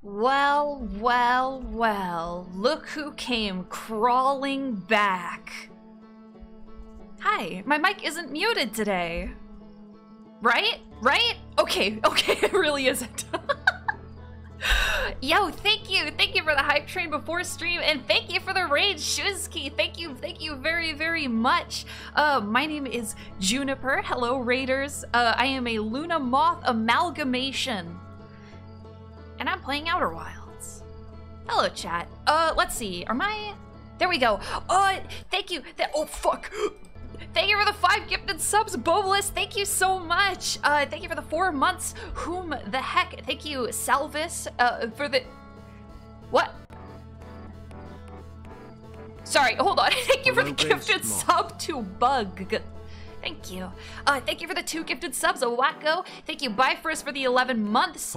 Well, well, well. Look who came crawling back. Hi, my mic isn't muted today. Right? Right? Okay, okay, it really isn't. Yo, thank you. Thank you for the hype train before stream, and thank you for the raid, Shuzki. Thank you, thank you very, very much. Uh, my name is Juniper. Hello, raiders. Uh, I am a Luna Moth amalgamation. Playing Outer Wilds. Hello, chat. Uh, let's see. Are my... There we go. Uh, thank you. Th oh, fuck. Thank you for the five gifted subs, Bobolus. Thank you so much. Uh, thank you for the four months. Whom the heck? Thank you, Salvis, uh, for the. What? Sorry, hold on. thank you for the gifted sub to Bug. Thank you. Uh, thank you for the two gifted subs, Owako. Thank you, Bifrost, for the 11 months.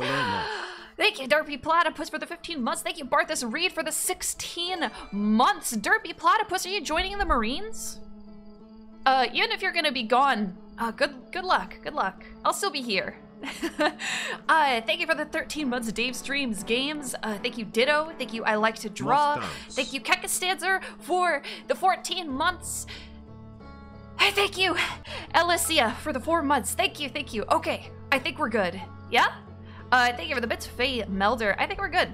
Thank you, Derpy Platypus, for the 15 months. Thank you, Barthus Reed, for the 16 months. Derpy Platypus, are you joining the Marines? Uh, even if you're gonna be gone, uh, good good luck, good luck. I'll still be here. uh, thank you for the 13 months of Dave Streams games. Uh, thank you, Ditto. Thank you, I Like to Draw. Thank you, Kekastanzer, for the 14 months. Hey, thank you, Alicia, for the four months. Thank you, thank you. Okay, I think we're good. Yeah? Uh, thank you for the bits, Faye Melder. I think we're good.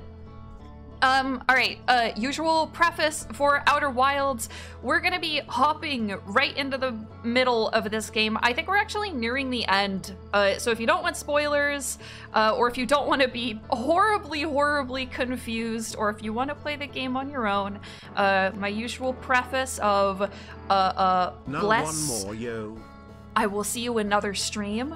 Um, alright, uh, usual preface for Outer Wilds. We're gonna be hopping right into the middle of this game. I think we're actually nearing the end. Uh, so if you don't want spoilers, uh, or if you don't want to be horribly, horribly confused, or if you want to play the game on your own, uh, my usual preface of, uh, uh, bless. one more, yo. I will see you another stream.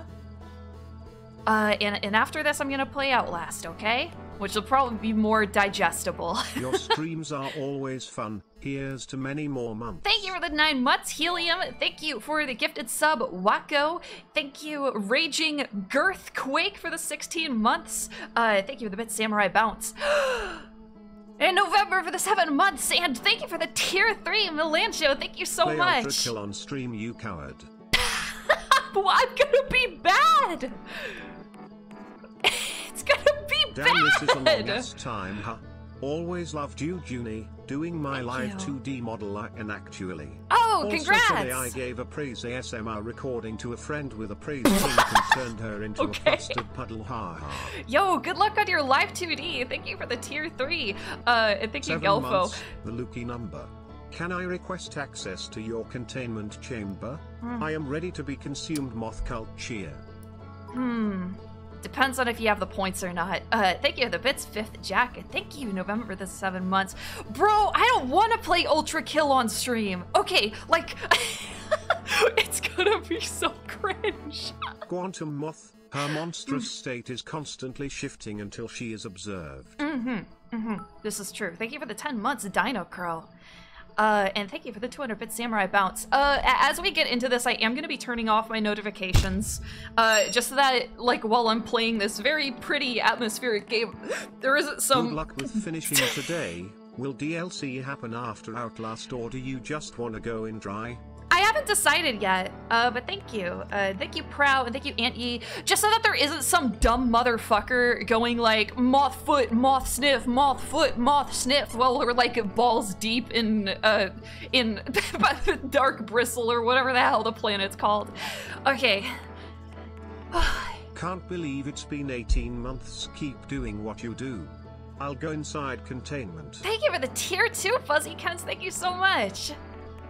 Uh, and, and after this, I'm gonna play Outlast, okay? Which will probably be more digestible. Your streams are always fun. Here's to many more months. Thank you for the nine months, Helium. Thank you for the gifted sub, Wako. Thank you, Raging Girthquake, for the 16 months. Uh, thank you for the bit Samurai Bounce. In November for the seven months, and thank you for the tier three Melancho. Thank you so Play much. Ultra kill on stream, you coward. well, I'm gonna be bad. Damn, this is the longest time, huh? Always loved you, Junie. Doing my Thank live you. 2D model and actually. Oh, also congrats! today I gave a praise ASMR recording to a friend with a praise link and turned her into Okay. a flustered puddle. Ha ha. Yo, good luck on your live 2D. Thank you for the tier three. Uh, and thank you, Seven Gelfo. months, the Lukey number. Can I request access to your containment chamber? Hmm. I am ready to be consumed moth cult cheer. Hmm. Depends on if you have the points or not. Uh, thank you, the bits fifth jacket. Thank you, November for the seven months. Bro, I don't want to play Ultra Kill on stream. Okay, like, it's gonna be so cringe. Quantum moth, her monstrous state is constantly shifting until she is observed. Mm-hmm. Mm-hmm. This is true. Thank you for the 10 months, Dino Curl. Uh, and thank you for the 200 bit samurai bounce. Uh, as we get into this, I am going to be turning off my notifications. Uh, just so that, like, while I'm playing this very pretty atmospheric game, there isn't some. Good luck with finishing today. Will DLC happen after Outlast or do you just want to go in dry? I haven't decided yet, uh, but thank you. Uh, thank you, Prow, and thank you, Aunt. Just so that there isn't some dumb motherfucker going like, moth foot, moth sniff, moth foot, moth sniff, while we're like balls deep in, uh, in dark bristle or whatever the hell the planet's called. Okay. Can't believe it's been 18 months. Keep doing what you do. I'll go inside containment. Thank you for the tier two, Fuzzy Cunts. Thank you so much.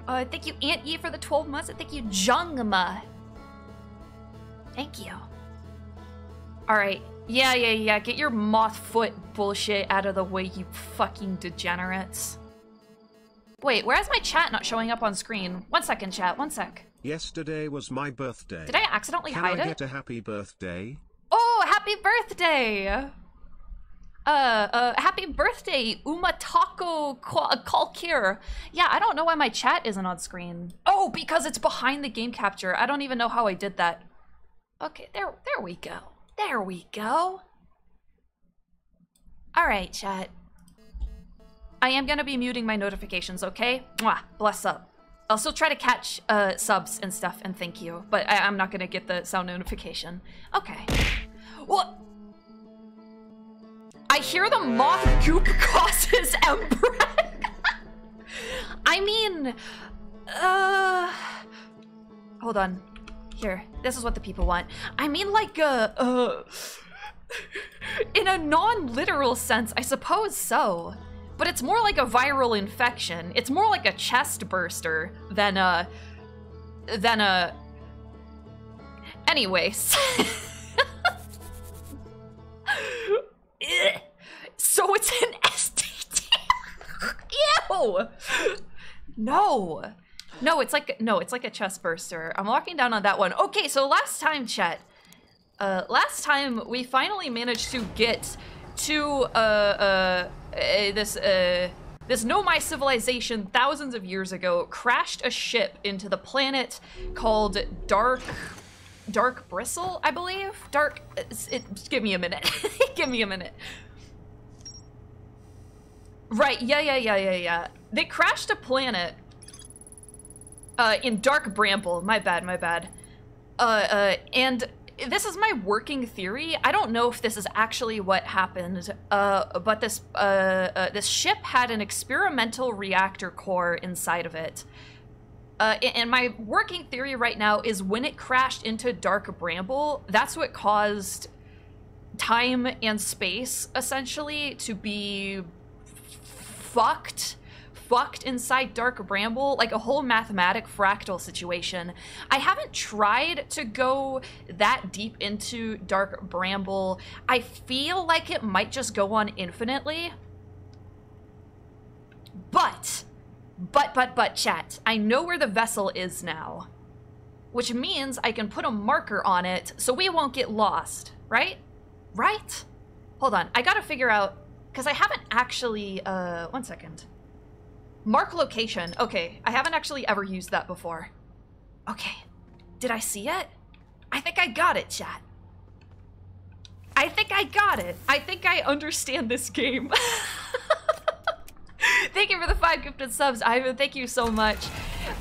Uh, thank you, Aunt Yi, for the 12 months, and thank you, Jungma. Thank you. Alright. Yeah, yeah, yeah. Get your moth foot bullshit out of the way, you fucking degenerates. Wait, where is my chat not showing up on screen? One second, chat. One sec. Yesterday was my birthday. Did I accidentally Can hide I it? get a happy birthday? Oh, happy birthday! Uh, uh, happy birthday, Umatako Kalkir. Yeah, I don't know why my chat isn't on screen. Oh, because it's behind the game capture. I don't even know how I did that. Okay, there, there we go. There we go. All right, chat. I am gonna be muting my notifications, okay? Mwah, bless up. I'll still try to catch uh, subs and stuff and thank you, but I- I'm not gonna get the sound notification. Okay. What? I hear the moth goop causes embred. I mean, uh, hold on. Here, this is what the people want. I mean, like, uh, uh, in a non-literal sense, I suppose so. But it's more like a viral infection. It's more like a chest burster than a, than a. Anyways. so it's an STD. Ew. No. No, it's like no, it's like a chest burster. I'm walking down on that one. Okay, so last time, chat. Uh, last time we finally managed to get to uh, uh, uh this uh this Nomai civilization thousands of years ago crashed a ship into the planet called Dark Dark Bristle, I believe. Dark. It, it, give me a minute. give me a minute. Right. Yeah. Yeah. Yeah. Yeah. Yeah. They crashed a planet. Uh, in Dark Bramble. My bad. My bad. Uh. Uh. And this is my working theory. I don't know if this is actually what happened. Uh. But this. Uh. uh this ship had an experimental reactor core inside of it. Uh, and my working theory right now is when it crashed into Dark Bramble, that's what caused time and space essentially to be fucked fucked inside Dark Bramble, like a whole mathematic fractal situation. I haven't tried to go that deep into Dark Bramble. I feel like it might just go on infinitely. But but, but, but, chat, I know where the vessel is now. Which means I can put a marker on it so we won't get lost, right? Right? Hold on, I gotta figure out, because I haven't actually, uh, one second. Mark location. Okay, I haven't actually ever used that before. Okay, did I see it? I think I got it, chat. I think I got it. I think I understand this game. thank you for the five gifted subs, Ivan. Thank you so much.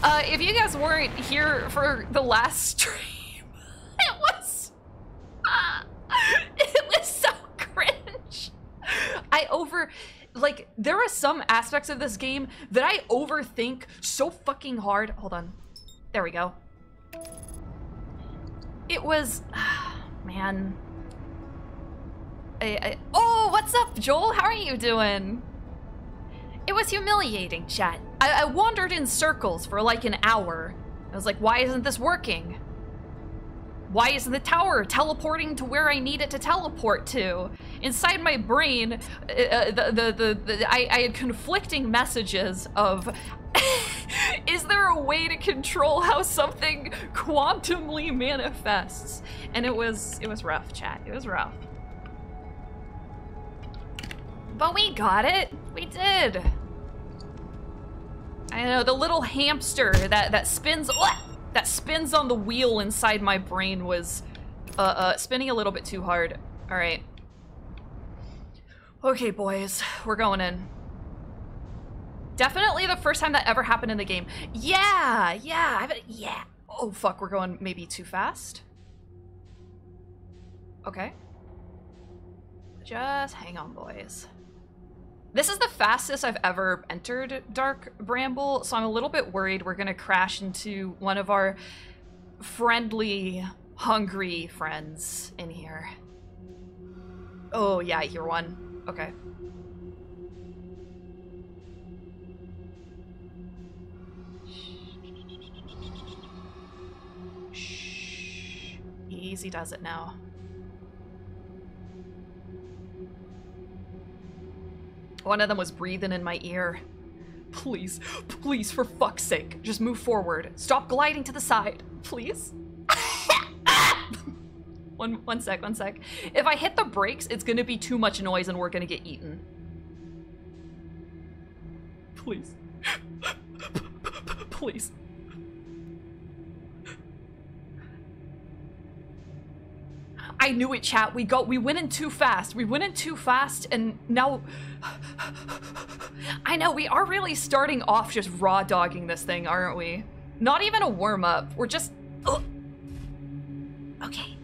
Uh, if you guys weren't here for the last stream, it was, uh, it was so cringe. I over, like, there are some aspects of this game that I overthink so fucking hard. Hold on. There we go. It was, man. I, I, oh, what's up, Joel? How are you doing? It was humiliating, chat. I, I wandered in circles for like an hour. I was like, why isn't this working? Why isn't the tower teleporting to where I need it to teleport to? Inside my brain, uh, uh the, the, the, the I, I had conflicting messages of is there a way to control how something quantumly manifests? And it was it was rough, chat. It was rough. But we got it. We did. I know, the little hamster that, that spins that spins on the wheel inside my brain was uh, uh, spinning a little bit too hard. All right. Okay, boys, we're going in. Definitely the first time that ever happened in the game. Yeah, yeah, I've, yeah. Oh, fuck, we're going maybe too fast. Okay. Just hang on, boys. This is the fastest I've ever entered Dark Bramble, so I'm a little bit worried we're gonna crash into one of our friendly, hungry friends in here. Oh, yeah, I hear one. Okay. Shh. Easy does it now. One of them was breathing in my ear. Please, please, for fuck's sake, just move forward. Stop gliding to the side, please. one, one sec, one sec. If I hit the brakes, it's gonna be too much noise and we're gonna get eaten. Please. please. I knew it, chat. We got we went in too fast. We went in too fast, and now I know we are really starting off just raw dogging this thing, aren't we? Not even a warm up. We're just. Okay,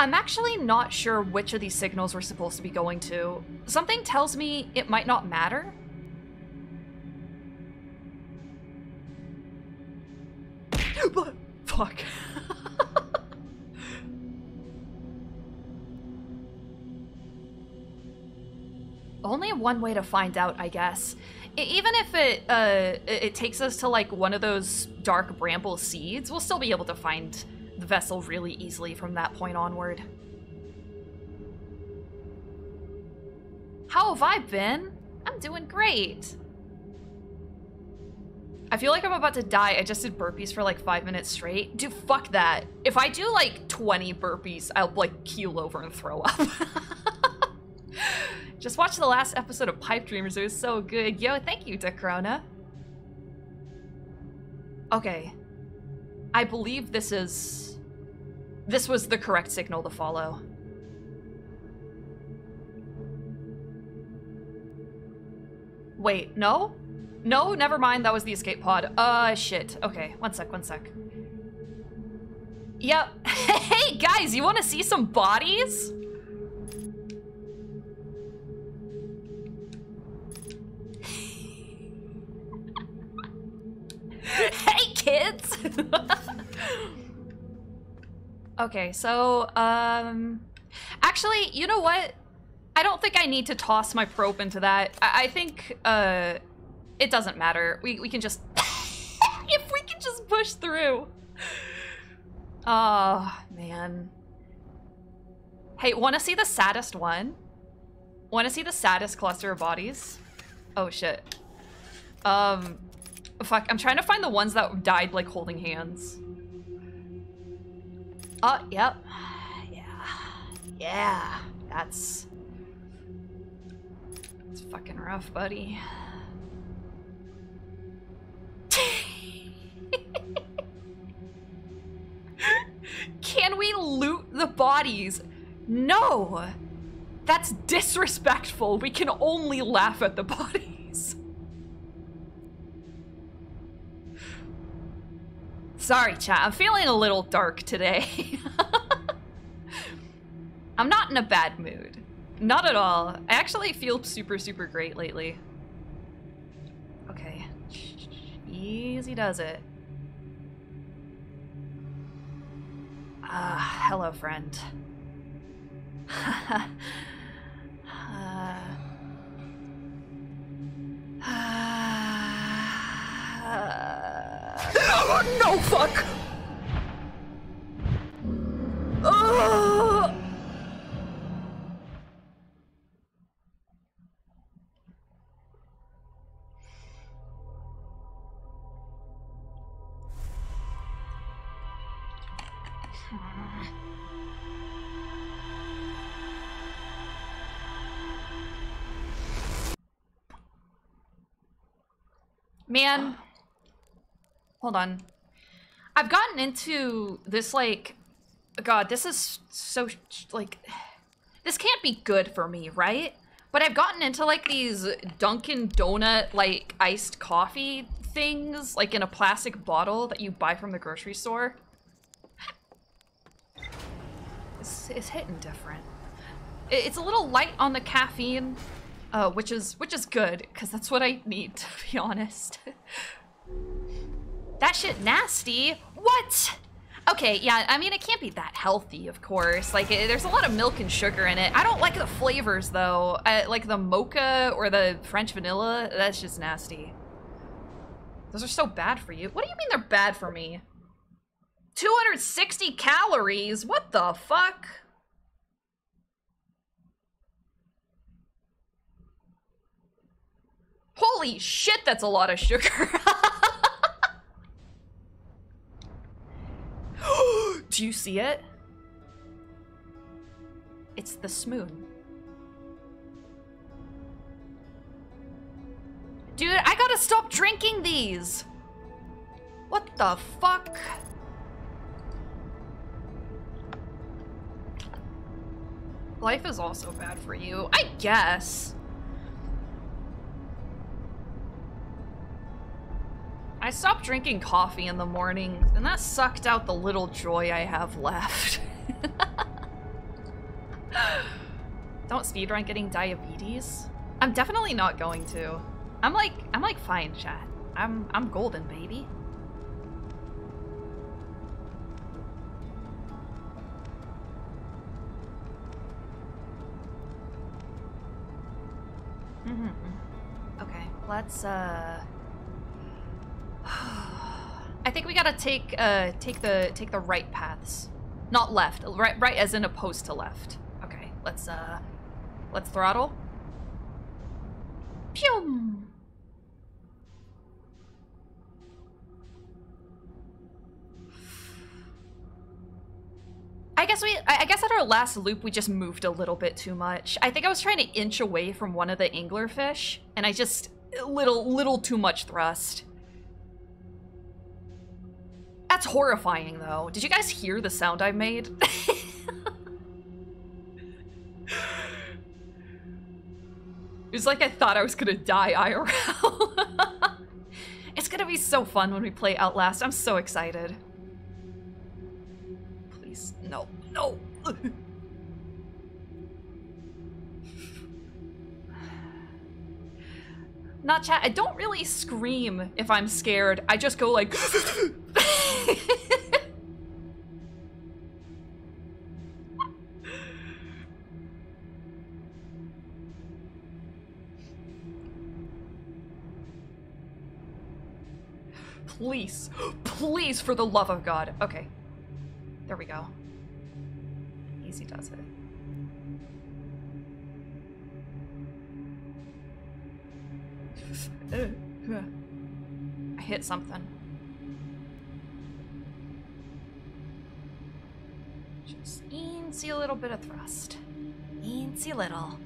I'm actually not sure which of these signals we're supposed to be going to. Something tells me it might not matter. But, fuck. Only one way to find out, I guess. Even if it uh, it takes us to like one of those dark bramble seeds, we'll still be able to find the vessel really easily from that point onward. How have I been? I'm doing great. I feel like I'm about to die. I just did burpees for like five minutes straight. Dude, fuck that. If I do like 20 burpees, I'll like keel over and throw up. just watch the last episode of Pipe Dreamers. It was so good. Yo, thank you, Dekrona. Okay. I believe this is... This was the correct signal to follow. Wait, no? No, never mind. That was the escape pod. Uh, shit. Okay, one sec, one sec. Yep. hey, guys, you want to see some bodies? hey, kids! okay, so, um... Actually, you know what? I don't think I need to toss my probe into that. I, I think, uh, it doesn't matter. We, we can just... if we can just push through. Oh, man. Hey, want to see the saddest one? Want to see the saddest cluster of bodies? Oh, shit. Um, fuck, I'm trying to find the ones that died, like, holding hands. Oh, yep. Yeah. Yeah. That's... It's fucking rough, buddy. Can we loot the bodies? No! That's disrespectful. We can only laugh at the bodies. Sorry, chat. I'm feeling a little dark today. I'm not in a bad mood. Not at all. I actually feel super, super great lately. Okay. Easy does it. Ah, uh, hello, friend. uh, uh, Oh, no, fuck! Oh! Man, hold on. I've gotten into this, like, God, this is so, like, this can't be good for me, right? But I've gotten into, like, these Dunkin' Donut, like, iced coffee things, like, in a plastic bottle that you buy from the grocery store. It's, it's hitting different. It's a little light on the caffeine, uh, which is which is good because that's what I need to be honest. That shit nasty. What? Okay, yeah, I mean, it can't be that healthy, of course. Like, it, there's a lot of milk and sugar in it. I don't like the flavors, though. I, like the mocha or the French vanilla, that's just nasty. Those are so bad for you. What do you mean they're bad for me? 260 calories? What the fuck? Holy shit, that's a lot of sugar. Do you see it? It's the Smoon. Dude, I gotta stop drinking these! What the fuck? Life is also bad for you. I guess. I stopped drinking coffee in the morning, and that sucked out the little joy I have left. Don't speedrun getting diabetes. I'm definitely not going to. I'm like, I'm like fine, chat. I'm, I'm golden, baby. Mm -hmm. Okay, let's, uh... I think we gotta take, uh, take the, take the right paths. Not left, right, right as in opposed to left. Okay, let's, uh, let's throttle. Pew! I guess we, I guess at our last loop, we just moved a little bit too much. I think I was trying to inch away from one of the anglerfish, and I just, little, little too much thrust. That's horrifying, though. Did you guys hear the sound I made? It was like I thought I was gonna die IRL. it's gonna be so fun when we play Outlast. I'm so excited. Please, no, no. Not chat, I don't really scream if I'm scared. I just go like... Please, please, for the love of God. Okay, there we go. Easy does it. I hit something. Just eensy a little bit of thrust. Eensy little.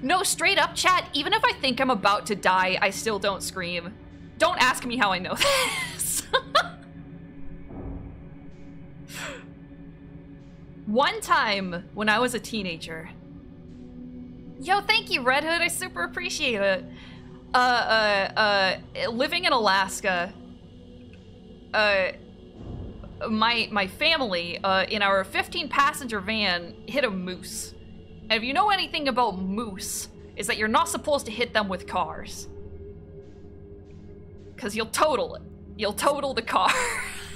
No, straight up, chat, even if I think I'm about to die, I still don't scream. Don't ask me how I know this. One time when I was a teenager. Yo, thank you, Red Hood. I super appreciate it. Uh, uh, uh, living in Alaska, uh, my my family, uh, in our 15 passenger van hit a moose. And if you know anything about moose, is that you're not supposed to hit them with cars. Because you'll total it. You'll total the car.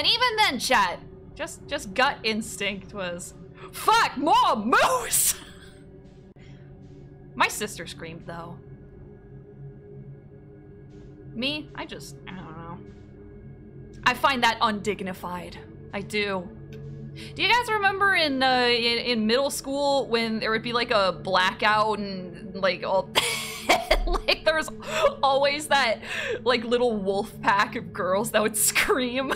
and even then, chat, just just gut instinct was, fuck, more moose! My sister screamed, though. Me, I just, I don't know. I find that undignified. I do. Do you guys remember in, uh, in, in middle school when there would be like a blackout and like all like there was always that like little wolf pack of girls that would scream.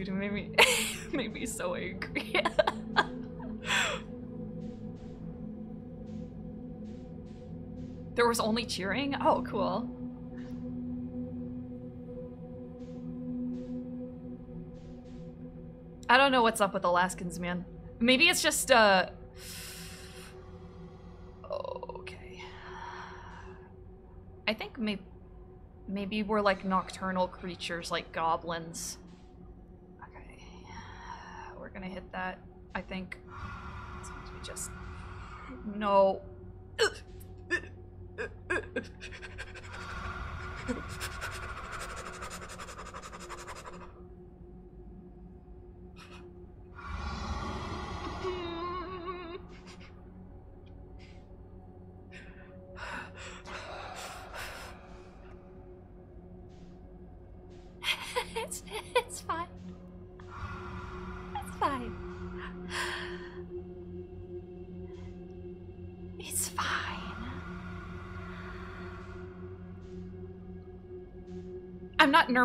Dude, it made me made me so angry. There was only cheering? Oh, cool. I don't know what's up with Alaskans, man. Maybe it's just, uh... Okay. I think maybe... Maybe we're like nocturnal creatures like goblins. Gonna hit that, I think. we just... No.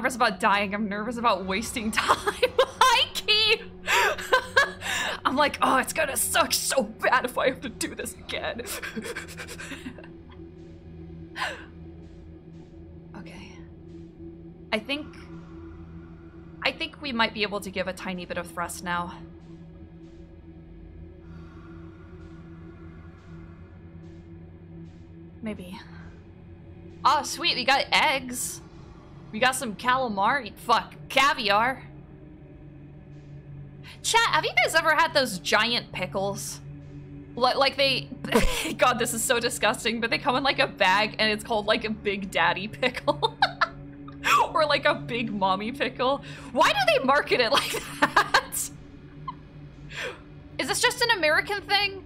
nervous about dying. I'm nervous about wasting time. I keep. I'm like, oh, it's gonna suck so bad if I have to do this again. okay. I think... I think we might be able to give a tiny bit of thrust now. Maybe. Oh, sweet, we got eggs. We got some calamari. Fuck, caviar. Chat, have you guys ever had those giant pickles? Like, like they, God, this is so disgusting, but they come in like a bag and it's called like a Big Daddy pickle. or like a Big Mommy pickle. Why do they market it like that? Is this just an American thing?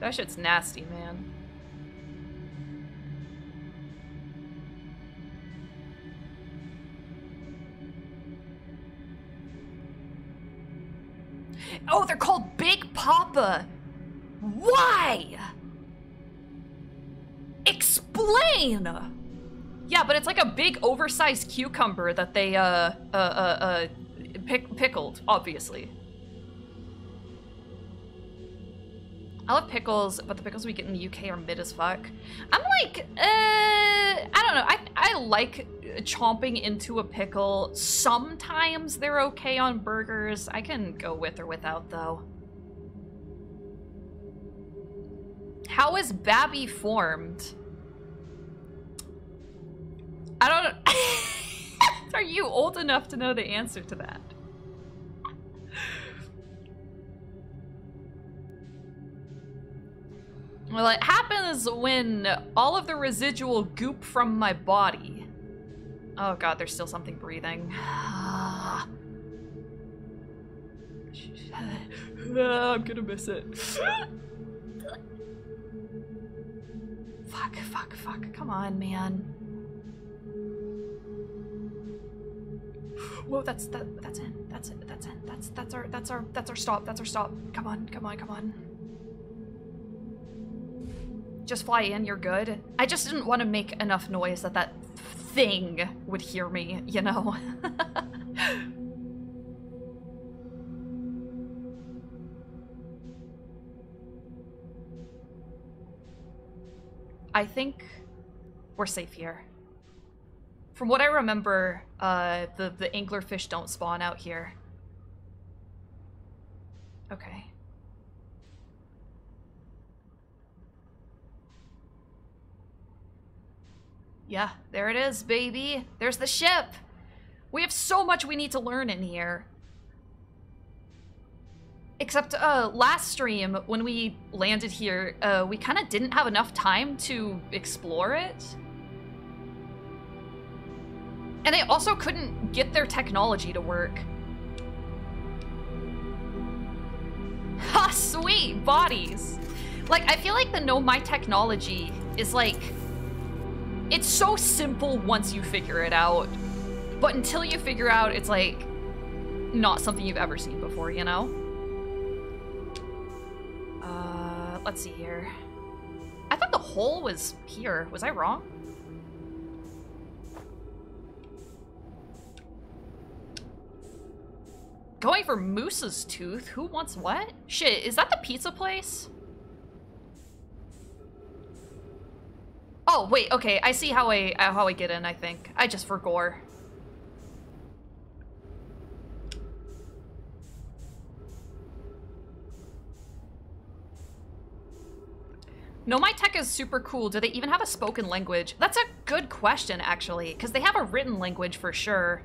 That shit's nasty, man. Oh, they're called Big Papa. Why? Explain! Yeah, but it's like a big oversized cucumber that they, uh, uh, uh, uh pick pickled, obviously. I love pickles, but the pickles we get in the UK are mid as fuck. I'm like, uh, I don't know. I, I like chomping into a pickle. Sometimes they're okay on burgers. I can go with or without, though. How is Babby formed? I don't... Are you old enough to know the answer to that? Well, it happens when all of the residual goop from my body. Oh god, there's still something breathing. I'm gonna miss it. fuck, fuck, fuck. Come on, man. Whoa, that's that that's in. That's it. That's in. That's that's our that's our that's our stop. That's our stop. Come on, come on, come on. Just fly in, you're good. I just didn't want to make enough noise that that thing would hear me, you know? I think we're safe here. From what I remember, uh, the, the anglerfish don't spawn out here. Okay. Yeah, there it is, baby. There's the ship. We have so much we need to learn in here. Except, uh, last stream, when we landed here, uh, we kind of didn't have enough time to explore it. And they also couldn't get their technology to work. Ha, sweet! Bodies! Like, I feel like the Nomai Technology is like it's so simple once you figure it out. But until you figure out, it's like not something you've ever seen before, you know? Uh, let's see here. I thought the hole was here. Was I wrong? Going for Moose's tooth? Who wants what? Shit, is that the pizza place? Oh, wait, okay. I see how I uh, how I get in, I think. I just for gore. Nomai tech is super cool. Do they even have a spoken language? That's a good question, actually, because they have a written language for sure.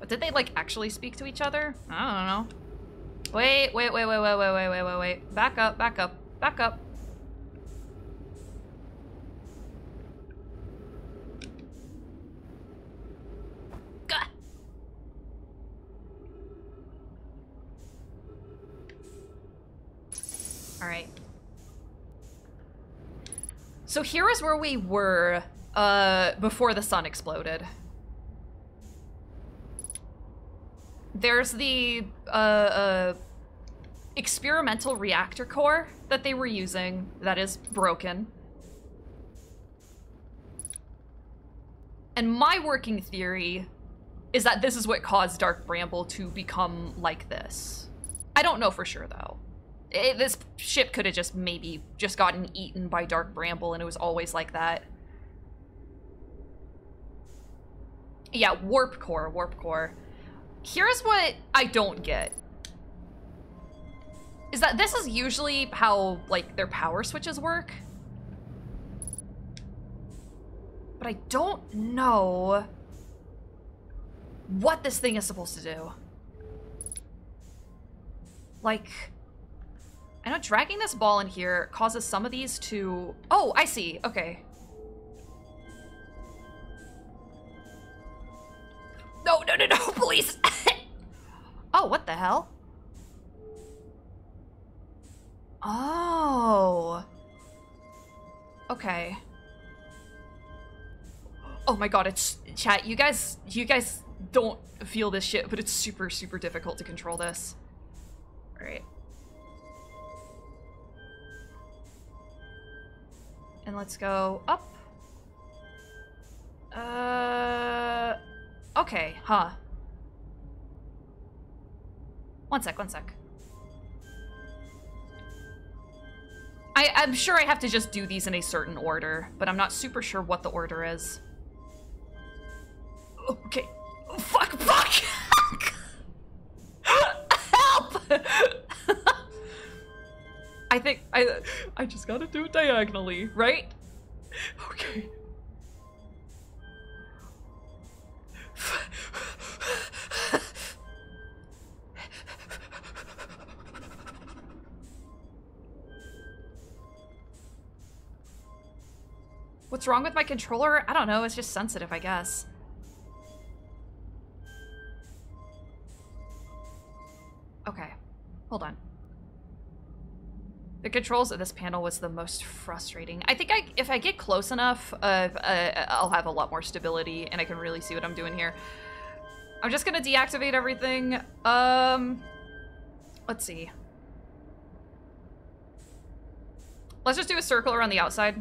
But did they, like, actually speak to each other? I don't know. Wait, wait, wait, wait, wait, wait, wait, wait, wait, wait. Back up, back up, back up. All right. So here is where we were uh, before the sun exploded. There's the uh, uh, experimental reactor core that they were using that is broken. And my working theory is that this is what caused Dark Bramble to become like this. I don't know for sure, though. It, this ship could have just maybe just gotten eaten by Dark Bramble and it was always like that. Yeah, warp core, warp core. Here's what I don't get. Is that this is usually how, like, their power switches work. But I don't know what this thing is supposed to do. Like, I know dragging this ball in here causes some of these to... Oh, I see. Okay. No, no, no, no, please. oh, what the hell? Oh. Okay. Oh my god, it's chat. You guys, you guys don't feel this shit, but it's super, super difficult to control this. All And let's go up. Uh, okay, huh. One sec, one sec. I, I'm sure I have to just do these in a certain order, but I'm not super sure what the order is. Okay. Oh, fuck, fuck! Help! I think I I just gotta do it diagonally, right? Okay. What's wrong with my controller? I don't know, it's just sensitive, I guess. Okay, hold on. The controls of this panel was the most frustrating. I think I, if I get close enough, uh, uh, I'll have a lot more stability and I can really see what I'm doing here. I'm just gonna deactivate everything. Um, let's see. Let's just do a circle around the outside.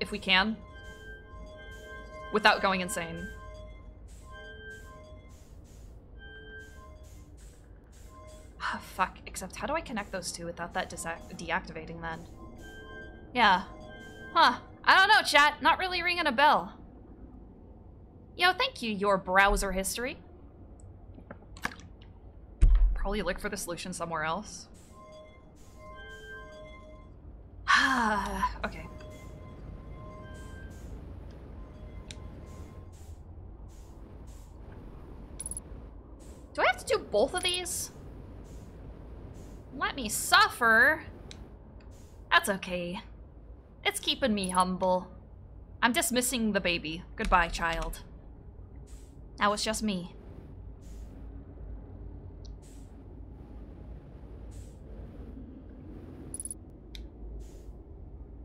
If we can. Without going insane. Ah, fuck. Except how do I connect those two without that deactivating then? Yeah. Huh. I don't know, chat. Not really ringing a bell. Yo, thank you, your browser history. Probably look for the solution somewhere else. Okay. Do I have to do both of these? Let me suffer. That's okay. It's keeping me humble. I'm dismissing the baby. Goodbye, child. Now it's just me.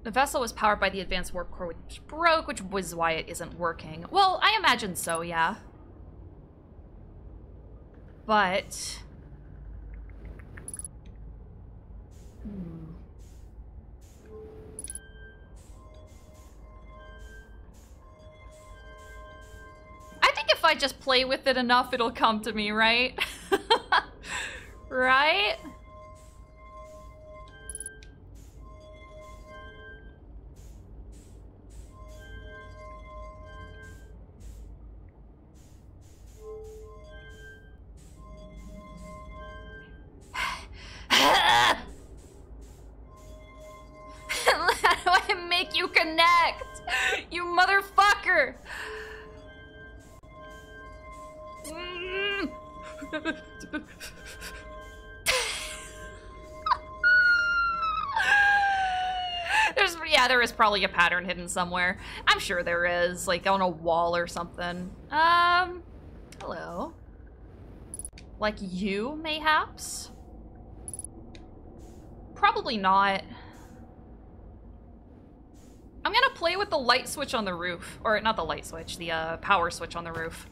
The vessel was powered by the advanced warp core, which broke, which was why it isn't working. Well, I imagine so, yeah. But... Hmm. Hmm. I think if I just play with it enough, it'll come to me, right? right? You connect? You motherfucker! There's, yeah, there is probably a pattern hidden somewhere. I'm sure there is, like on a wall or something. Um, hello. Like you, mayhaps? Probably not. I'm gonna play with the light switch on the roof. Or not the light switch, the uh, power switch on the roof.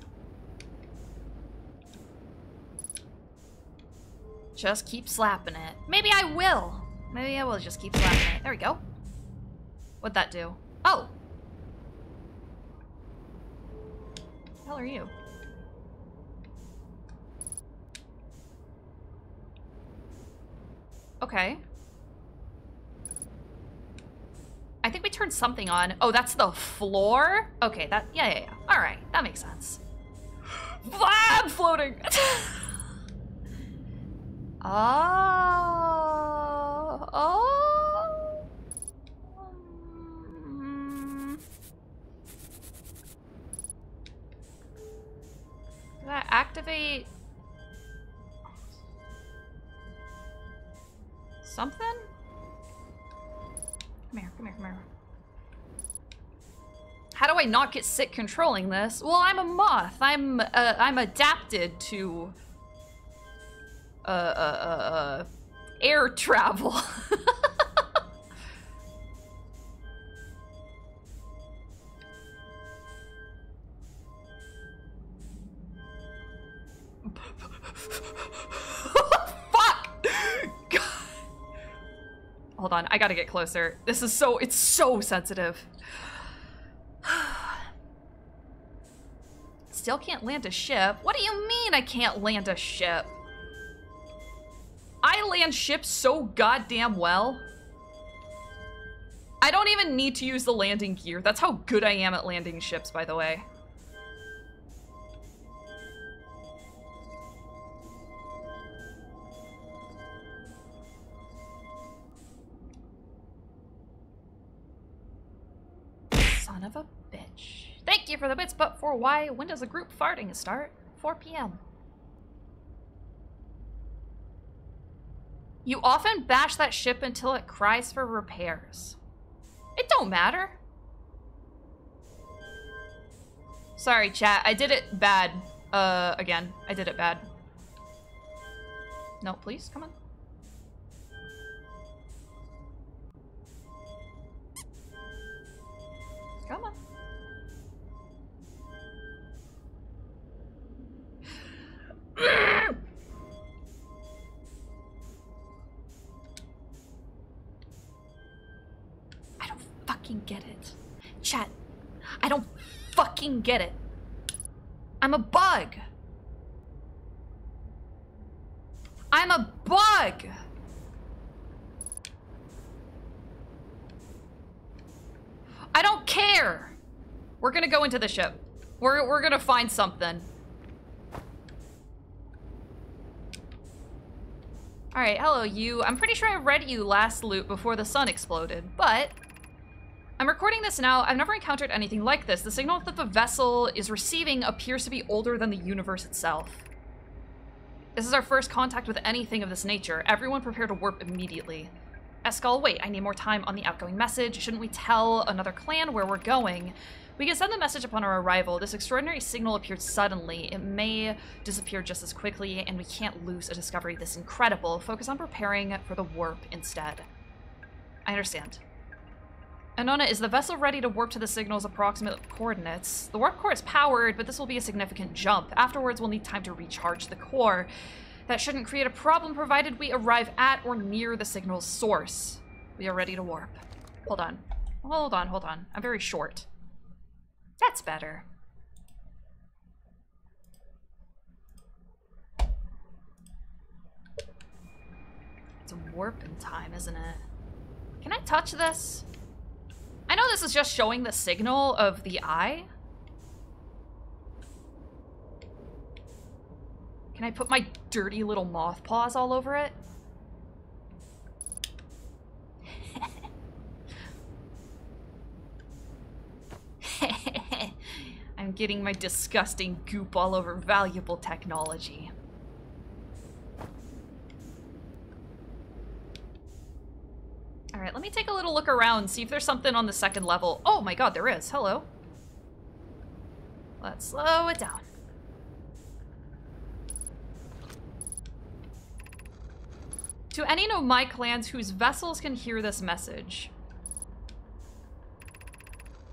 Just keep slapping it. Maybe I will. Maybe I will just keep slapping it. There we go. What'd that do? Oh! The hell are you? Okay. I think we turned something on. Oh, that's the floor? Okay, that, yeah, yeah, yeah. All right, that makes sense. I'm floating. oh, oh. Did I activate something? Come here, come here, come here. How do I not get sick controlling this? Well, I'm a moth. I'm uh, I'm adapted to uh, uh, uh, uh air travel. Hold on, I gotta get closer. This is so, it's so sensitive. Still can't land a ship? What do you mean I can't land a ship? I land ships so goddamn well. I don't even need to use the landing gear. That's how good I am at landing ships, by the way. Son of a bitch. Thank you for the bits, but for why? When does a group farting start? 4 p.m. You often bash that ship until it cries for repairs. It don't matter. Sorry, chat. I did it bad. Uh, again. I did it bad. No, please, come on. Get it. I'm a bug. I'm a bug. I don't care. We're gonna go into the ship. We're, we're gonna find something. Alright, hello you. I'm pretty sure I read you last loot before the sun exploded, but... I'm recording this now. I've never encountered anything like this. The signal that the vessel is receiving appears to be older than the universe itself. This is our first contact with anything of this nature. Everyone prepare to warp immediately. Escall, wait, I need more time on the outgoing message. Shouldn't we tell another clan where we're going? We can send the message upon our arrival. This extraordinary signal appeared suddenly. It may disappear just as quickly, and we can't lose a discovery this incredible. Focus on preparing for the warp instead. I understand. Anona, is the vessel ready to warp to the signal's approximate coordinates? The warp core is powered, but this will be a significant jump. Afterwards, we'll need time to recharge the core. That shouldn't create a problem provided we arrive at or near the signal's source. We are ready to warp. Hold on. Hold on, hold on. I'm very short. That's better. It's a warp in time, isn't it? Can I touch this? I know this is just showing the signal of the eye. Can I put my dirty little moth paws all over it? I'm getting my disgusting goop all over valuable technology. Alright, let me take a little look around, see if there's something on the second level. Oh my god, there is. Hello. Let's slow it down. To any of my clans whose vessels can hear this message,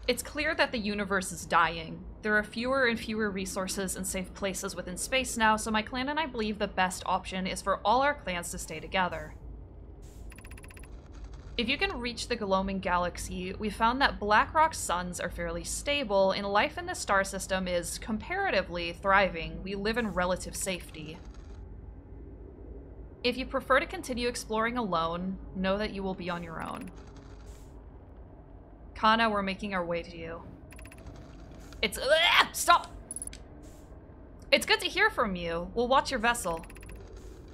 it's clear that the universe is dying. There are fewer and fewer resources and safe places within space now, so my clan and I believe the best option is for all our clans to stay together. If you can reach the Gloaming Galaxy, we found that Blackrock's suns are fairly stable, and life in the star system is comparatively thriving. We live in relative safety. If you prefer to continue exploring alone, know that you will be on your own. Kana, we're making our way to you. It's- Ugh, Stop! It's good to hear from you. We'll watch your vessel.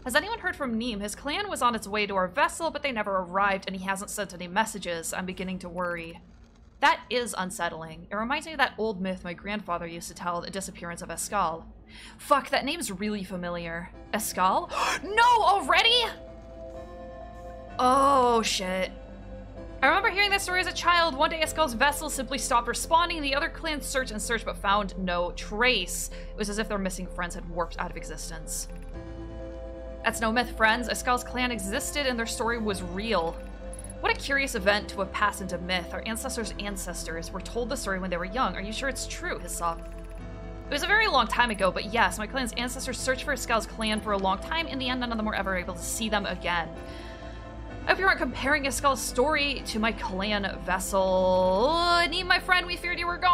Has anyone heard from Neem? His clan was on its way to our vessel, but they never arrived, and he hasn't sent any messages. I'm beginning to worry. That is unsettling. It reminds me of that old myth my grandfather used to tell, the disappearance of Escall. Fuck, that name's really familiar. Escall? no, already? Oh, shit. I remember hearing this story as a child. One day, Escall's vessel simply stopped responding. The other clans searched and searched but found no trace. It was as if their missing friends had warped out of existence. That's no myth, friends. Escall's clan existed and their story was real. What a curious event to have passed into myth. Our ancestors' ancestors were told the story when they were young. Are you sure it's true, Hyssop? It was a very long time ago, but yes, my clan's ancestors searched for Escall's clan for a long time. In the end, none of them were ever able to see them again. I hope you aren't comparing Escall's story to my clan vessel. Neem, my friend, we feared you were gone.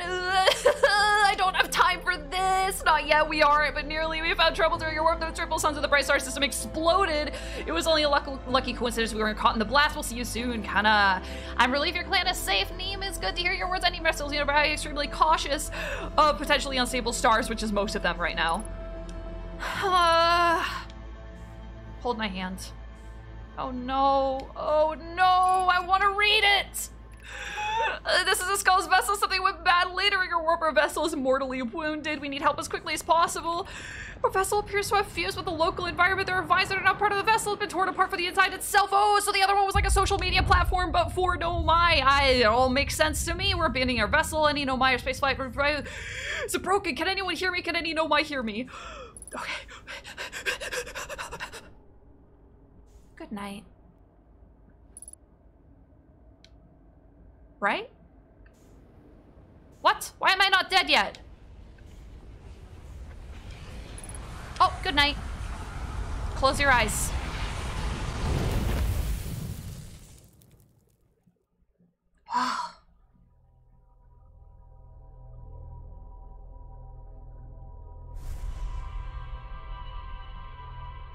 I don't have time for this. Not yet, we aren't, but nearly. We found trouble during your warp. The triple suns of the bright star system exploded. It was only a lucky, lucky coincidence we weren't caught in the blast. We'll see you soon, kinda. I'm relieved your clan is safe. Neem, it's good to hear your words. I Any vessels, you know, but extremely cautious of potentially unstable stars, which is most of them right now. Uh, hold my hand. Oh no. Oh no. I want to read it. Uh, this is Escall's vessel. Something went bad later. Your warper vessel is mortally wounded. We need help as quickly as possible. Our vessel appears to have fused with the local environment. Are vines that are not part of the vessel. It's been torn apart for the inside itself. Oh, so the other one was like a social media platform, but for Nomai. I, it all makes sense to me. We're abandoning our vessel. Any Nomai or spaceflight. It's broken. Can anyone hear me? Can any Nomai hear me? Okay. Good night. Right? What? Why am I not dead yet? Oh, good night. Close your eyes.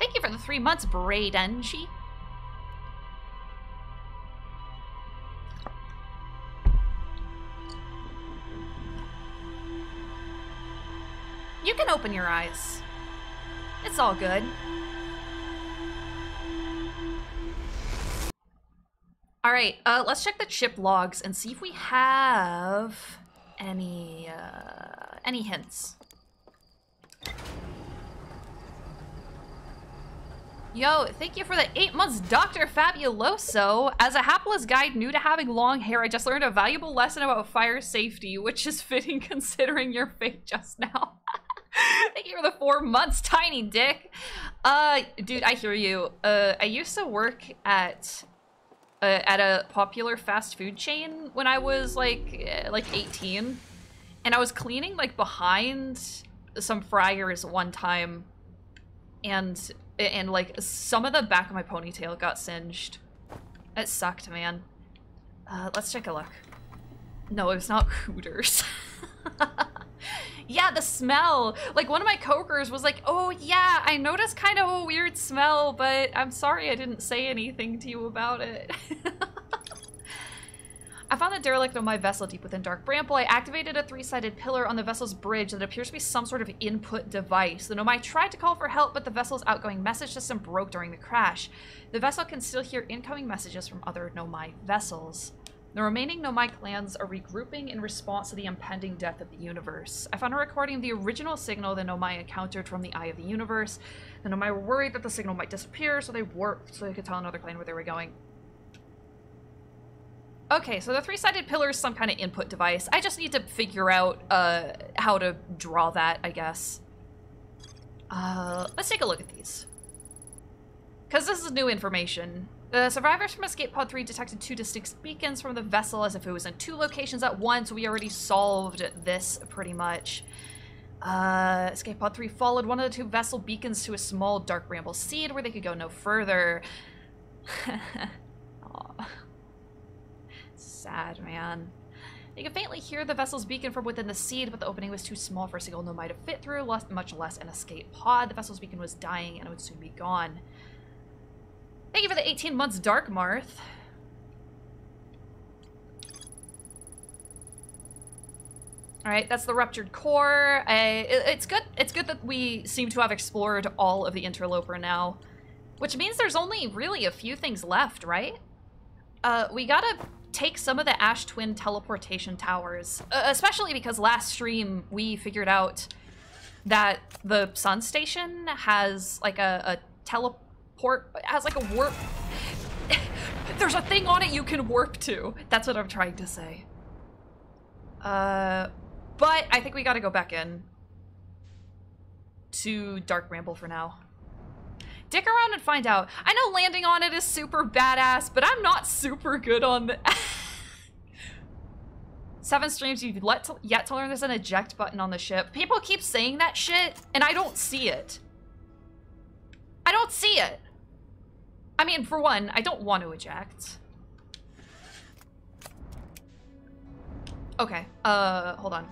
Thank you for the three months, Braidenji. You can open your eyes. It's all good. All right, uh, let's check the chip logs and see if we have any uh, any hints. Yo, thank you for the eight months, Dr. Fabuloso. As a hapless guide new to having long hair, I just learned a valuable lesson about fire safety, which is fitting considering your fate just now. thank you for the four months, tiny dick. Uh, dude, I hear you. Uh, I used to work at uh, at a popular fast food chain when I was like eh, like 18, and I was cleaning like behind some fryers one time, and and like some of the back of my ponytail got singed. It sucked, man. Uh, let's take a look. No, it's not Hooters. yeah, the smell. Like one of my coworkers was like, "Oh yeah, I noticed kind of a weird smell, but I'm sorry I didn't say anything to you about it." I found the derelict of my vessel deep within Dark Bramble. I activated a three-sided pillar on the vessel's bridge that appears to be some sort of input device. The Nomai tried to call for help, but the vessel's outgoing message system broke during the crash. The vessel can still hear incoming messages from other Nomai vessels. The remaining Nomai clans are regrouping in response to the impending death of the universe. I found a recording of the original signal the Nomai encountered from the Eye of the Universe. The Nomai were worried that the signal might disappear, so they warped so they could tell another clan where they were going. Okay, so the three-sided pillar is some kind of input device. I just need to figure out uh, how to draw that, I guess. Uh, let's take a look at these. Because this is new information. The survivors from Escape Pod 3 detected two distinct beacons from the vessel as if it was in two locations at once. We already solved this pretty much. Uh, Escape Pod 3 followed one of the two vessel beacons to a small dark bramble seed where they could go no further. Sad, man. You can faintly hear the vessel's beacon from within the seed, but the opening was too small for a single nomai to fit through, much less an escape pod. The vessel's beacon was dying and it would soon be gone. Thank you for the 18 months, Dark Marth. All right, that's the ruptured core. It, it's good. It's good that we seem to have explored all of the interloper now, which means there's only really a few things left, right? Uh, we gotta take some of the Ash Twin teleportation towers, especially because last stream we figured out that the Sun Station has like a, a teleport, has like a warp. There's a thing on it you can warp to. That's what I'm trying to say. Uh, but I think we gotta go back in to Dark Bramble for now. Dick around and find out. I know landing on it is super badass, but I'm not super good on the... Seven streams you've let to, yet to learn there's an eject button on the ship. People keep saying that shit, and I don't see it. I don't see it. I mean, for one, I don't want to eject. Okay, uh, hold on.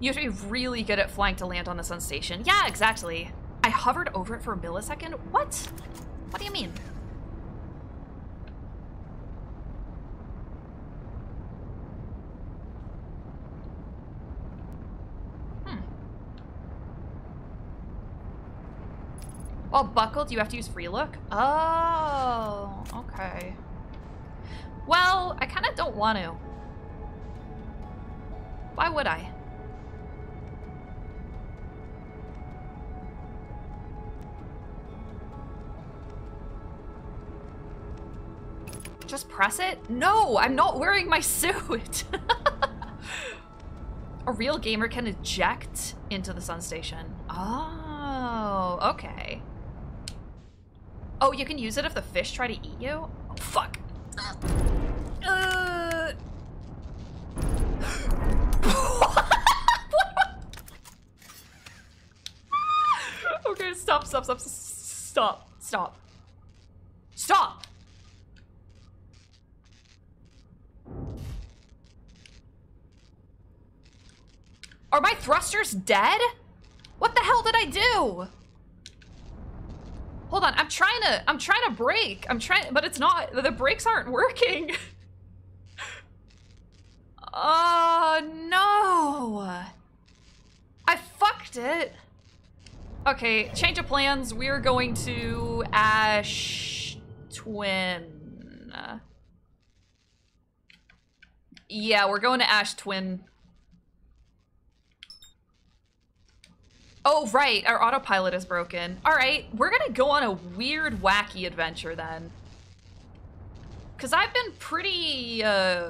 You have to be really good at flying to land on the sun station. Yeah, exactly. I hovered over it for a millisecond? What? What do you mean? Hmm. While buckled, you have to use free look? Oh, okay. Well, I kind of don't want to. Why would I? Just press it? No, I'm not wearing my suit. A real gamer can eject into the sun station. Oh, okay. Oh, you can use it if the fish try to eat you? Oh, fuck. Uh... okay, stop, stop, stop, stop, stop. Stop! Are my thrusters dead? What the hell did I do? Hold on, I'm trying to, I'm trying to brake. I'm trying, but it's not, the brakes aren't working. Oh, no. I fucked it. Okay, change of plans. We're going to Ash Twin. Yeah, we're going to Ash Twin. Oh, right. Our autopilot is broken. All right. We're going to go on a weird, wacky adventure then. Because I've been pretty uh,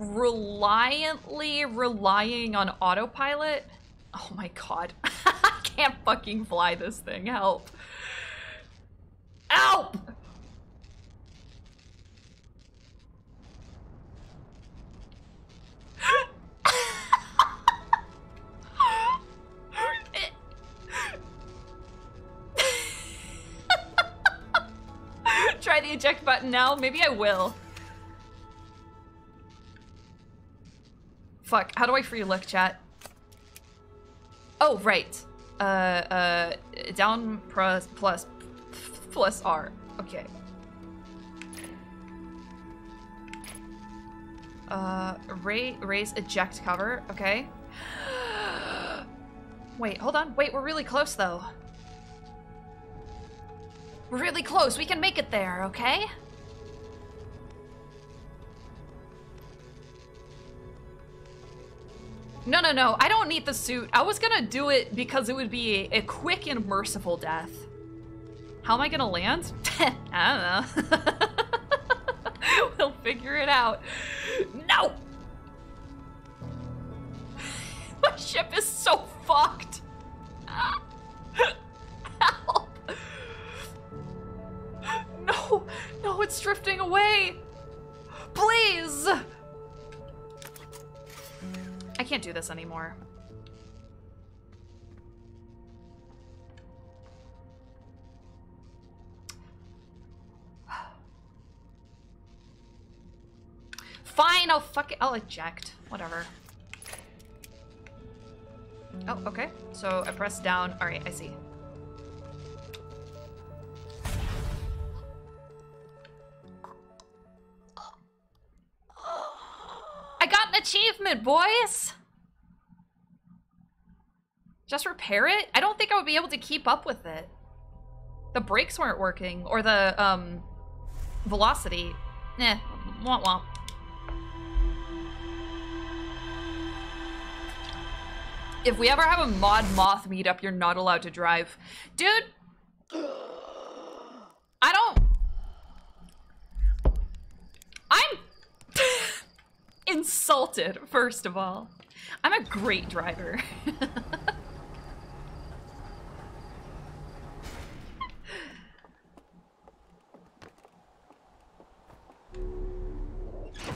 reliantly relying on autopilot. Oh my god. I can't fucking fly this thing. Help. Help! Try the eject button now. Maybe I will. Fuck, how do I free look, chat? Oh, right. Uh, uh, down plus, plus, plus R. Okay. Uh, raise, raise eject cover. Okay. Wait, hold on. Wait, we're really close, though. We're really close. We can make it there, okay? No, no, no. I don't need the suit. I was gonna do it because it would be a, quick and merciful death. How am I gonna land? I don't know. we'll figure it out. No! My ship is so fucked. No, no, it's drifting away. Please! I can't do this anymore. Fine, I'll fuck it. I'll eject. Whatever. Oh, okay. So I press down. All right, I see. Pavement, boys! Just repair it? I don't think I would be able to keep up with it. The brakes weren't working, or the, um, velocity. Eh, womp womp. If we ever have a Mod Moth meetup, you're not allowed to drive. Dude! I don't... I'm insulted, first of all. I'm a great driver.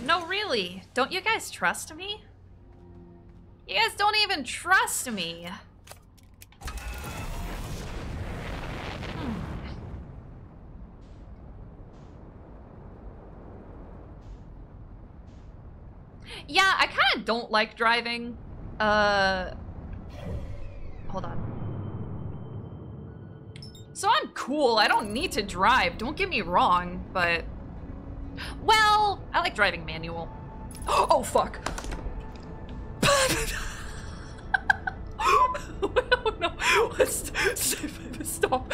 no, really. Don't you guys trust me? You guys don't even trust me. Hmm. Yeah, I kind of don't like driving. Uh, hold on. So I'm cool. I don't need to drive. Don't get me wrong, but well, I like driving manual. Oh fuck. no! Stop!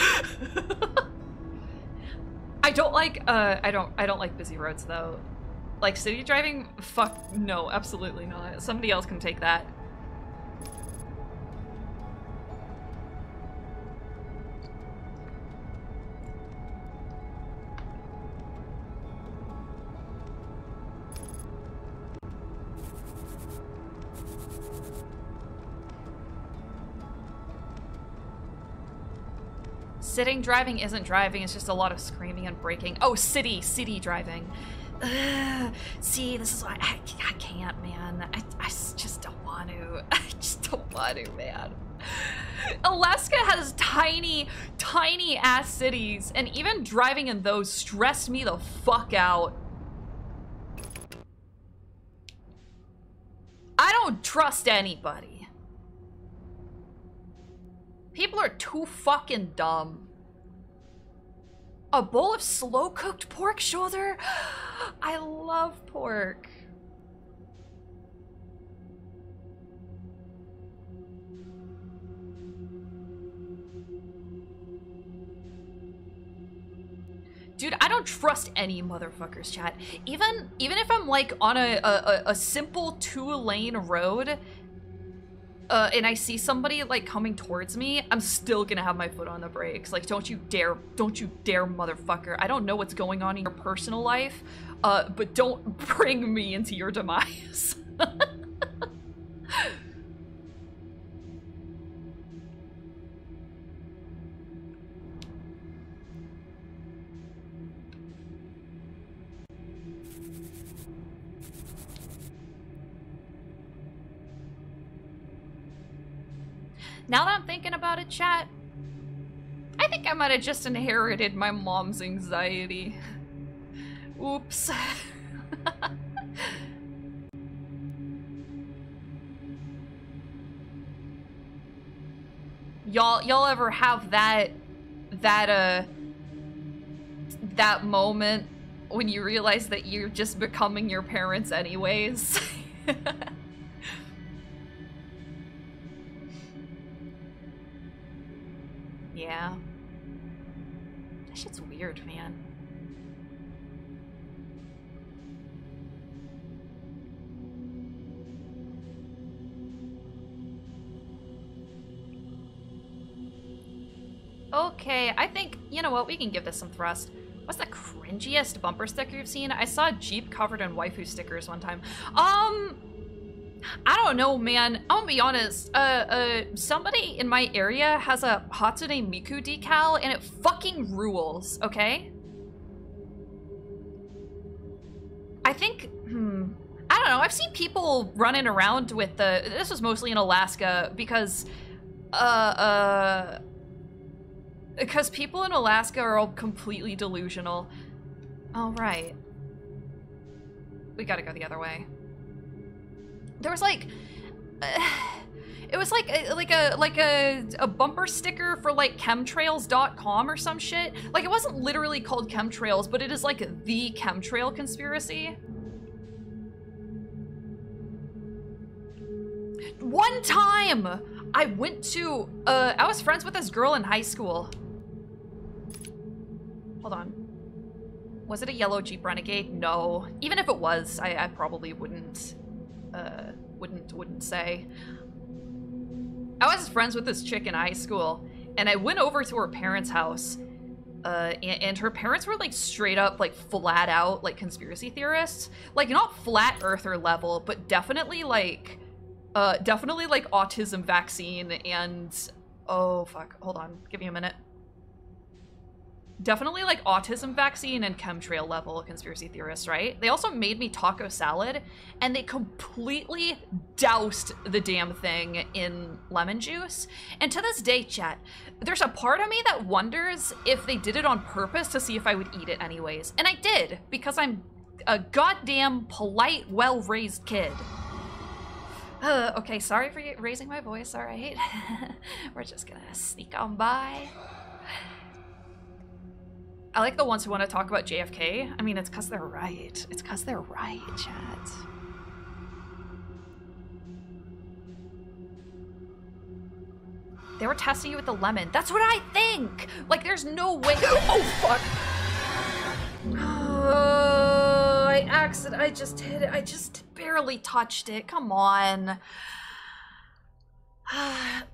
I don't like. Uh, I don't. I don't like busy roads though. Like city driving? Fuck no! Absolutely not. Somebody else can take that. Sitting driving isn't driving, it's just a lot of screaming and braking. Oh, city, city driving. See, this is why I, I can't, man. I, I just don't want to. I just don't want to, man. Alaska has tiny, tiny ass cities, and even driving in those stressed me the fuck out. I don't trust anybody. People are too fucking dumb. A bowl of slow cooked pork shoulder? I love pork. Dude, I don't trust any motherfuckers, chat. Even even if I'm like on a, a, a simple two-lane road uh, and I see somebody like coming towards me, I'm still gonna have my foot on the brakes. Like, don't you dare, don't you dare, motherfucker. I don't know what's going on in your personal life, uh, but don't bring me into your demise. Now that I'm thinking about it, chat, I think I might have just inherited my mom's anxiety. Oops. y'all y'all ever have that that uh that moment when you realize that you're just becoming your parents anyways? Yeah. That shit's weird, man. Okay, I think, you know what, we can give this some thrust. What's the cringiest bumper sticker you've seen? I saw a Jeep covered in waifu stickers one time. Um, I don't know, man. I'm gonna be honest. Uh, uh, somebody in my area has a Hatsune Miku decal, and it fucking rules. Okay. I think. Hmm. I don't know. I've seen people running around with the. This was mostly in Alaska because, uh, uh, because people in Alaska are all completely delusional. All right. We gotta go the other way there was like uh, it was like a, like a like a, a bumper sticker for like chemtrails.com or some shit like it wasn't literally called chemtrails but it is like the chemtrail conspiracy one time I went to, uh, I was friends with this girl in high school. Hold on. Was it a yellow Jeep Renegade? No. Even if it was, I, I probably wouldn't, uh, wouldn't, wouldn't say. I was friends with this chick in high school, and I went over to her parents' house, uh, and, and, her parents were like straight up, like flat out, like conspiracy theorists. Like not flat earther level, but definitely like, uh, definitely like autism vaccine and, oh fuck, hold on, give me a minute. Definitely like autism vaccine and chemtrail level conspiracy theorists, right? They also made me taco salad and they completely doused the damn thing in lemon juice. And to this day, chat, there's a part of me that wonders if they did it on purpose to see if I would eat it anyways. And I did, because I'm a goddamn polite, well-raised kid. Uh, okay, sorry for raising my voice, alright? We're just gonna sneak on by. I like the ones who want to talk about JFK. I mean, it's because they're right. It's because they're right, chat. They were testing you with the lemon. That's what I think! Like, there's no way- Oh, fuck! Oh, I accident- I just hit it. I just barely touched it. Come on. what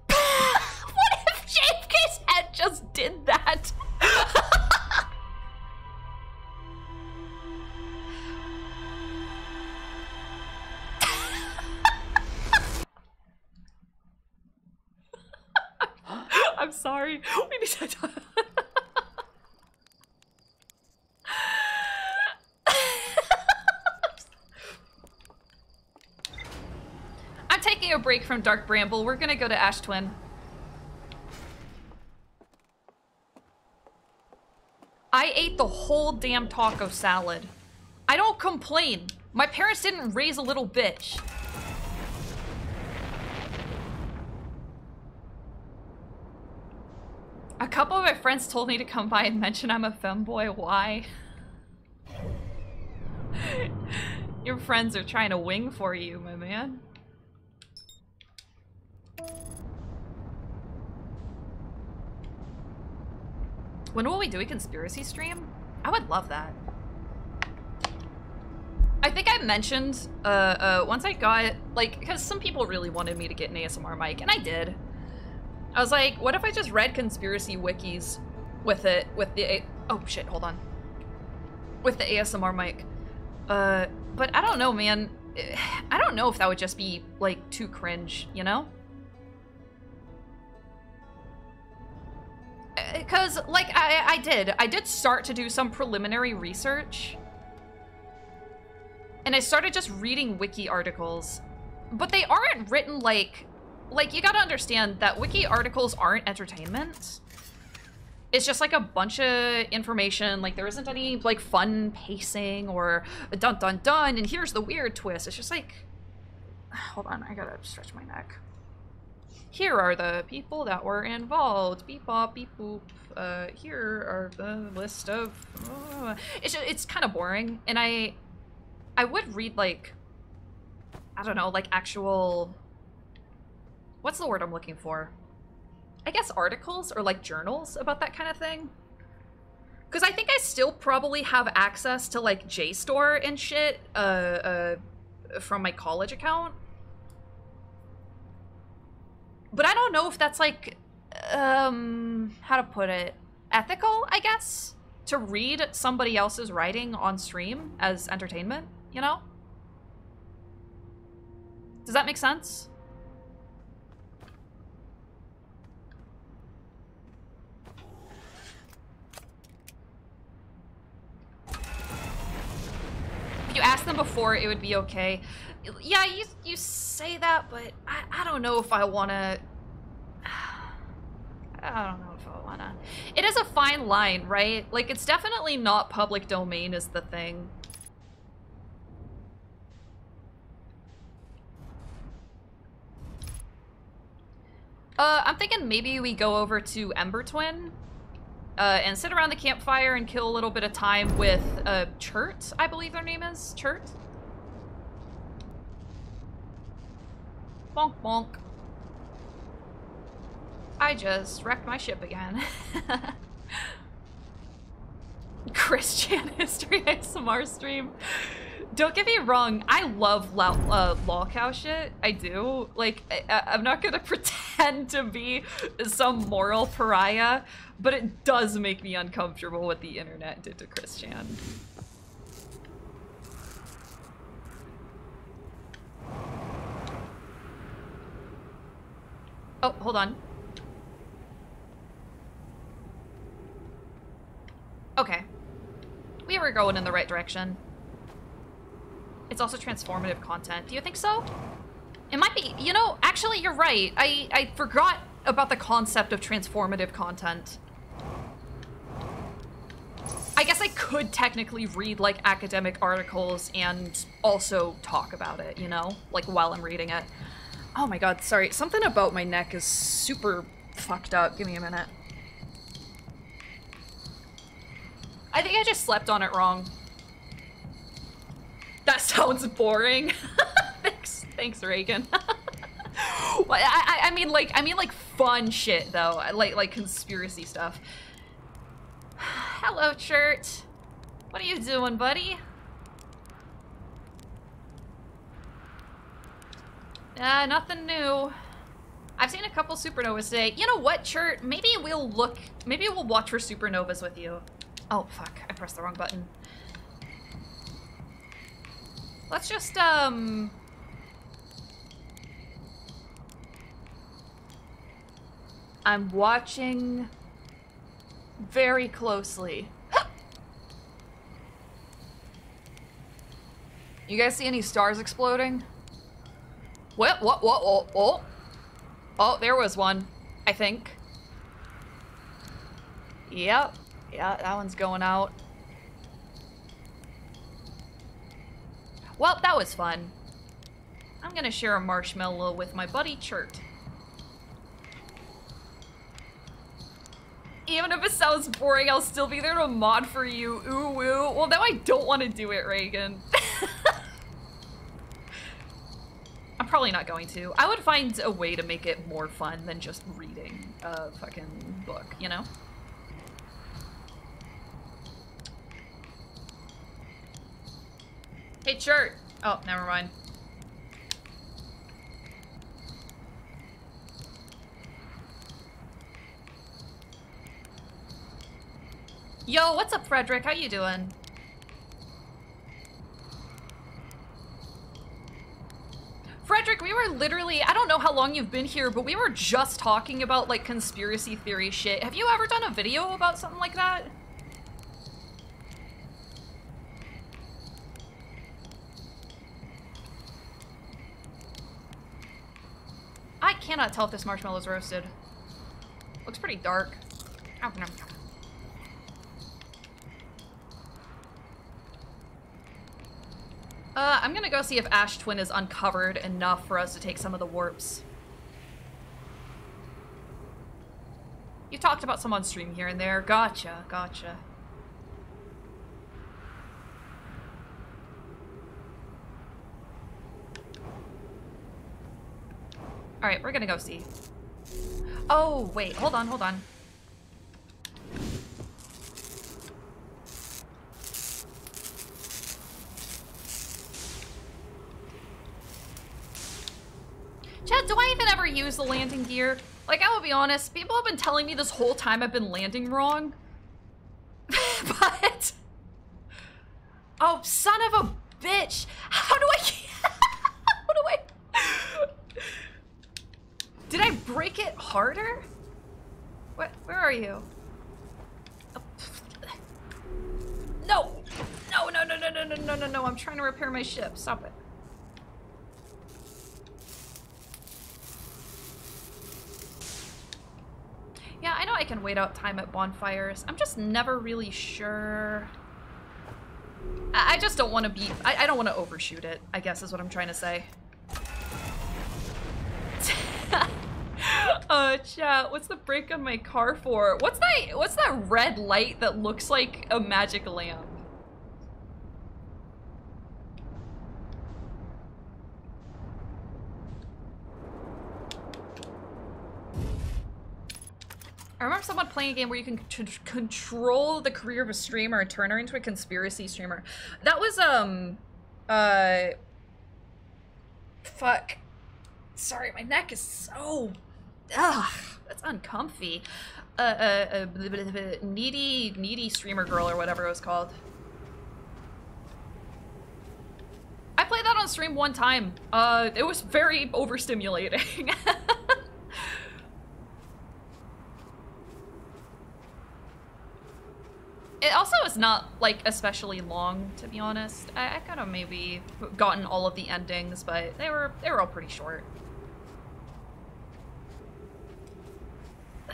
if JFK's head just did that? sorry. We need to talk. I'm taking a break from Dark Bramble. We're gonna go to Ash Twin. I ate the whole damn taco salad. I don't complain. My parents didn't raise a little bitch. A couple of my friends told me to come by and mention I'm a femboy. Why? Your friends are trying to wing for you, my man. When will we do a conspiracy stream? I would love that. I think I mentioned, uh, uh, once I got, like, because some people really wanted me to get an ASMR mic, and I did. I was like, what if I just read conspiracy wikis with it, with the, oh shit, hold on. With the ASMR mic. Uh, but I don't know, man. I don't know if that would just be, like, too cringe, you know? Because, uh, like, I, I did. I did start to do some preliminary research. And I started just reading wiki articles. But they aren't written, like, like, you gotta understand that wiki articles aren't entertainment. It's just like a bunch of information. Like, there isn't any, like, fun pacing or dun dun dun, and here's the weird twist. It's just like, hold on, I gotta stretch my neck. Here are the people that were involved. Beep bop, beep boop. Uh, here are the list of. Uh, it's just, it's kind of boring, and I, I would read like, I don't know, like actual what's the word I'm looking for? I guess articles or like journals about that kind of thing. Because I think I still probably have access to like JSTOR and shit uh, uh, from my college account. But I don't know if that's like, um, how to put it, ethical, I guess? To read somebody else's writing on stream as entertainment, you know? Does that make sense? You asked them before, it would be okay. Yeah, you you say that, but I, I don't know if I want to... I don't know if I want to... It is a fine line, right? Like, it's definitely not public domain is the thing. Uh, I'm thinking maybe we go over to Ember Twin uh, and sit around the campfire and kill a little bit of time with uh, Chert, I believe their name is. Chert? Bonk bonk. I just wrecked my ship again. Chris Chan History ASMR stream. Don't get me wrong, I love lo uh, lolcow shit. I do. Like, I am not gonna pretend to be some moral pariah, but it does make me uncomfortable what the internet did to Chris Chan. Oh, hold on. Okay. We were going in the right direction. It's also transformative content. Do you think so? It might be. You know, actually, you're right. I, I forgot about the concept of transformative content. I guess I could technically read, like, academic articles and also talk about it, you know? Like, while I'm reading it. Oh my god, sorry. Something about my neck is super fucked up. Give me a minute. I think I just slept on it wrong. That sounds boring. thanks, thanks, Reagan. well, I, I, mean, like, I mean, like, fun shit though, like, like conspiracy stuff. Hello, Chert. What are you doing, buddy? Uh, nothing new. I've seen a couple supernovas today. You know what, Chert? Maybe we'll look, maybe we'll watch for supernovas with you. Oh, fuck. I pressed the wrong button. Let's just, um... I'm watching very closely. you guys see any stars exploding? What? What? What? Oh, oh. Oh, there was one, I think. Yep. Yeah, that one's going out. Well, that was fun. I'm gonna share a marshmallow with my buddy Chert. Even if it sounds boring, I'll still be there to mod for you. Ooh woo. Well, now I don't want to do it, Reagan. I'm probably not going to. I would find a way to make it more fun than just reading a fucking book, you know? Hey, Chert. Oh, never mind. Yo, what's up, Frederick? How you doing? Frederick, we were literally, I don't know how long you've been here, but we were just talking about, like, conspiracy theory shit. Have you ever done a video about something like that? I cannot tell if this marshmallow is roasted. Looks pretty dark. Uh, I'm gonna go see if Ash Twin is uncovered enough for us to take some of the warps. You talked about some on stream here and there. Gotcha, gotcha. Alright, we're gonna go see. Oh, wait, hold on, hold on. Chad, do I even ever use the landing gear? Like, I will be honest, people have been telling me this whole time I've been landing wrong. but... Oh, son of a bitch! How do I... How do I... Did I break it harder? What? Where are you? No! No, no, no, no, no, no, no, no, no. I'm trying to repair my ship. Stop it. Yeah, I know I can wait out time at bonfires. I'm just never really sure. I, I just don't want to be... I, I don't want to overshoot it, I guess is what I'm trying to say. uh, chat, what's the break on my car for? What's that, what's that red light that looks like a magic lamp? I remember someone playing a game where you can control the career of a streamer and turn her into a conspiracy streamer. That was, um, uh, fuck. Sorry, my neck is so ugh, that's uncomfy. Uh, uh, uh needy, needy streamer girl or whatever it was called. I played that on stream one time. Uh, it was very overstimulating. it also is not like especially long to be honest. I, I could have maybe gotten all of the endings, but they were they were all pretty short.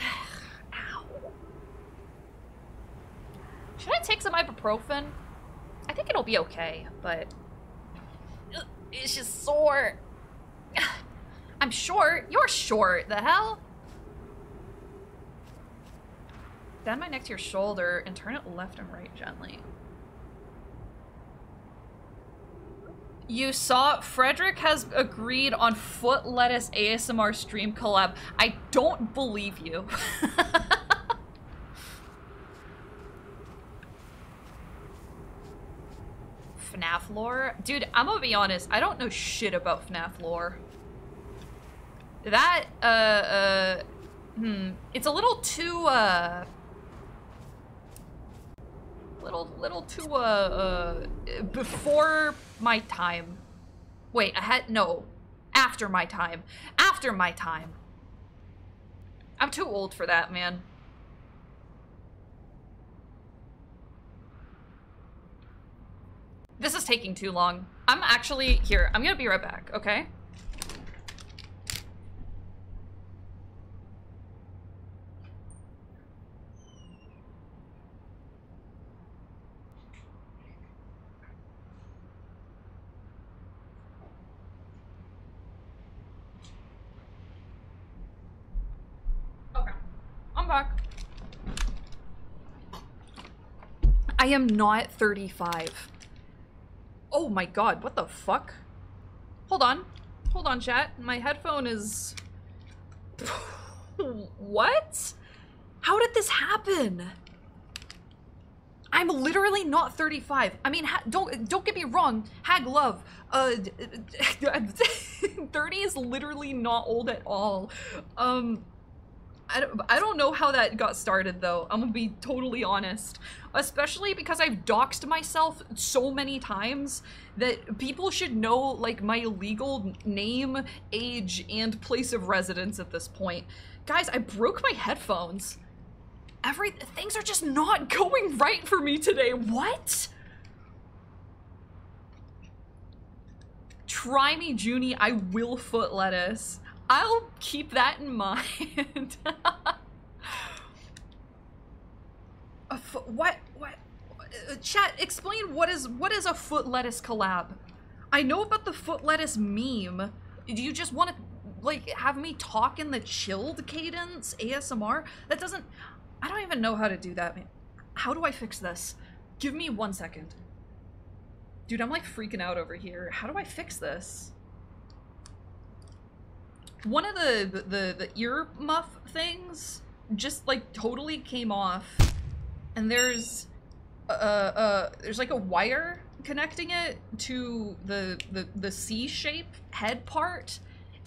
Ow. Should I take some ibuprofen? I think it'll be okay, but it's just sore. I'm short. You're short. The hell? Bend my neck to your shoulder and turn it left and right gently. You saw Frederick has agreed on foot lettuce ASMR stream collab. I don't believe you. FNAF lore? Dude, I'm gonna be honest, I don't know shit about FNAF lore. That, uh, uh, hmm, it's a little too, uh, little, little too, uh, uh, before my time. Wait, I had, no, after my time. After my time. I'm too old for that, man. This is taking too long. I'm actually, here, I'm gonna be right back, okay? Okay, I'm back. I am not 35. Oh my god, what the fuck? Hold on. Hold on, chat. My headphone is... what? How did this happen? I'm literally not 35. I mean, don't don't get me wrong. Hag love. Uh, 30 is literally not old at all. Um, I don't, I don't know how that got started though. I'm gonna be totally honest. Especially because I've doxed myself so many times that people should know like my legal name, age, and place of residence at this point. Guys, I broke my headphones. Every things are just not going right for me today. What? Try me, Junie. I will foot lettuce. I'll keep that in mind. what? What? Uh, chat, explain what is what is a foot lettuce collab? I know about the foot lettuce meme. Do you just want to like have me talk in the chilled cadence ASMR? That doesn't. I don't even know how to do that. How do I fix this? Give me one second. Dude, I'm like freaking out over here. How do I fix this? One of the, the, the ear muff things just like totally came off and there's uh uh there's like a wire connecting it to the the the C shape head part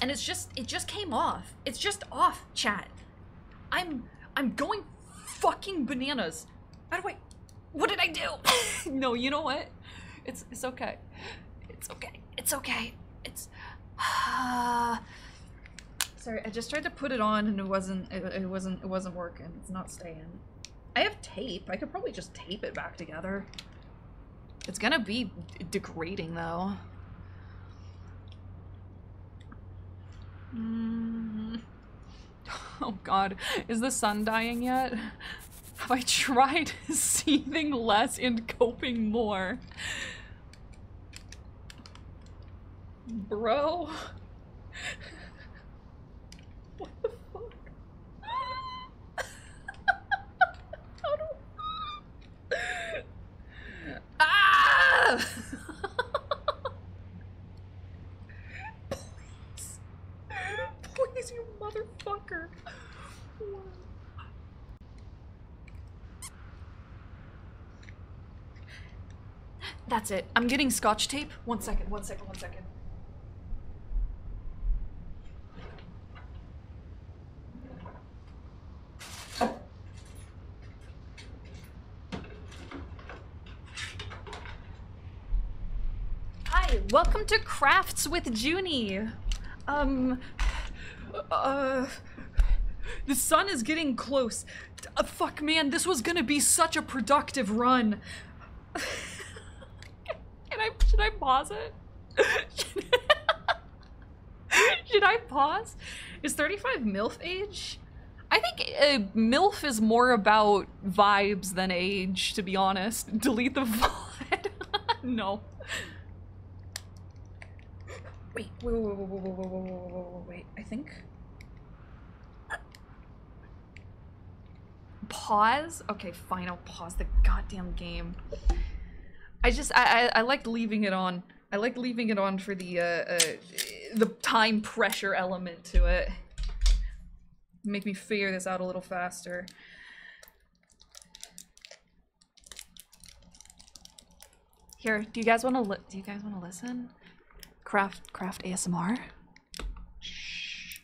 and it's just it just came off. It's just off chat. I'm I'm going fucking bananas. How do I what did I do? No you know what? It's it's okay. It's okay. It's okay. It's uh Sorry, I just tried to put it on and it wasn't it, it wasn't it wasn't working. It's not staying. I have tape. I could probably just tape it back together. It's gonna be degrading though. Mm. Oh god, is the sun dying yet? Have I tried seething less and coping more? Bro? What the fuck? Ah! Please. Please, you motherfucker. That's it. I'm getting scotch tape. One second, one second, one second. Welcome to Crafts with Junie. Um, uh, the sun is getting close. Uh, fuck, man, this was gonna be such a productive run. Can I, should I pause it? should I pause? Is 35 MILF age? I think uh, MILF is more about vibes than age, to be honest. Delete the VOD. no. Wait, wait, wait, wait, wait, wait, wait, wait, wait, wait, wait, I think. Pause? Okay, fine, I'll pause the goddamn game. I just, I, I, I liked leaving it on. I like leaving it on for the, uh, uh, the time pressure element to it. Make me figure this out a little faster. Here, do you guys want to do you guys want to listen? Craft craft ASMR. Shh.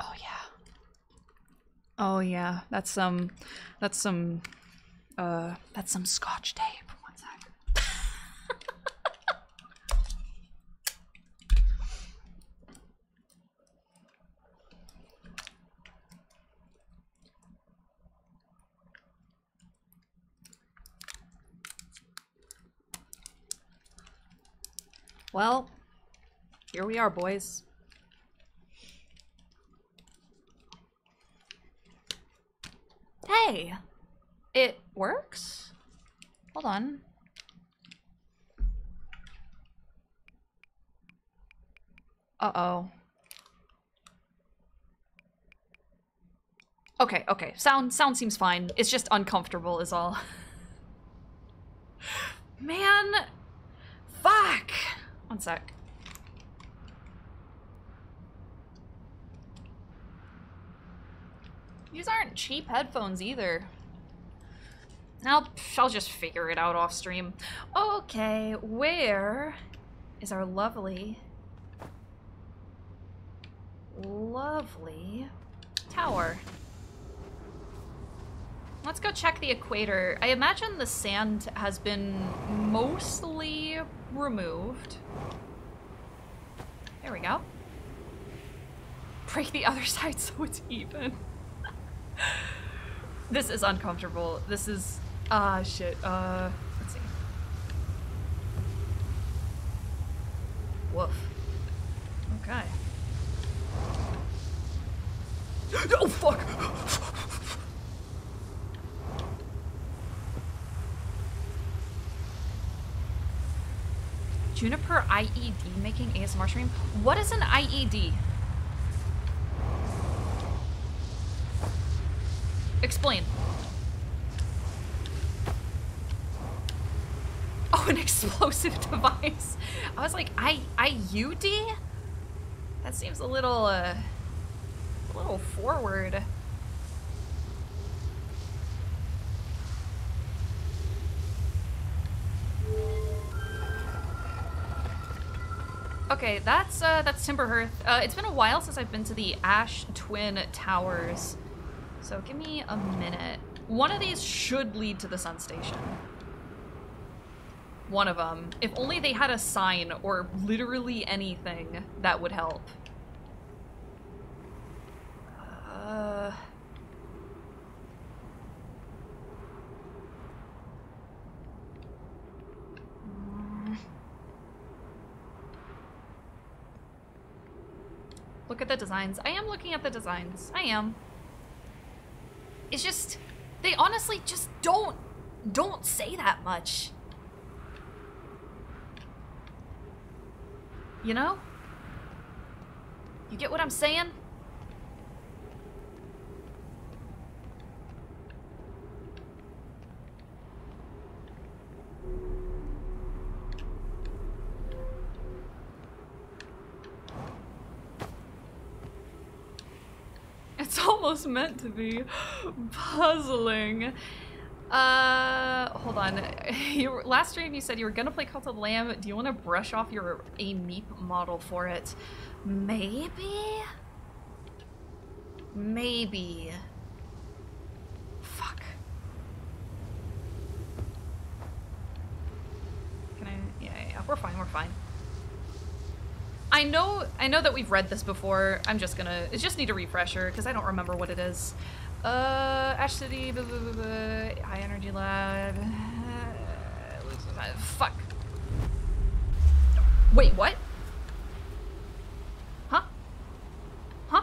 Oh yeah. Oh yeah, that's some that's some uh that's some scotch tape. One sec. Well, here we are, boys. Hey! It works? Hold on. Uh-oh. Okay, okay. Sound sound seems fine. It's just uncomfortable is all. Man! Fuck! One sec. These aren't cheap headphones either. I'll, I'll just figure it out off stream. Okay, where is our lovely, lovely tower? Let's go check the equator. I imagine the sand has been mostly removed. There we go. Break the other side so it's even. this is uncomfortable. This is ah shit. Uh let's see. Woof. Okay. Oh fuck! Juniper IED making ASMR stream? What is an IED? Explain. Oh, an explosive device. I was like, I IUD? That seems a little uh a little forward. Okay, that's uh, that's Timberhearth. Uh, it's been a while since I've been to the Ash Twin Towers, so give me a minute. One of these should lead to the Sun Station. One of them. If only they had a sign or literally anything that would help. Uh... Look at the designs. I am looking at the designs. I am. It's just, they honestly just don't, don't say that much. You know? You get what I'm saying? Almost meant to be puzzling. Uh, hold on. You, last stream you said you were gonna play Cult of the Lamb. Do you want to brush off your a meep model for it? Maybe. Maybe. Fuck. Can I? Yeah, yeah, yeah. We're fine. We're fine. I know, I know that we've read this before. I'm just gonna, it's just need a refresher because I don't remember what it is. Uh, Ash City, blah, blah, blah, High Energy Lab. Fuck. Wait, what? Huh? Huh?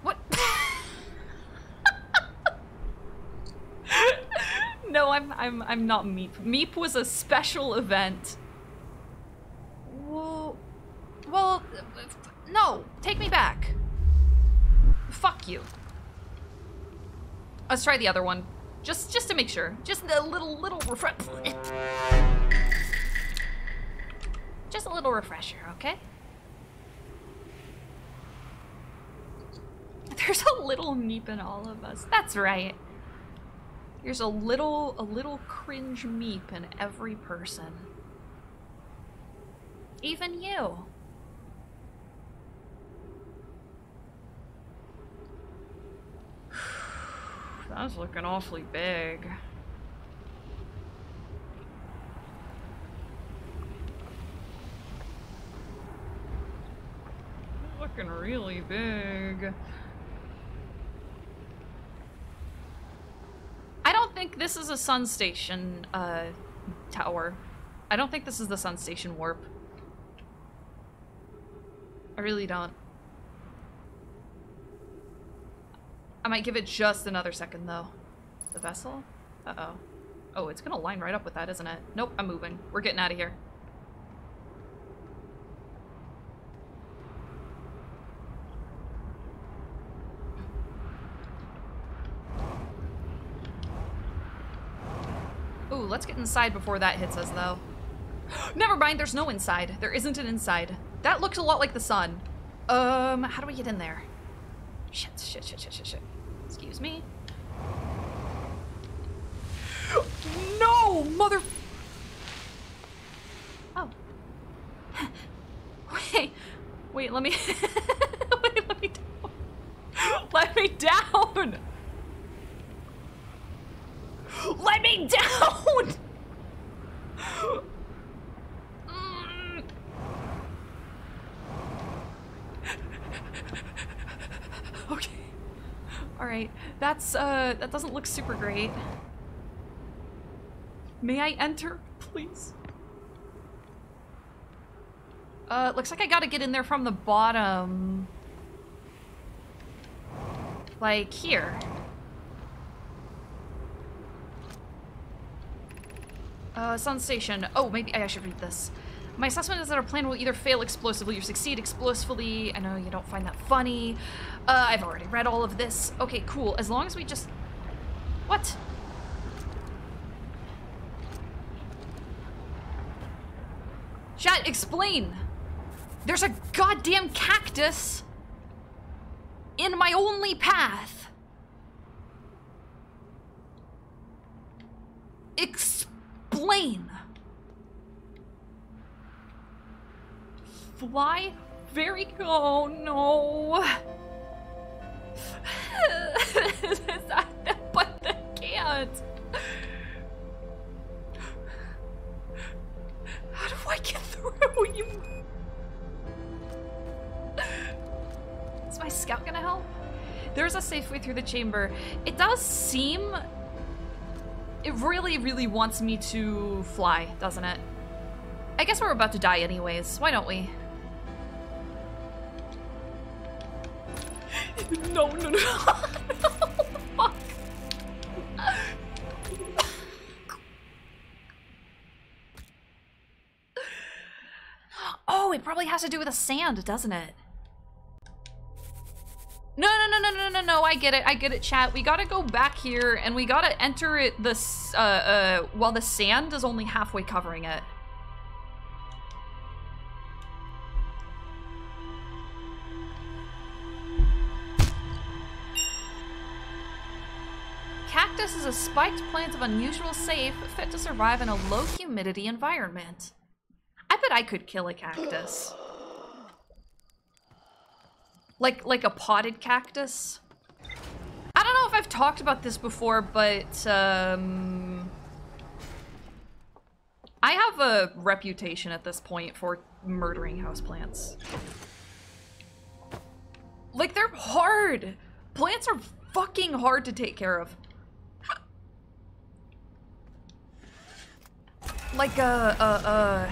What? no, I'm, I'm, I'm not Meep. Meep was a special event. Well, well, no, take me back. Fuck you. Let's try the other one. Just just to make sure. Just a little little refresh. Just a little refresher, okay? There's a little meep in all of us. That's right. There's a little a little cringe meep in every person. Even you. That's looking awfully big. Looking really big. I don't think this is a sun station uh, tower. I don't think this is the sun station warp. I really don't. I might give it just another second, though. The vessel? Uh-oh. Oh, it's gonna line right up with that, isn't it? Nope, I'm moving. We're getting out of here. Ooh, let's get inside before that hits us, though. Never mind, there's no inside. There isn't an inside. That looks a lot like the sun. Um, how do we get in there? Shit, shit, shit, shit, shit, shit. Excuse me. no, mother... Oh. wait, wait, let me... wait, let me down. Let me down! Let me down! Mm. okay. Alright. That's, uh, that doesn't look super great. May I enter, please? Uh, looks like I gotta get in there from the bottom. Like, here. Uh, Sun Station. Oh, maybe I should read this. My assessment is that our plan will either fail explosively or succeed explosively. I know you don't find that funny. Uh, I've already read all of this. Okay, cool. As long as we just... What? Chat, explain! There's a goddamn cactus in my only path. Explain. Fly very. Oh no. but they can't. How do I get through? You. Is my scout gonna help? There's a safe way through the chamber. It does seem... It really, really wants me to fly, doesn't it? I guess we're about to die anyways. Why don't we? No, no, no. Oh, it probably has to do with the sand, doesn't it? No, no, no, no, no, no, no, I get it, I get it, chat. We gotta go back here, and we gotta enter it this, uh, uh, while the sand is only halfway covering it. Cactus is a spiked plant of unusual safe, fit to survive in a low humidity environment. I bet I could kill a cactus. Like, like a potted cactus. I don't know if I've talked about this before, but, um... I have a reputation at this point for murdering houseplants. Like, they're hard! Plants are fucking hard to take care of. Like, uh, uh, uh...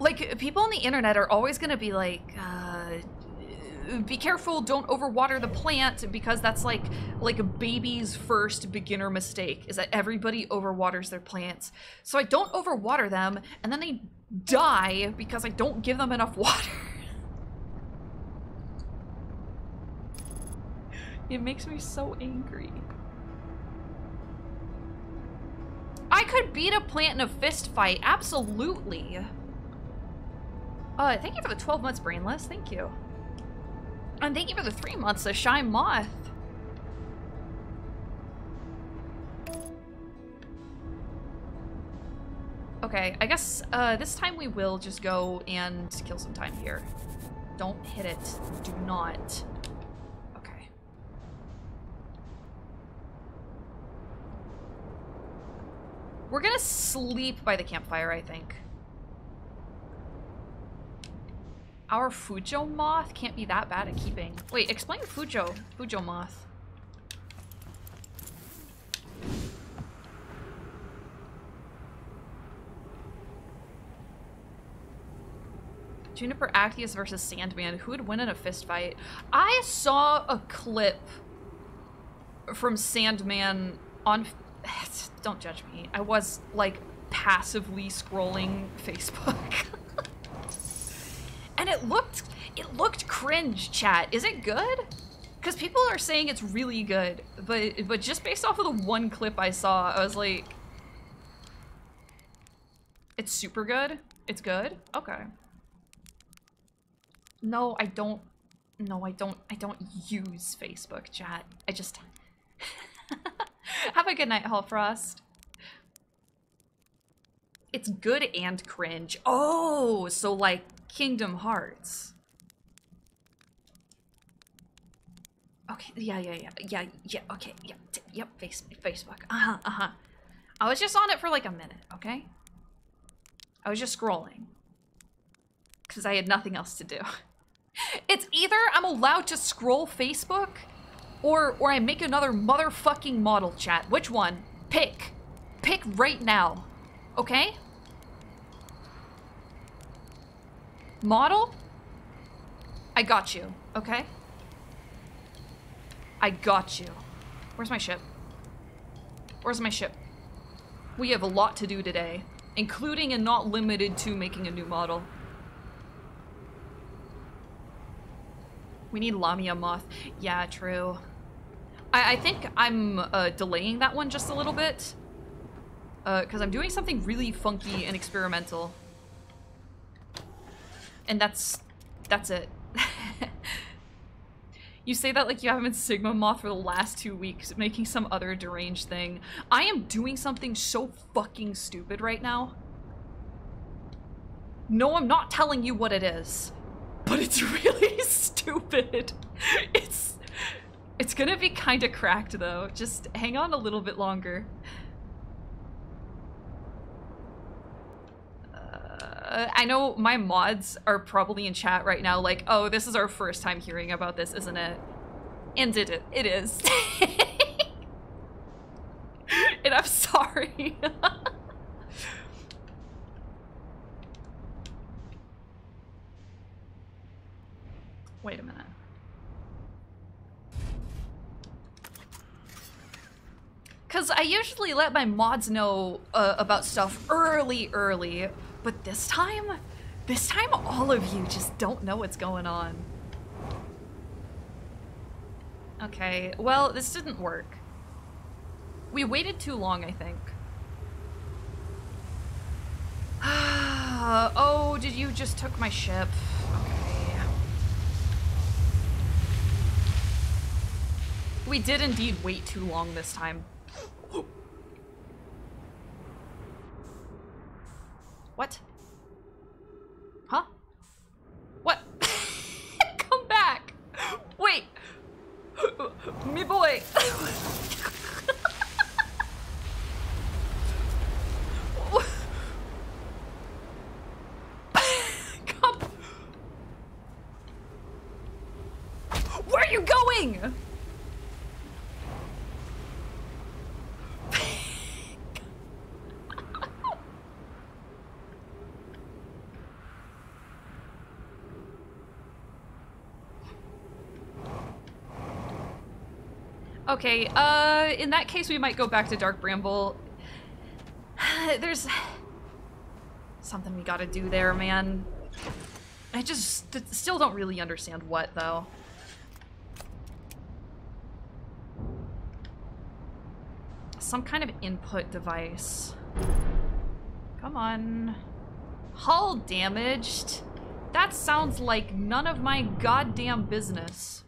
Like, people on the internet are always gonna be like, uh, be careful, don't overwater the plant because that's like like a baby's first beginner mistake is that everybody overwaters their plants. So I don't overwater them and then they die because I don't give them enough water. it makes me so angry. I could beat a plant in a fist fight, absolutely. Uh, thank you for the 12 months, Brainless. Thank you. And thank you for the three months, a Shy Moth. Okay, I guess uh, this time we will just go and kill some time here. Don't hit it. Do not. Okay. We're gonna sleep by the campfire, I think. Our Fujo moth can't be that bad at keeping. Wait, explain Fujo. Fujo moth. Juniper Actias versus Sandman. Who would win in a fist fight? I saw a clip from Sandman on... Don't judge me. I was, like, passively scrolling Facebook. And it looked, it looked cringe, chat. Is it good? Because people are saying it's really good, but but just based off of the one clip I saw, I was like, it's super good. It's good. Okay. No, I don't. No, I don't. I don't use Facebook chat. I just. Have a good night, Hallfrost. It's good and cringe. Oh, so like Kingdom Hearts. Okay, yeah, yeah, yeah, yeah, yeah, okay, yeah, yep, face, Facebook, uh-huh, uh-huh. I was just on it for like a minute, okay? I was just scrolling. Because I had nothing else to do. It's either I'm allowed to scroll Facebook, or, or I make another motherfucking model chat. Which one? Pick. Pick right now, okay? Model? I got you, okay? I got you. Where's my ship? Where's my ship? We have a lot to do today, including and not limited to making a new model. We need Lamia Moth. Yeah, true. I, I think I'm uh, delaying that one just a little bit. Because uh, I'm doing something really funky and experimental. And that's that's it. you say that like you haven't been Sigma Moth for the last two weeks, making some other deranged thing. I am doing something so fucking stupid right now. No, I'm not telling you what it is. But it's really stupid. It's it's gonna be kind of cracked though. Just hang on a little bit longer. Uh, I know my mods are probably in chat right now like, oh, this is our first time hearing about this, isn't it? And it, it is. and I'm sorry. Wait a minute. Because I usually let my mods know uh, about stuff early, early, but this time, this time all of you just don't know what's going on. Okay, well, this didn't work. We waited too long, I think. oh, did you just took my ship? Okay. We did indeed wait too long this time. What? Huh? What? Come back! Wait! Me boy! Come. Where are you going? Okay, uh, in that case, we might go back to Dark Bramble. There's something we gotta do there, man. I just st still don't really understand what, though. Some kind of input device. Come on. Hull damaged? That sounds like none of my goddamn business.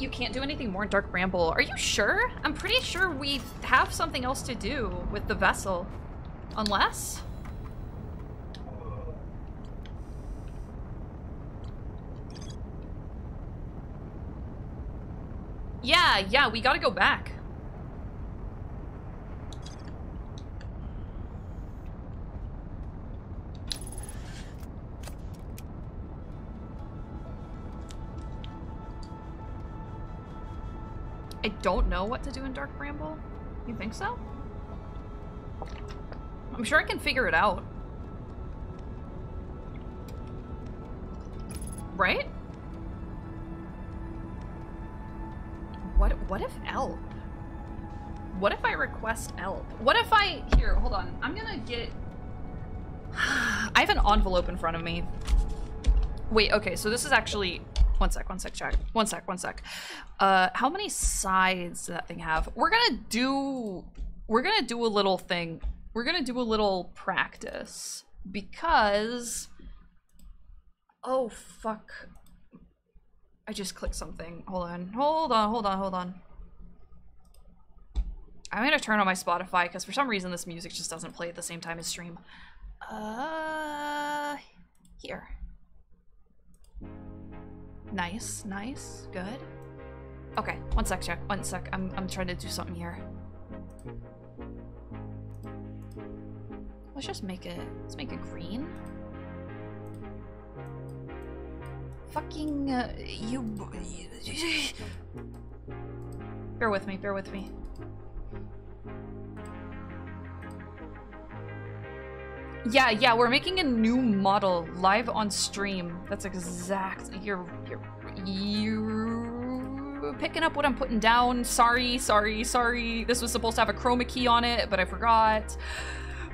You can't do anything more in Dark Bramble. Are you sure? I'm pretty sure we have something else to do with the vessel. Unless? Yeah, yeah, we gotta go back. Don't know what to do in Dark Bramble. You think so? I'm sure I can figure it out. Right? What what if Elp? What if I request Elp? What if I here, hold on. I'm gonna get I have an envelope in front of me. Wait, okay, so this is actually one sec, one sec, check. One sec, one sec. Uh, how many sides does that thing have? We're gonna do, we're gonna do a little thing. We're gonna do a little practice because, oh fuck. I just clicked something. Hold on, hold on, hold on, hold on. I'm gonna turn on my Spotify because for some reason this music just doesn't play at the same time as stream. Uh, here. Nice, nice, good. Okay, one sec, check. One sec. I'm I'm trying to do something here. Let's just make it. Let's make it green. Fucking uh, you. bear with me. Bear with me. Yeah, yeah, we're making a new model live on stream. That's exactly you're you're you picking up what I'm putting down. Sorry, sorry, sorry. This was supposed to have a chroma key on it, but I forgot.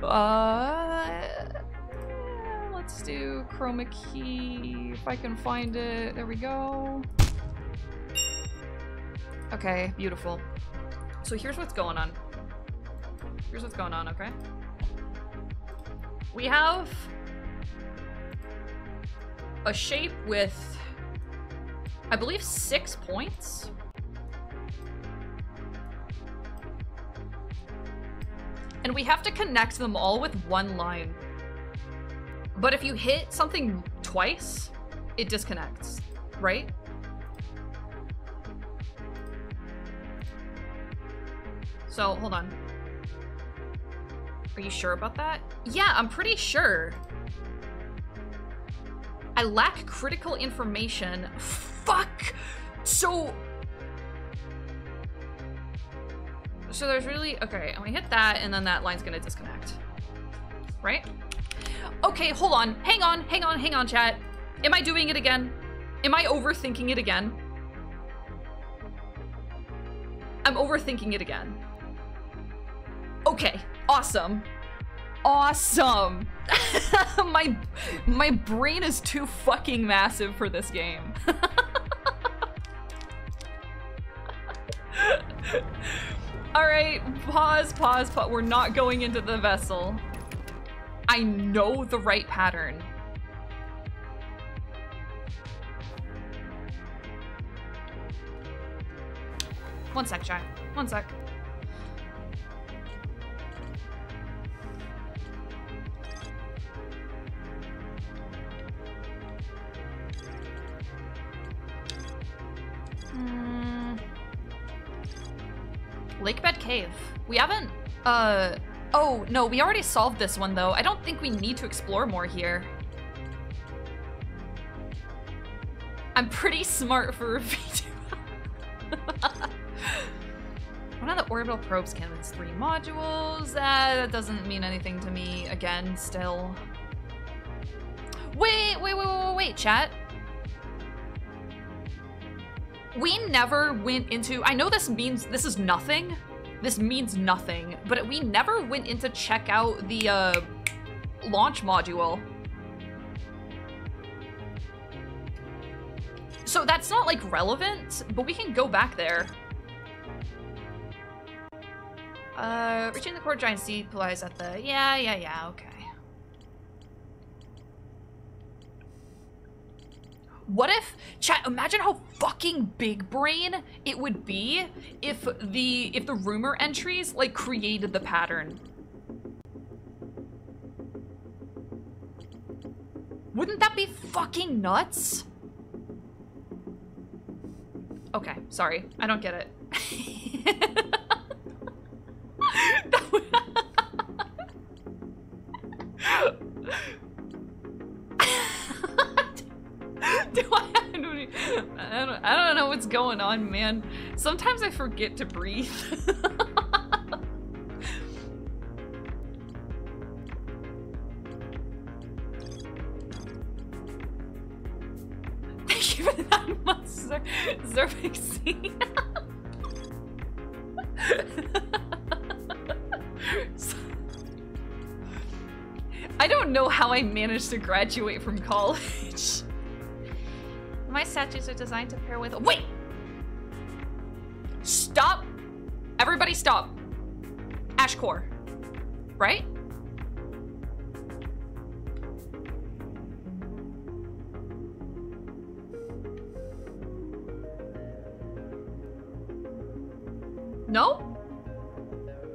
Uh let's do chroma key if I can find it. There we go. Okay, beautiful. So here's what's going on. Here's what's going on, okay? We have a shape with, I believe, six points. And we have to connect them all with one line. But if you hit something twice, it disconnects, right? So, hold on. Are you sure about that? Yeah, I'm pretty sure. I lack critical information. Fuck! So... So there's really... Okay, I'm gonna hit that, and then that line's gonna disconnect. Right? Okay, hold on. Hang on, hang on, hang on, chat. Am I doing it again? Am I overthinking it again? I'm overthinking it again. Okay, awesome. Awesome. my my brain is too fucking massive for this game. All right, pause, pause, pause. We're not going into the vessel. I know the right pattern. One sec, Jack. One sec. Hmm. Lakebed Cave. We haven't, uh, oh, no, we already solved this one, though. I don't think we need to explore more here. I'm pretty smart for a V2. One of the orbital probes Can contains three modules. Uh, that doesn't mean anything to me. Again, still. Wait, wait, wait, wait, wait, chat. We never went into. I know this means this is nothing. This means nothing, but we never went in to check out the uh, launch module. So that's not like relevant, but we can go back there. Uh, reaching the core Giant's Deep lies at the. Yeah, yeah, yeah, okay. What if, chat, imagine how fucking big brain it would be if the, if the rumor entries, like, created the pattern. Wouldn't that be fucking nuts? Okay, sorry. I don't get it. Do I, I, don't, I, don't, know what's going on, man. Sometimes I forget to breathe. Thank you for that much. I don't know how I managed to graduate from college. My statues are designed to pair with- Wait! Stop! Everybody stop. Ash core. Right? No?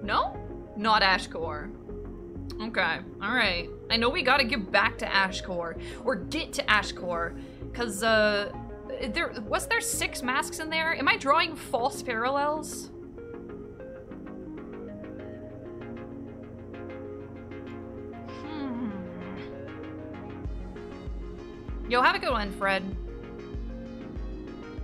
No? Not ash core. Okay, alright. I know we gotta give back to Ashcore, or get to Ashcore, because, uh, there, was there six masks in there? Am I drawing false parallels? Hmm. Yo, have a good one, Fred.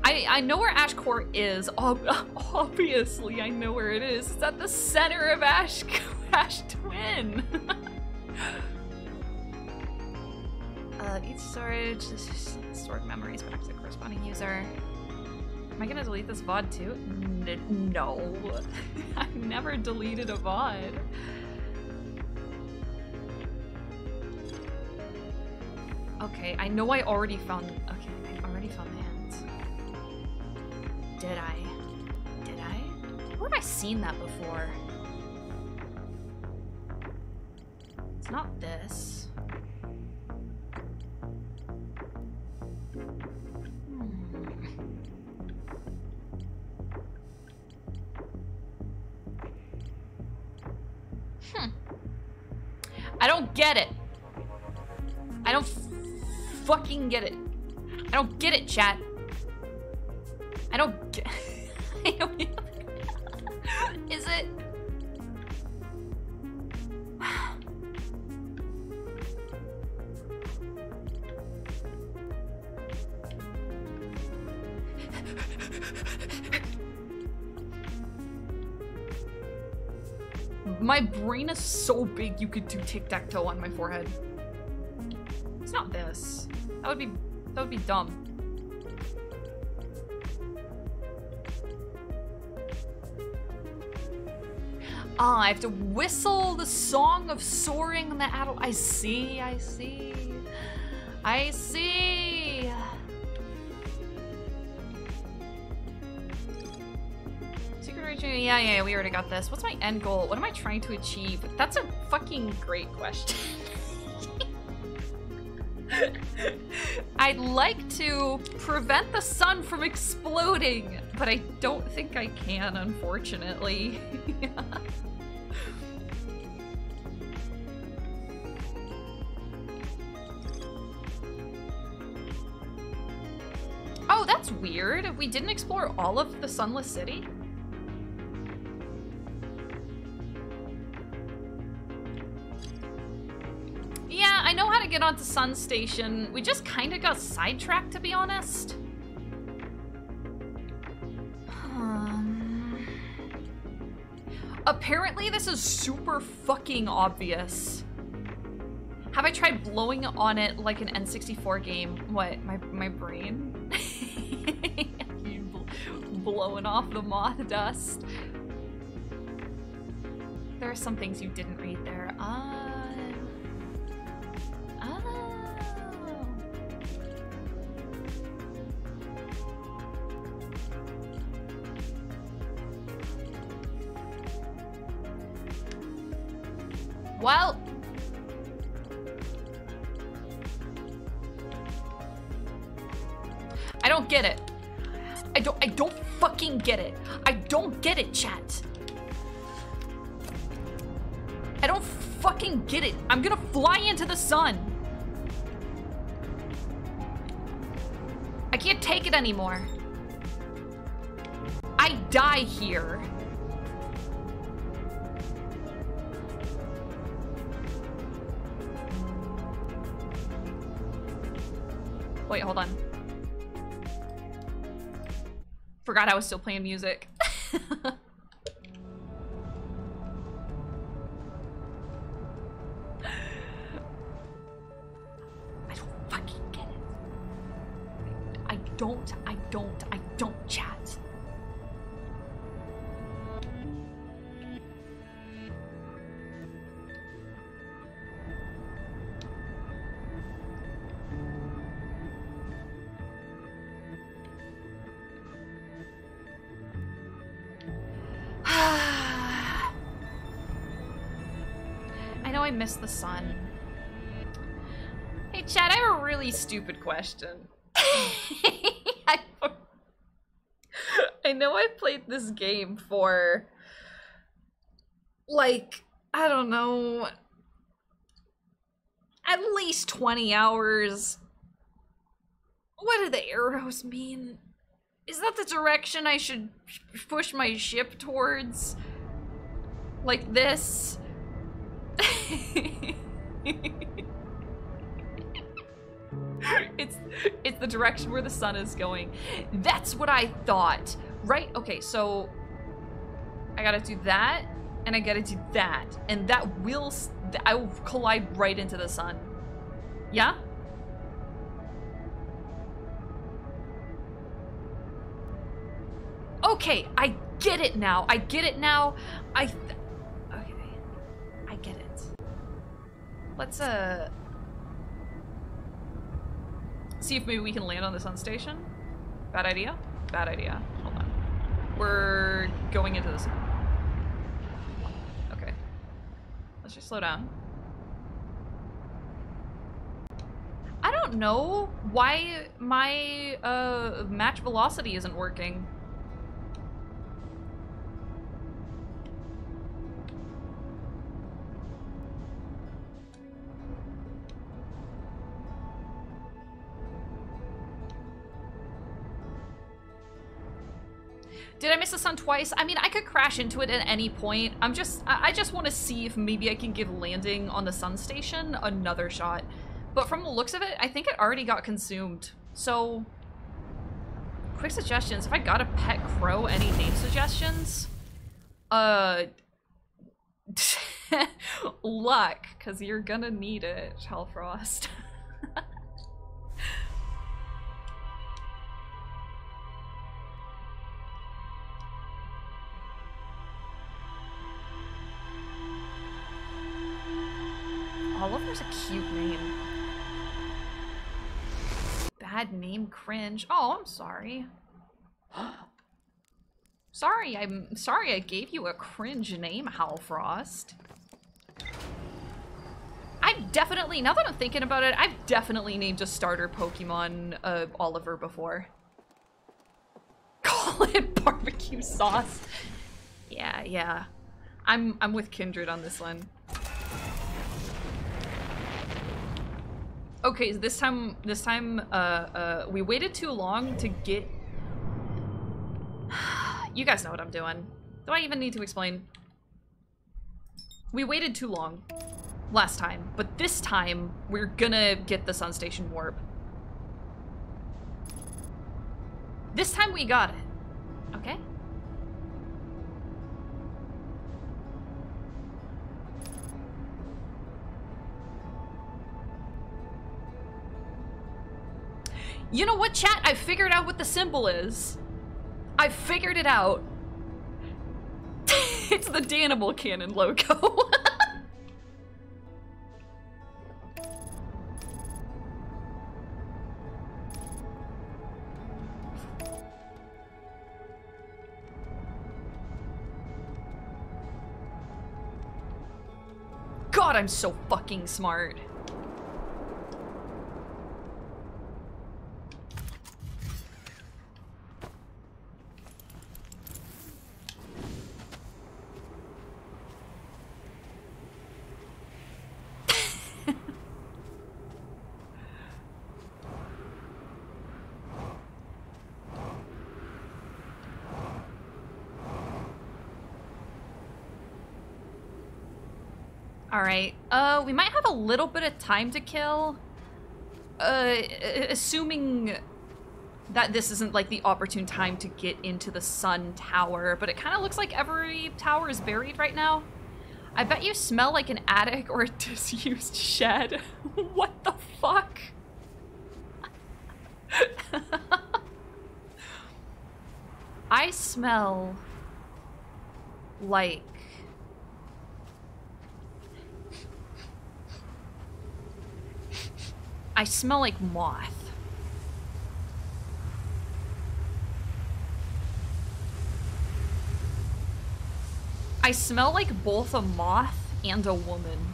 I, I know where Ash Ashcore is. Ob obviously, I know where it is. It's at the center of Ash, Ash Twin. uh, each storage, stored memories back to the corresponding user. Am I gonna delete this VOD too? N no. I've never deleted a VOD. Okay, I know I already found, okay, I already found the hands. Did I? Did I? Where have I seen that before? It's not this. Hmm. Hmm. I don't get it. I don't fucking get it. I don't get it, chat. I don't get. I don't. Is it? My brain is so big you could do tic-tac-toe on my forehead. It's not this. That would be that would be dumb. Ah, I have to whistle the song of soaring on the adult. I see, I see. I see. Yeah, yeah, we already got this. What's my end goal? What am I trying to achieve? That's a fucking great question. I'd like to prevent the sun from exploding, but I don't think I can, unfortunately. yeah. Oh, that's weird. We didn't explore all of the Sunless City? I know how to get onto Sun Station. We just kind of got sidetracked, to be honest. Um, apparently, this is super fucking obvious. Have I tried blowing on it like an N64 game? What, my, my brain? blowing off the moth dust. There are some things you didn't read there. Uh... Well. I don't get it. I don't I don't fucking get it. I don't get it, chat. I don't fucking get it. I'm gonna fly into the sun. I can't take it anymore. I die here. Wait, hold on. Forgot I was still playing music. I don't fucking get it. I don't, I don't, I don't chat. Miss the sun. Hey, Chad, I have a really stupid question. I, I know I've played this game for like, I don't know, at least 20 hours. What do the arrows mean? Is that the direction I should push my ship towards? Like this? it's it's the direction where the sun is going. That's what I thought. Right? Okay, so I gotta do that, and I gotta do that, and that will I will collide right into the sun. Yeah. Okay, I get it now. I get it now. I. Let's uh see if maybe we can land on the sun station. Bad idea. Bad idea. Hold on. We're going into the sun. Okay. Let's just slow down. I don't know why my uh, match velocity isn't working. Did I miss the sun twice? I mean, I could crash into it at any point. I'm just, I just want to see if maybe I can give landing on the sun station another shot. But from the looks of it, I think it already got consumed. So, quick suggestions. If I got a pet crow, any name suggestions? Uh, luck, because you're gonna need it, Hellfrost. Oliver's a cute name. Bad name cringe. Oh, I'm sorry. sorry, I'm sorry I gave you a cringe name, Howlfrost. I've definitely, now that I'm thinking about it, I've definitely named a starter Pokemon uh, Oliver before. Call it barbecue sauce. Yeah, yeah. I'm I'm with Kindred on this one. Okay, this time this time uh uh we waited too long to get You guys know what I'm doing. Do I even need to explain? We waited too long last time, but this time we're gonna get the Sun Station warp. This time we got it. Okay? You know what, chat? I figured out what the symbol is. I figured it out. it's the Danimal Cannon logo. God, I'm so fucking smart. Alright, uh, we might have a little bit of time to kill. Uh, assuming that this isn't like the opportune time to get into the sun tower, but it kind of looks like every tower is buried right now. I bet you smell like an attic or a disused shed. what the fuck? I smell like I smell like moth. I smell like both a moth and a woman.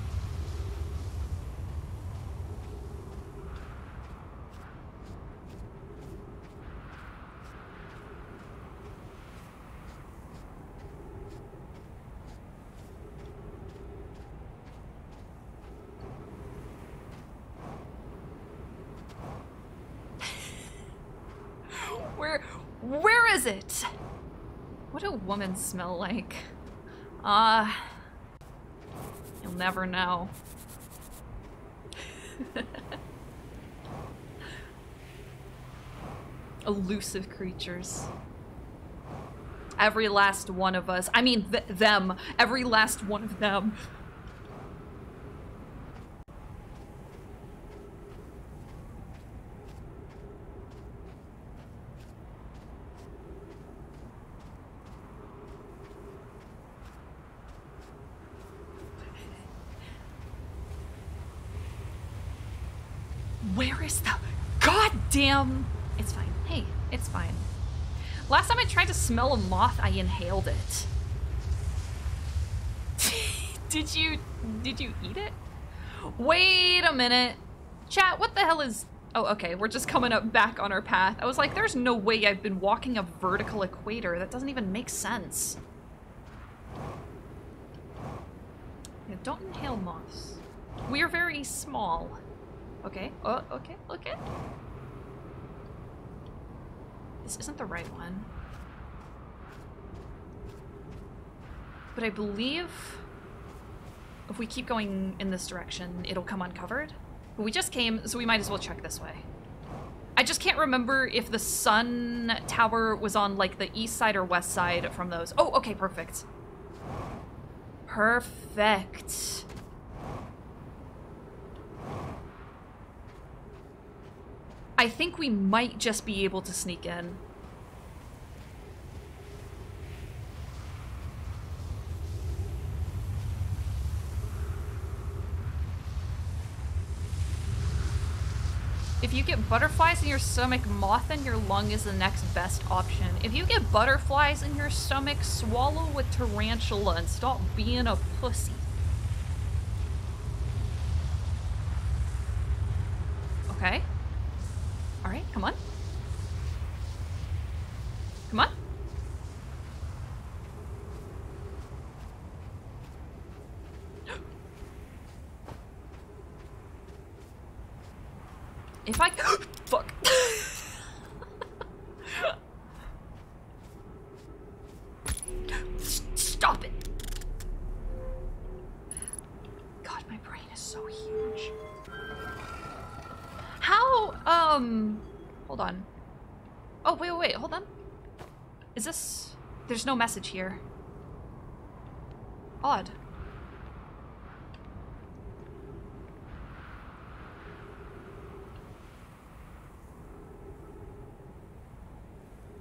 Where, where is it? What women smell like? Ah, uh, you'll never know. Elusive creatures. Every last one of us. I mean, th them. Every last one of them. Where is the goddamn? It's fine. Hey, it's fine. Last time I tried to smell a moth, I inhaled it. did you did you eat it? Wait a minute. Chat, what the hell is Oh, okay, we're just coming up back on our path. I was like, there's no way I've been walking a vertical equator. That doesn't even make sense. Don't inhale moths. We are very small. Okay. Oh, okay, okay. This isn't the right one. But I believe if we keep going in this direction, it'll come uncovered. But we just came, so we might as well check this way. I just can't remember if the sun tower was on like the east side or west side from those. Oh, okay, perfect. Perfect. I think we might just be able to sneak in. If you get butterflies in your stomach, moth in your lung is the next best option. If you get butterflies in your stomach, swallow a tarantula and stop being a pussy. All right, come on. Come on. If I... there's no message here. Odd.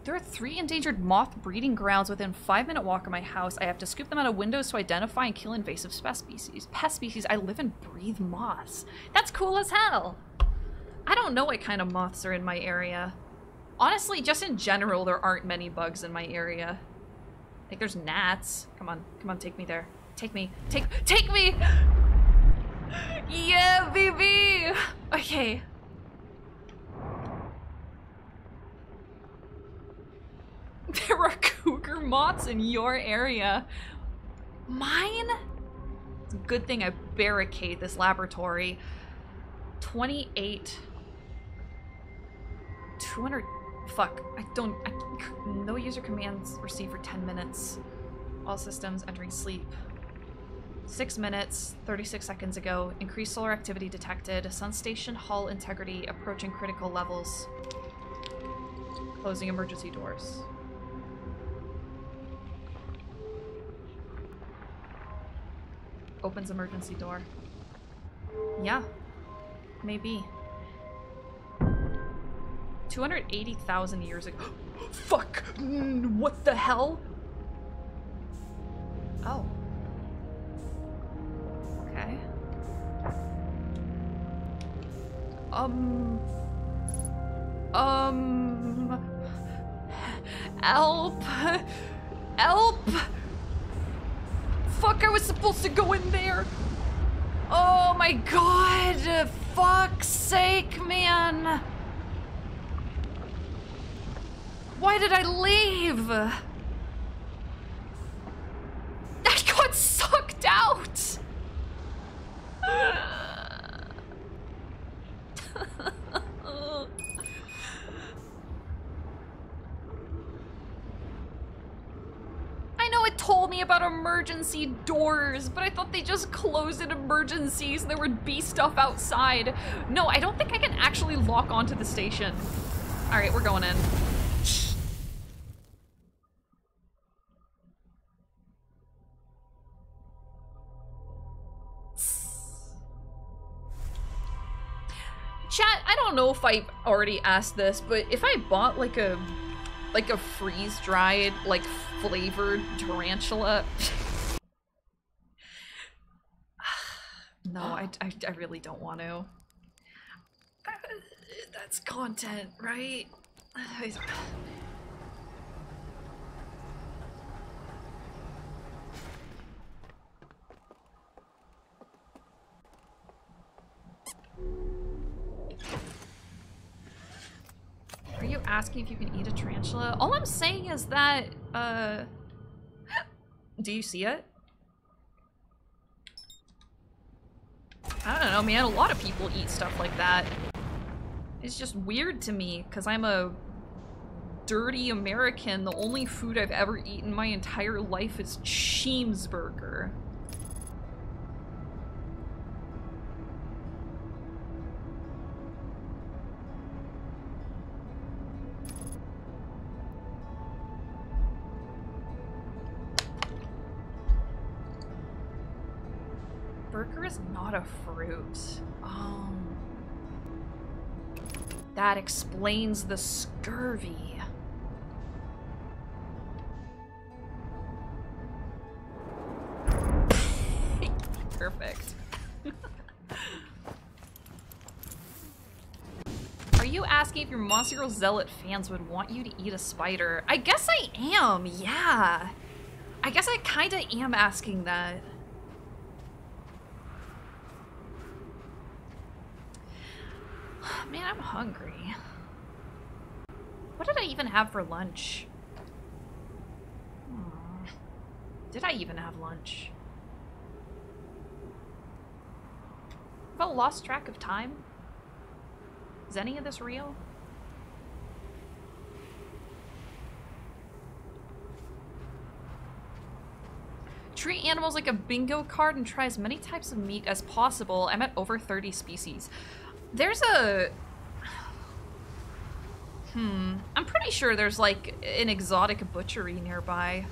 There are three endangered moth breeding grounds within five minute walk of my house. I have to scoop them out of windows to identify and kill invasive pest species. Pest species, I live and breathe moths. That's cool as hell. I don't know what kind of moths are in my area. Honestly, just in general, there aren't many bugs in my area. Like there's gnats. Come on, come on, take me there. Take me, take, take me! Yeah, baby! Okay, There are cougar moths in your area. Mine? It's a good thing I barricade this laboratory. 28. 200. Fuck. I don't. I, no user commands received for 10 minutes. All systems entering sleep. 6 minutes, 36 seconds ago. Increased solar activity detected. Sun station hull integrity approaching critical levels. Closing emergency doors. opens emergency door. Yeah, maybe. 280,000 years ago. Fuck! What the hell? Oh. Okay. Um. Um. Help! Help! fuck I was supposed to go in there? Oh my god! Fuck's sake, man! Why did I leave? I got sucked out! I know it told me about emergency doors, but I thought they just closed in emergencies and there would be stuff outside. No, I don't think I can actually lock onto the station. All right, we're going in. Already asked this, but if I bought like a like a freeze-dried, like flavored tarantula. no, I, I, I, really don't want to. Uh, that's content, right? Are you asking if you can eat a tarantula? All I'm saying is that, uh... Do you see it? I don't know, man. A lot of people eat stuff like that. It's just weird to me, because I'm a dirty American. The only food I've ever eaten my entire life is Cheeseburger. A fruit. Um, that explains the scurvy. Perfect. Are you asking if your Monster Girl Zealot fans would want you to eat a spider? I guess I am, yeah. I guess I kinda am asking that. Man, I'm hungry. What did I even have for lunch? Hmm. Did I even have lunch? Have I lost track of time? Is any of this real? Treat animals like a bingo card and try as many types of meat as possible. I'm at over 30 species. There's a... Hmm. I'm pretty sure there's like an exotic butchery nearby.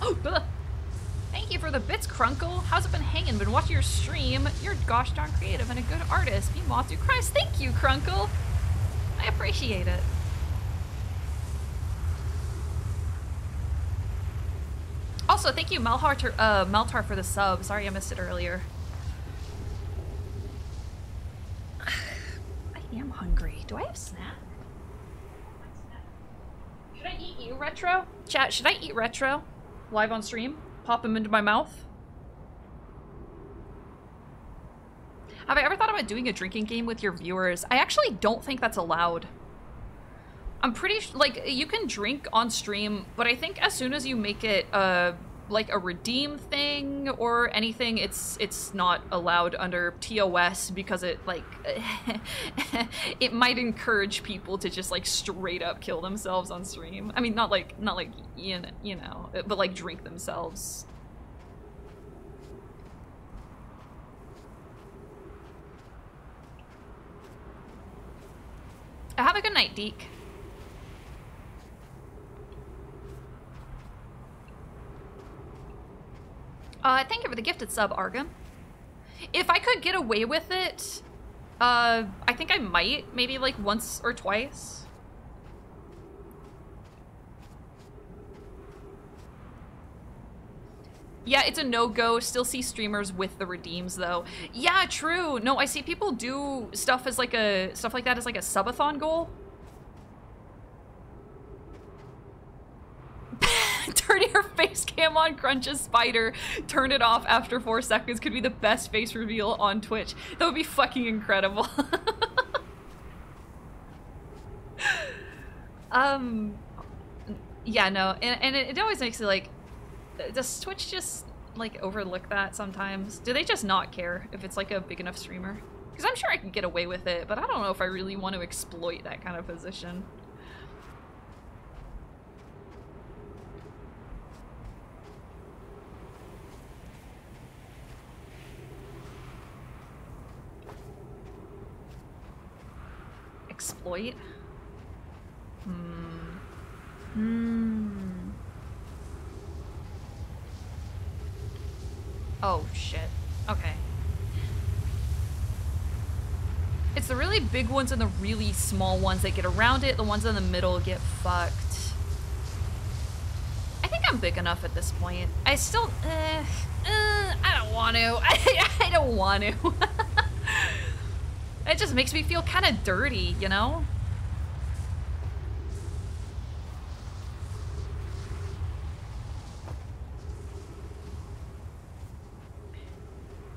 Oh, Thank you for the bits, Crunkle. How's it been hanging? Been watching your stream. You're gosh darn creative and a good artist. Be moth through Christ. Thank you, Crunkle. I appreciate it. Also, thank you, Malhar, uh, Maltar, for the sub. Sorry I missed it earlier. Am hungry. Do I have snack? Should I eat you, Retro? Chat, should I eat Retro? Live on stream? Pop him into my mouth? Have I ever thought about doing a drinking game with your viewers? I actually don't think that's allowed. I'm pretty like you can drink on stream, but I think as soon as you make it uh like a redeem thing or anything, it's it's not allowed under TOS because it like it might encourage people to just like straight up kill themselves on stream. I mean, not like not like you know, you know but like drink themselves. Have a good night, Deke. Uh, thank you for the gifted sub, Argon. If I could get away with it, uh, I think I might, maybe like once or twice. Yeah, it's a no-go. Still see streamers with the redeems though. Yeah, true. No, I see people do stuff as like a stuff like that as like a subathon goal. Turn your face cam on, crunches spider. Turn it off after four seconds could be the best face reveal on Twitch. That would be fucking incredible. um, yeah, no, and, and it, it always makes it like, does Twitch just like overlook that sometimes? Do they just not care if it's like a big enough streamer? Because I'm sure I can get away with it, but I don't know if I really want to exploit that kind of position. Exploit? Hmm. Hmm. Oh, shit. Okay. It's the really big ones and the really small ones that get around it. The ones in the middle get fucked. I think I'm big enough at this point. I still... Uh, uh, I don't want to. I, I don't want to. It just makes me feel kind of dirty, you know?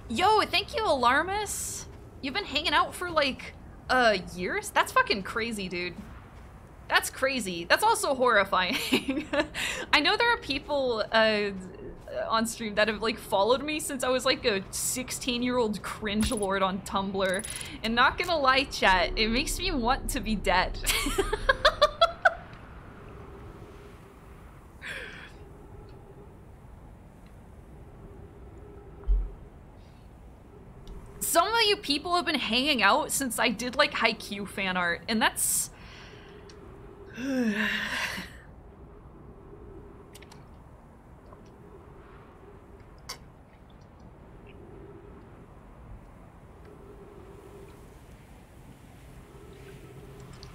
Yo, thank you, Alarmus. You've been hanging out for like, uh, years? That's fucking crazy, dude. That's crazy. That's also horrifying. I know there are people, uh, on stream that have like followed me since I was like a 16 year old cringe lord on Tumblr. And not gonna lie, chat, it makes me want to be dead. Some of you people have been hanging out since I did like Haikyuu fan art, and that's...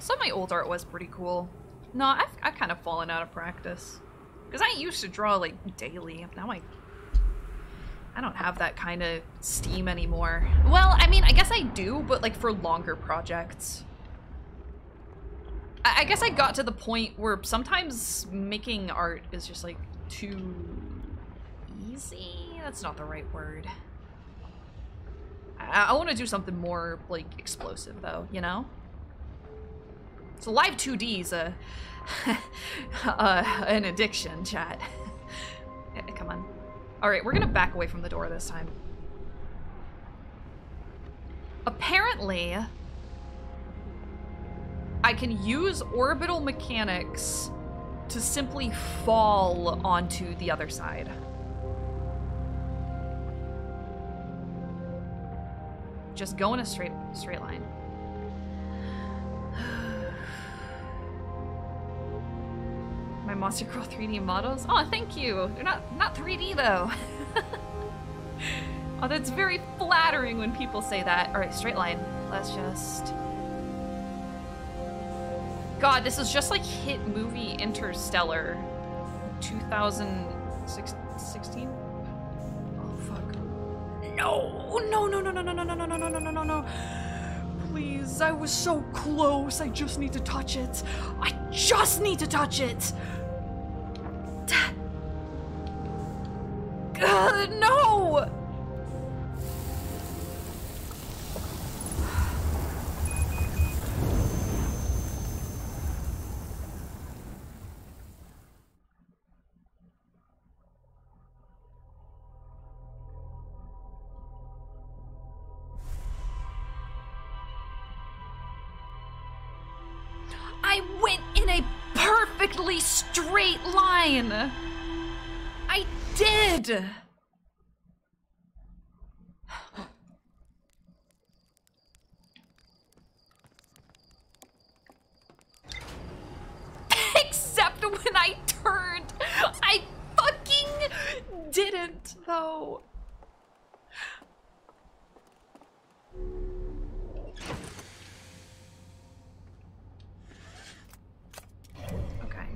Some of my old art was pretty cool. No, I've, I've kind of fallen out of practice. Because I used to draw, like, daily. Now I... I don't have that kind of steam anymore. Well, I mean, I guess I do, but, like, for longer projects. I, I guess I got to the point where sometimes making art is just, like, too... easy? That's not the right word. I, I want to do something more, like, explosive, though, you know? So live 2D is a, uh, an addiction, chat. Come on. Alright, we're gonna back away from the door this time. Apparently, I can use orbital mechanics to simply fall onto the other side. Just go in a straight straight line. My Monster Girl 3D models? Oh, thank you. They're not not 3D though. oh, that's very flattering when people say that. All right, straight line. Let's just. God, this is just like hit movie Interstellar, 2016. Oh fuck. No, no, no, no, no, no, no, no, no, no, no, no, no, no. Please, I was so close. I just need to touch it. I just need to touch it. Uh, no! I did. Except when I turned. I fucking didn't, though. Okay.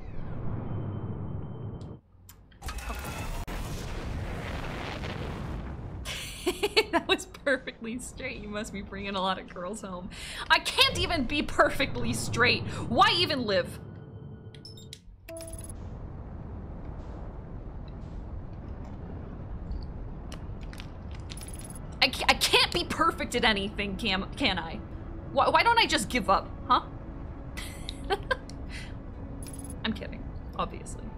that was perfectly straight. You must be bringing a lot of girls home. I can't even be perfectly straight. Why even live? I, ca- I can't be perfect at anything, can, can I? Why, why don't I just give up, huh? I'm kidding, obviously.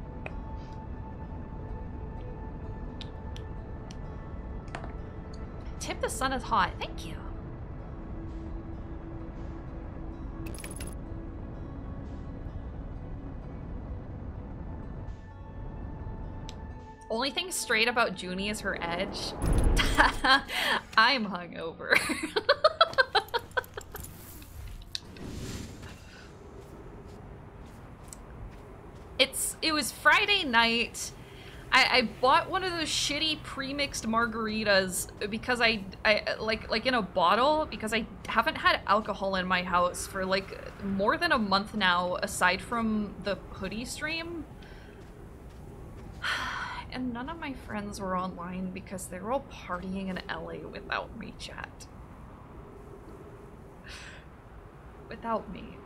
Tip the sun is hot. Thank you. Only thing straight about Junie is her edge. I'm hungover. it's it was Friday night. I, I bought one of those shitty pre-mixed margaritas because I, I like like in a bottle because I haven't had alcohol in my house for like more than a month now aside from the hoodie stream. And none of my friends were online because they were all partying in LA without me, chat. Without me.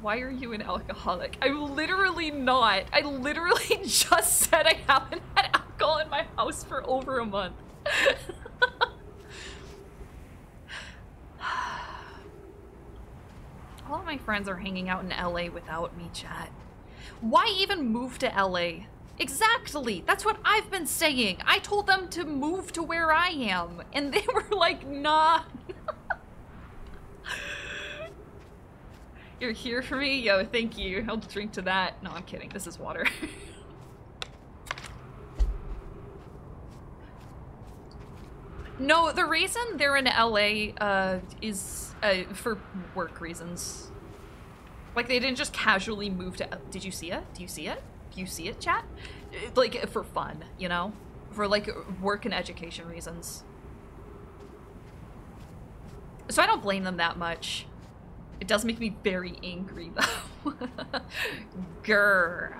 Why are you an alcoholic? I'm literally not. I literally just said I haven't had alcohol in my house for over a month. All of my friends are hanging out in LA without me, chat. Why even move to LA? Exactly! That's what I've been saying! I told them to move to where I am, and they were like, nah. You're here for me? Yo, thank you. I'll drink to that. No, I'm kidding. This is water. no, the reason they're in LA uh, is uh, for work reasons. Like, they didn't just casually move to... Did you see it? Do you see it? Do you see it, chat? Uh, Like, for fun, you know? For, like, work and education reasons. So I don't blame them that much. It does make me very angry, though. Grr.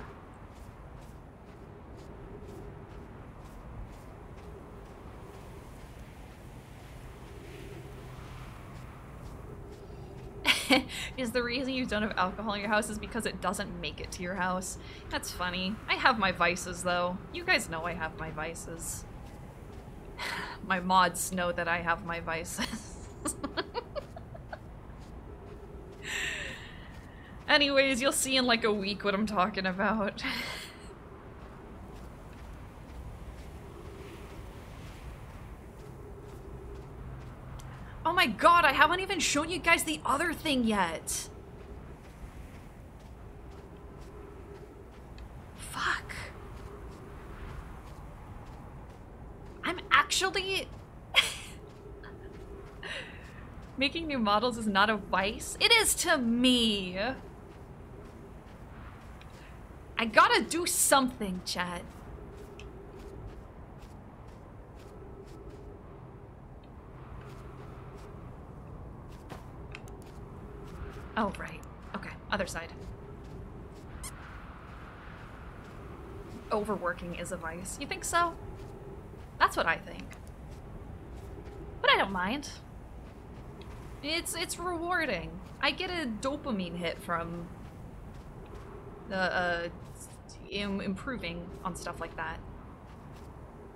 is the reason you don't have alcohol in your house is because it doesn't make it to your house. That's funny. I have my vices, though. You guys know I have my vices. My mods know that I have my vices. Anyways, you'll see in like a week what I'm talking about. oh my god, I haven't even shown you guys the other thing yet. Fuck. I'm actually... Making new models is not a vice. It is to me. I gotta do something, Chad. Oh, right. Okay, other side. Overworking is a vice. You think so? That's what I think. But I don't mind. It's it's rewarding. I get a dopamine hit from uh, Im improving on stuff like that.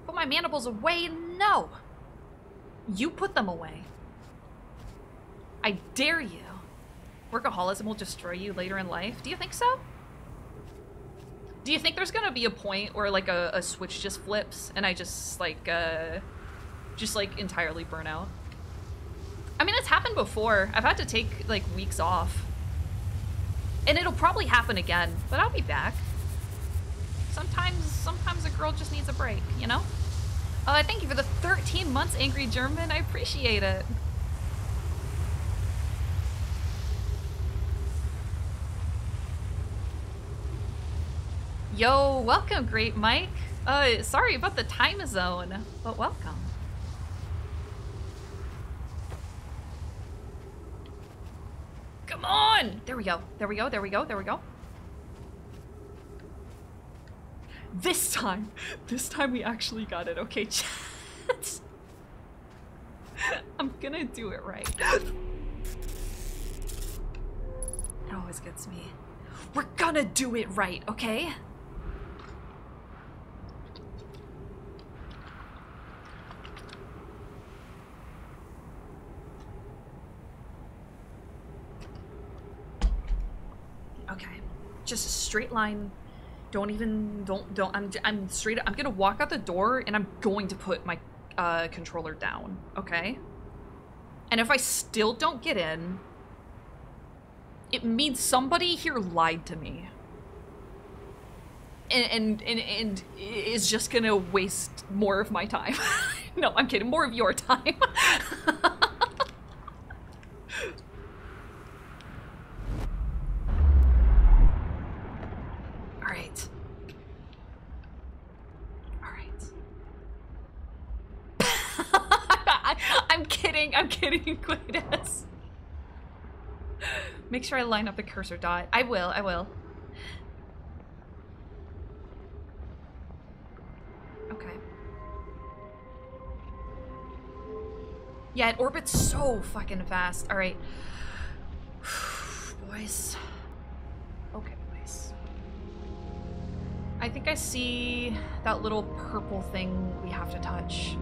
Put my mandibles away? No! You put them away. I dare you. Workaholism will destroy you later in life. Do you think so? Do you think there's gonna be a point where like a, a switch just flips and I just like uh just like entirely burn out? I mean it's happened before. I've had to take like weeks off. And it'll probably happen again, but I'll be back. Sometimes sometimes a girl just needs a break, you know? Uh thank you for the 13 months, Angry German. I appreciate it. Yo, welcome, Great Mike. Uh, sorry about the time zone, but welcome. Come on! There we go, there we go, there we go, there we go. This time, this time we actually got it. Okay, chat. I'm gonna do it right. It always gets me. We're gonna do it right, okay? Okay. Just a straight line. Don't even don't don't I'm I'm straight I'm to walk out the door and I'm going to put my uh controller down, okay? And if I still don't get in, it means somebody here lied to me. And and and, and is just to waste more of my time. no, I'm kidding. More of your time. All right. All right. I'm kidding. I'm kidding, Quidus. Make sure I line up the cursor dot. I will. I will. Okay. Yeah, it orbits so fucking fast. All right. Boys. I think I see that little purple thing we have to touch.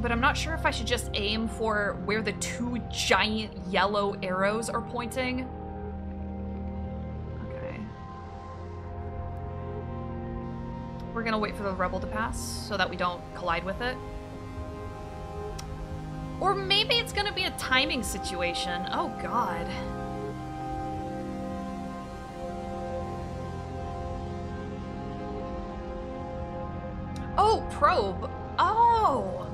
But I'm not sure if I should just aim for where the two giant yellow arrows are pointing. Okay. We're gonna wait for the rebel to pass so that we don't collide with it. Or maybe it's gonna be a timing situation. Oh god. Oh, probe. Oh.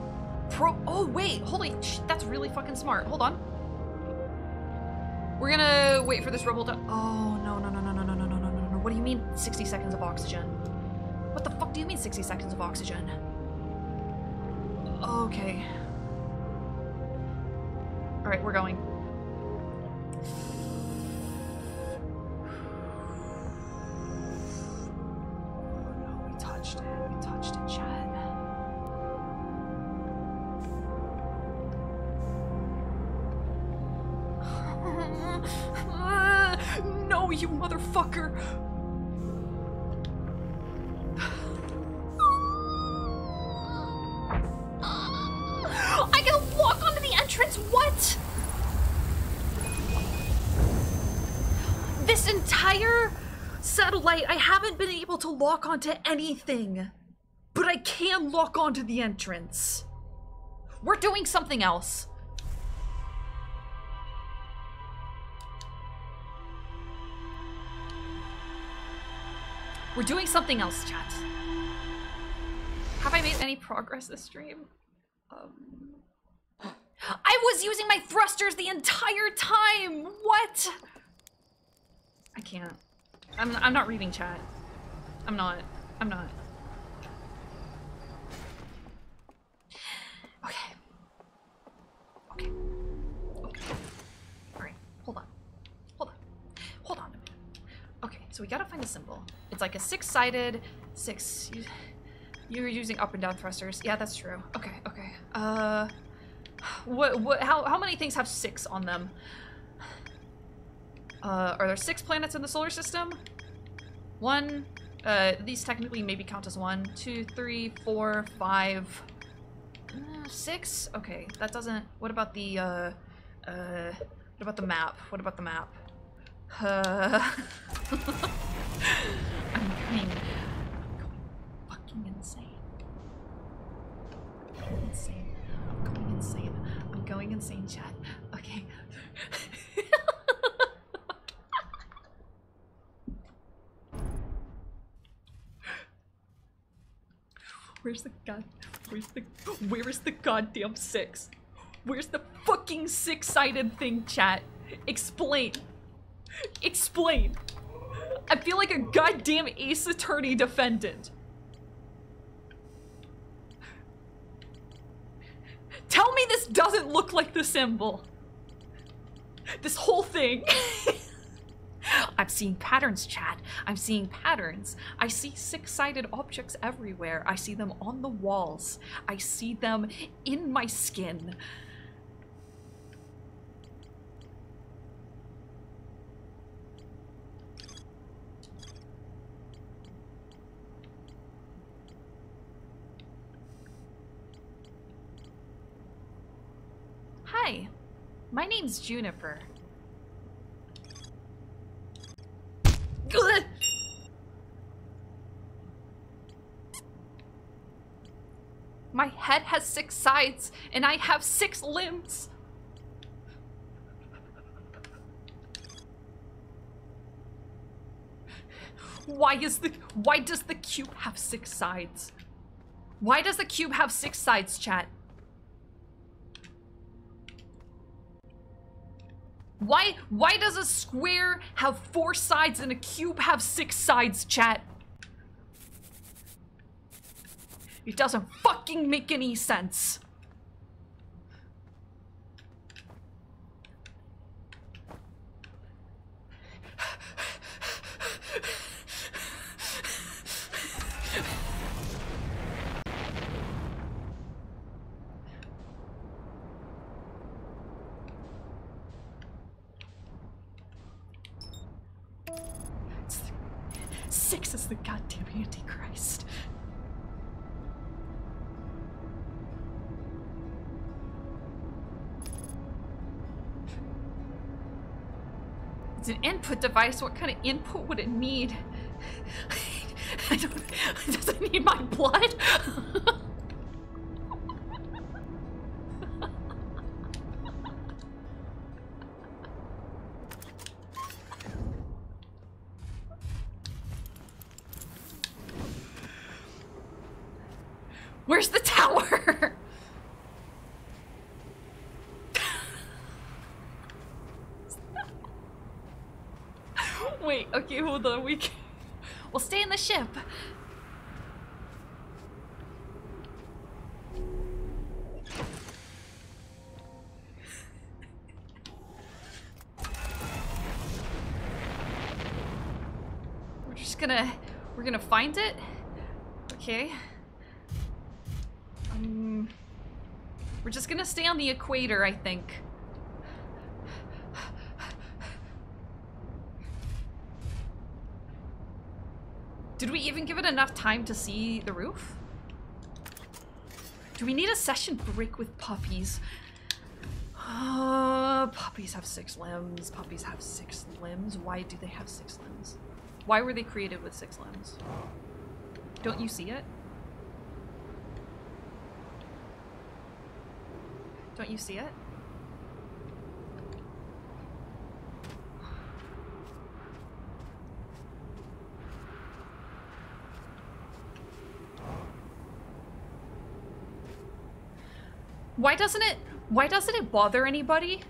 Pro- oh, wait. Holy that's really fucking smart. Hold on. We're gonna wait for this rebel to- Oh, no, no, no, no, no, no, no, no, no, no, no. What do you mean 60 seconds of oxygen? What the fuck do you mean 60 seconds of oxygen? Okay. Alright, we're going. Touched it, Chad. no, you motherfucker! I can walk onto the entrance? What? This entire satellite, I haven't been able to lock onto anything. But I can lock onto the entrance. We're doing something else. We're doing something else, chat. Have I made any progress this stream? Um, I was using my thrusters the entire time! What? I can't. I'm, I'm not reading chat. I'm not. I'm not. Okay. Okay. Okay. Alright, hold on. Hold on. Hold on a minute. Okay, so we gotta find a symbol. It's like a six-sided, six... You're using up and down thrusters. Yeah, that's true. Okay, okay. Uh... What, what, how, how many things have six on them? Uh, are there six planets in the solar system? One, uh, these technically maybe count as one, two, three, four, five, uh. Okay, that doesn't, what about the, uh, uh, what about the map? What about the map? Uh, I'm going, I'm going fucking insane. I'm going insane. I'm going insane. I'm going insane, chat. Okay. Where's the god? Where's the? Where is the goddamn six? Where's the fucking six-sided thing, chat? Explain. Explain. I feel like a goddamn Ace Attorney defendant. Tell me this doesn't look like the symbol. This whole thing. I'm seeing patterns, chat. I'm seeing patterns. I see six-sided objects everywhere. I see them on the walls. I see them in my skin. Hi, my name's Juniper. My head has six sides, and I have six limbs. Why is the- why does the cube have six sides? Why does the cube have six sides, chat? Why why does a square have four sides and a cube have six sides, chat? It doesn't fucking make any sense. Input would it need? I don't. Does it need my blood? Where's the tower? Wait, okay, hold on. We can... We'll stay in the ship. We're just gonna... We're gonna find it? Okay. Um... We're just gonna stay on the equator, I think. Did we even give it enough time to see the roof? Do we need a session break with puppies? Uh, puppies have six limbs. Puppies have six limbs. Why do they have six limbs? Why were they created with six limbs? Don't you see it? Don't you see it? Why doesn't it why doesn't it bother anybody?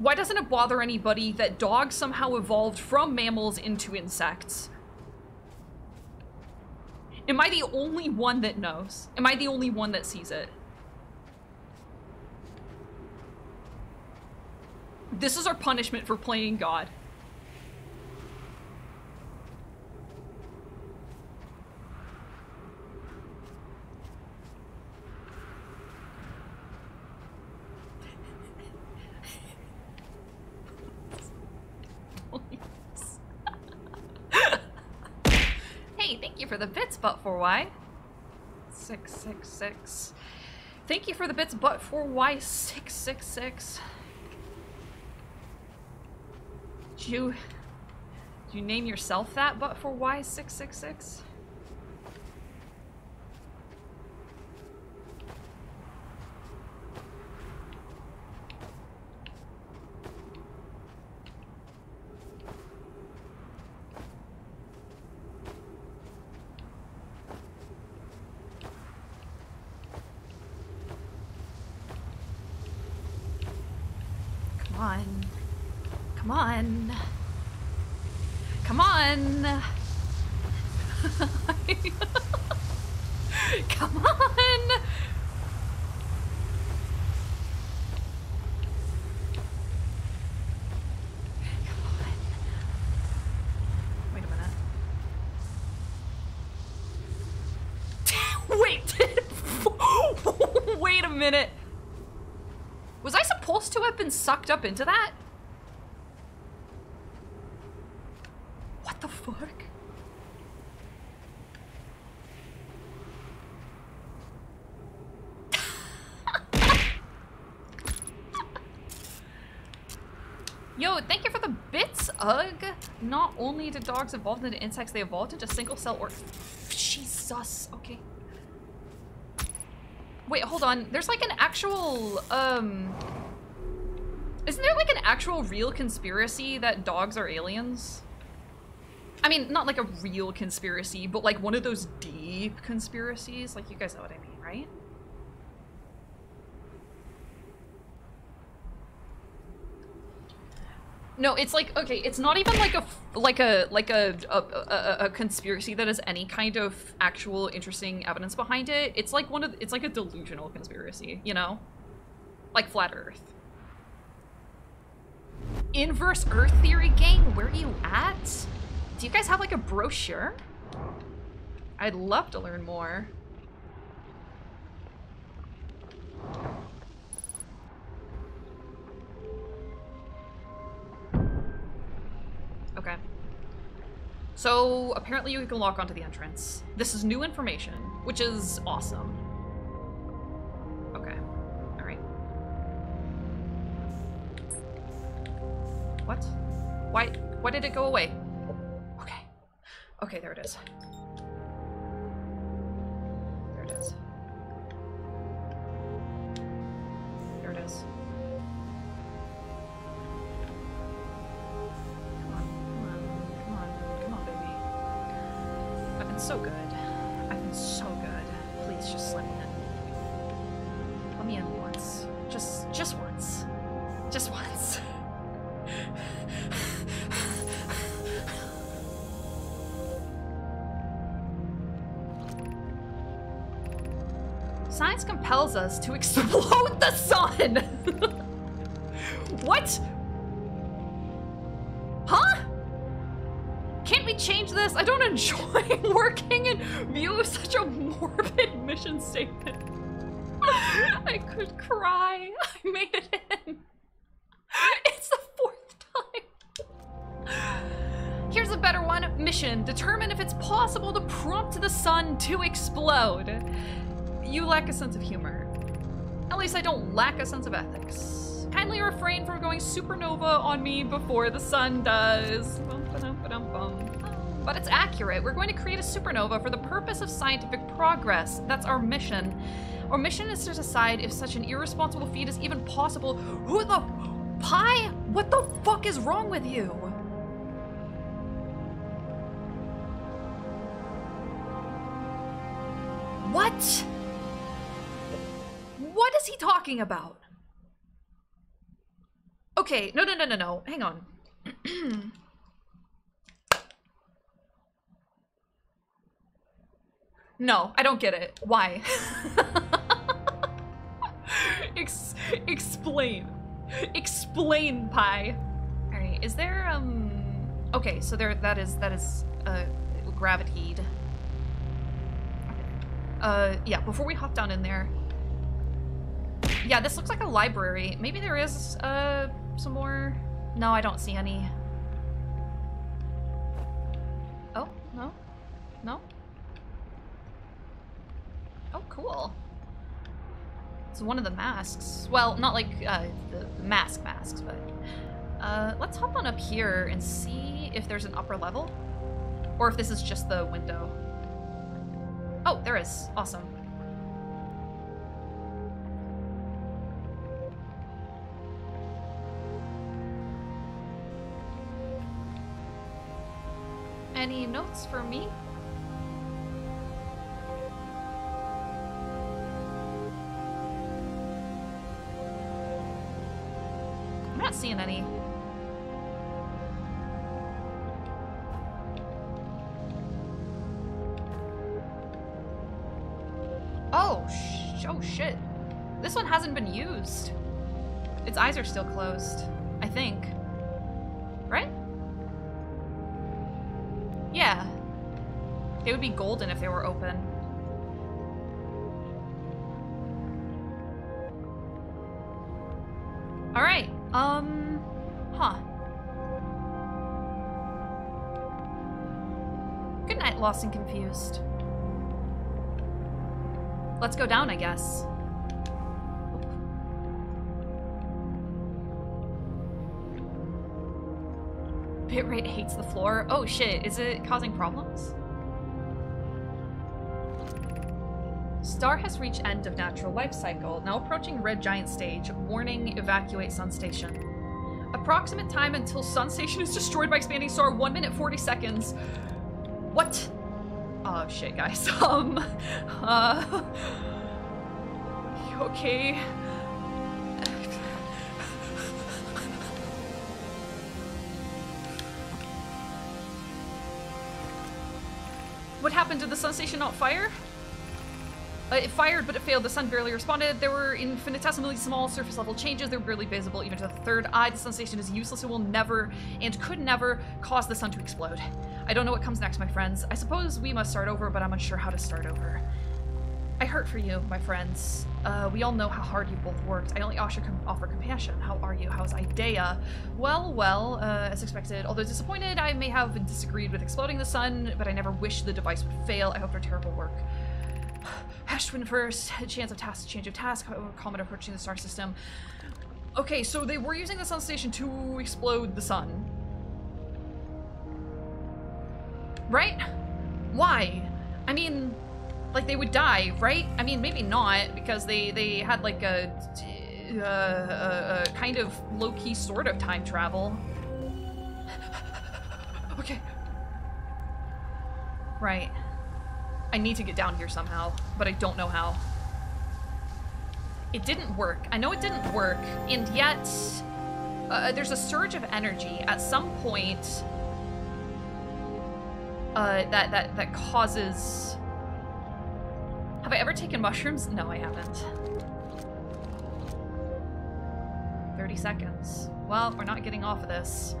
Why doesn't it bother anybody that dogs somehow evolved from mammals into insects? Am I the only one that knows? Am I the only one that sees it? This is our punishment for playing God. hey, thank you for the why? Six six six. Thank you for the bits, but for why six six six. Did you did you name yourself that, but for why six six six? Come on. Come on. Come on. Come on. Come on. Wait a minute. Wait. Wait a minute. Was I supposed to have been up into that? What the fuck? Yo, thank you for the bits, Ugh. Not only did dogs evolve into insects, they evolved into single cell or- Jesus, okay. Wait, hold on. There's like an actual, um... Isn't there like an actual real conspiracy that dogs are aliens? I mean, not like a real conspiracy, but like one of those deep conspiracies. Like, you guys know what I mean, right? No, it's like okay, it's not even like a, like a like a a, a a conspiracy that has any kind of actual interesting evidence behind it. It's like one of it's like a delusional conspiracy, you know? Like flat earth. Inverse Earth theory gang, where are you at? Do you guys have like a brochure? I'd love to learn more. Okay. So apparently you can lock onto the entrance. This is new information, which is awesome. What? Why why did it go away? Okay. Okay, there it is. This? Enjoy working in view of such a morbid mission statement. I could cry. I made it in. It's the fourth time. Here's a better one. Mission. Determine if it's possible to prompt the sun to explode. You lack a sense of humor. At least I don't lack a sense of ethics. Kindly refrain from going supernova on me before the sun does. Bum. But it's accurate. We're going to create a supernova for the purpose of scientific progress. That's our mission. Our mission is to decide if such an irresponsible feat is even possible. Who the... Pye? What the fuck is wrong with you? What? What is he talking about? Okay, no, no, no, no, no. Hang on. no, I don't get it. Why? Ex explain. Explain, Pye. Alright, is there, um... Okay, so there, that is, that is, uh, gravitied. Uh, yeah, before we hop down in there. Yeah, this looks like a library. Maybe there is, uh, some more? No, I don't see any. Oh, no? No? Oh, cool. It's one of the masks. Well, not like uh, the, the mask masks, but... Uh, let's hop on up here and see if there's an upper level. Or if this is just the window. Oh, there is. Awesome. Any notes for me? Any. Oh, sh oh shit. This one hasn't been used. Its eyes are still closed, I think. Right? Yeah. They would be golden if they were open. Good night, Lost and Confused. Let's go down, I guess. Bitrate hates the floor. Oh shit, is it causing problems? Star has reached end of natural life cycle, now approaching red giant stage. Warning, evacuate sun station. Approximate time until sun station is destroyed by expanding star, 1 minute 40 seconds. What? Oh shit, guys. Um, uh, okay. What happened? Did the sun station not fire? Uh, it fired, but it failed. The sun barely responded. There were infinitesimally small surface level changes. They were barely visible even to the third eye. The sun station is useless. It will never and could never cause the sun to explode. I don't know what comes next, my friends. I suppose we must start over, but I'm unsure how to start over. I hurt for you, my friends. Uh, we all know how hard you both worked. I only offer, com offer compassion. How are you? How's Idaea? Well, well, uh, as expected. Although disappointed, I may have disagreed with exploding the sun, but I never wished the device would fail. I hope our terrible work. Ashwin first, chance of task, change of task, comet approaching the star system. Okay, so they were using the sun station to explode the sun. Right? Why? I mean, like they would die, right? I mean, maybe not because they they had like a, a, a kind of low key sort of time travel. okay. Right. I need to get down here somehow, but I don't know how. It didn't work. I know it didn't work, and yet uh, there's a surge of energy at some point uh, that that that causes. Have I ever taken mushrooms? No, I haven't. 30 seconds. Well, we're not getting off of this.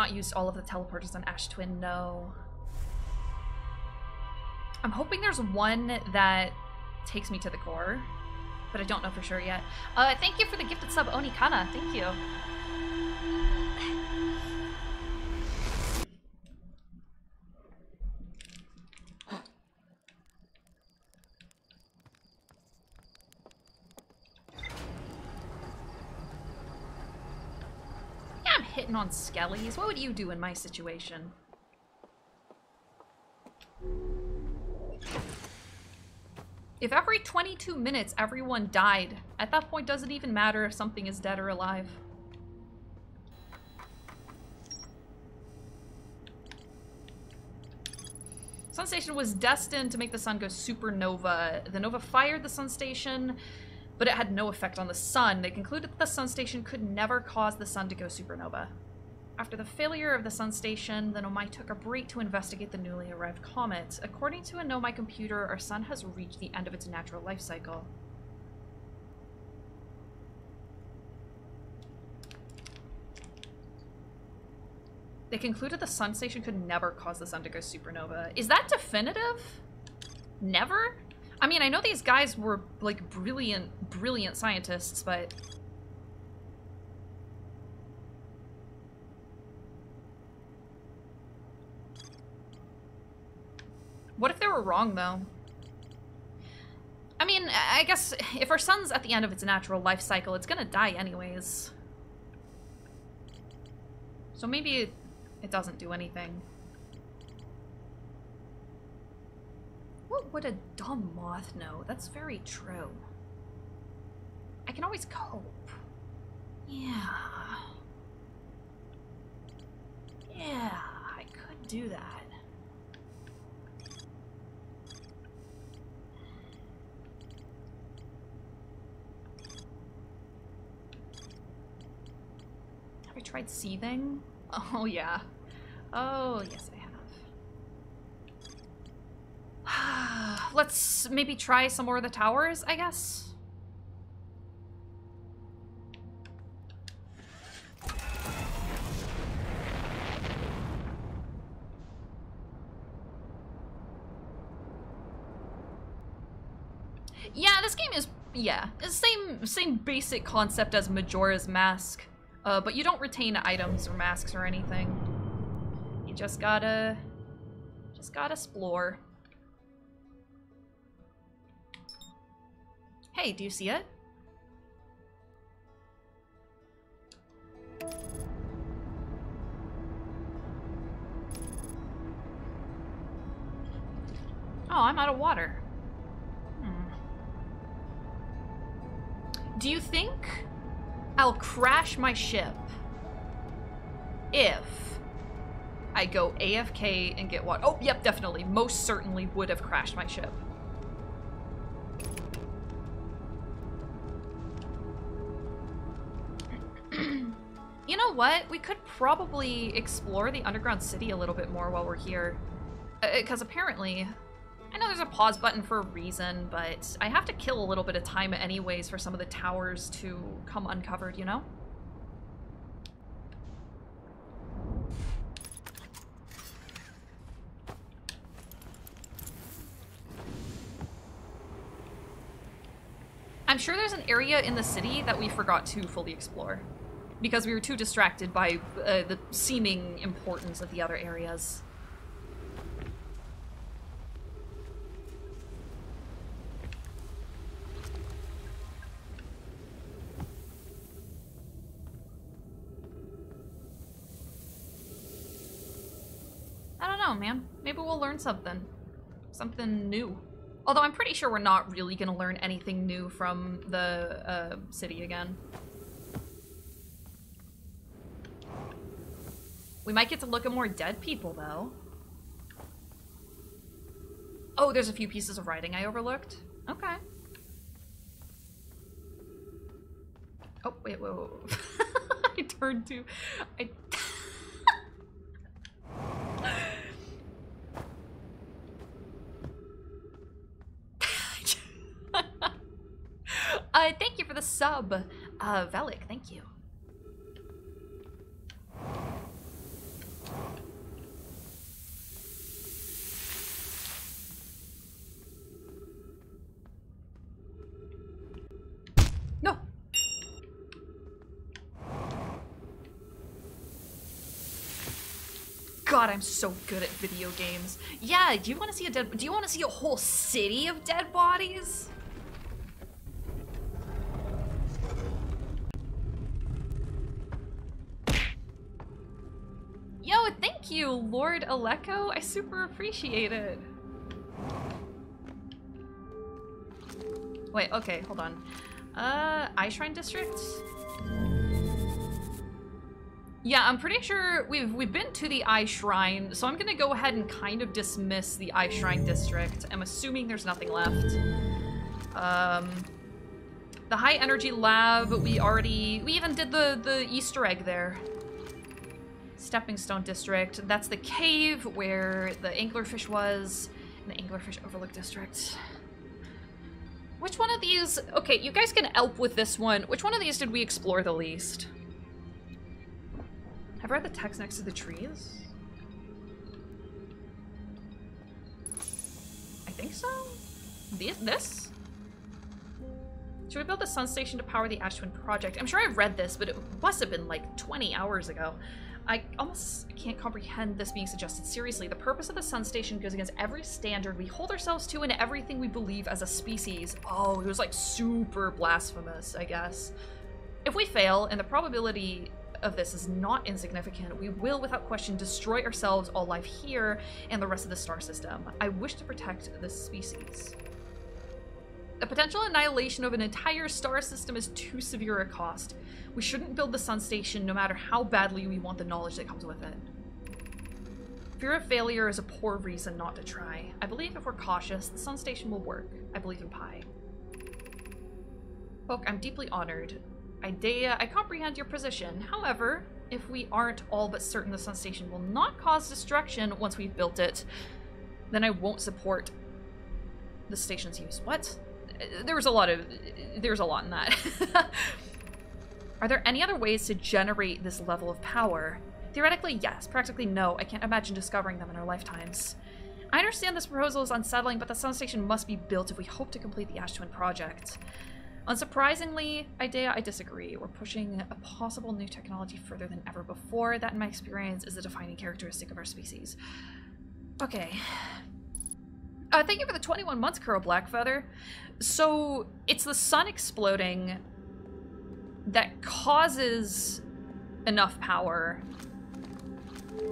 Not used all of the teleporters on Ash Twin, no. I'm hoping there's one that takes me to the core, but I don't know for sure yet. Uh, thank you for the gifted sub, Onikana. Thank you. Yeah, I'm hitting on skellies. What would you do in my situation? If every 22 minutes everyone died, at that point does it even matter if something is dead or alive? Sun Station was destined to make the sun go supernova. The Nomai fired the sun station, but it had no effect on the sun. They concluded that the sun station could never cause the sun to go supernova. After the failure of the Sun Station, the Nomai took a break to investigate the newly arrived comet. According to a Nomai computer, our sun has reached the end of its natural life cycle. They concluded the Sun Station could never cause the sun to go supernova. Is that definitive? Never? I mean, I know these guys were, like, brilliant, brilliant scientists, but... What if they were wrong, though? I mean, I guess if our sun's at the end of its natural life cycle, it's gonna die anyways. So maybe it, it doesn't do anything. What would a dumb moth know? That's very true. I can always cope. Yeah. Yeah, I could do that. Have I tried seething? Oh, yeah. Oh, yes, I have. Let's maybe try some more of the towers, I guess? Yeah, this game is yeah, same same basic concept as Majora's Mask, uh, but you don't retain items or masks or anything. You just gotta just gotta explore. Hey, do you see it? Oh, I'm out of water. Hmm. Do you think I'll crash my ship if I go AFK and get what? Oh, yep, definitely. Most certainly would have crashed my ship. you know what? We could probably explore the underground city a little bit more while we're here. Because uh, apparently, I know there's a pause button for a reason, but I have to kill a little bit of time anyways for some of the towers to come uncovered, you know? I'm sure there's an area in the city that we forgot to fully explore. Because we were too distracted by uh, the seeming importance of the other areas. Man. Maybe we'll learn something. Something new. Although I'm pretty sure we're not really gonna learn anything new from the uh, city again. We might get to look at more dead people, though. Oh, there's a few pieces of writing I overlooked. Okay. Oh, wait, wait, wait. I turned to... I... Uh, thank you for the sub, uh, Velik. Thank you. No. God, I'm so good at video games. Yeah, do you want to see a dead? Do you want to see a whole city of dead bodies? Lord Aleko. I super appreciate it. Wait, okay, hold on. Uh, Eye Shrine District? Yeah, I'm pretty sure we've we've been to the Eye Shrine, so I'm gonna go ahead and kind of dismiss the Eye Shrine District. I'm assuming there's nothing left. Um, the High Energy Lab, we already, we even did the, the Easter egg there. Stepping Stone District, that's the cave where the anglerfish was, in the Anglerfish Overlook District. Which one of these, okay, you guys can help with this one. Which one of these did we explore the least? Have I read the text next to the trees? I think so. This? this? Should we build the sun station to power the Ash Twin project? I'm sure I read this, but it must have been like 20 hours ago. I almost can't comprehend this being suggested seriously. The purpose of the sun station goes against every standard we hold ourselves to and everything we believe as a species. Oh, it was like super blasphemous, I guess. If we fail, and the probability of this is not insignificant, we will without question destroy ourselves, all life here, and the rest of the star system. I wish to protect this species. The potential annihilation of an entire star system is too severe a cost. We shouldn't build the sun station no matter how badly we want the knowledge that comes with it. Fear of failure is a poor reason not to try. I believe if we're cautious, the sun station will work. I believe in Pye. Poke, I'm deeply honored. Idaea, I comprehend your position. However, if we aren't all but certain the sun station will not cause destruction once we've built it, then I won't support the station's use. What? there was a lot of there's a lot in that. Are there any other ways to generate this level of power? Theoretically, yes. Practically, no. I can't imagine discovering them in our lifetimes. I understand this proposal is unsettling, but the sun station must be built if we hope to complete the Ash Twin project. Unsurprisingly, Idaea, I disagree. We're pushing a possible new technology further than ever before. That, in my experience, is a defining characteristic of our species. Okay. Uh, thank you for the 21 months, Curl Blackfeather. So it's the sun exploding that causes enough power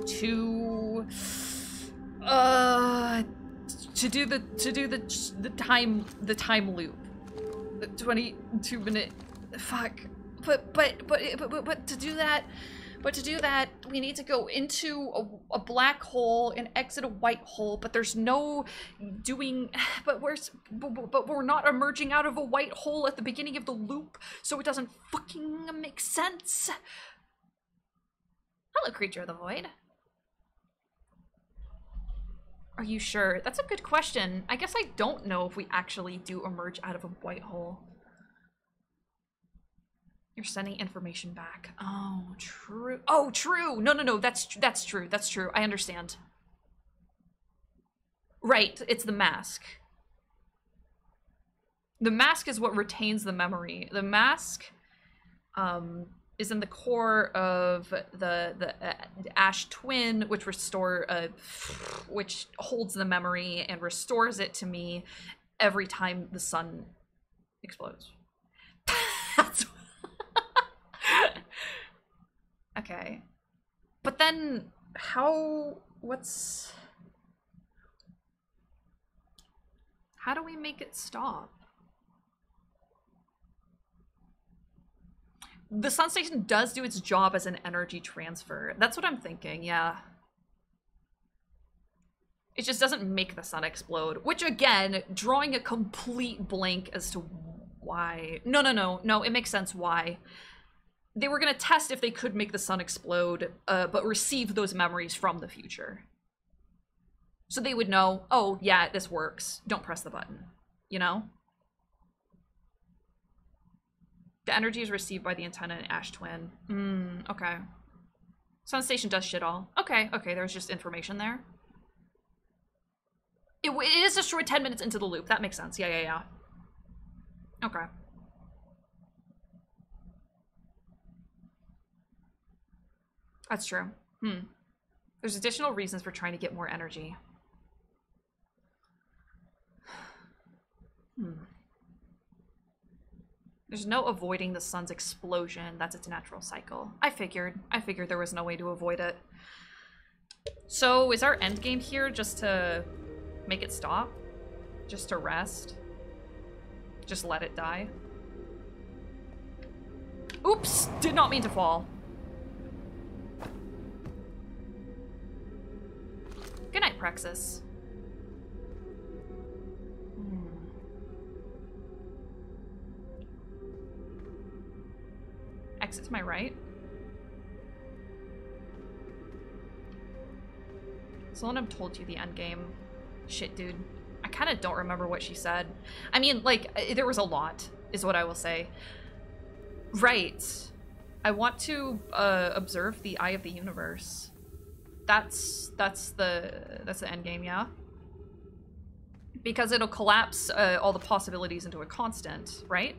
to uh to do the to do the the time the time loop. The 22 minute fuck. But but but but, but to do that but to do that, we need to go into a, a, black hole and exit a white hole. But there's no doing. But we're but, but we're not emerging out of a white hole at the beginning of the loop, so it doesn't fucking make sense. Hello, creature of the void. Are you sure? That's a good question. I guess I don't know if we actually do emerge out of a white hole. You're sending information back. Oh, true. Oh, true. No, no, no. That's that's true. That's true. I understand. Right. It's the mask. The mask is what retains the memory. The mask um, is in the core of the the, uh, Ash Twin, which restore uh, which holds the memory and restores it to me every time the sun explodes. That's okay. But then how what's how do we make it stop? The sun station does do its job as an energy transfer. That's what I'm thinking, yeah. It just doesn't make the sun explode, which again, drawing a complete blank as to why. No, no, no, no, it makes sense why they were going to test if they could make the sun explode, uh, but receive those memories from the future. So they would know, oh, yeah, this works. Don't press the button. You know? The energy is received by the antenna and Ash Twin. Hmm, okay. Sun Station does shit all. Okay, okay, there's just information there. It, it is destroyed 10 minutes into the loop. That makes sense. Yeah, yeah, yeah. Okay. That's true. Hmm. There's additional reasons for trying to get more energy. Hmm. There's no avoiding the sun's explosion. That's its natural cycle. I figured. I figured there was no way to avoid it. So is our end game here just to make it stop? Just to rest? Just let it die? Oops! Did not mean to fall. Good night, Praxis. Hmm. Exit to my right. Someone told you the end game. Shit, dude. I kind of don't remember what she said. I mean, like, there was a lot, is what I will say. Right. I want to uh, observe the eye of the universe. That's that's the that's the end game, yeah. Because it'll collapse uh, all the possibilities into a constant, right?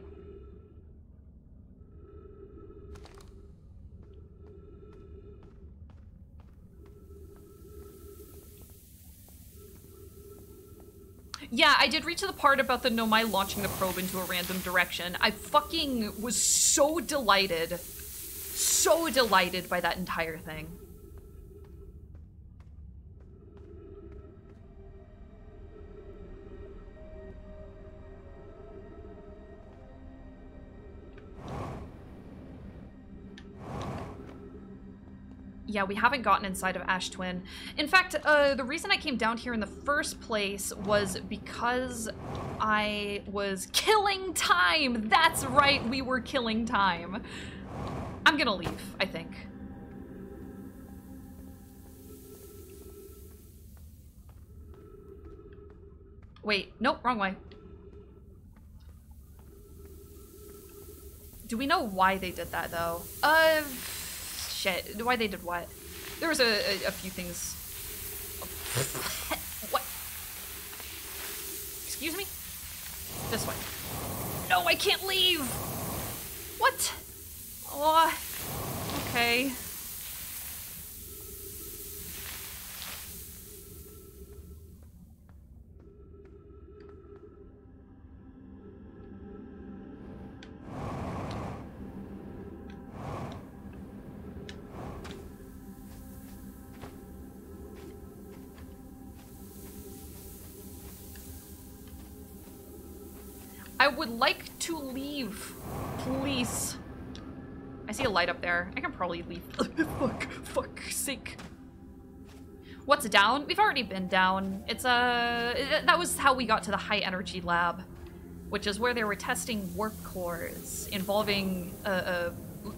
Yeah, I did reach the part about the Nomai launching the probe into a random direction. I fucking was so delighted. So delighted by that entire thing. Yeah, we haven't gotten inside of Ash Twin. In fact, uh, the reason I came down here in the first place was because I was killing time. That's right, we were killing time. I'm gonna leave, I think. Wait, nope, wrong way. Do we know why they did that, though? Uh shit. Why they did what? There was a, a, a few things. what? Excuse me? This way. No, I can't leave! What? Oh, okay. Would like to leave. Please. I see a light up there. I can probably leave. fuck. Fuck sake. What's down? We've already been down. It's a... Uh, that was how we got to the high energy lab. Which is where they were testing warp cores involving uh, uh,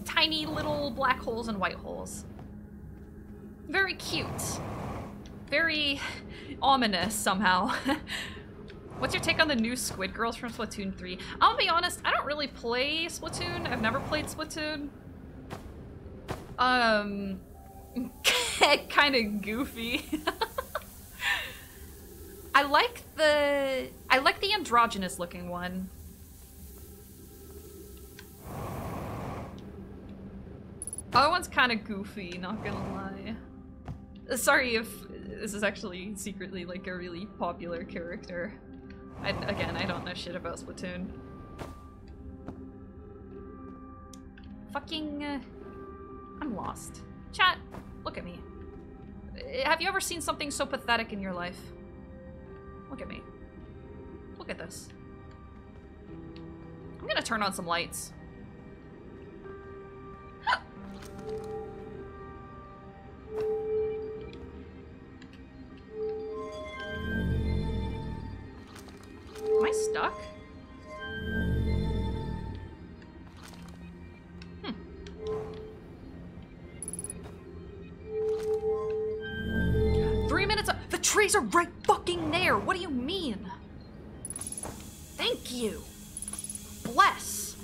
tiny little black holes and white holes. Very cute. Very ominous somehow. What's your take on the new Squid Girls from Splatoon 3? I'll be honest, I don't really play Splatoon. I've never played Splatoon. Um, kind of goofy. I like the I like the androgynous looking one. Other one's kind of goofy, not gonna lie. Sorry if this is actually secretly like a really popular character. I, again, I don't know shit about Splatoon. Fucking... Uh, I'm lost. Chat, look at me. Uh, have you ever seen something so pathetic in your life? Look at me. Look at this. I'm gonna turn on some lights. Am I stuck? Hmm. Three minutes The trees are right fucking there! What do you mean? Thank you! Bless!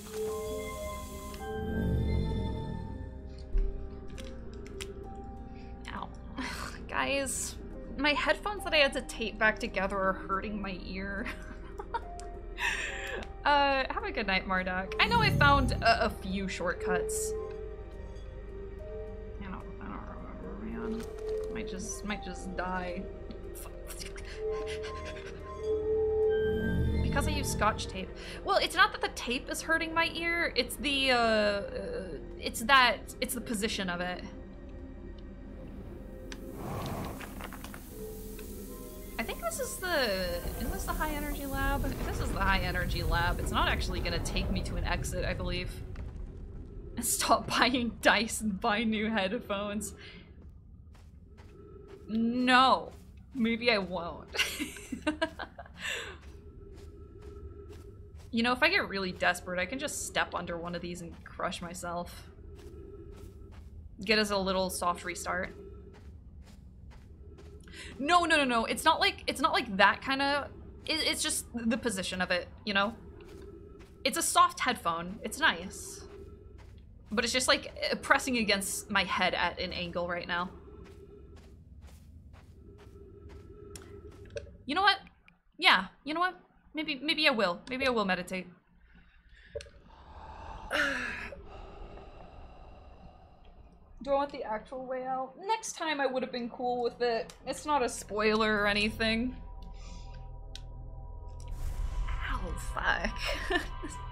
Ow. Guys, my headphones that I had to tape back together are hurting my ear. Uh, have a good night, Marduk. I know I found a, a few shortcuts. I don't, I don't remember, man. Might just, might just die. Because I use scotch tape. Well, it's not that the tape is hurting my ear, it's the, uh, uh it's that, it's the position of it. I think this is the, is this the high energy lab? If this is the high energy lab, it's not actually gonna take me to an exit, I believe. Stop buying dice and buy new headphones. No. Maybe I won't. you know, if I get really desperate, I can just step under one of these and crush myself. Get us a little soft restart. No, no, no, no. It's not like it's not like that kind of. It, it's just the position of it, you know. It's a soft headphone. It's nice, but it's just like uh, pressing against my head at an angle right now. You know what? Yeah, you know what? Maybe maybe I will. Maybe I will meditate. Do I want the actual way out? Next time I would have been cool with it. It's not a spoiler or anything. Ow, fuck.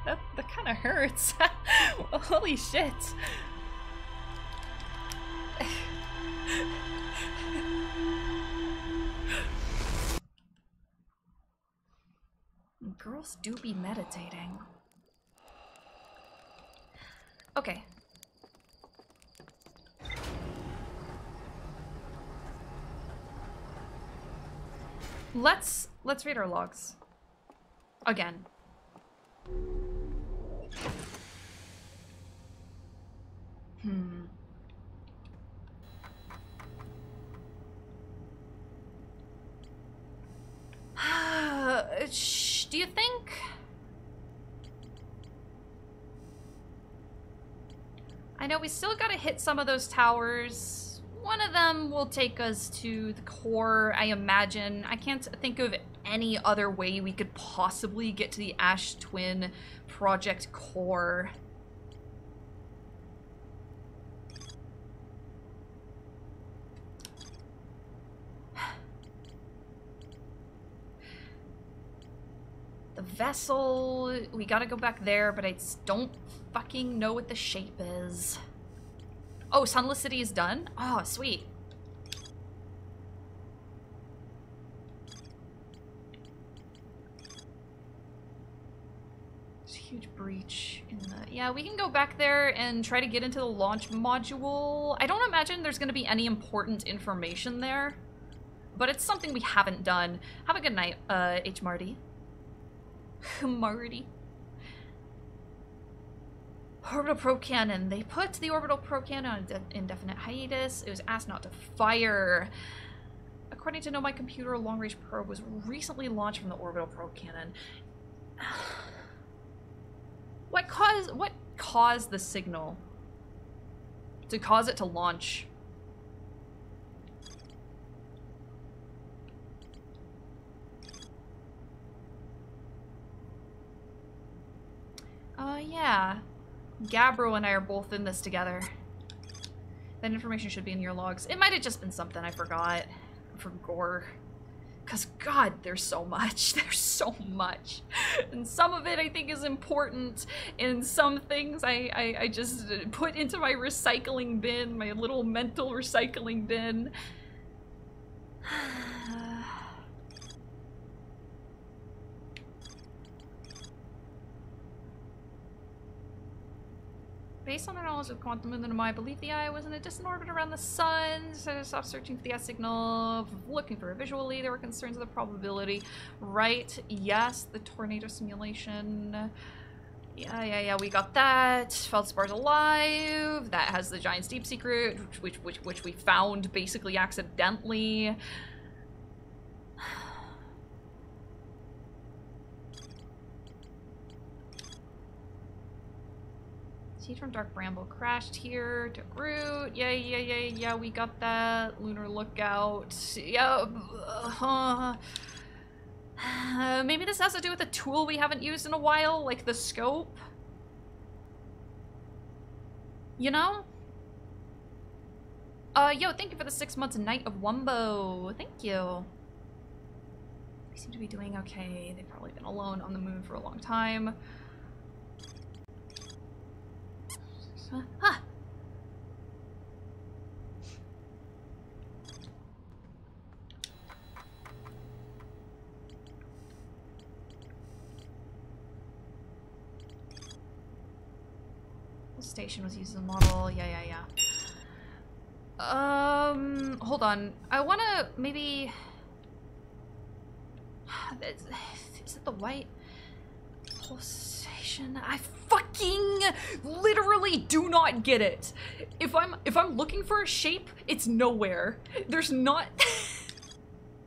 that that kind of hurts. Holy shit. Girls do be meditating. Okay. Let's let's read our logs. Again. Hmm. Do you think... I know we still gotta hit some of those towers. One of them will take us to the core, I imagine. I can't think of any other way we could possibly get to the Ash Twin Project core. The vessel, we gotta go back there, but I don't fucking know what the shape is. Oh, Sunless City is done? Oh, sweet. There's a huge breach in the... Yeah, we can go back there and try to get into the launch module. I don't imagine there's gonna be any important information there, but it's something we haven't done. Have a good night, uh, H. Marty. Marty. Orbital probe cannon. They put the orbital probe cannon on an indefinite hiatus. It was asked not to fire. According to Nomai Computer, a long-range probe was recently launched from the orbital probe cannon. What caused what caused the signal to cause it to launch? Uh, yeah. Gabbro and I are both in this together. That information should be in your logs. It might have just been something I forgot from Gore. Because, God, there's so much. There's so much. And some of it I think is important. And some things I, I, I just put into my recycling bin, my little mental recycling bin. Based on our knowledge of quantum movement, I believe the eye was in a distant orbit around the sun. So I stopped searching for the S signal, looking for it visually. There were concerns of the probability. Right, yes, the tornado simulation. Yeah, yeah, yeah, we got that. Feldspar's alive. That has the Giant's Deep Secret, which, which, which we found basically accidentally. Seed from Dark Bramble crashed here. Took root. Yeah, yeah, yeah, yeah. We got that. Lunar Lookout. Yeah. Uh, maybe this has to do with a tool we haven't used in a while, like the scope. You know? Uh, yo, thank you for the six months Night of Wumbo. Thank you. They seem to be doing okay. They've probably been alone on the moon for a long time. Huh. huh. station was used as a model. Yeah, yeah, yeah. Um, hold on. I want to maybe... Is it the white pulsation? I fucking literally do not get it. If I'm if I'm looking for a shape, it's nowhere. There's not.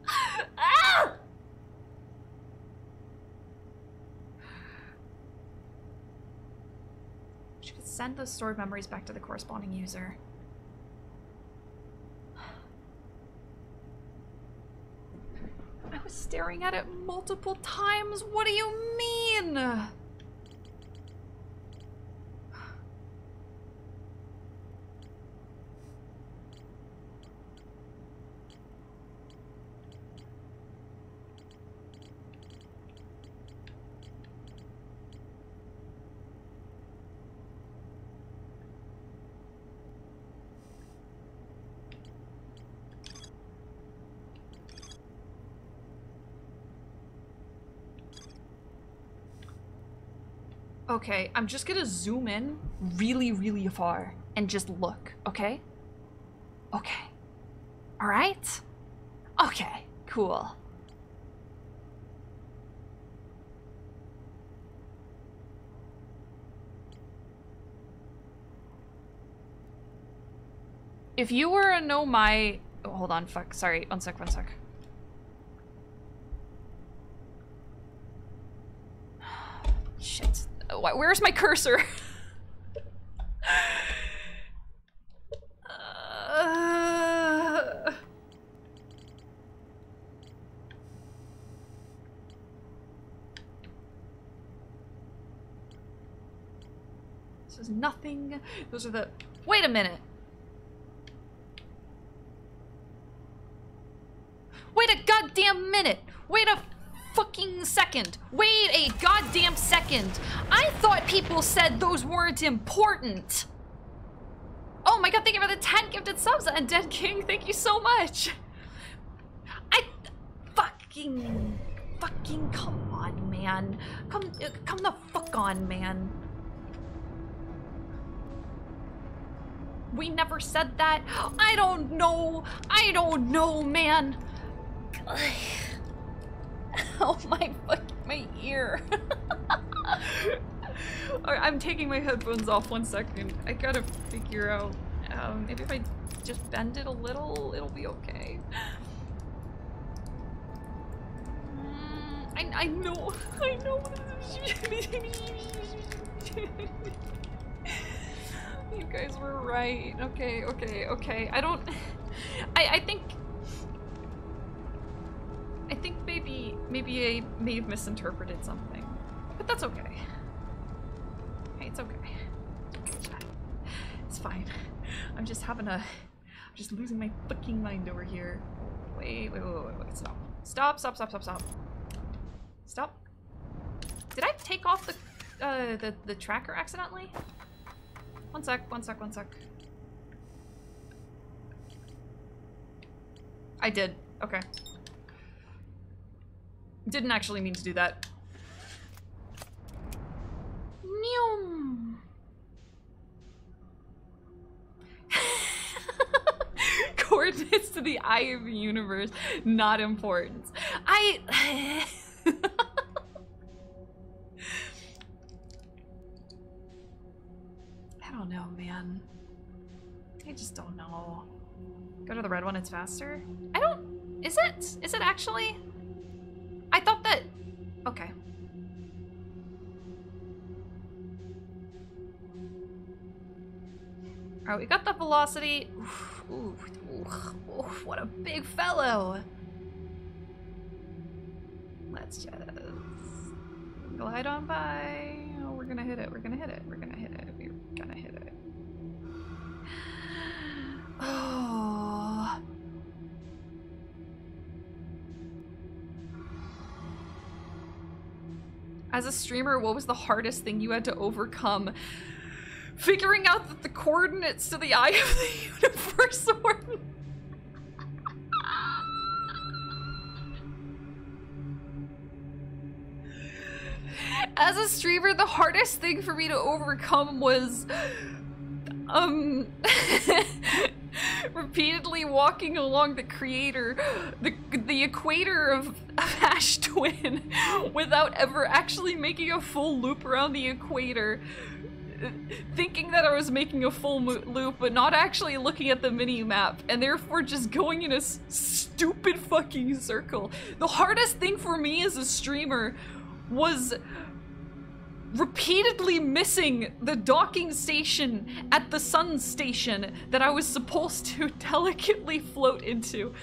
ah! send those stored memories back to the corresponding user. I was staring at it multiple times. What do you mean? in! Uh, Okay, I'm just gonna zoom in really, really far and just look, okay? Okay. Alright? Okay, cool. If you were a Nomai... Oh, hold on, fuck. Sorry, one sec, one sec. Shit. Where's my cursor? uh... This is nothing. Those are the... Wait a minute. Wait a goddamn minute. Wait a fucking second. Wait a goddamn second. I thought people said those weren't important. Oh my god, thank you for the 10 gifted subs and Dead King, thank you so much. I fucking fucking come on, man. Come come the fuck on, man. We never said that. I don't know. I don't know, man. Oh my my ear. I'm taking my headphones off one second. I gotta figure out um, maybe if I just bend it a little, it'll be okay. Mm, I, I know, I know. you guys were right. Okay, okay, okay. I don't. I I think I think maybe maybe I may have misinterpreted something. But that's okay. Hey, it's okay. It's fine. I'm just having a I'm just losing my fucking mind over here. Wait, wait, wait, wait, wait, stop. Stop, stop, stop, stop, stop. Stop. Did I take off the uh the, the tracker accidentally? One sec, one sec, one sec. I did. Okay. Didn't actually mean to do that. Coordinates to the eye of the universe, not important. I... I don't know, man. I just don't know. Go to the red one, it's faster? I don't... Is it? Is it actually? I thought that... Okay. Alright, we got the velocity. Ooh, what a big fellow. Let's just glide on by. Oh, we're gonna hit it. We're gonna hit it. We're gonna hit it. We're gonna hit it. Oh. As a streamer, what was the hardest thing you had to overcome? Figuring out that the coordinates to the eye of the universe were As a streamer, the hardest thing for me to overcome was um repeatedly walking along the creator the the equator of, of Ash Twin without ever actually making a full loop around the equator thinking that I was making a full loop, but not actually looking at the mini map, and therefore just going in a stupid fucking circle. The hardest thing for me as a streamer was repeatedly missing the docking station at the sun station that I was supposed to delicately float into.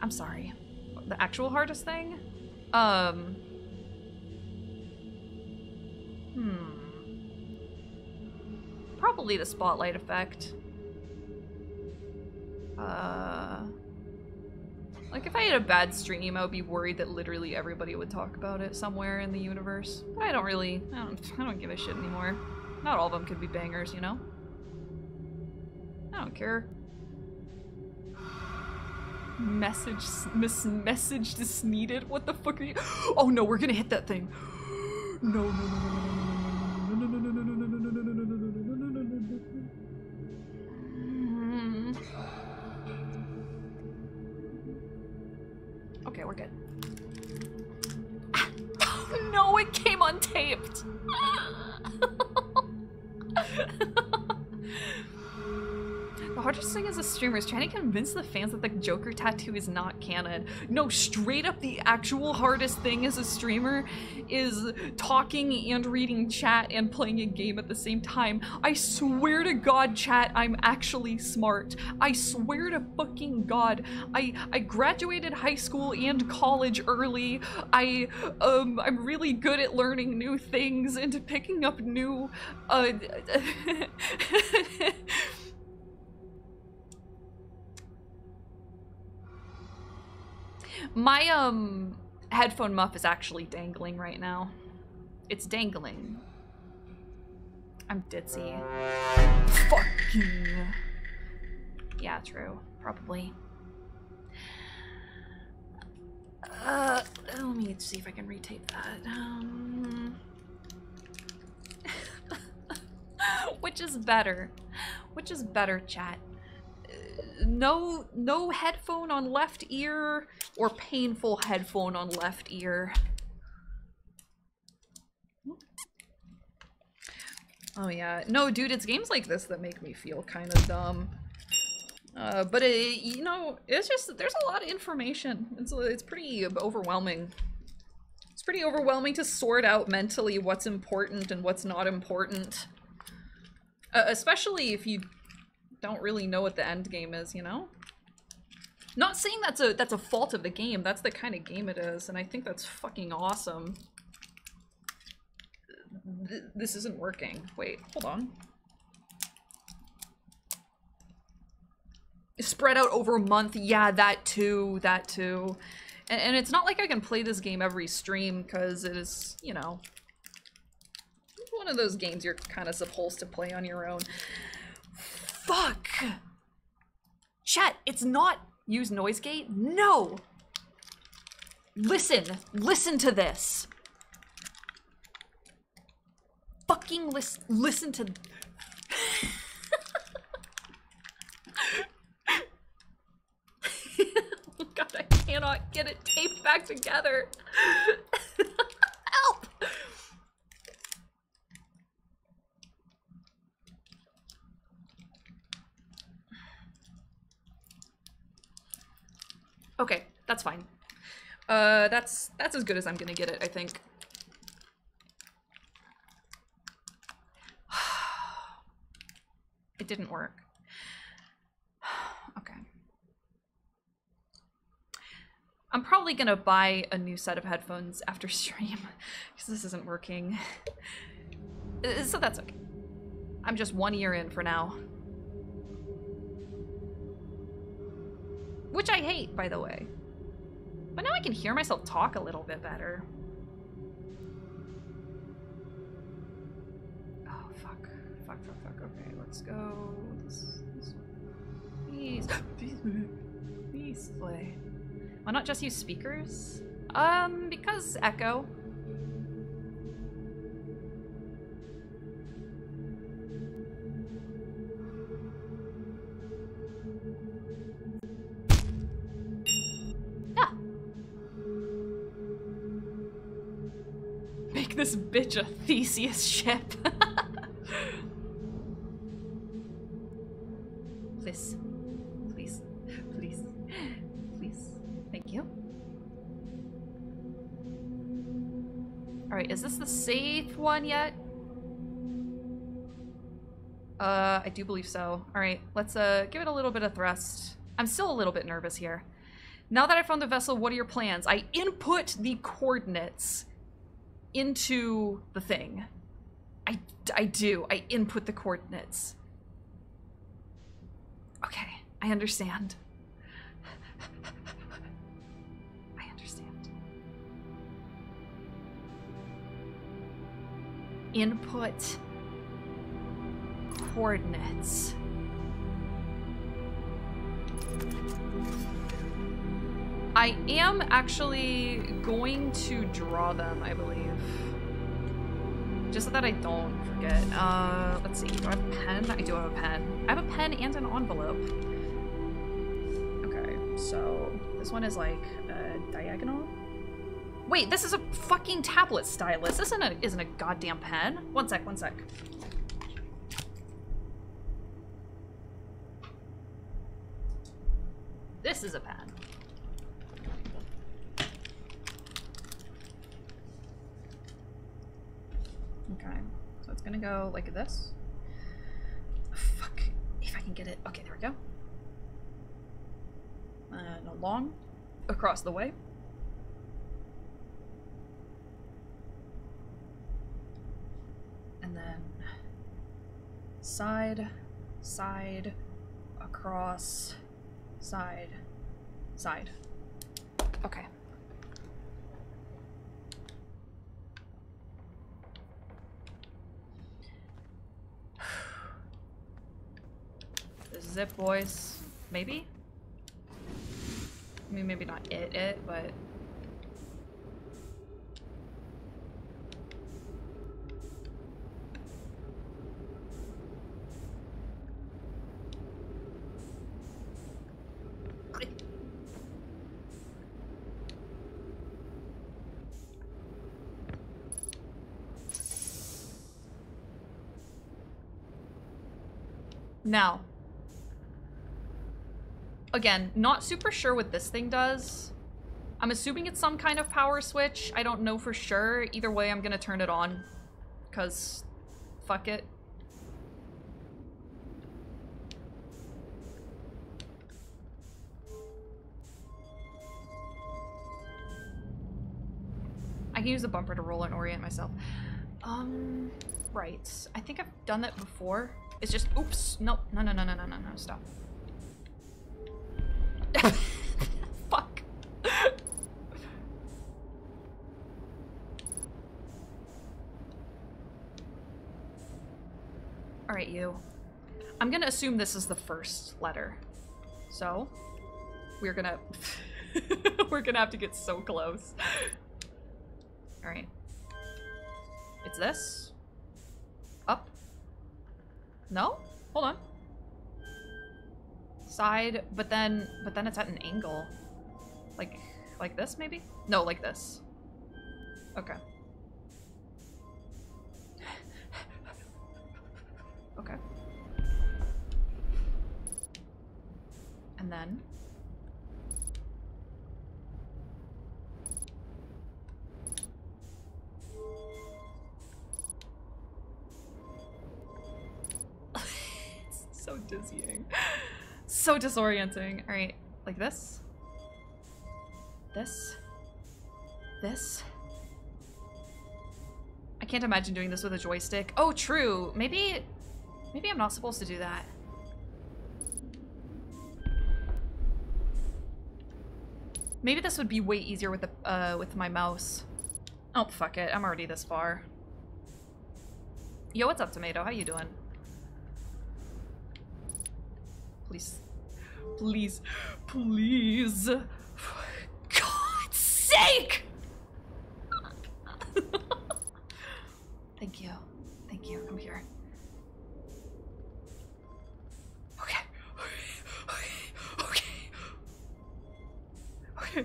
I'm sorry. The actual hardest thing? Um. Hmm. Probably the spotlight effect. Uh. Like, if I had a bad stream, I would be worried that literally everybody would talk about it somewhere in the universe. But I don't really, I don't, I don't give a shit anymore. Not all of them could be bangers, you know? I don't care. Message, miss, message is needed? What the fuck are you? Oh no, we're gonna hit that thing. No, no, no, no, no, no, no, we're good. no, it came untaped! The hardest thing as a streamer is trying to convince the fans that the Joker tattoo is not canon. No, straight up the actual hardest thing as a streamer is talking and reading chat and playing a game at the same time. I swear to God, chat, I'm actually smart. I swear to fucking God. I, I graduated high school and college early. I, um, I'm really good at learning new things and picking up new, uh, My, um, headphone muff is actually dangling right now. It's dangling. I'm ditzy. Fucking. Yeah, true. Probably. Uh, let me see if I can retape that. Um, which is better? Which is better, chat? No no headphone on left ear or painful headphone on left ear. Oh yeah, no dude, it's games like this that make me feel kind of dumb. Uh, but it, you know, it's just, there's a lot of information. It's, it's pretty overwhelming. It's pretty overwhelming to sort out mentally what's important and what's not important. Uh, especially if you don't really know what the end game is, you know? Not saying that's a that's a fault of the game. That's the kind of game it is, and I think that's fucking awesome. Th this isn't working. Wait, hold on. Spread out over a month. Yeah, that too. That too. And, and it's not like I can play this game every stream because it is, you know, one of those games you're kind of supposed to play on your own. Fuck! Chat, it's not use noise gate? No! Listen, listen to this. Fucking listen, listen to... Oh God, I cannot get it taped back together. Help! Okay, that's fine. Uh, that's that's as good as I'm gonna get it, I think. it didn't work. okay. I'm probably gonna buy a new set of headphones after stream, because this isn't working. Uh, so that's okay. I'm just one year in for now. Which I hate, by the way. But now I can hear myself talk a little bit better. Oh, fuck. Fuck, fuck, fuck. Okay, let's go. This, this Please. Please. Please play. Why not just use speakers? Um, because echo. Bitch a Theseus ship. Please. Please. Please. Please. Thank you. Alright, is this the safe one yet? Uh, I do believe so. Alright, let's uh give it a little bit of thrust. I'm still a little bit nervous here. Now that I found the vessel, what are your plans? I input the coordinates into the thing. I, I do. I input the coordinates. Okay, I understand. I understand. Input coordinates. I am actually going to draw them, I believe. Just so that I don't forget. Uh, let's see. Do I have a pen? I do have a pen. I have a pen and an envelope. Okay, so this one is like a diagonal. Wait, this is a fucking tablet stylus. This isn't a isn't a goddamn pen. One sec, one sec. This is a pen. Okay, so it's gonna go like this. Fuck, if I can get it. Okay, there we go. And along, across the way. And then side, side, across, side, side. Okay. Zip voice, maybe? I mean, maybe not it, it, but... Now, again, not super sure what this thing does. I'm assuming it's some kind of power switch. I don't know for sure. Either way, I'm gonna turn it on. Because, fuck it. I can use the bumper to roll and orient myself. Um, right. I think I've done that before. It's just, oops. No, no, no, no, no, no, no, no, stop. Fuck. Alright, you. I'm gonna assume this is the first letter. So, we're gonna... we're gonna have to get so close. Alright. It's this? No? Hold on side, but then but then it's at an angle. Like like this maybe? No, like this. Okay. okay. And then dizzying. So disorienting. Alright, like this. This. This. I can't imagine doing this with a joystick. Oh, true. Maybe... Maybe I'm not supposed to do that. Maybe this would be way easier with the uh, with my mouse. Oh, fuck it. I'm already this far. Yo, what's up, Tomato? How you doing? Please. Please. Please. For God's sake! Thank you. Thank you. Come here. Okay. Okay. Okay.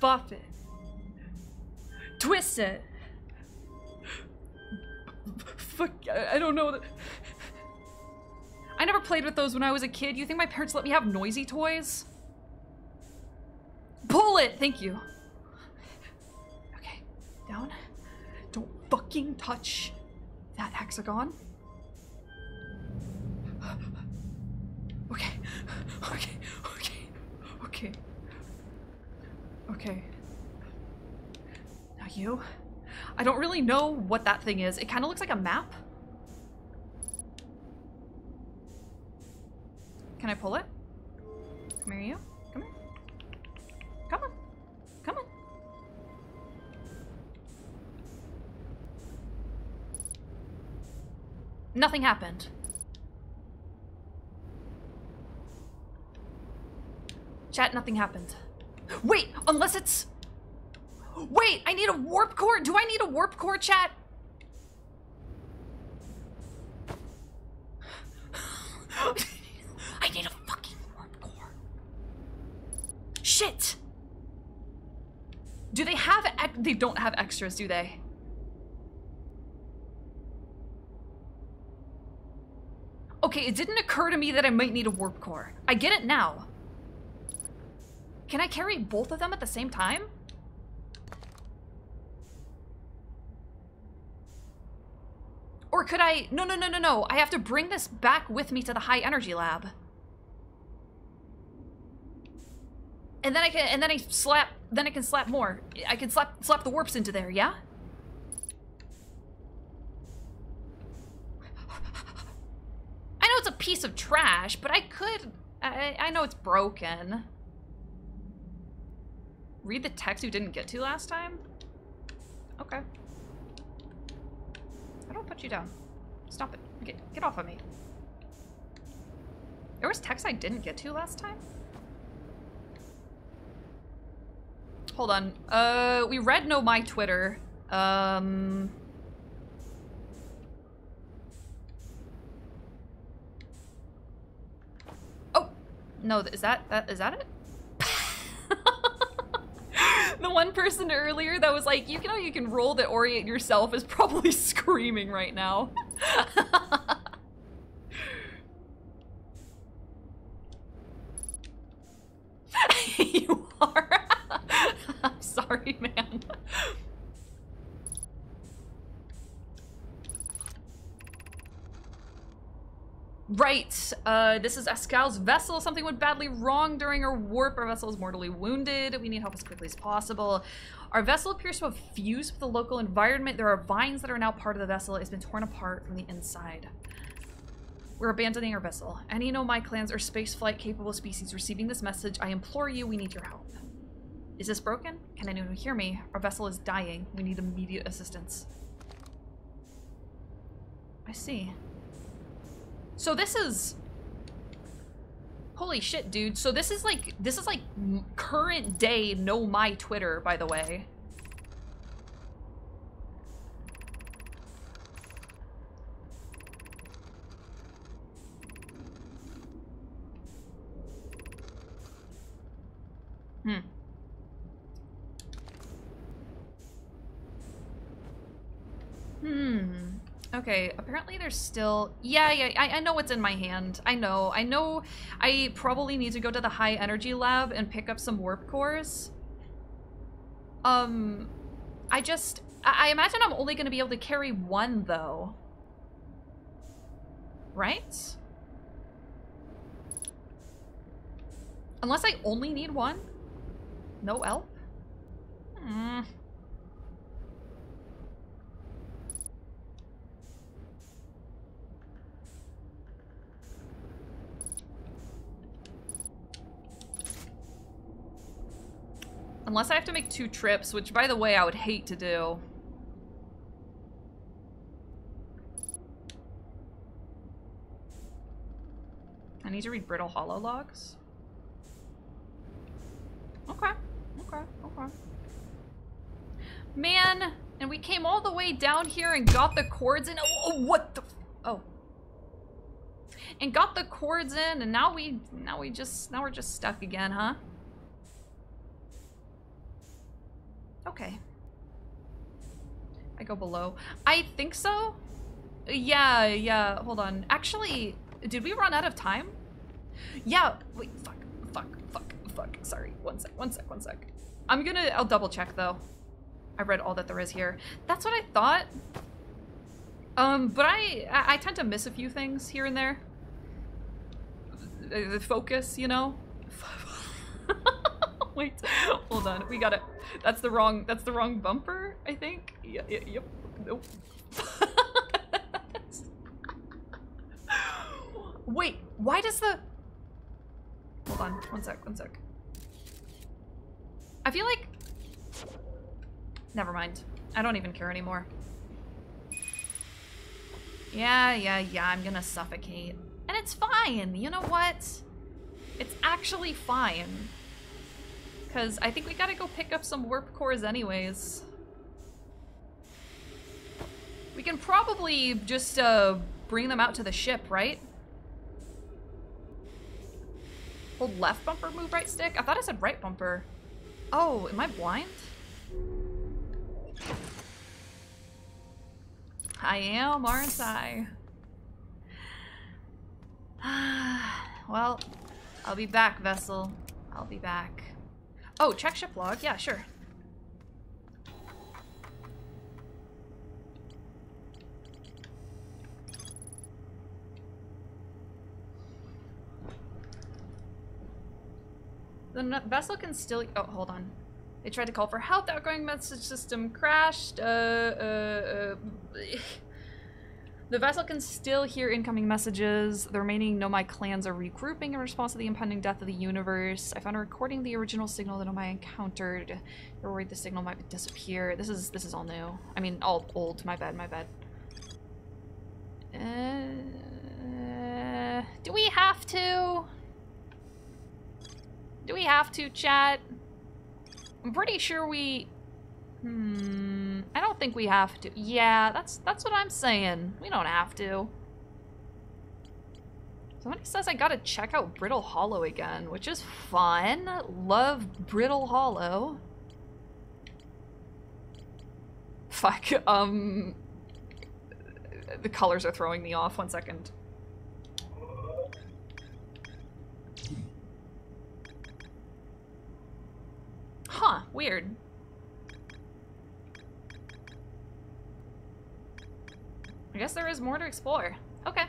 Okay. It. Twist it. Fuck, I, I don't know. That... I never played with those when I was a kid. You think my parents let me have noisy toys? Pull it! Thank you. Okay, down. Don't fucking touch that hexagon. Okay, okay, okay, okay. Okay. Now you. I don't really know what that thing is. It kind of looks like a map. Can I pull it? Come here, you. Come here. Come on. Come on. Nothing happened. Chat, nothing happened. Wait, unless it's... Wait, I need a warp core? Do I need a warp core, chat? I need a fucking warp core. Shit! Do they have... They don't have extras, do they? Okay, it didn't occur to me that I might need a warp core. I get it now. Can I carry both of them at the same time? Or could I... No, no, no, no, no. I have to bring this back with me to the high energy lab. And then I can... And then I slap... Then I can slap more. I can slap slap the warps into there, yeah? I know it's a piece of trash, but I could... I, I know it's broken. Read the text you didn't get to last time? Okay. I don't put you down. Stop it. Get, get off of me. There was text I didn't get to last time? Hold on. Uh, we read Nomai Twitter. Um... Oh! No, is that, that, is that it? The one person earlier that was like, you know, you can roll to orient yourself is probably screaming right now. you are. I'm sorry, man. Right. Uh, this is Escall's vessel. Something went badly wrong during her warp. Our vessel is mortally wounded. We need help as quickly as possible. Our vessel appears to have fused with the local environment. There are vines that are now part of the vessel. It's been torn apart from the inside. We're abandoning our vessel. Any Nomai clans or spaceflight capable species receiving this message, I implore you, we need your help. Is this broken? Can anyone hear me? Our vessel is dying. We need immediate assistance. I see. So this is Holy shit, dude. So this is like this is like current day Nomai Twitter, by the way. Hmm. Hmm. Okay, apparently there's still... Yeah, yeah, I, I know what's in my hand. I know. I know I probably need to go to the high energy lab and pick up some warp cores. Um, I just... I, I imagine I'm only going to be able to carry one, though. Right? Unless I only need one? No help? Hmm. Unless I have to make two trips, which by the way, I would hate to do. I need to read Brittle Hollow Logs. Okay, okay, okay. Man, and we came all the way down here and got the cords in. Oh, oh what the? Oh. And got the cords in, and now we, now we just, now we're just stuck again, huh? Okay. I go below. I think so. Yeah, yeah, hold on. Actually, did we run out of time? Yeah, wait, fuck, fuck, fuck, fuck. Sorry, one sec, one sec, one sec. I'm gonna, I'll double check though. I read all that there is here. That's what I thought. Um, but I, I, I tend to miss a few things here and there. The, the focus, you know? Wait, hold on. We got it. That's the wrong. That's the wrong bumper. I think. Yeah. yeah yep. Nope. Wait. Why does the? Hold on. One sec. One sec. I feel like. Never mind. I don't even care anymore. Yeah, yeah, yeah. I'm gonna suffocate, and it's fine. You know what? It's actually fine. Because I think we gotta go pick up some warp cores anyways. We can probably just uh, bring them out to the ship, right? Hold left bumper, move right stick? I thought I said right bumper. Oh, am I blind? I am, aren't I? well, I'll be back, Vessel. I'll be back. Oh, check ship log. Yeah, sure. The vessel can still- oh, hold on. They tried to call for help, the outgoing message system crashed. Uh, uh, uh The vessel can still hear incoming messages. The remaining Nomai clans are regrouping in response to the impending death of the universe. I found a recording of the original signal that Nomai encountered. They're worried the signal might disappear. This is this is all new. I mean, all old. My bad. My bad. Uh, do we have to? Do we have to, chat? I'm pretty sure we Hmm. I don't think we have to. Yeah, that's that's what I'm saying. We don't have to. Somebody says I gotta check out Brittle Hollow again, which is fun. Love Brittle Hollow. Fuck, um... The colors are throwing me off. One second. Huh, weird. I guess there is more to explore. Okay.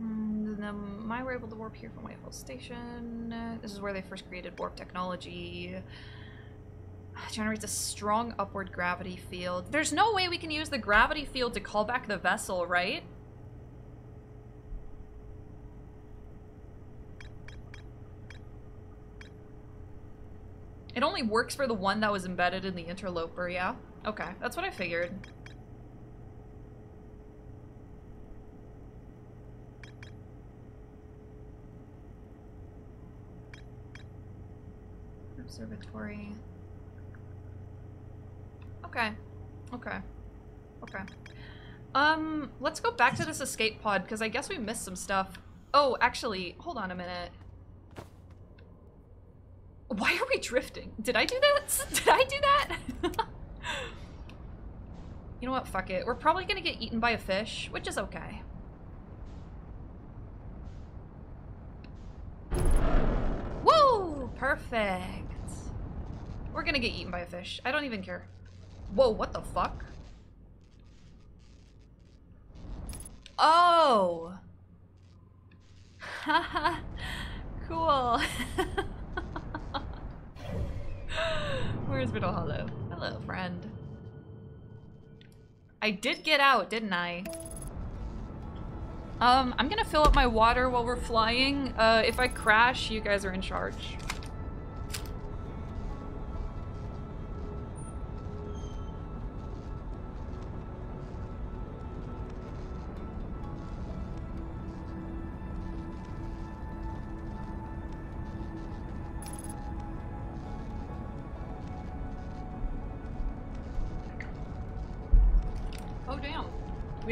Mm, and the Nomai were able to warp here from White Hole Station. This is where they first created warp technology. Generates a strong upward gravity field. There's no way we can use the gravity field to call back the vessel, right? It only works for the one that was embedded in the interloper, yeah? Okay, that's what I figured. Observatory. Okay. Okay. Okay. Um, let's go back to this escape pod, because I guess we missed some stuff. Oh, actually, hold on a minute. Why are we drifting? Did I do that? Did I do that? you know what? Fuck it. We're probably gonna get eaten by a fish, which is okay. Woo! Perfect. We're gonna get eaten by a fish. I don't even care. Whoa, what the fuck? Oh! Haha. cool. Where's Brittle Hollow? Hello, friend. I did get out, didn't I? Um, I'm gonna fill up my water while we're flying. Uh, if I crash, you guys are in charge.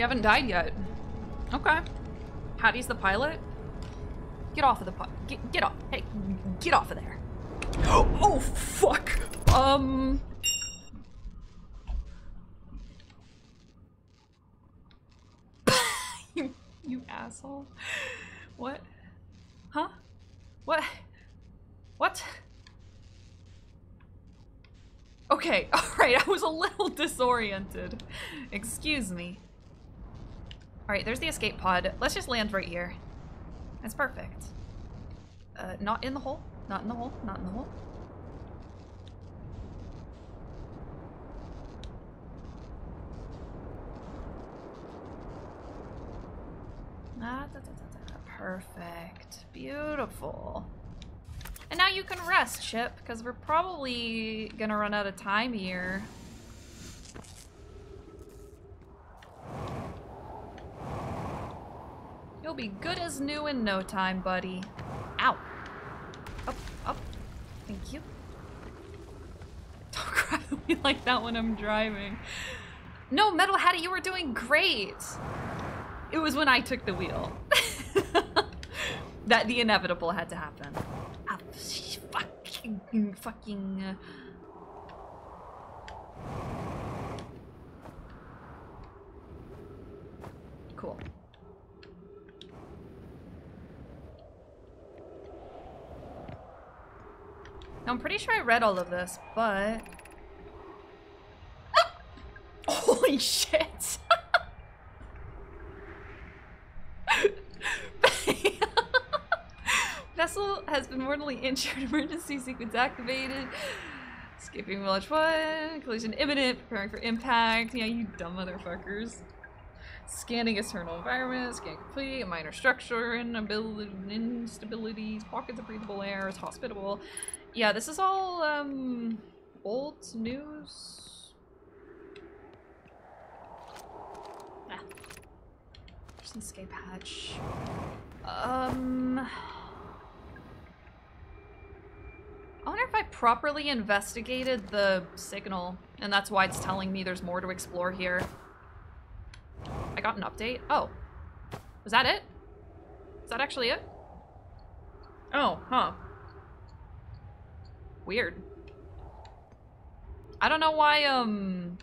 Haven't died yet. Okay. Hattie's the pilot? Get off of the pi- get, get off. Hey, get off of there. Oh, fuck. Um... you, you asshole. What? Huh? What? What? Okay, alright, I was a little disoriented. Excuse me. Alright, there's the escape pod. Let's just land right here. That's perfect. Uh, not in the hole. Not in the hole. Not in the hole. Ah, da, da, da, Perfect. Beautiful. And now you can rest, Chip, because we're probably gonna run out of time here. You'll be good as new in no time, buddy. Ow. Up, up. Thank you. Don't cry at me like that when I'm driving. No, Metal Hattie, you were doing great. It was when I took the wheel. that the inevitable had to happen. Ow, fucking, fucking. Uh... Cool. I'm pretty sure I read all of this, but... Holy shit! Vessel has been mortally injured. Emergency sequence activated. Skipping launch one. Collision imminent. Preparing for impact. Yeah, you dumb motherfuckers. Scanning external environment. Scan complete. A Minor structure and instabilities. Pockets of breathable air. It's hospitable. Yeah, this is all um old news. Ah. Just an escape hatch. Um I wonder if I properly investigated the signal, and that's why it's telling me there's more to explore here. I got an update? Oh. Was that it? Is that actually it? Oh, huh. Weird. I don't know why, um...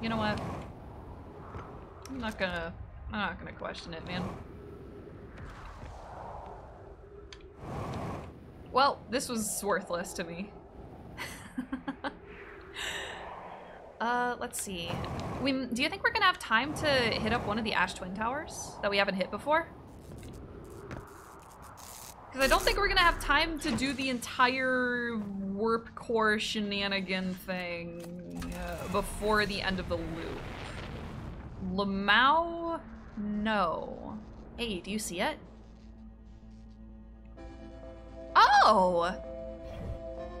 You know what? I'm not gonna... I'm not gonna question it, man. Well, this was worthless to me. uh, let's see. We, do you think we're gonna have time to hit up one of the Ash Twin Towers that we haven't hit before? Because I don't think we're gonna have time to do the entire warp core shenanigan thing uh, before the end of the loop. Lamau? No. Hey, do you see it? Oh!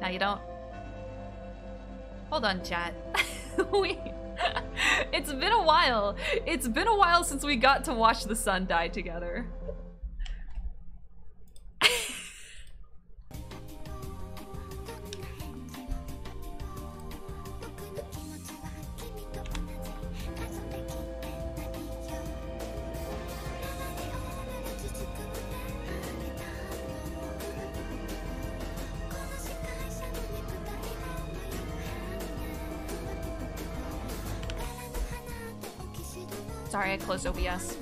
Now you don't. Hold on, chat. we... it's been a while. It's been a while since we got to watch the sun die together. Closed OBS.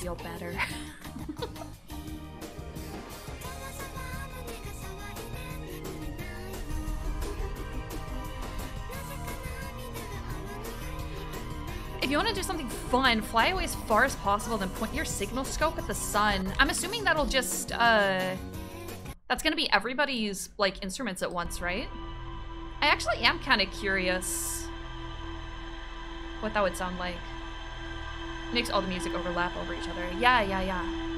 Feel better. If you want to do something fun, fly away as far as possible, then point your signal scope at the sun. I'm assuming that'll just, uh... That's gonna be everybody's, like, instruments at once, right? I actually am kind of curious what that would sound like. Makes all the music overlap over each other. Yeah, yeah, yeah.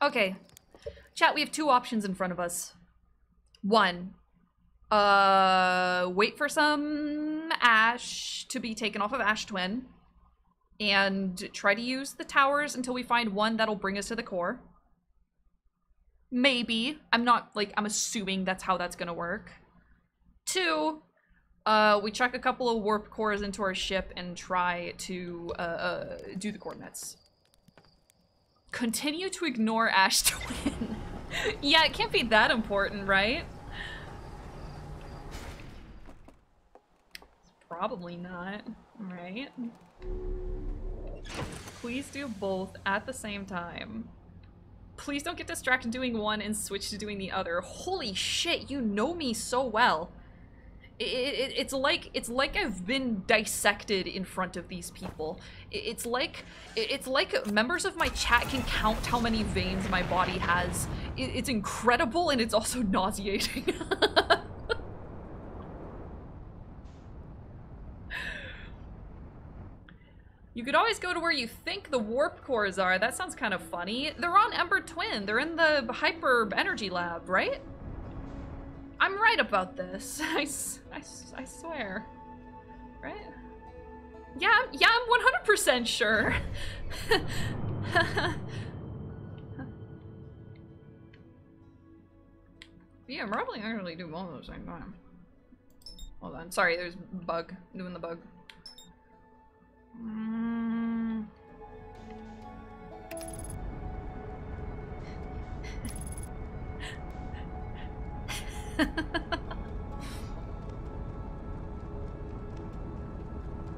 Okay. Chat, we have two options in front of us. One, uh, wait for some ash to be taken off of Ash Twin and try to use the towers until we find one that'll bring us to the core. Maybe. I'm not, like, I'm assuming that's how that's gonna work. Two, uh, we chuck a couple of warp cores into our ship and try to, uh, uh do the coordinates. Continue to ignore Ash Twin. yeah, it can't be that important, right? Probably not, right? Please do both at the same time. Please don't get distracted doing one and switch to doing the other. Holy shit, you know me so well. It, it, it's like it's like I've been dissected in front of these people. It, it's like it's like members of my chat can count how many veins my body has. it's incredible and it's also nauseating. You could always go to where you think the warp cores are. That sounds kind of funny. They're on Ember Twin. They're in the Hyper Energy Lab, right? I'm right about this. I, I, I swear. Right? Yeah, yeah, I'm 100% sure. yeah, I'm probably actually do both at the same time. Hold on. Sorry, there's bug. Doing the bug. Mm.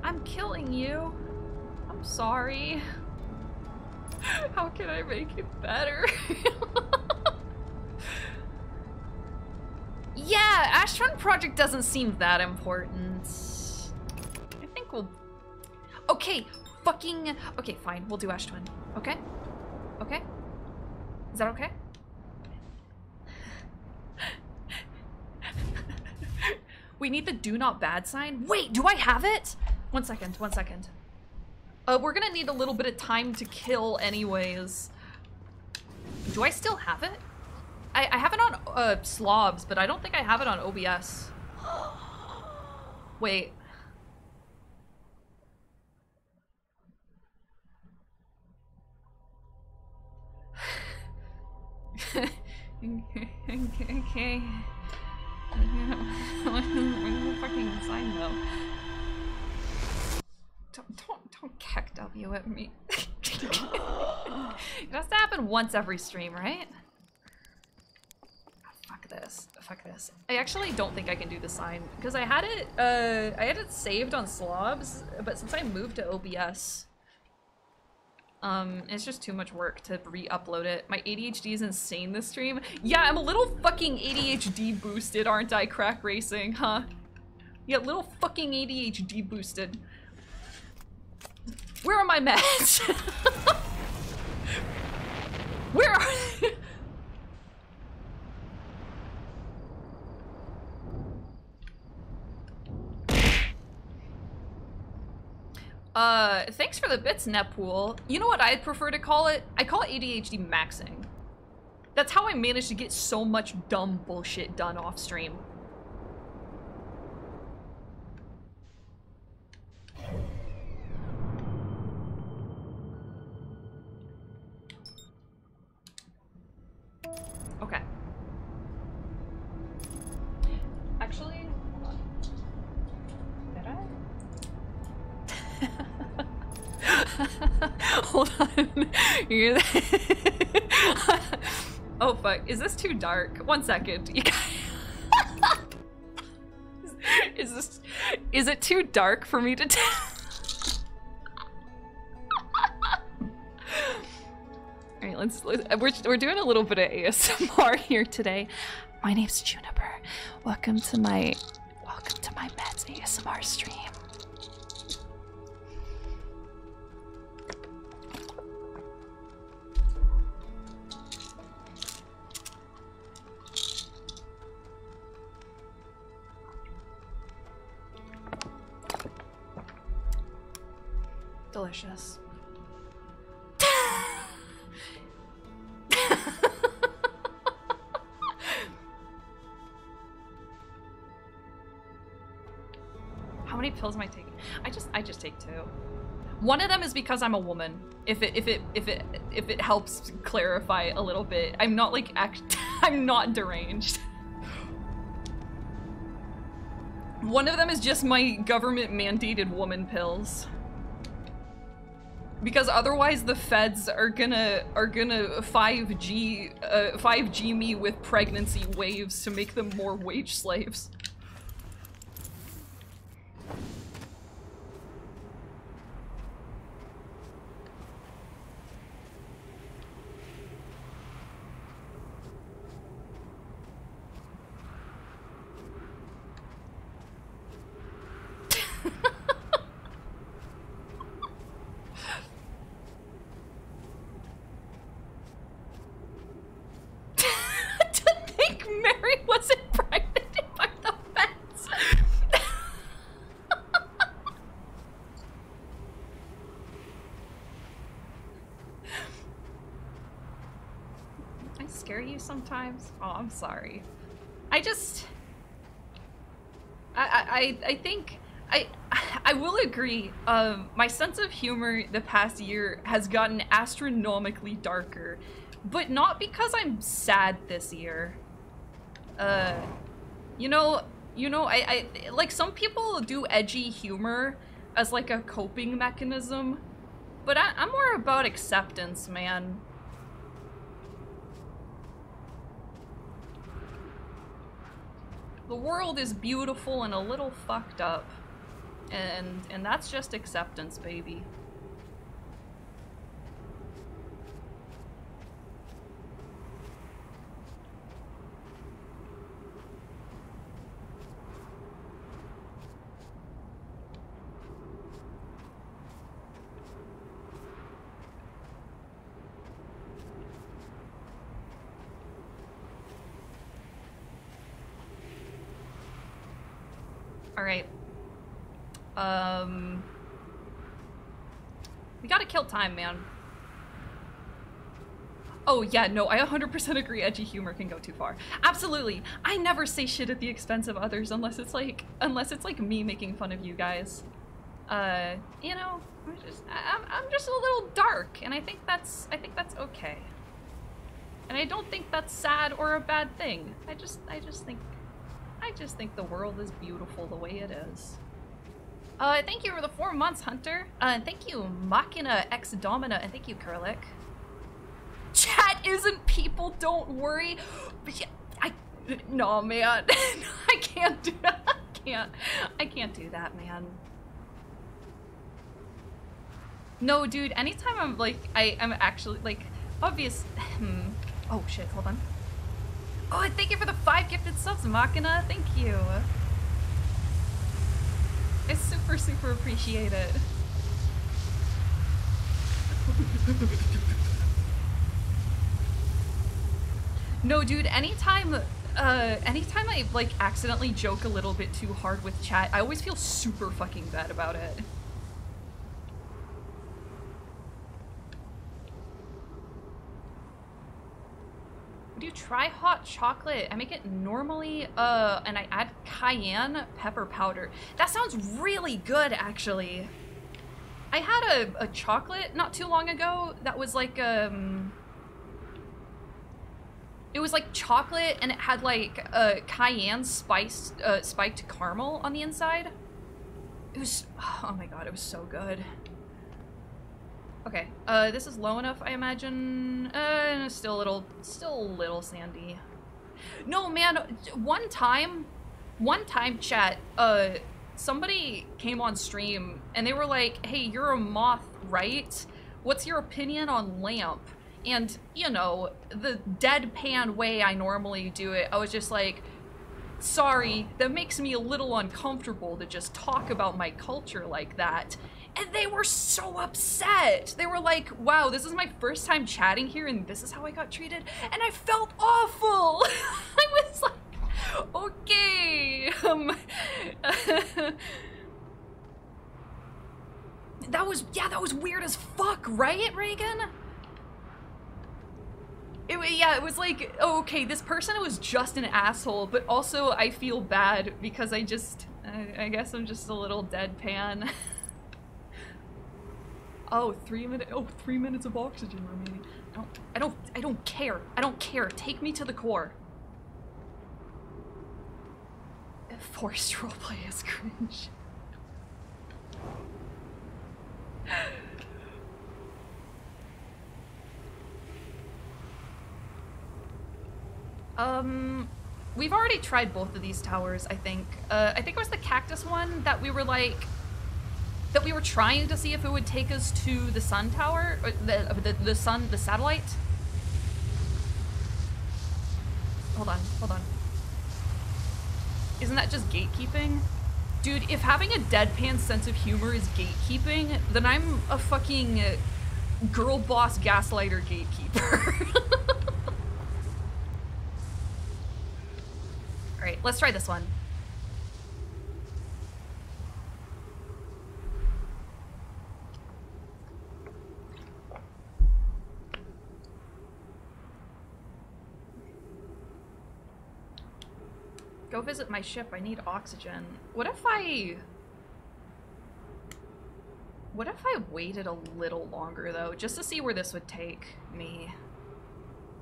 I'm killing you. I'm sorry. How can I make it better? yeah, Ash Twin Project doesn't seem that important. Okay, fucking... Okay, fine. We'll do Ash Twin. Okay? Okay? Is that okay? we need the do not bad sign. Wait, do I have it? One second, one second. Uh, we're gonna need a little bit of time to kill anyways. Do I still have it? I, I have it on uh, slobs, but I don't think I have it on OBS. Wait. Okay. okay. The fucking sign though? Don't don't don't KEKW at me. it has to happen once every stream, right? Oh, fuck this. Fuck this. I actually don't think I can do the sign because I had it uh I had it saved on slobs, but since I moved to OBS, um, it's just too much work to re-upload it. My ADHD is insane this stream. Yeah, I'm a little fucking ADHD boosted, aren't I, Crack Racing, huh? Yeah, little fucking ADHD boosted. Where are my meds? Where are they? Uh, thanks for the bits, Netpool. You know what I'd prefer to call it? I call it ADHD maxing. That's how I manage to get so much dumb bullshit done off stream. oh fuck. Is this too dark? One second. You guys is this is it too dark for me to tell? All right, let's, let's uh, we're, we're doing a little bit of ASMR here today. My name's Juniper. Welcome to my welcome to my Meds ASMR stream. Delicious. How many pills am I taking? I just I just take two. One of them is because I'm a woman. If it if it if it if it helps clarify a little bit, I'm not like act I'm not deranged. One of them is just my government mandated woman pills. Because otherwise the feds are gonna are gonna 5G uh, 5G me with pregnancy waves to make them more wage slaves. to think Mary wasn't pregnant by the feds. I scare you sometimes. Oh, I'm sorry. I just, I, I, I think. I I will agree. Um, my sense of humor the past year has gotten astronomically darker, but not because I'm sad this year. Uh, you know, you know, I, I like some people do edgy humor as like a coping mechanism, but I, I'm more about acceptance, man. World is beautiful and a little fucked up. And and that's just acceptance, baby. All right. Um We got kill time, man. Oh, yeah, no, I 100% agree edgy humor can go too far. Absolutely. I never say shit at the expense of others unless it's like unless it's like me making fun of you guys. Uh, you know, I'm just I'm I'm just a little dark and I think that's I think that's okay. And I don't think that's sad or a bad thing. I just I just think I just think the world is beautiful the way it is. Uh, thank you for the four months, Hunter. Uh, and thank you, Machina X Domina, and thank you, Kurlik. Chat isn't people, don't worry. Yeah, I, no, man, I can't do that. I can't, I can't do that, man. No, dude, anytime I'm like, I, I'm actually, like, obvious, hmm. Oh, shit, hold on. Oh, thank you for the five gifted subs, Machina. Thank you. Super, super appreciate it. no, dude, anytime, uh, anytime I, like, accidentally joke a little bit too hard with chat, I always feel super fucking bad about it. Would you try hot chocolate? I make it normally, uh, and I add cayenne pepper powder. That sounds really good, actually. I had a, a chocolate not too long ago that was like, um... It was like chocolate and it had like uh, cayenne spiced, uh, spiked caramel on the inside. It was, oh my god, it was so good. Okay, uh, this is low enough, I imagine. Uh, still a little, still a little sandy. No, man, one time, one time, chat, uh, somebody came on stream and they were like, hey, you're a moth, right? What's your opinion on lamp? And, you know, the deadpan way I normally do it, I was just like, sorry, that makes me a little uncomfortable to just talk about my culture like that. And they were so upset. They were like, wow, this is my first time chatting here and this is how I got treated. And I felt awful. I was like, okay. Um, that was, yeah, that was weird as fuck, right, Reagan? It, yeah, it was like, oh, okay, this person was just an asshole, but also I feel bad because I just, I, I guess I'm just a little deadpan. oh, three minutes, oh, three minutes of oxygen remaining. I don't, I don't, I don't care. I don't care. Take me to the core. Forced roleplay is cringe. Um, we've already tried both of these towers, I think. Uh, I think it was the cactus one that we were like, that we were trying to see if it would take us to the sun tower, or the, uh, the, the sun, the satellite. Hold on, hold on. Isn't that just gatekeeping? Dude, if having a deadpan sense of humor is gatekeeping, then I'm a fucking uh, girl boss gaslighter gatekeeper. Alright, let's try this one. Go visit my ship, I need oxygen. What if I... What if I waited a little longer, though, just to see where this would take me?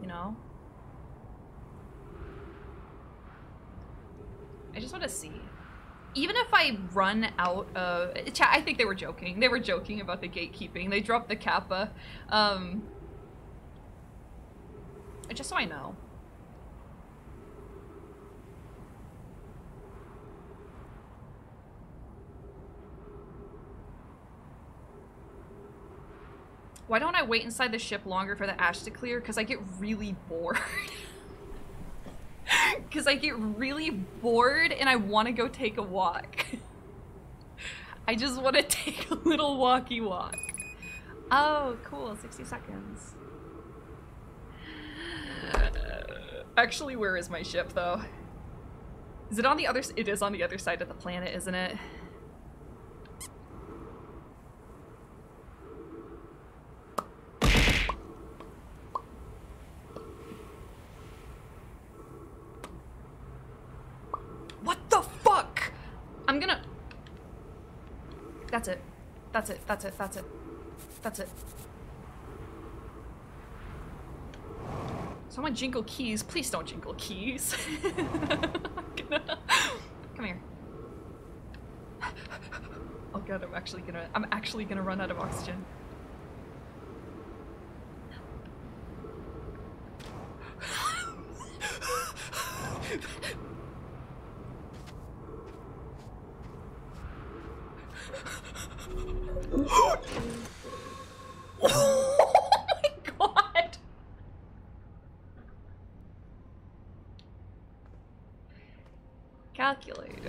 You know? I just want to see. Even if I run out of... I think they were joking. They were joking about the gatekeeping. They dropped the kappa. Um, just so I know. Why don't I wait inside the ship longer for the ash to clear? Because I get really bored. Because I get really bored and I want to go take a walk. I just want to take a little walkie walk. Oh, cool. 60 seconds. Actually, where is my ship, though? Is it on the other- it is on the other side of the planet, isn't it? I'm gonna... That's it. That's it. That's it. That's it. That's it. Someone jingle keys. Please don't jingle keys. gonna... Come here. Oh god, I'm actually gonna- I'm actually gonna run out of oxygen. Oh my god! Calculated.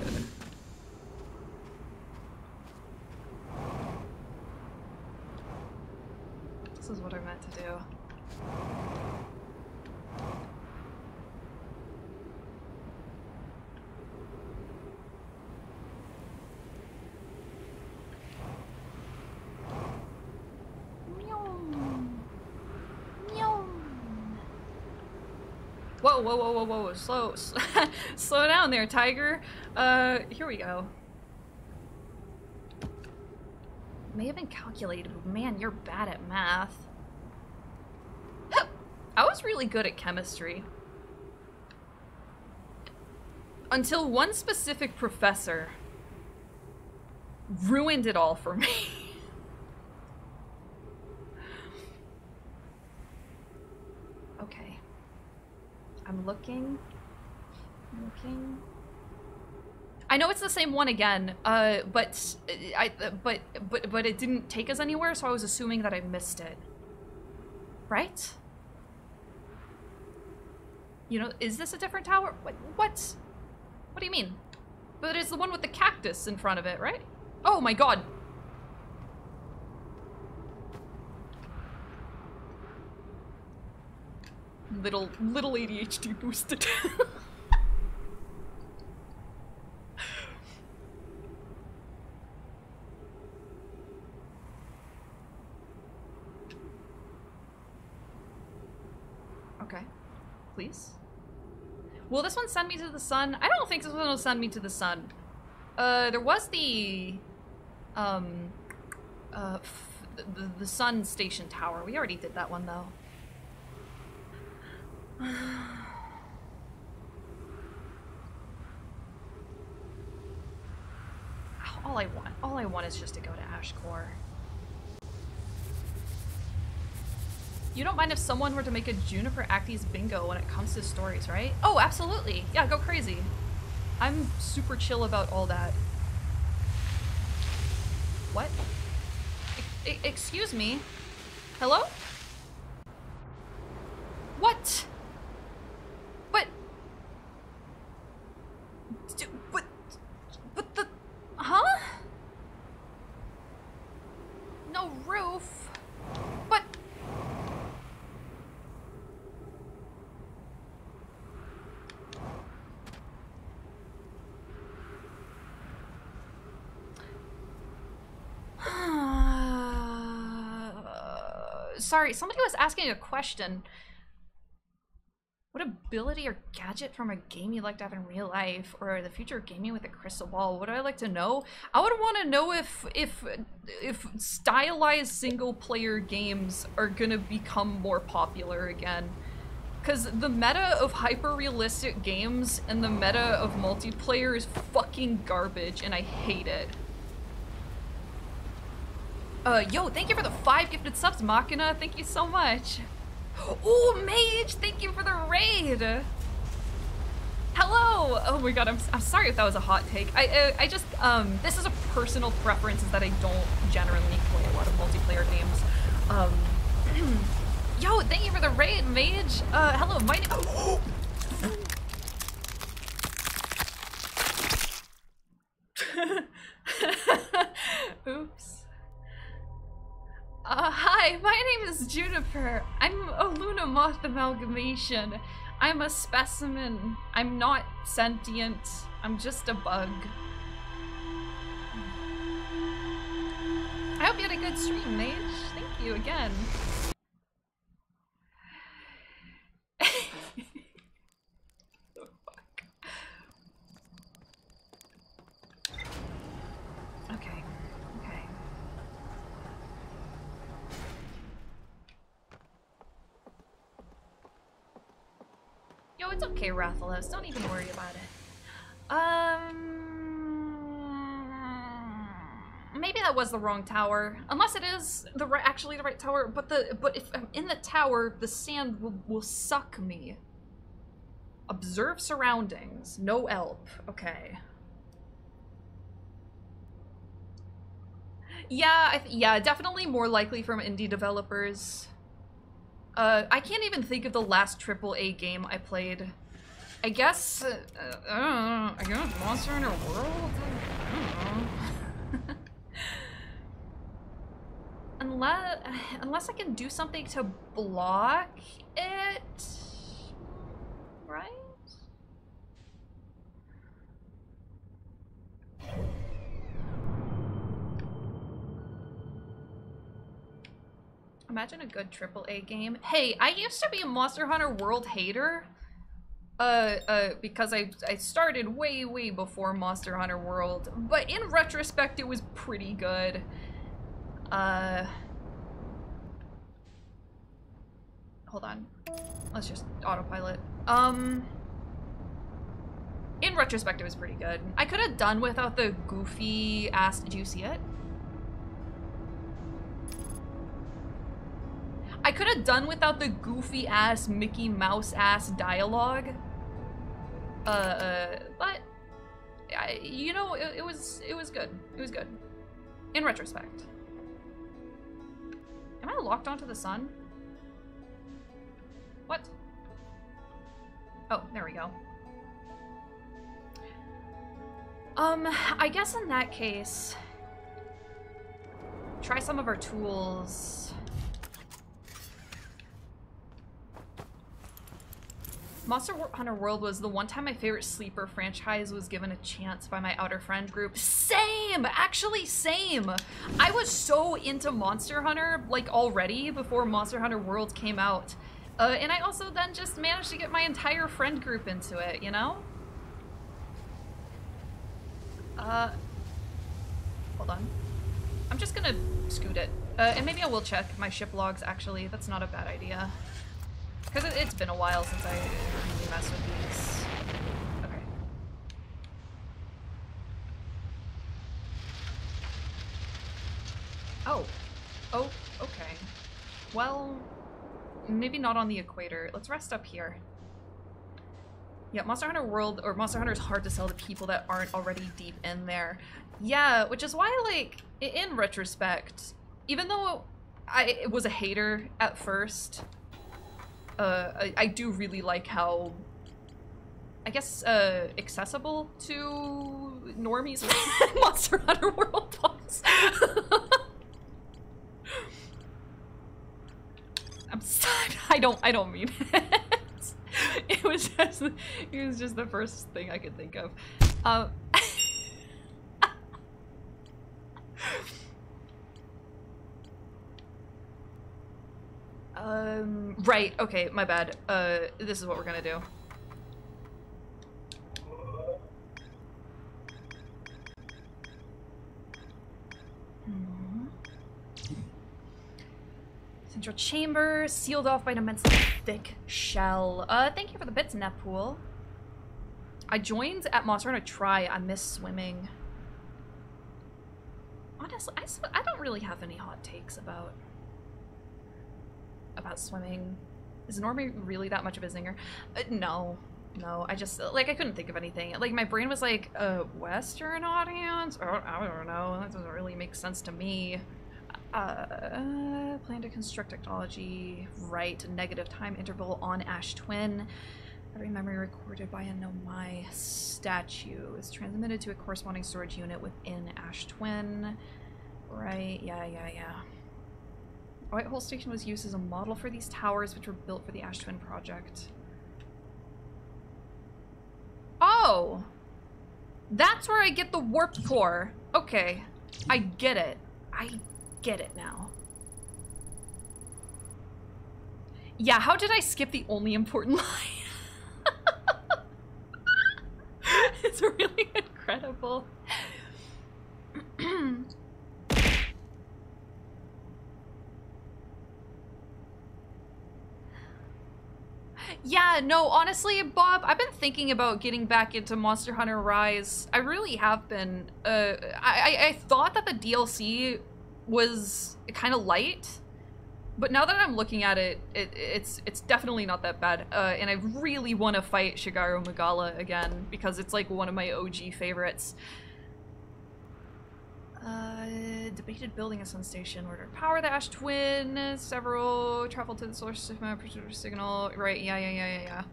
This is what I meant to do. Whoa, whoa, whoa, whoa, whoa, slow, slow down there, tiger. Uh, here we go. May have been calculated, but man, you're bad at math. I was really good at chemistry. Until one specific professor ruined it all for me. okay. I'm looking. Looking. I know it's the same one again, uh, but I but but but it didn't take us anywhere, so I was assuming that I missed it. Right? You know, is this a different tower? What? What? What do you mean? But it's the one with the cactus in front of it, right? Oh my god. Little little ADHD boosted. okay. Please. Will this one send me to the sun? I don't think this one will send me to the sun. Uh, there was the, um, uh, the, the sun station tower. We already did that one, though. all I want, all I want is just to go to Ashcore. You don't mind if someone were to make a Juniper Actias bingo when it comes to stories, right? Oh, absolutely. Yeah, go crazy. I'm super chill about all that. What? Excuse me? Hello? What? D what? What the? Huh? No roof. But. Sorry, somebody was asking a question. What ability or gadget from a game you'd like to have in real life, or the future of gaming with a crystal ball? What do I like to know? I would want to know if if if stylized single player games are gonna become more popular again. Because the meta of hyper realistic games and the meta of multiplayer is fucking garbage, and I hate it. Uh, yo, thank you for the five gifted subs, Machina. Thank you so much. Oh, Mage, thank you for the raid. Hello. Oh my god, I'm, I'm sorry if that was a hot take. I, I, I just, um, this is a personal preference is that I don't generally play a lot of multiplayer games. Um, yo, thank you for the raid, Mage. Uh, hello, my name. amalgamation. I'm a specimen. I'm not sentient. I'm just a bug. I hope you had a good stream, Mage. Thank you again. Okay. Okay. Yo, it's okay, Rathalos. Don't even worry about it. Um, maybe that was the wrong tower. Unless it is the right, actually the right tower. But the but if I'm in the tower, the sand will, will suck me. Observe surroundings. No elp. Okay. Yeah, yeah, definitely more likely from indie developers. Uh, I can't even think of the last AAA game I played. I guess, uh, I don't know, I guess Monster Hunter World? I unless, unless I can do something to block it, right? Imagine a good AAA game. Hey, I used to be a Monster Hunter World hater. Uh, uh, because I, I started way, way before Monster Hunter World. But in retrospect, it was pretty good. Uh... Hold on. Let's just autopilot. Um... In retrospect, it was pretty good. I could have done without the goofy ass... Did you see it? I could have done without the goofy ass Mickey Mouse ass dialogue. Uh, uh, but I, you know, it, it was it was good. It was good. In retrospect. Am I locked onto the sun? What? Oh, there we go. Um, I guess in that case, try some of our tools. Monster Hunter World was the one time my favorite sleeper franchise was given a chance by my outer friend group. Same! Actually, same! I was so into Monster Hunter, like, already before Monster Hunter World came out. Uh, and I also then just managed to get my entire friend group into it, you know? Uh, hold on. I'm just gonna scoot it. Uh, and maybe I will check my ship logs, actually. That's not a bad idea. Because it, has been a while since I really messed with these. Okay. Oh. Oh, okay. Well, maybe not on the equator. Let's rest up here. Yeah, Monster Hunter World, or Monster Hunter is hard to sell to people that aren't already deep in there. Yeah, which is why, like, in retrospect, even though I was a hater at first, uh, I, I, do really like how, I guess, uh, accessible to normies Monster Hunter World was. I'm sorry. I don't. I don't mean it. It was just. It was just the first thing I could think of. Um. Um, right, okay, my bad. Uh, this is what we're gonna do. Hmm. Central chamber, sealed off by an immensely thick shell. Uh, thank you for the bits, Netpool. I joined at Monster Hunter Tri. I miss swimming. Honestly, I, I don't really have any hot takes about about swimming. Is Normie really that much of a zinger? Uh, no. No, I just, like, I couldn't think of anything. Like, my brain was like, a Western audience? I don't know. That doesn't really make sense to me. Uh, plan to construct technology, right, negative time interval on Ash Twin. Every memory recorded by a Nomai statue is transmitted to a corresponding storage unit within Ash Twin. Right, yeah, yeah, yeah. White Hole Station was used as a model for these towers, which were built for the Ash Twin project. Oh! That's where I get the warp core. Okay. I get it. I get it now. Yeah, how did I skip the only important line? it's really incredible. Yeah, no, honestly, Bob, I've been thinking about getting back into Monster Hunter Rise. I really have been. Uh, I, I, I thought that the DLC was kind of light, but now that I'm looking at it, it it's it's definitely not that bad. Uh, and I really want to fight Shagaru Magala again because it's like one of my OG favorites. Uh, debated building a sun station order power the Ash Twin. Several travel to the solar system, signal. Right, yeah, yeah, yeah, yeah, yeah.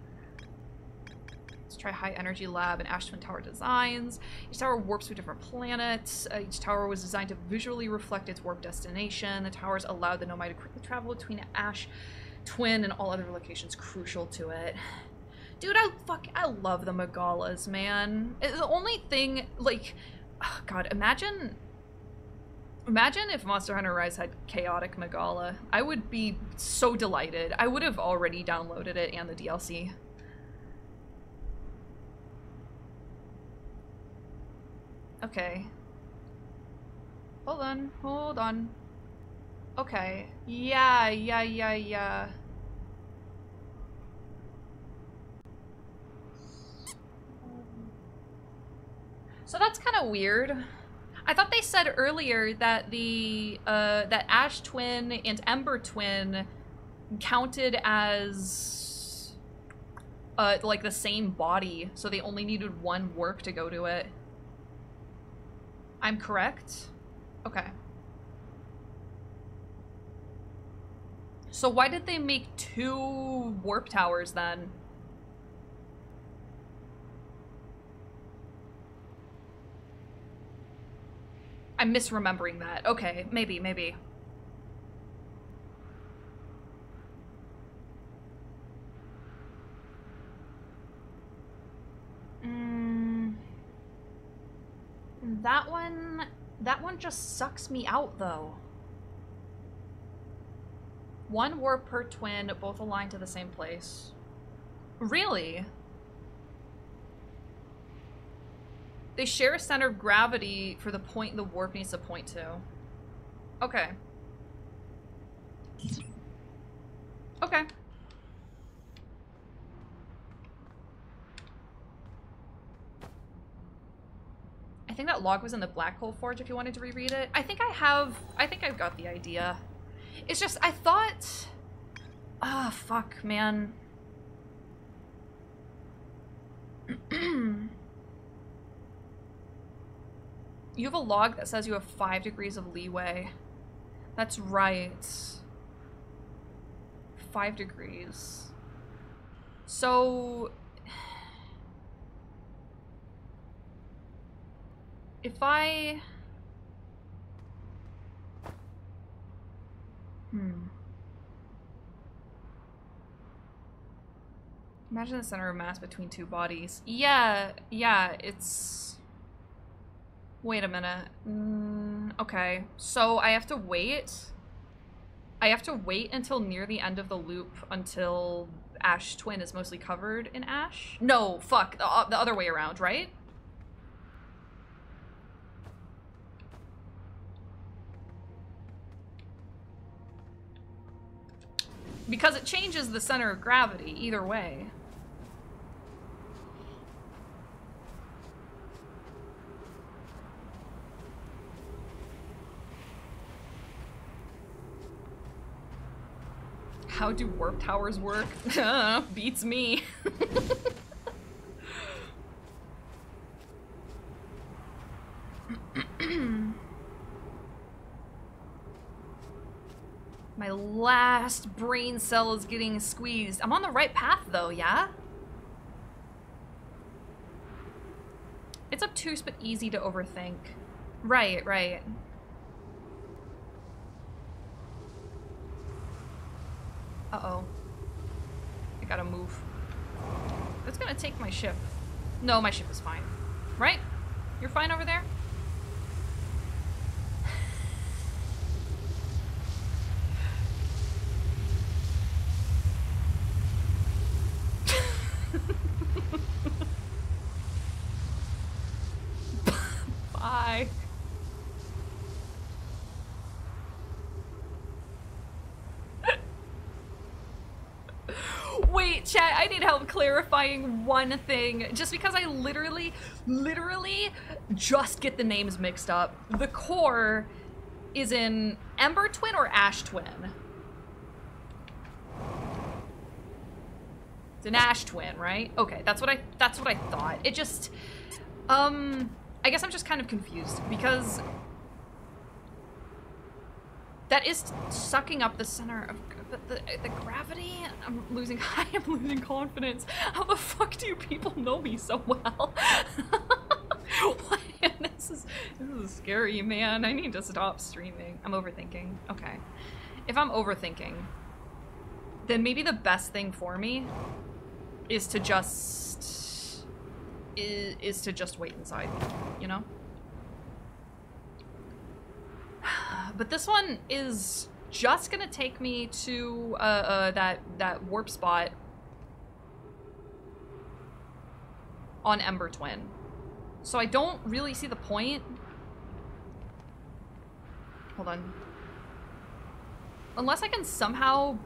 Let's try high energy lab and Ash Twin Tower designs. Each tower warps to different planets. Uh, each tower was designed to visually reflect its warp destination. The towers allowed the Nomai to quickly travel between Ash Twin and all other locations crucial to it. Dude, I fuck, I love the Magalas, man. The only thing, like, oh God, imagine Imagine if Monster Hunter Rise had Chaotic Magala. I would be so delighted. I would have already downloaded it and the DLC. Okay. Hold on, hold on. Okay. Yeah, yeah, yeah, yeah. So that's kind of weird. I thought they said earlier that the uh, that Ash Twin and Ember Twin counted as uh, like the same body, so they only needed one work to go to it. I'm correct? Okay. So why did they make two warp towers then? I'm misremembering that. Okay, maybe, maybe. Mm, that one, that one just sucks me out though. One warp per twin, both aligned to the same place. Really? They share a center of gravity for the point the warp needs to point to. Okay. Okay. I think that log was in the Black Hole Forge if you wanted to reread it. I think I have... I think I've got the idea. It's just, I thought... Ah, oh, fuck, man. You have a log that says you have five degrees of leeway. That's right. Five degrees. So... If I... Hmm. Imagine the center of mass between two bodies. Yeah, yeah, it's... Wait a minute. Mm, okay, so I have to wait. I have to wait until near the end of the loop until Ash Twin is mostly covered in ash? No, fuck, the, uh, the other way around, right? Because it changes the center of gravity either way. How do warp towers work? Beats me. My last brain cell is getting squeezed. I'm on the right path though, yeah? It's obtuse but easy to overthink. Right, right. Uh-oh. I gotta move. That's gonna take my ship. No, my ship is fine. Right? You're fine over there? Bye. Wait, chat, I need help clarifying one thing. Just because I literally, literally just get the names mixed up. The core is in Ember Twin or Ash Twin? It's an Ash Twin, right? Okay, that's what I that's what I thought. It just um I guess I'm just kind of confused because that is sucking up the center of the, the, the gravity. I'm losing. I am losing confidence. How the fuck do you people know me so well? this is this is scary, man. I need to stop streaming. I'm overthinking. Okay, if I'm overthinking, then maybe the best thing for me is to just is, is to just wait inside. You know. But this one is just gonna take me to uh, uh, that that warp spot on Ember Twin. So I don't really see the point. Hold on. Unless I can somehow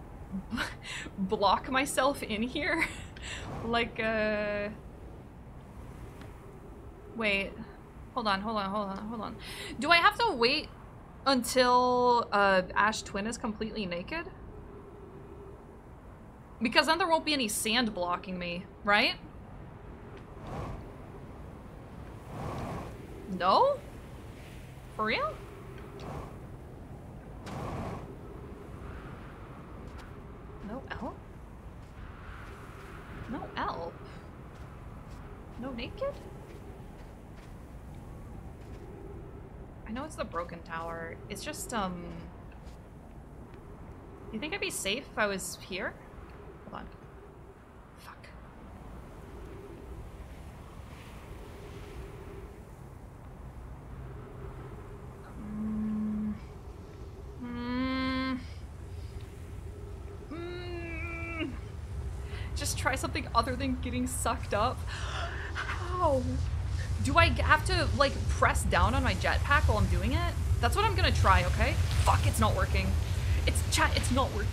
block myself in here. like, uh... Wait. Hold on, hold on, hold on, hold on. Do I have to wait until uh, Ash Twin is completely naked? Because then there won't be any sand blocking me, right? No? For real? No elf? No elf? No naked? I know it's the broken tower. It's just, um... You think I'd be safe if I was here? Hold on. Fuck. Mm. Mm. Mm. Just try something other than getting sucked up. How? Do I have to, like, press down on my jetpack while I'm doing it? That's what I'm gonna try, okay? Fuck, it's not working. It's chat, it's not working.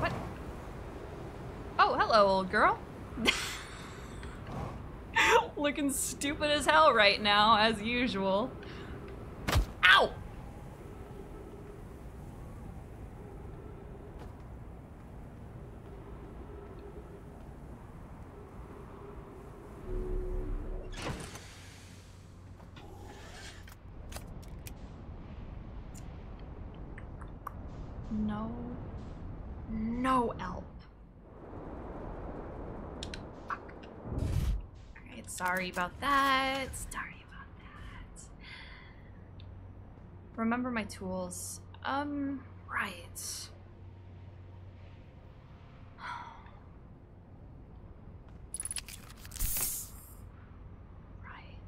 What? Oh, hello, old girl. Looking stupid as hell right now, as usual. Ow! No. No elf. Fuck. Alright, sorry about that. Sorry about that. Remember my tools. Um, right. Right.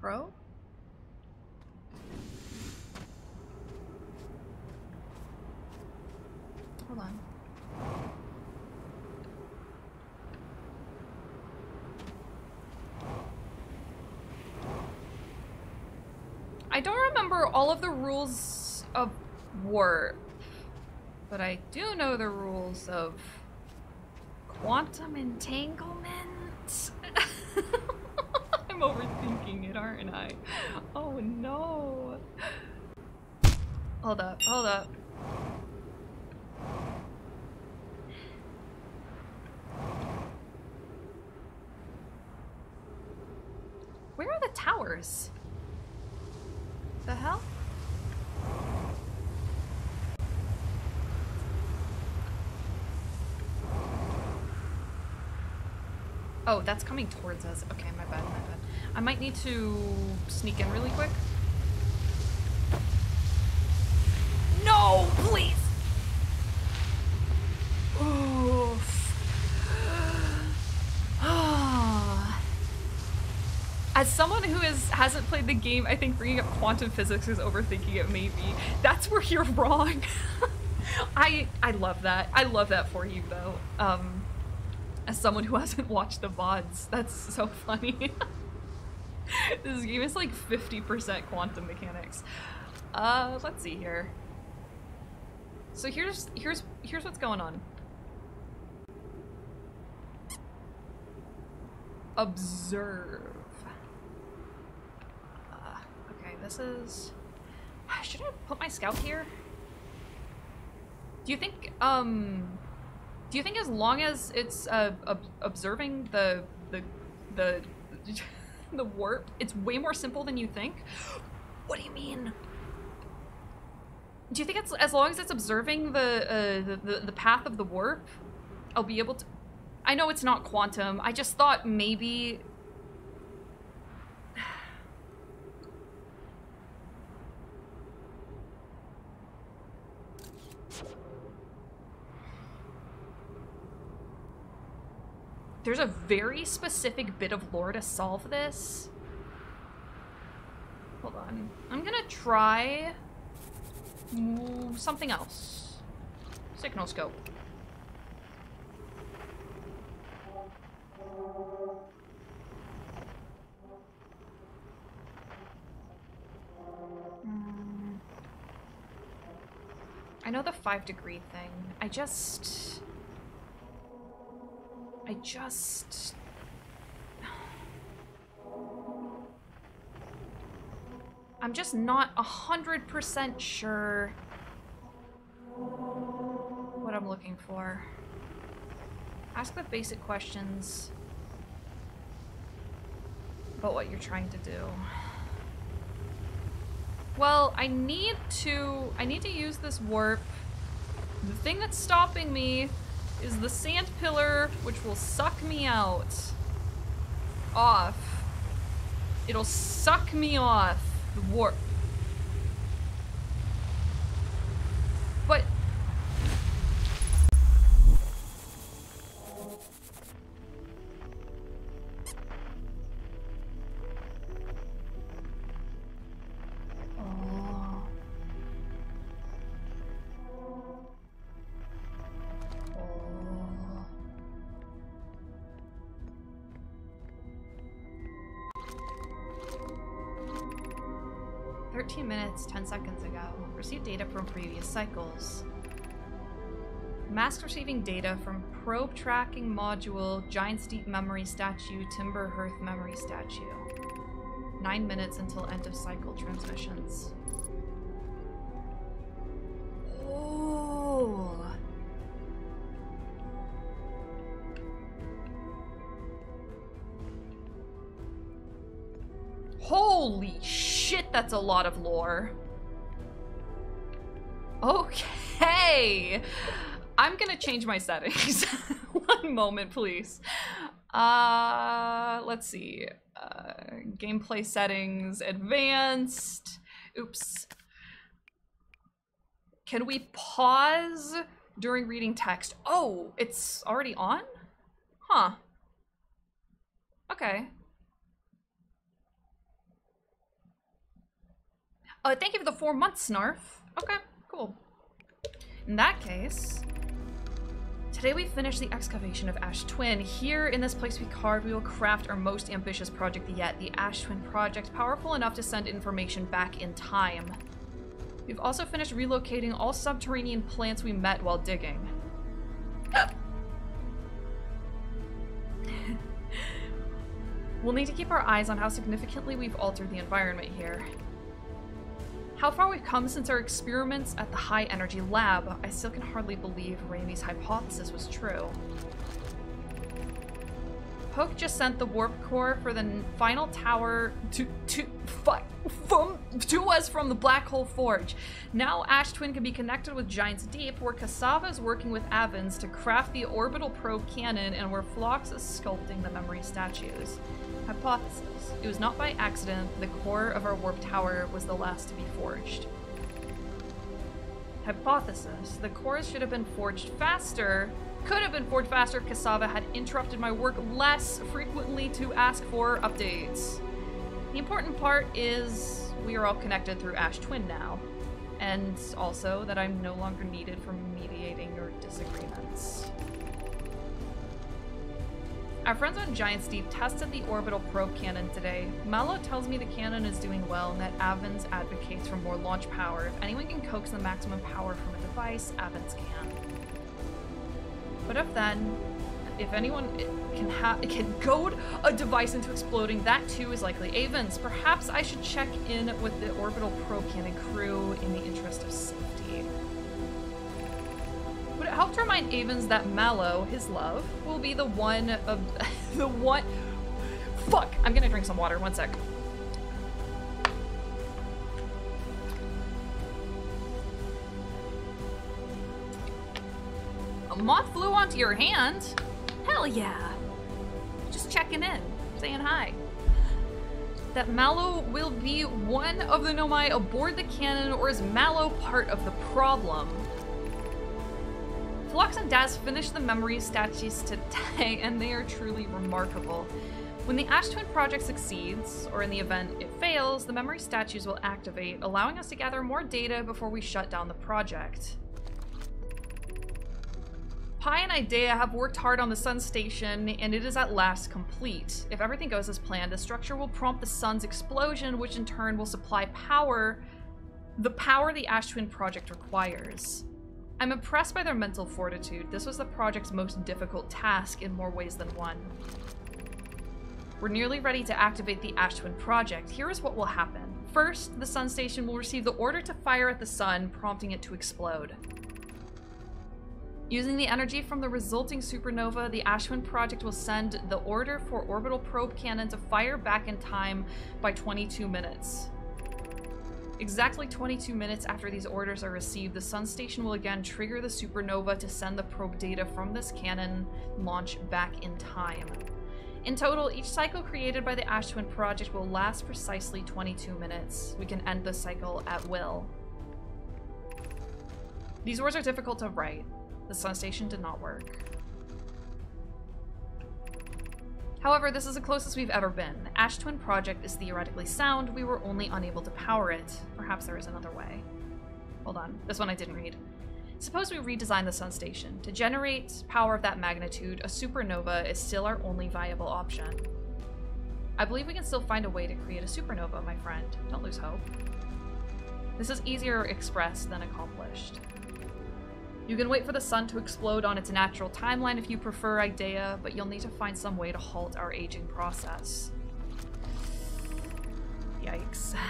Pro? Hold on. I don't remember all of the rules of warp, but I do know the rules of quantum entanglement. I'm overthinking it, aren't I? Oh no. Hold up, hold up. Where are the towers? The hell? Oh, that's coming towards us. Okay, my bad, my bad. I might need to sneak in really quick. No, please! Ah. As someone who is hasn't played the game, I think bringing up quantum physics is overthinking it. Maybe that's where you're wrong. I I love that. I love that for you though. Um, as someone who hasn't watched the vods, that's so funny. this game is like 50% quantum mechanics. Uh, let's see here. So here's here's here's what's going on. Observe. Uh, okay, this is. Should I put my scout here? Do you think um do you think as long as it's uh, ob observing the the the the warp, it's way more simple than you think? What do you mean? Do you think it's as long as it's observing the, uh, the, the the path of the warp, I'll be able to? I know it's not quantum. I just thought maybe. There's a very specific bit of lore to solve this. Hold on. I'm gonna try something else. Signal scope. Mm. I know the five degree thing. I just... I just... I'm just not a hundred percent sure what I'm looking for. Ask the basic questions about what you're trying to do. Well, I need to I need to use this warp. The thing that's stopping me is the sand pillar, which will suck me out. Off. It'll suck me off the warp. Data from probe tracking module, Giant's Deep memory statue, Timber Hearth memory statue. Nine minutes until end of cycle transmissions. Oh. Holy shit, that's a lot of lore. Okay. I'm gonna change my settings. One moment, please. Uh, let's see. Uh, gameplay settings, advanced. Oops. Can we pause during reading text? Oh, it's already on? Huh. Okay. Uh, thank you for the four months, Snarf. Okay, cool. In that case, today we finish the excavation of Ash Twin. Here in this place we carved, we will craft our most ambitious project yet, the Ash Twin Project, powerful enough to send information back in time. We've also finished relocating all subterranean plants we met while digging. we'll need to keep our eyes on how significantly we've altered the environment here. How far we've come since our experiments at the high energy lab, I still can hardly believe Ramie's hypothesis was true. Poke just sent the warp core for the final tower to to from to us from the black hole forge. Now Ash Twin can be connected with Giant's Deep, where Cassava is working with Avens to craft the orbital probe cannon, and where Phlox is sculpting the memory statues. Hypothesis: It was not by accident the core of our warp tower was the last to be forged. Hypothesis: The cores should have been forged faster. Could have been forged faster if Cassava had interrupted my work less frequently to ask for updates. The important part is we are all connected through Ash Twin now, and also that I'm no longer needed for mediating your disagreements. Our friends on Giant's Deep tested the orbital probe cannon today. Mallow tells me the cannon is doing well and that Avens advocates for more launch power. If anyone can coax the maximum power from a device, Avens can. But if then, if anyone can ha- can goad a device into exploding, that too is likely Avens. Perhaps I should check in with the orbital probe cannon crew in the interest of safety. Would it help to remind Avens that Mallow, his love, will be the one of the one? Fuck! I'm gonna drink some water. One sec. A moth flew onto your hand? Hell yeah. Just checking in, saying hi. That Mallow will be one of the Nomai aboard the cannon, or is Mallow part of the problem? Phlox and Daz finished the memory statues today, and they are truly remarkable. When the Ash Twin project succeeds, or in the event it fails, the memory statues will activate, allowing us to gather more data before we shut down the project. Pye and Idaea have worked hard on the Sun Station, and it is at last complete. If everything goes as planned, the structure will prompt the Sun's explosion, which in turn will supply power, the power the Ash Twin project requires. I'm impressed by their mental fortitude. This was the project's most difficult task in more ways than one. We're nearly ready to activate the Ash Twin project. Here is what will happen. First, the sun station will receive the order to fire at the sun, prompting it to explode. Using the energy from the resulting supernova, the Ash Twin project will send the order for orbital probe cannon to fire back in time by 22 minutes. Exactly 22 minutes after these orders are received, the sun station will again trigger the supernova to send the probe data from this cannon launch back in time. In total, each cycle created by the Ash Twin project will last precisely 22 minutes. We can end the cycle at will. These words are difficult to write. The sun station did not work. However, this is the closest we've ever been. The Ash Twin project is theoretically sound, we were only unable to power it. Perhaps there is another way. Hold on, this one I didn't read. Suppose we redesign the sun station. To generate power of that magnitude, a supernova is still our only viable option. I believe we can still find a way to create a supernova, my friend. Don't lose hope. This is easier expressed than accomplished. You can wait for the sun to explode on its natural timeline if you prefer Idaea, but you'll need to find some way to halt our aging process. Yikes.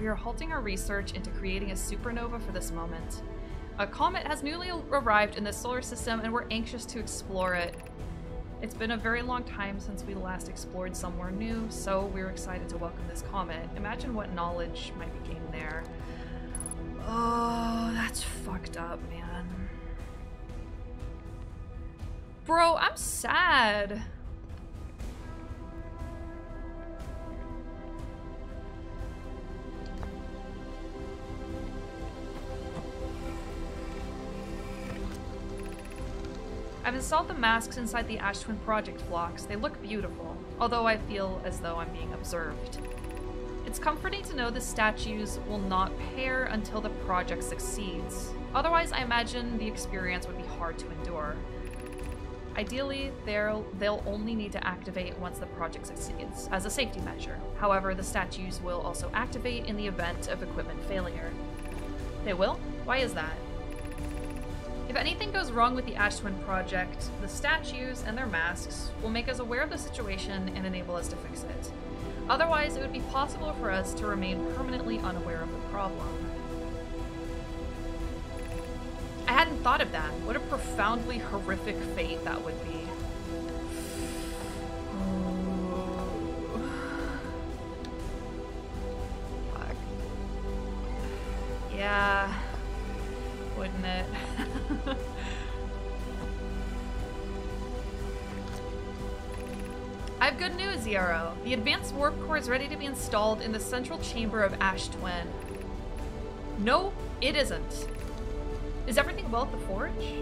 We are halting our research into creating a supernova for this moment. A comet has newly arrived in the solar system and we're anxious to explore it. It's been a very long time since we last explored somewhere new, so we're excited to welcome this comet. Imagine what knowledge might be gained there. Oh, that's fucked up, man. Bro, I'm sad. I've installed the masks inside the Ash Twin Project blocks. They look beautiful, although I feel as though I'm being observed. It's comforting to know the statues will not pair until the project succeeds. Otherwise, I imagine the experience would be hard to endure. Ideally, they'll, they'll only need to activate once the project succeeds, as a safety measure. However, the statues will also activate in the event of equipment failure. They will? Why is that? If anything goes wrong with the Ash Twin project, the statues and their masks will make us aware of the situation and enable us to fix it. Otherwise, it would be possible for us to remain permanently unaware of the problem. I hadn't thought of that. What a profoundly horrific fate that would be. Fuck. Yeah, wouldn't it? I have good news, Yarrow. The advanced warp core is ready to be installed in the central chamber of Ash Twin. No, it isn't. Is everything well at the forge?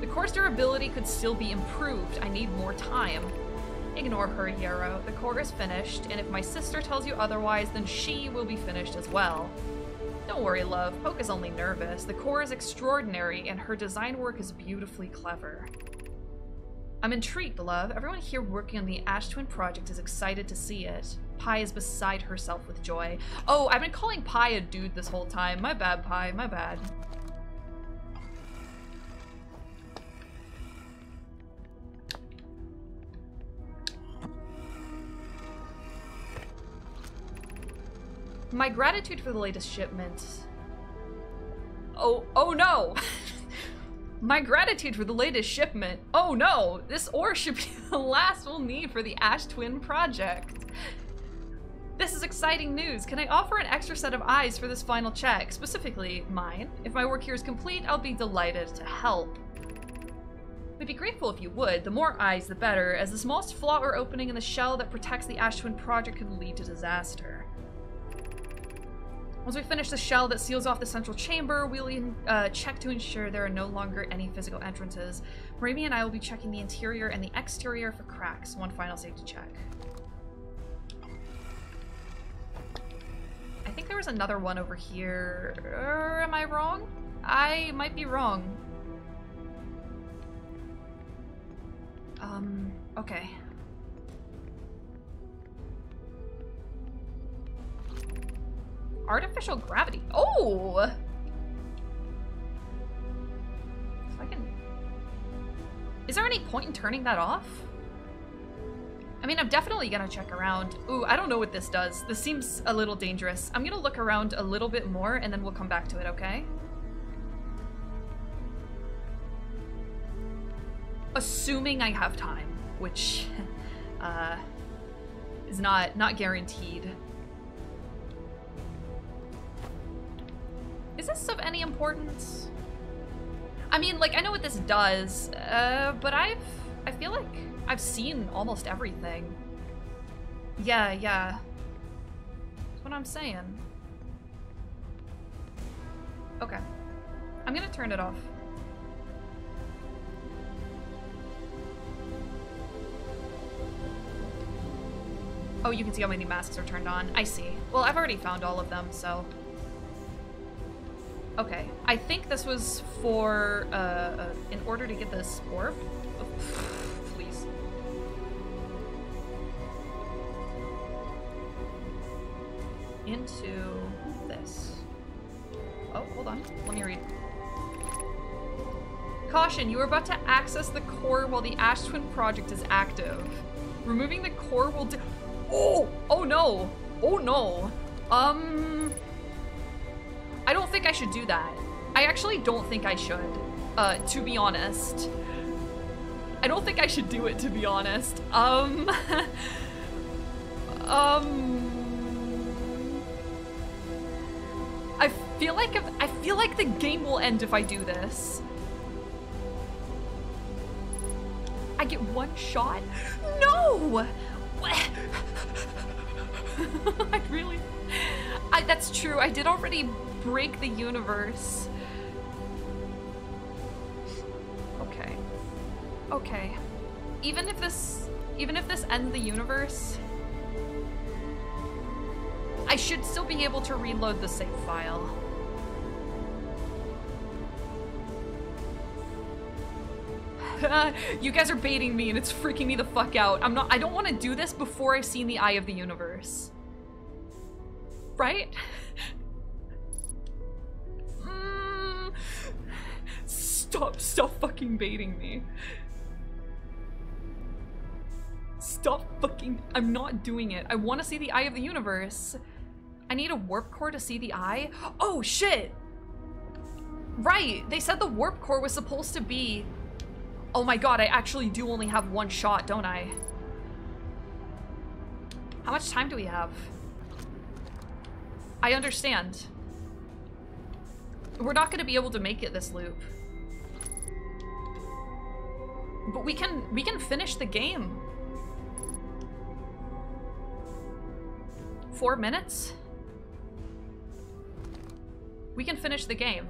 The core's durability could still be improved. I need more time. Ignore her, Yarrow. The core is finished, and if my sister tells you otherwise, then she will be finished as well. Don't worry, love. Poke is only nervous. The core is extraordinary, and her design work is beautifully clever. I'm intrigued, love. Everyone here working on the Ash Twin project is excited to see it. Pye is beside herself with joy. Oh, I've been calling Pye a dude this whole time. My bad, Pye. My bad. My gratitude for the latest shipment. Oh, oh no! My gratitude for the latest shipment. Oh no, this ore should be the last we'll need for the Ash Twin project. This is exciting news. Can I offer an extra set of eyes for this final check? Specifically, mine. If my work here is complete, I'll be delighted to help. We'd be grateful if you would. The more eyes, the better, as the smallest flaw or opening in the shell that protects the Ash Twin project could lead to disaster. Once we finish the shell that seals off the central chamber, we'll uh, check to ensure there are no longer any physical entrances. Marimi and I will be checking the interior and the exterior for cracks. One final safety check. I think there was another one over here. Uh, am I wrong? I might be wrong. Um, okay. Artificial gravity. Oh! I can... Is there any point in turning that off? I mean, I'm definitely gonna check around. Ooh, I don't know what this does. This seems a little dangerous. I'm gonna look around a little bit more and then we'll come back to it, okay? Assuming I have time, which uh, is not not guaranteed. Is this of any importance? I mean, like, I know what this does, uh, but I've, I feel like I've seen almost everything. Yeah, yeah. That's what I'm saying. Okay. I'm gonna turn it off. Oh, you can see how many masks are turned on. I see. Well, I've already found all of them, so... Okay. I think this was for, uh, uh in order to get this orb. Oh, please. Into this. Oh, hold on. Let me read. Caution, you are about to access the core while the Ash Twin project is active. Removing the core will Oh! Oh no! Oh no! Um... I don't think I should do that. I actually don't think I should, uh, to be honest. I don't think I should do it, to be honest. Um... um... I feel like if, I feel like the game will end if I do this. I get one shot? No! I really... I, that's true. I did already break the universe. Okay. Okay. Even if this... Even if this ends the universe... I should still be able to reload the save file. you guys are baiting me and it's freaking me the fuck out. I'm not- I don't want to do this before I've seen the Eye of the Universe. Right? Stop, stop fucking baiting me. Stop fucking- I'm not doing it. I want to see the Eye of the Universe. I need a warp core to see the eye? Oh, shit! Right, they said the warp core was supposed to be Oh my god, I actually do only have one shot, don't I? How much time do we have? I understand. We're not gonna be able to make it this loop. But we can we can finish the game. Four minutes? We can finish the game.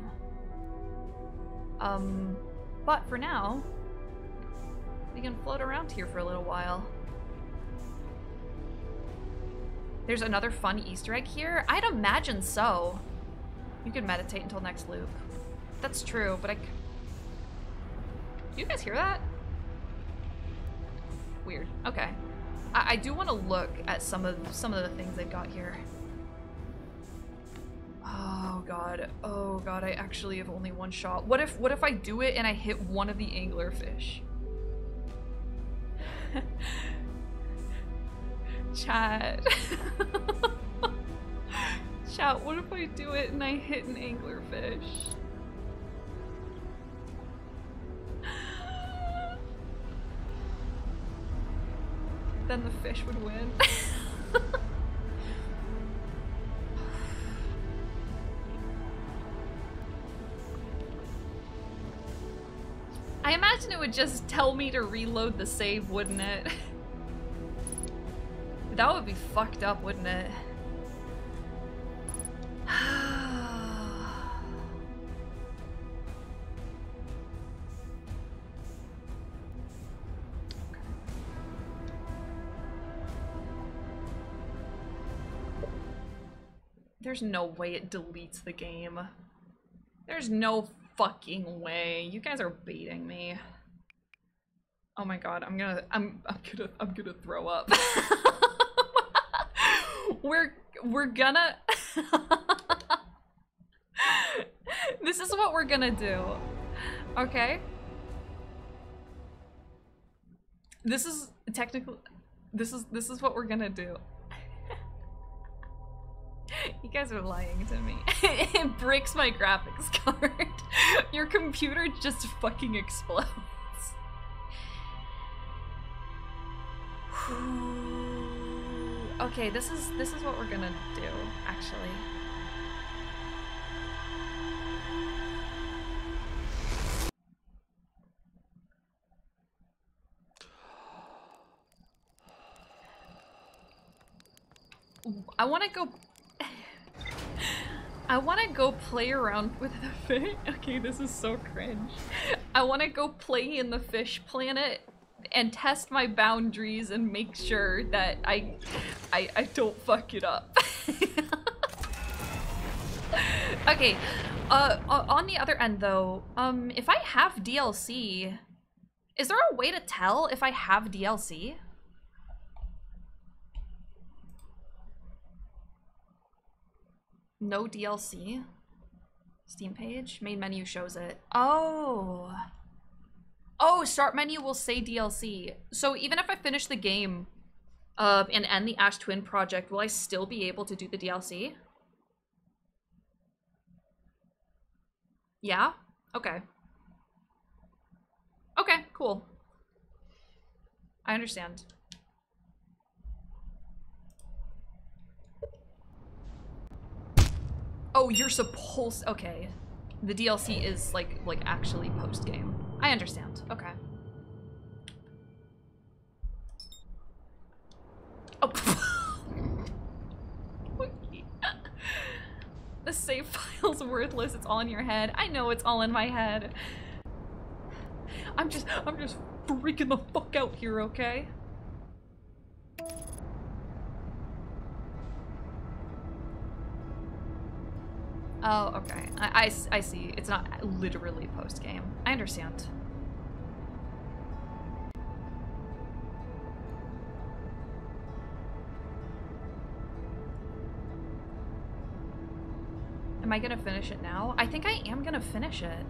Um, but for now, we can float around here for a little while. There's another fun Easter egg here? I'd imagine so. You can meditate until next loop. That's true, but I... Do you guys hear that? Weird. Okay. I, I do want to look at some of some of the things they've got here. Oh god. Oh god, I actually have only one shot. What if what if I do it and I hit one of the anglerfish? Chat. Chat, what if I do it and I hit an anglerfish? Then the fish would win. I imagine it would just tell me to reload the save, wouldn't it? that would be fucked up, wouldn't it? There's no way it deletes the game. There's no fucking way. You guys are baiting me. Oh my god, I'm gonna I'm I'm gonna I'm gonna throw up. we're we're gonna this is what we're gonna do. Okay? This is technically this is this is what we're gonna do. You guys are lying to me. it breaks my graphics card. Your computer just fucking explodes. okay, this is this is what we're gonna do, actually. I want to go. I want to go play around with the fish. Okay, this is so cringe. I want to go play in the fish planet and test my boundaries and make sure that I, I, I don't fuck it up. okay, uh, on the other end though, um, if I have DLC, is there a way to tell if I have DLC? No DLC. Steam page? Main menu shows it. Oh. Oh, start menu will say DLC. So even if I finish the game uh, and end the Ash Twin project, will I still be able to do the DLC? Yeah? Okay. Okay, cool. I understand. Oh, you're supposed- okay. The DLC is like, like actually post-game. I understand, okay. Oh. the save file's worthless, it's all in your head. I know it's all in my head. I'm just, I'm just freaking the fuck out here, okay? Oh, okay. I, I, I see. It's not literally post-game. I understand. Am I gonna finish it now? I think I am gonna finish it.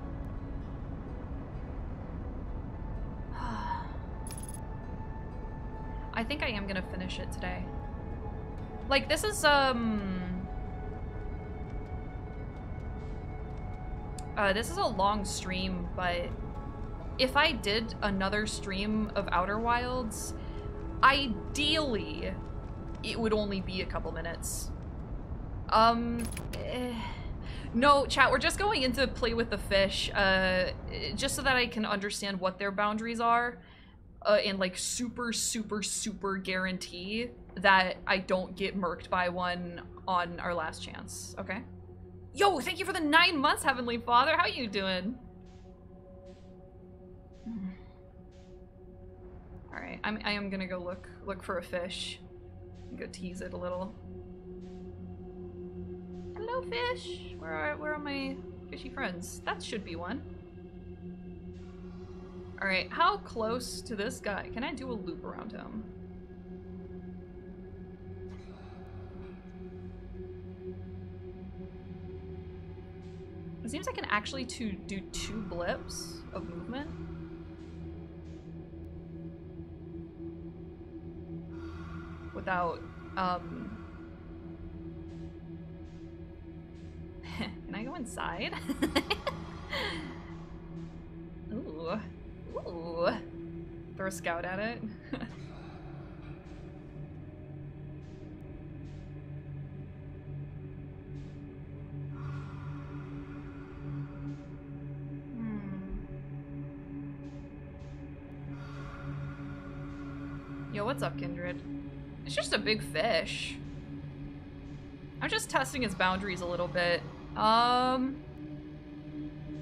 I think I am gonna finish it today. Like, this is, um... Uh, this is a long stream, but if I did another stream of Outer Wilds, ideally, it would only be a couple minutes. Um, eh. no, chat, we're just going into play with the fish, uh, just so that I can understand what their boundaries are, uh, and like super, super, super guarantee that I don't get murked by one on our last chance, okay? Yo, thank you for the nine months, Heavenly Father. How you doing? All right, I'm, I am gonna go look look for a fish. Go tease it a little. Hello, fish. Where are where are my fishy friends? That should be one. All right, how close to this guy? Can I do a loop around him? It seems I can actually to do two blips of movement. Without, um... can I go inside? Ooh. Ooh. Throw a scout at it. Yo, what's up, Kindred? It's just a big fish. I'm just testing its boundaries a little bit. Um...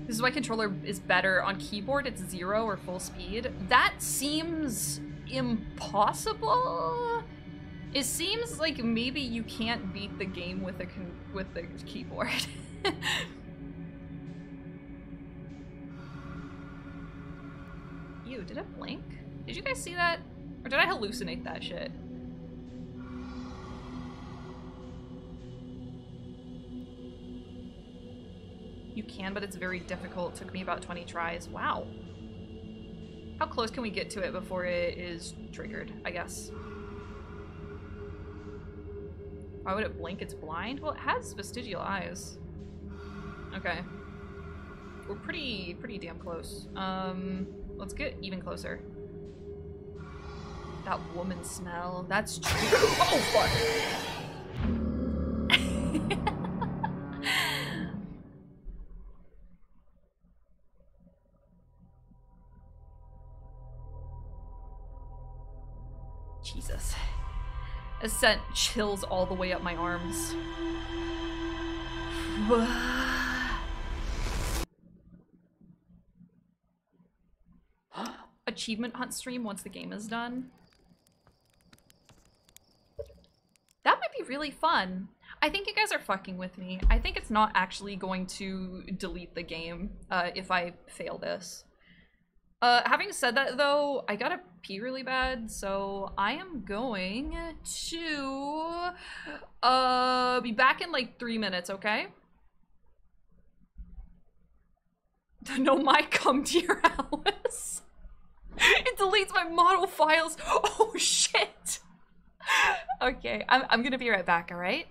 This is why controller is better. On keyboard, it's zero or full speed. That seems impossible? It seems like maybe you can't beat the game with the with the keyboard. Ew, did it blink? Did you guys see that? Or did I hallucinate that shit? You can, but it's very difficult. It took me about 20 tries. Wow. How close can we get to it before it is triggered, I guess? Why would it blink? It's blind? Well, it has vestigial eyes. Okay. We're pretty, pretty damn close. Um, let's get even closer. That woman smell. That's true. Oh, fuck. Jesus. A scent chills all the way up my arms. Achievement hunt stream once the game is done. That might be really fun. I think you guys are fucking with me. I think it's not actually going to delete the game uh, if I fail this. Uh, having said that, though, I gotta pee really bad, so I am going to uh, be back in like three minutes, okay? No mic come to your Alice. It deletes my model files. Oh shit. Okay, I'm, I'm gonna be right back, alright?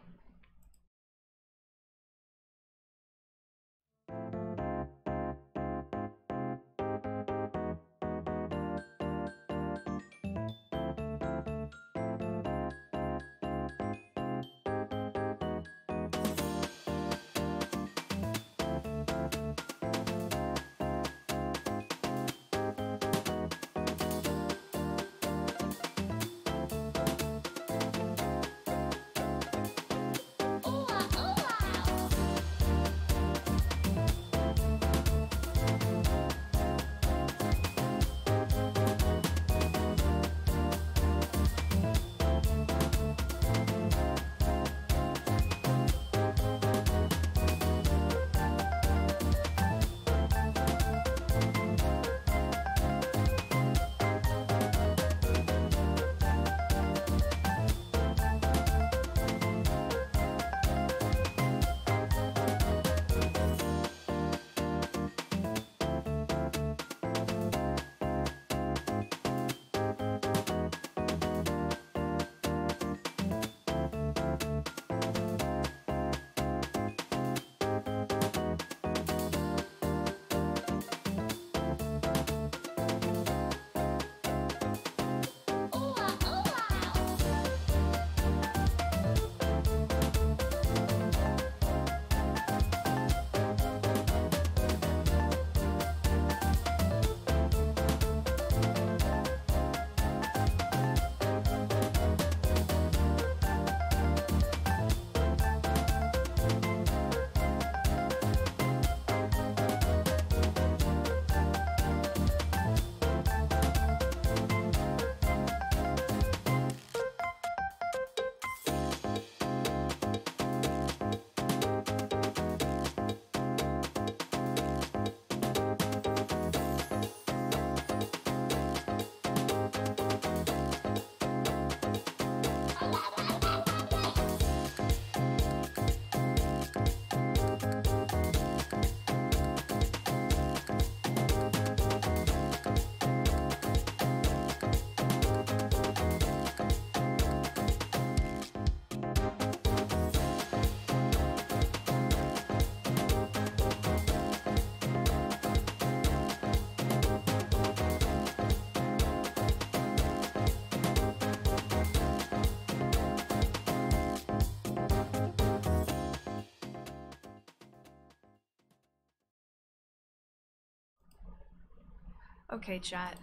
Okay, chat.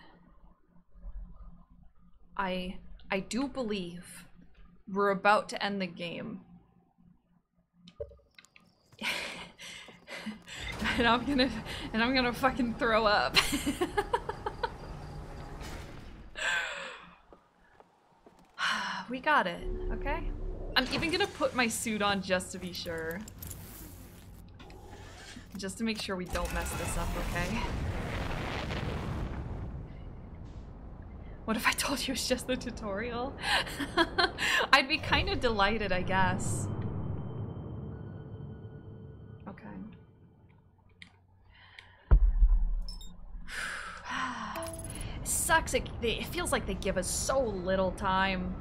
I I do believe we're about to end the game. and I'm gonna and I'm gonna fucking throw up. we got it, okay? I'm even gonna put my suit on just to be sure. Just to make sure we don't mess this up, okay? told you it's just the tutorial. I'd be kind of delighted, I guess. Okay. it sucks. It, it feels like they give us so little time.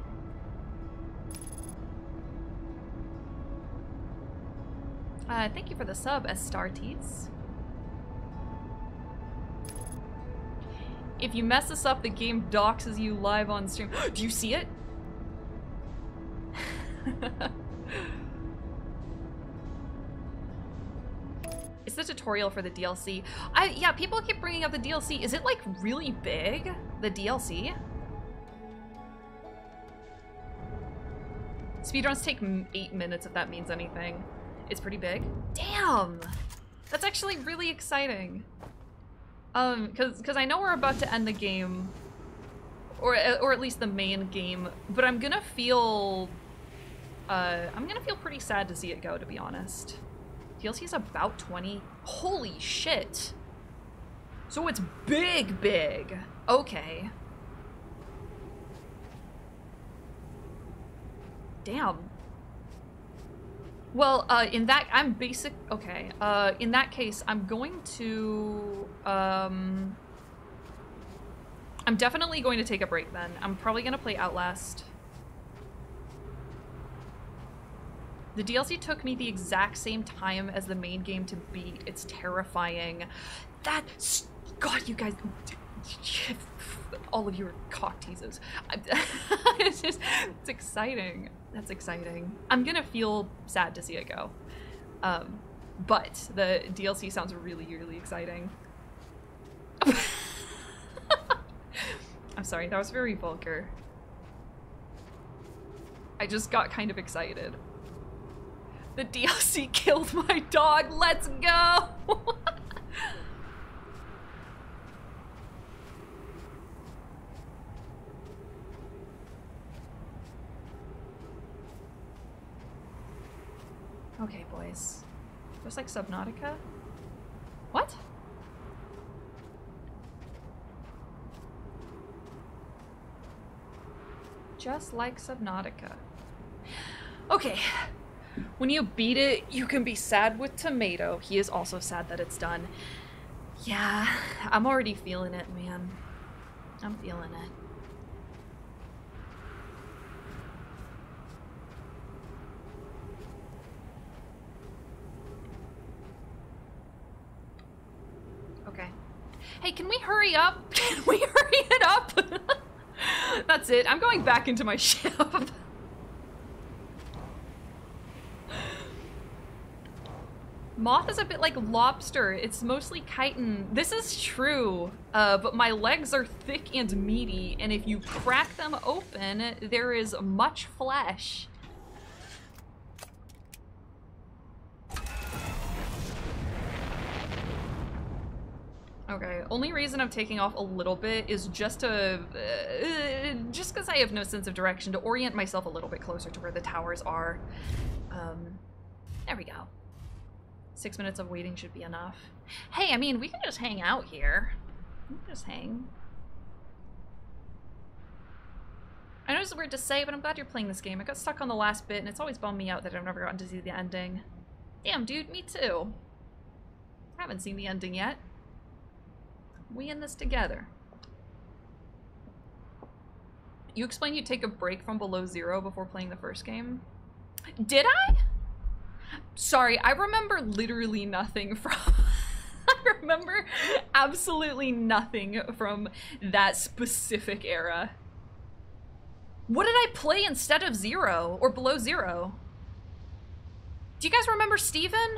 Uh, thank you for the sub, Astartes. If you mess this up, the game doxes you live on stream. Do you see it? it's the tutorial for the DLC. I yeah, people keep bringing up the DLC. Is it like really big? The DLC? Speedruns take eight minutes if that means anything. It's pretty big. Damn! That's actually really exciting. Um, cause, cause I know we're about to end the game, or, or at least the main game, but I'm gonna feel, uh, I'm gonna feel pretty sad to see it go, to be honest. DLC's about 20. Holy shit! So it's big, big. Okay. Damn. Well, uh, in that, I'm basic, okay. Uh, in that case, I'm going to, um, I'm definitely going to take a break then. I'm probably going to play Outlast. The DLC took me the exact same time as the main game to beat. It's terrifying. That, God, you guys, all of you are cock teases. it's just, it's exciting. That's exciting. I'm gonna feel sad to see it go. Um, but the DLC sounds really, really exciting. I'm sorry, that was very vulgar. I just got kind of excited. The DLC killed my dog, let's go! Okay, boys. Just like Subnautica? What? Just like Subnautica. Okay. When you beat it, you can be sad with Tomato. He is also sad that it's done. Yeah, I'm already feeling it, man. I'm feeling it. Hey, can we hurry up? Can we hurry it up? That's it. I'm going back into my ship. Moth is a bit like lobster. It's mostly chitin. This is true, uh, but my legs are thick and meaty, and if you crack them open, there is much flesh. Okay, only reason I'm taking off a little bit is just to, uh, just because I have no sense of direction, to orient myself a little bit closer to where the towers are. Um, there we go. Six minutes of waiting should be enough. Hey, I mean, we can just hang out here. We can just hang. I know it's weird to say, but I'm glad you're playing this game. I got stuck on the last bit, and it's always bummed me out that I've never gotten to see the ending. Damn, dude, me too. I haven't seen the ending yet. We in this together. You explained you take a break from below zero before playing the first game. Did I? Sorry, I remember literally nothing from... I remember absolutely nothing from that specific era. What did I play instead of zero or below zero? Do you guys remember Steven?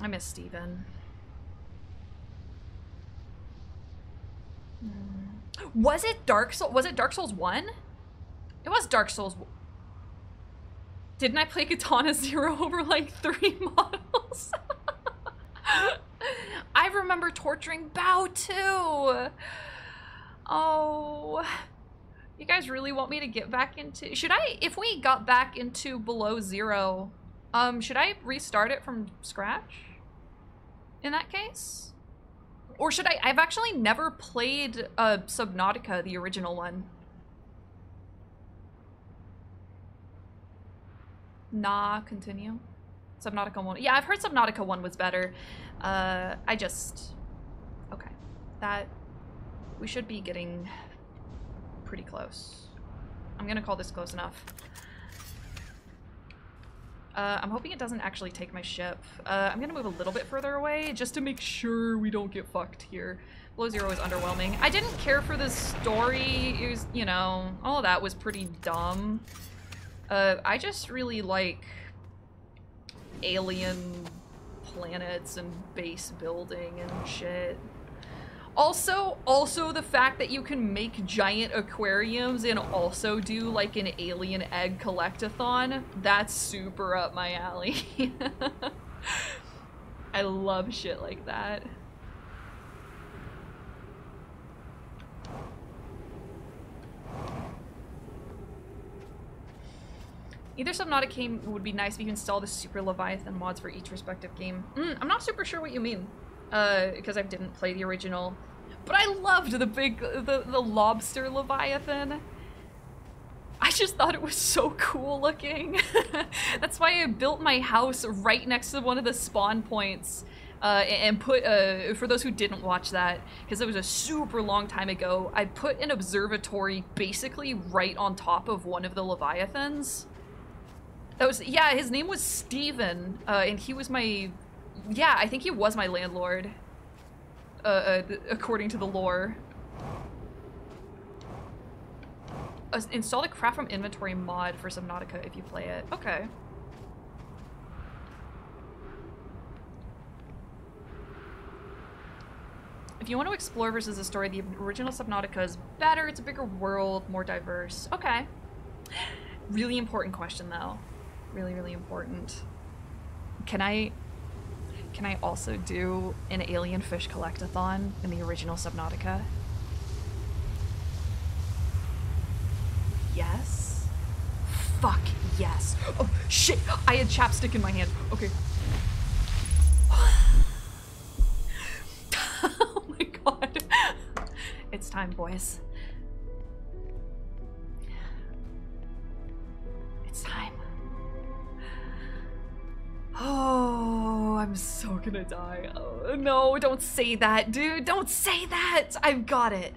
I miss Steven. Was it Dark Souls? Was it Dark Souls 1? It was Dark Souls. Didn't I play Katana Zero over like three models? I remember torturing Bao too. Oh. You guys really want me to get back into... Should I... If we got back into below zero, um, should I restart it from scratch? In that case? Or should I? I've actually never played uh, Subnautica, the original one. Nah, continue. Subnautica 1. Yeah, I've heard Subnautica 1 was better. Uh, I just... Okay. That... We should be getting pretty close. I'm gonna call this close enough. Uh, I'm hoping it doesn't actually take my ship. Uh, I'm gonna move a little bit further away just to make sure we don't get fucked here. Below Zero is underwhelming. I didn't care for the story. It was, you know, all that was pretty dumb. Uh, I just really like alien planets and base building and shit. Also, also the fact that you can make giant aquariums and also do like an alien egg collectathon, that's super up my alley. I love shit like that. Either Subnautica game would be nice if you install the Super Leviathan mods for each respective game. Mm, I'm not super sure what you mean, uh, because I didn't play the original. But I loved the big, the, the lobster Leviathan. I just thought it was so cool looking. That's why I built my house right next to one of the spawn points. Uh, and put, uh, for those who didn't watch that, because it was a super long time ago, I put an observatory basically right on top of one of the Leviathans. That was yeah. His name was Steven, uh, and he was my yeah. I think he was my landlord, uh, uh, according to the lore. Uh, install the craft from inventory mod for Subnautica if you play it. Okay. If you want to explore versus the story, the original Subnautica is better. It's a bigger world, more diverse. Okay. Really important question though really, really important. Can I can I also do an alien fish collectathon in the original Subnautica? Yes. Fuck yes. Oh shit! I had chapstick in my hand. Okay. oh my god. It's time, boys. Gonna die. Oh, no, don't say that, dude. Don't say that. I've got it.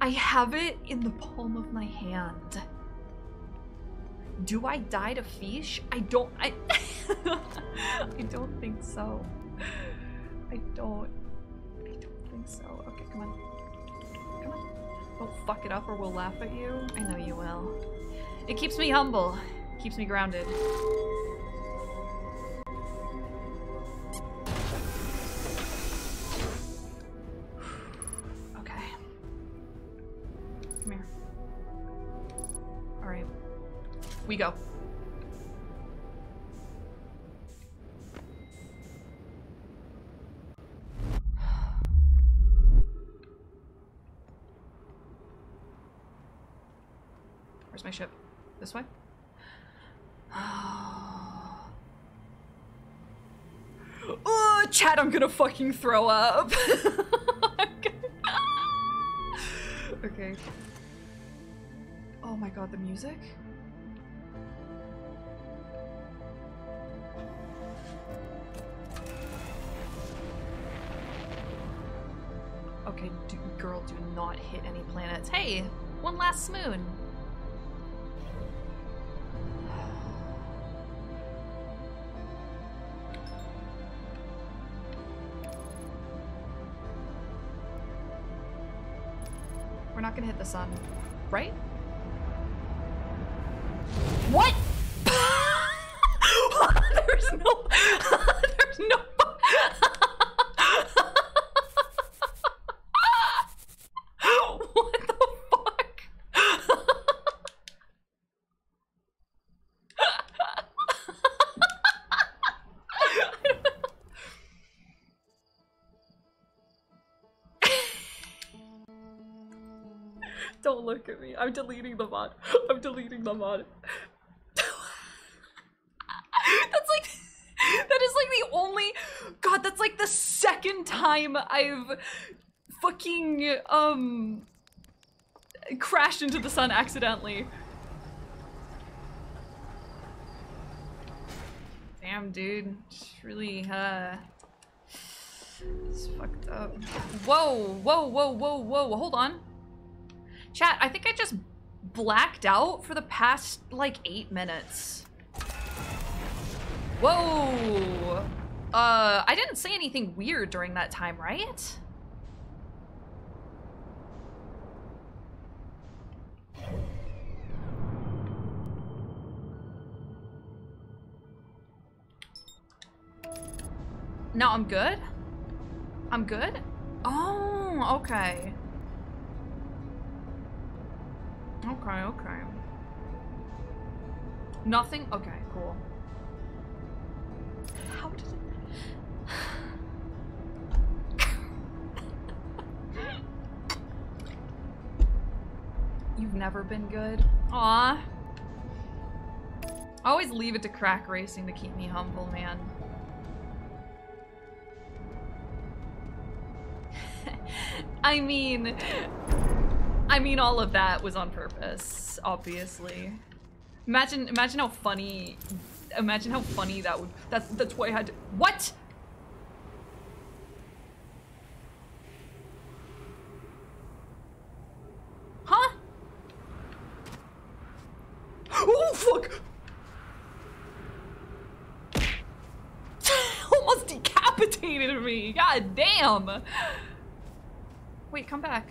I have it in the palm of my hand. Do I die to fish? I don't. I. I don't think so. I don't. I don't think so. Okay, come on. Come on. Don't fuck it up or we'll laugh at you. I know you will. It keeps me humble. Keeps me grounded. We go. Where's my ship? This way? oh, Chad, I'm gonna fucking throw up. okay. Oh my god, the music? Okay, do, girl, do not hit any planets. Hey, one last moon. We're not gonna hit the sun, right? What? Deleting the mod. I'm deleting the mod. that's like that is like the only god that's like the second time I've fucking um crashed into the sun accidentally. Damn dude. Just really uh It's fucked up. Whoa, whoa, whoa, whoa, whoa. Hold on. Chat, I think I just blacked out for the past, like, eight minutes. Whoa! Uh, I didn't say anything weird during that time, right? No, I'm good? I'm good? Oh, okay. Okay, okay. Nothing? Okay, cool. How did it... You've never been good? Aw. I always leave it to crack racing to keep me humble, man. I mean... I mean, all of that was on purpose, obviously. Imagine, imagine how funny, imagine how funny that would, that's, that's why I had to, what? Huh? Oh, fuck! Almost decapitated me, god damn! Wait, come back.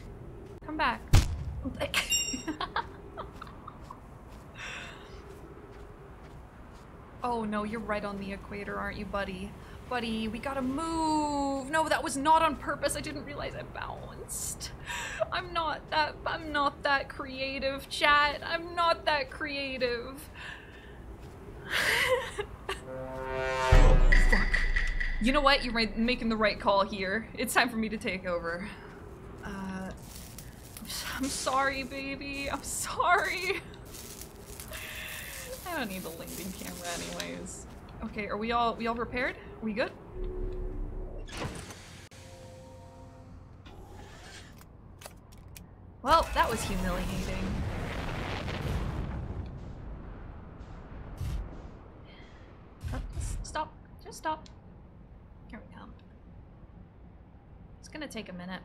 Come back. oh no, you're right on the equator, aren't you, buddy? Buddy, we gotta move. No, that was not on purpose. I didn't realize I bounced. I'm not that, I'm not that creative, chat. I'm not that creative. oh, Fuck. You know what? You're making the right call here. It's time for me to take over. I'm sorry, baby. I'm sorry. I don't need the linking camera anyways. Okay, are we all we all prepared? Are we good? Well, that was humiliating. Oh, just stop. Just stop. Here we come. It's gonna take a minute.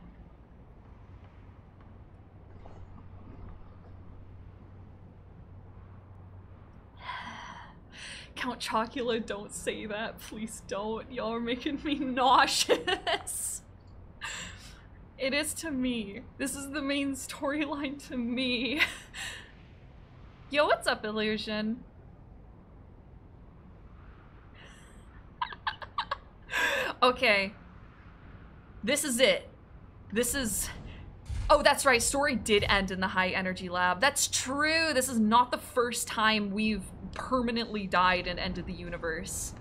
Count Chocula, don't say that. Please don't. Y'all are making me nauseous. it is to me. This is the main storyline to me. Yo, what's up, Illusion? okay. This is it. This is... Oh, that's right. Story did end in the high energy lab. That's true. This is not the first time we've permanently died and ended the universe.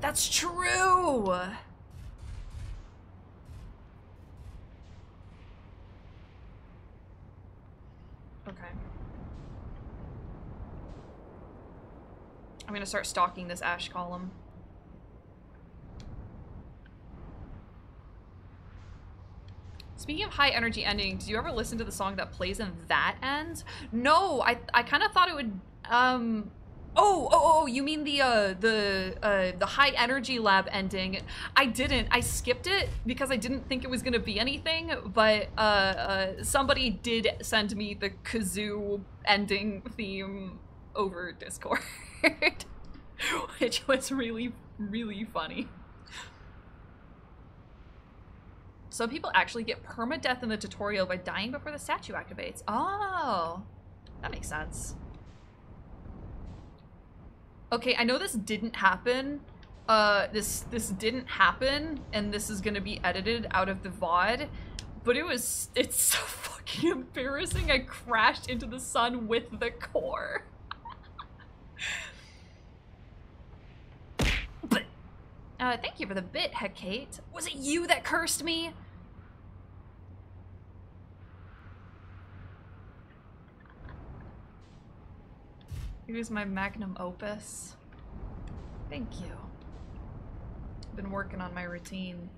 That's true! Okay. I'm gonna start stalking this ash column. Speaking of high energy ending, do you ever listen to the song that plays in that end? No, I I kind of thought it would um Oh, oh, oh, you mean the uh the uh the high energy lab ending. I didn't. I skipped it because I didn't think it was going to be anything, but uh, uh somebody did send me the kazoo ending theme over Discord. which was really really funny. Some people actually get permadeath in the tutorial by dying before the statue activates. Oh, that makes sense. Okay, I know this didn't happen. Uh, this this didn't happen, and this is gonna be edited out of the VOD. But it was, it's so fucking embarrassing. I crashed into the sun with the core. but, uh, thank you for the bit, Hecate. Was it you that cursed me? Here's my magnum opus. Thank you. I've been working on my routine.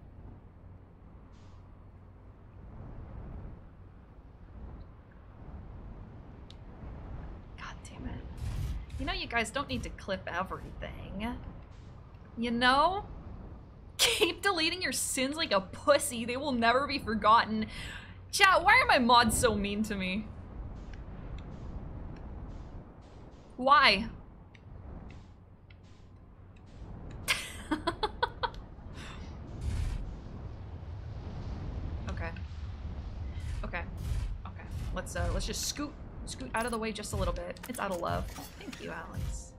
God damn it. You know you guys don't need to clip everything. You know? Keep deleting your sins like a pussy. They will never be forgotten. Chat, why are my mods so mean to me? Why? okay. Okay. Okay. Let's uh let's just scoot scoot out of the way just a little bit. It's out of love. Thank you, Alex.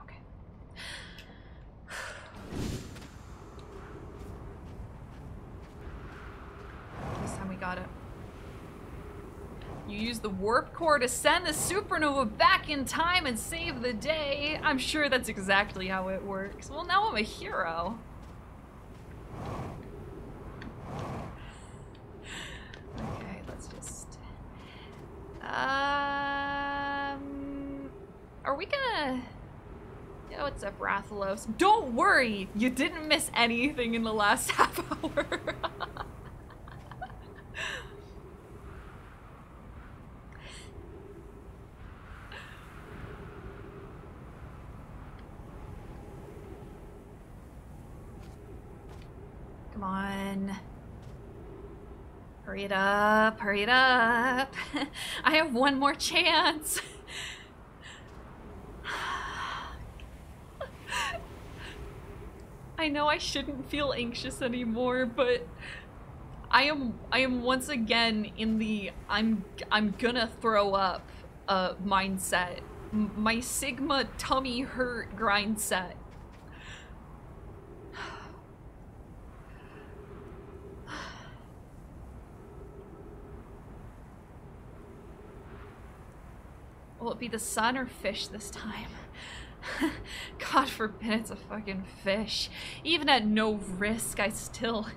Okay. This time we got it. You use the warp core to send the supernova back in time and save the day. I'm sure that's exactly how it works. Well, now I'm a hero. Okay, let's just... Um... Are we gonna... Yo, what's up, Rathalos? Don't worry! You didn't miss anything in the last half hour. Come on. Hurry it up, hurry it up. I have one more chance. I know I shouldn't feel anxious anymore, but I am I am once again in the I'm I'm gonna throw up uh mindset. M my sigma tummy hurt grind set. Will it be the sun or fish this time? God forbid it's a fucking fish. Even at no risk, I still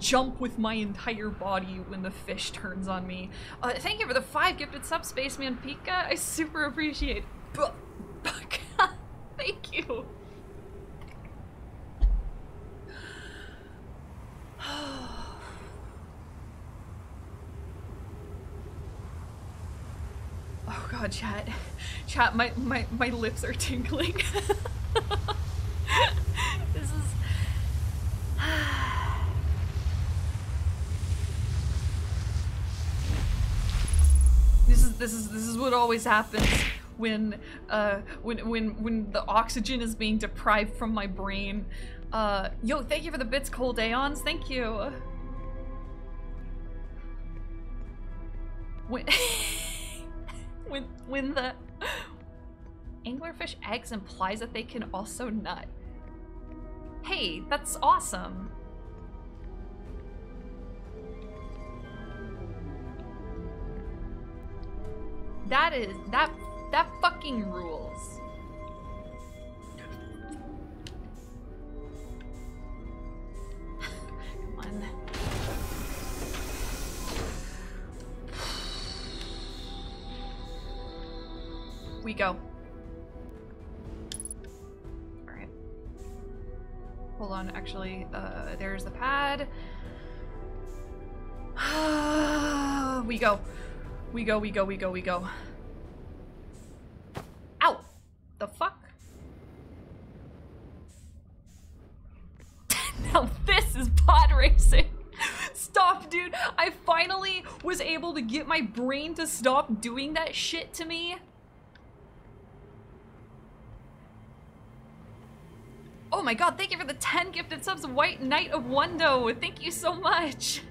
jump with my entire body when the fish turns on me. Uh, thank you for the five gifted sub, Spaceman Pika. I super appreciate Thank you. Oh god, chat. Chat, my, my, my lips are tingling. this is... this is this is this is what always happens when uh when when when the oxygen is being deprived from my brain. Uh yo, thank you for the bits cold aeons. Thank you. When when the anglerfish eggs implies that they can also nut. Hey, that's awesome. That is that that fucking rules. On, actually, uh, there's the pad. we go. We go, we go, we go, we go. Ow! The fuck? now this is pod racing! stop, dude! I finally was able to get my brain to stop doing that shit to me. Oh my god, thank you for the 10 gifted subs, White Knight of Wundo. Thank you so much.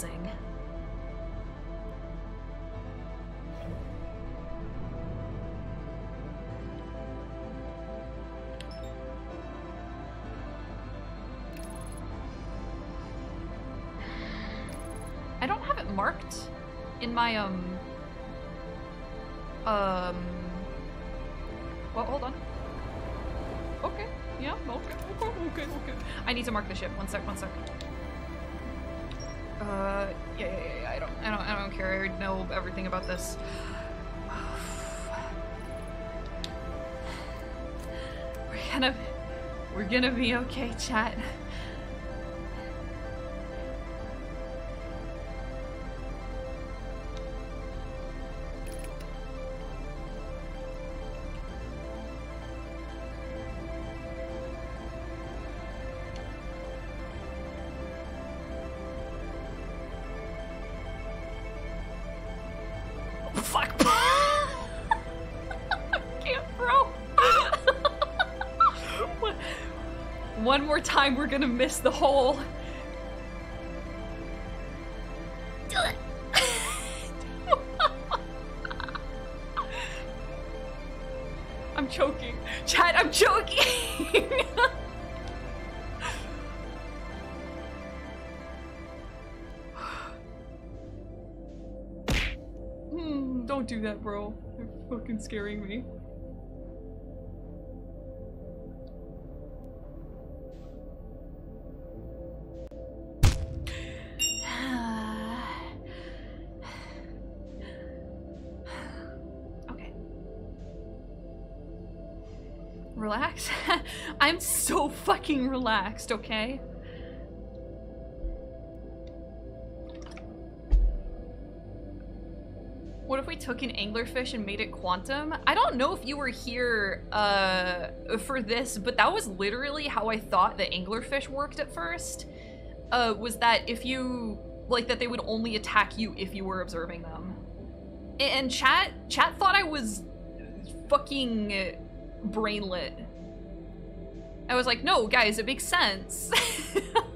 Pod gonna, we're gonna be okay, chat. Time, we're gonna miss the hole. I'm choking. Chad, I'm choking. Hmm, don't do that, bro. You're fucking scaring me. I'm so fucking relaxed, okay? What if we took an anglerfish and made it quantum? I don't know if you were here uh, for this, but that was literally how I thought the anglerfish worked at first. Uh, was that if you like that they would only attack you if you were observing them. And chat chat thought I was fucking brainlit. I was like, no, guys, it makes sense.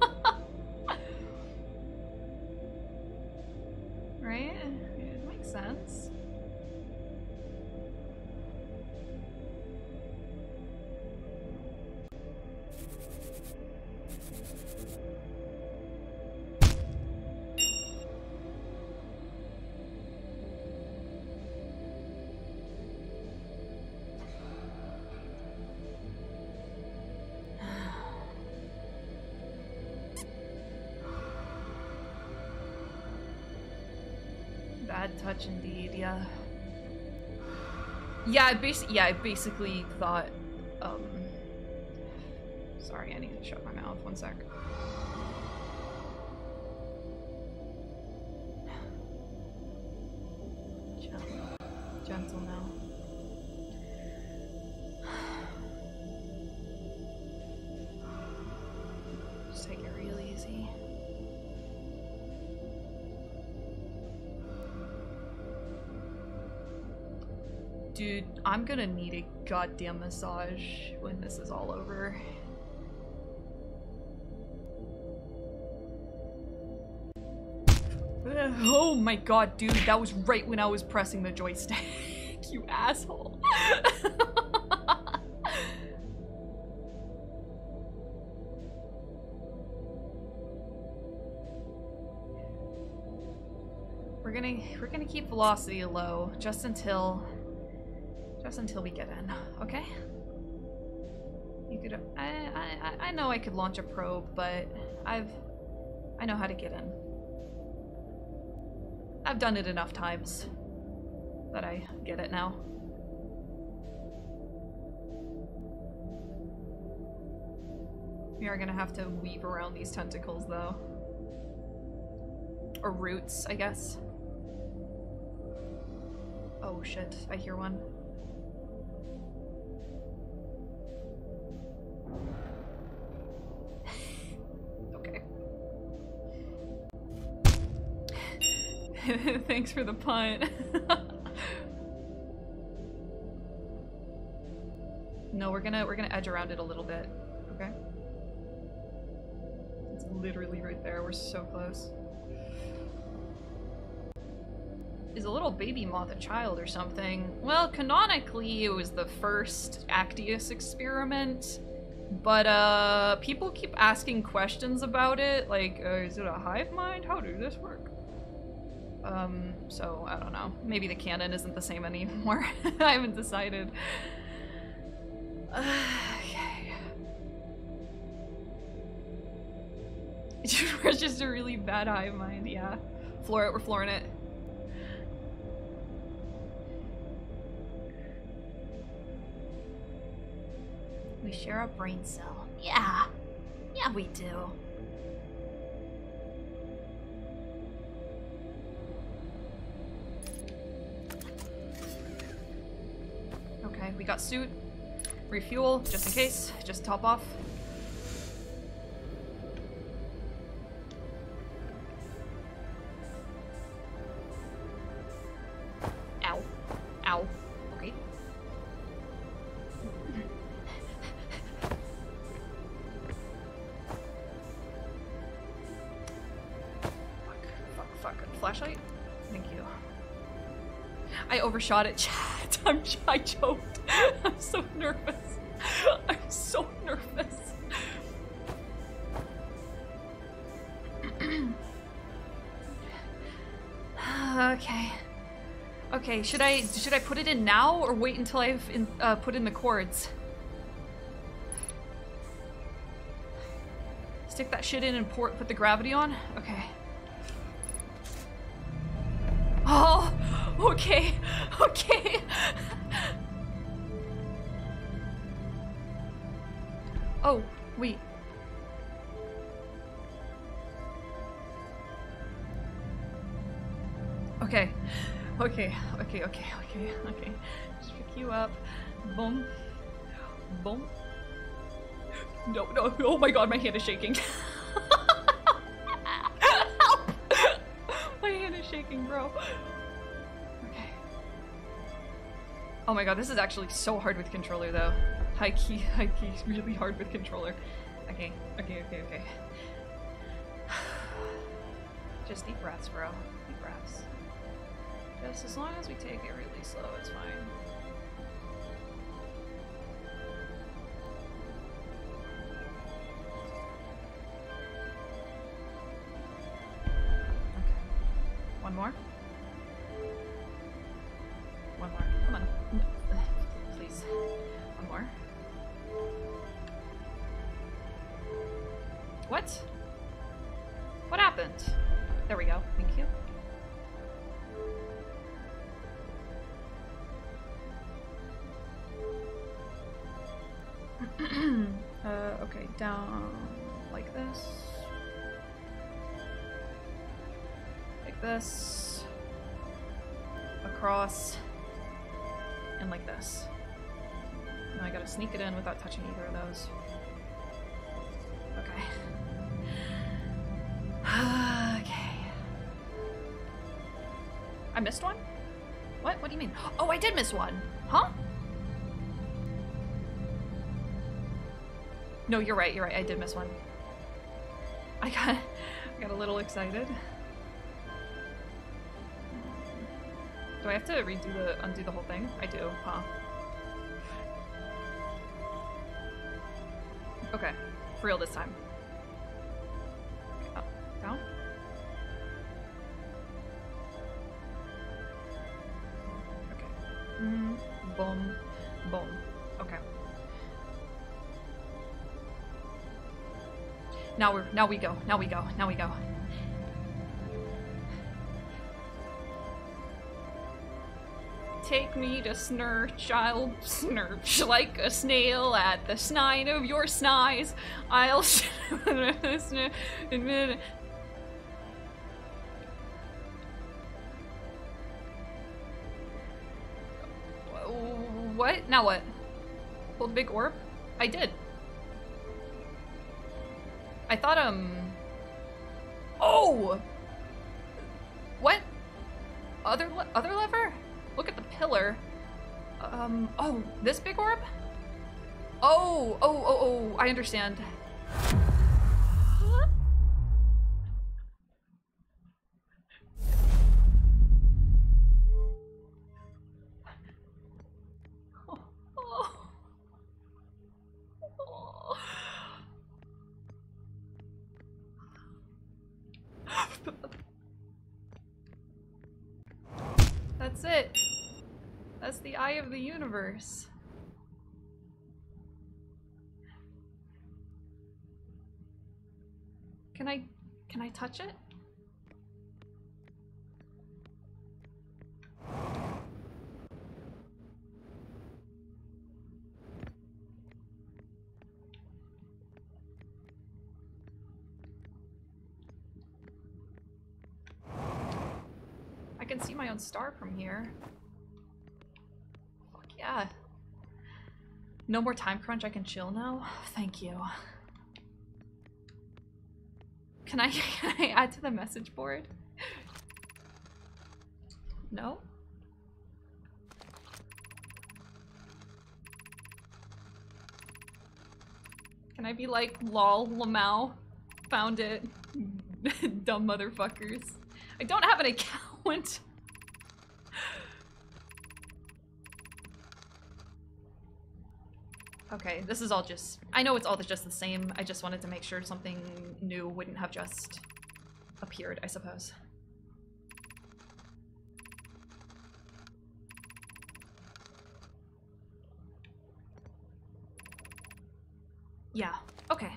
yeah. Yeah, I bas- yeah, I basically thought, um... Sorry, I need to shut my mouth, one sec. Goddamn massage when this is all over. Oh my god, dude, that was right when I was pressing the joystick. you asshole. we're gonna we're gonna keep velocity low just until just until we get in, okay? You could I I- I know I could launch a probe, but I've I know how to get in. I've done it enough times that I get it now. We are gonna have to weave around these tentacles though. Or roots, I guess. Oh shit, I hear one. Thanks for the punt. no, we're gonna we're gonna edge around it a little bit. Okay. It's literally right there. We're so close. Is a little baby moth a child or something? Well, canonically, it was the first Actias experiment, but uh, people keep asking questions about it. Like, uh, is it a hive mind? How does this work? Um, so I don't know. Maybe the canon isn't the same anymore. I haven't decided. Uh, okay. We're just a really bad hive mind, yeah. Floor it, we're flooring it. We share a brain cell. Yeah. Yeah, we do. We got suit. Refuel, just in case. Just top off. Ow. Ow. Okay. Fuck, fuck, fuck. Flashlight? Thank you. I overshot it, chat. I'm, I choked. So nervous. I'm so nervous. okay. Okay, should I should I put it in now or wait until I've in, uh, put in the cords? Stick that shit in and pour, put the gravity on? Okay. My god, my hand is shaking. Help! My hand is shaking, bro. Okay. Oh my god, this is actually so hard with controller though. High key, high key, really hard with controller. Okay, okay, okay, okay. Just deep breaths, bro. Deep breaths. Just as long as we take it really slow, it's fine. More. One more. Come on. Please. One more. What? What happened? There we go. Thank you. uh, okay, down like this. This. Across. And like this. Now I gotta sneak it in without touching either of those. Okay. okay. I missed one? What? What do you mean? Oh, I did miss one. Huh? No, you're right. You're right. I did miss one. I got, I got a little excited. Do I have to redo the undo the whole thing? I do, huh? Okay, for real this time. Up, down. Okay. Mm, boom, boom. Okay. Now we're now we go. Now we go. Now we go. Take me to snurch, I'll snurch like a snail at the snide of your snize. I'll admit What? Now what? Hold big orb? Understand. That's it. That's the eye of the universe. Can I, can I touch it? I can see my own star from here. Fuck yeah. No more time crunch, I can chill now? Thank you. Can I, can I add to the message board? No? Can I be like, lol, Lamau? Found it. Dumb motherfuckers. I don't have an account. Okay, this is all just... I know it's all just the same. I just wanted to make sure something new wouldn't have just appeared, I suppose. Yeah, okay.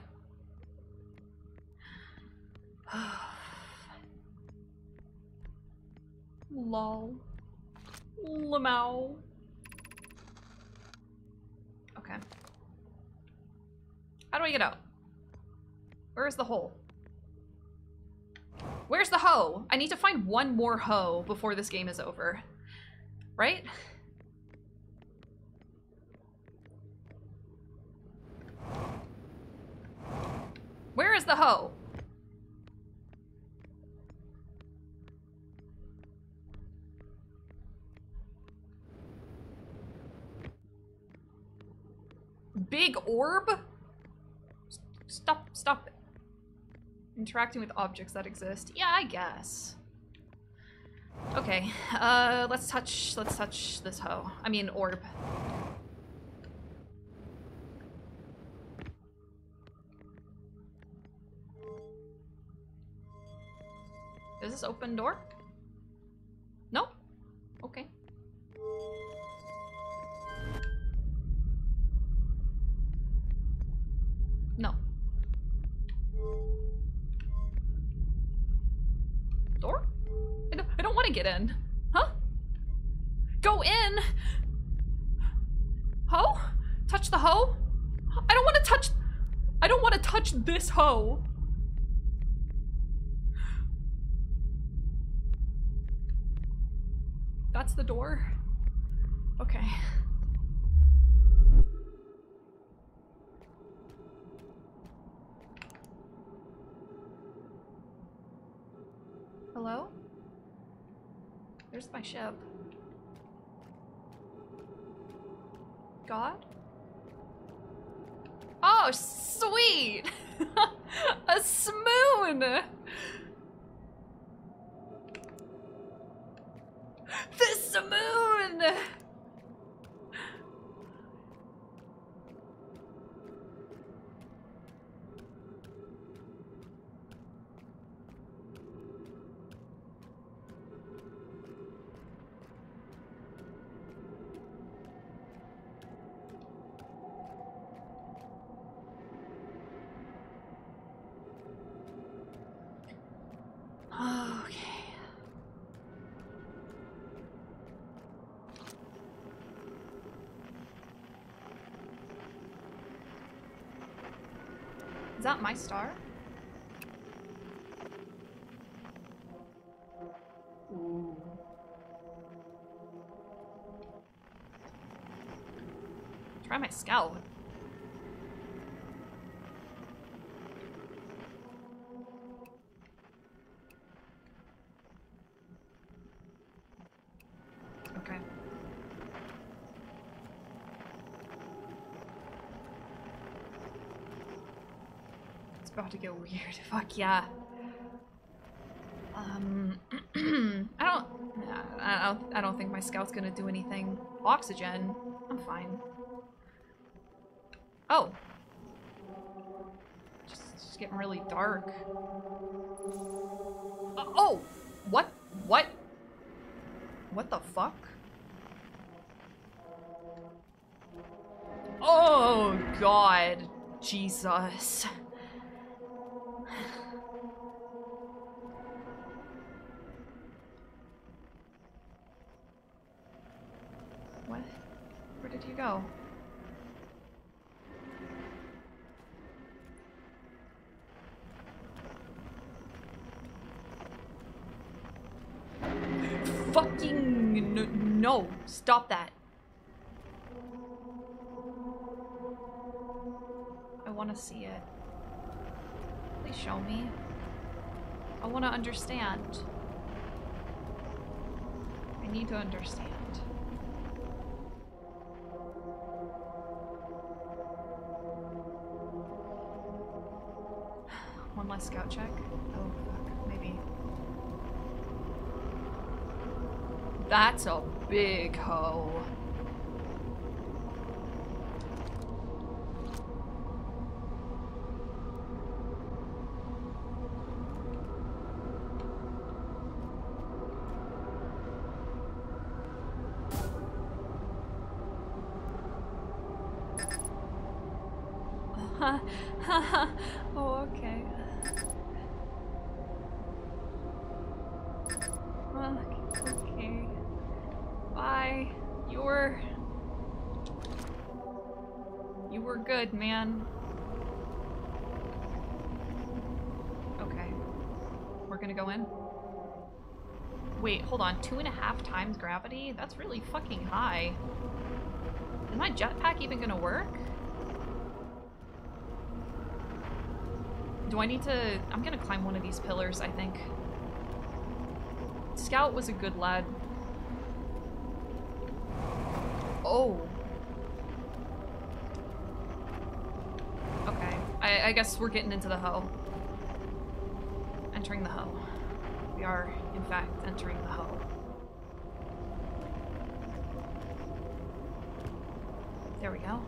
Lol. Lamau. Okay. How do I get out? Where's the hole? Where's the hoe? I need to find one more hoe before this game is over. Right? Where is the hoe? Big orb? S- Stop, stop it. Interacting with objects that exist. Yeah, I guess. Okay, uh, let's touch, let's touch this hoe. I mean, orb. Is this open door? That's the door? Okay. Hello? There's my ship. God? Oh, sweet! A smoon! The smoon! Okay. Is that my star? Ooh. Try my scout. Okay. It's about to get weird. Fuck yeah. Um, I don't, I don't, I don't think my scout's gonna do anything. Oxygen, I'm fine. Oh. Just, just getting really dark. Uh, oh, what, what? What the fuck? Oh god, Jesus. you go? Fucking no, no. Stop that. I want to see it. Please show me. I want to understand. I need to understand. One last scout check. Oh, fuck. Maybe. That's a big hoe. oh, okay. Well, okay. Bye. You were... You were good, man. Okay. We're gonna go in? Wait, hold on. Two and a half times gravity? That's really fucking high. Is my jetpack even gonna work? Do I need to... I'm gonna climb one of these pillars, I think. Scout was a good lad. Oh. Okay. I, I guess we're getting into the hoe. Entering the hoe. We are, in fact, entering the hoe. There we go.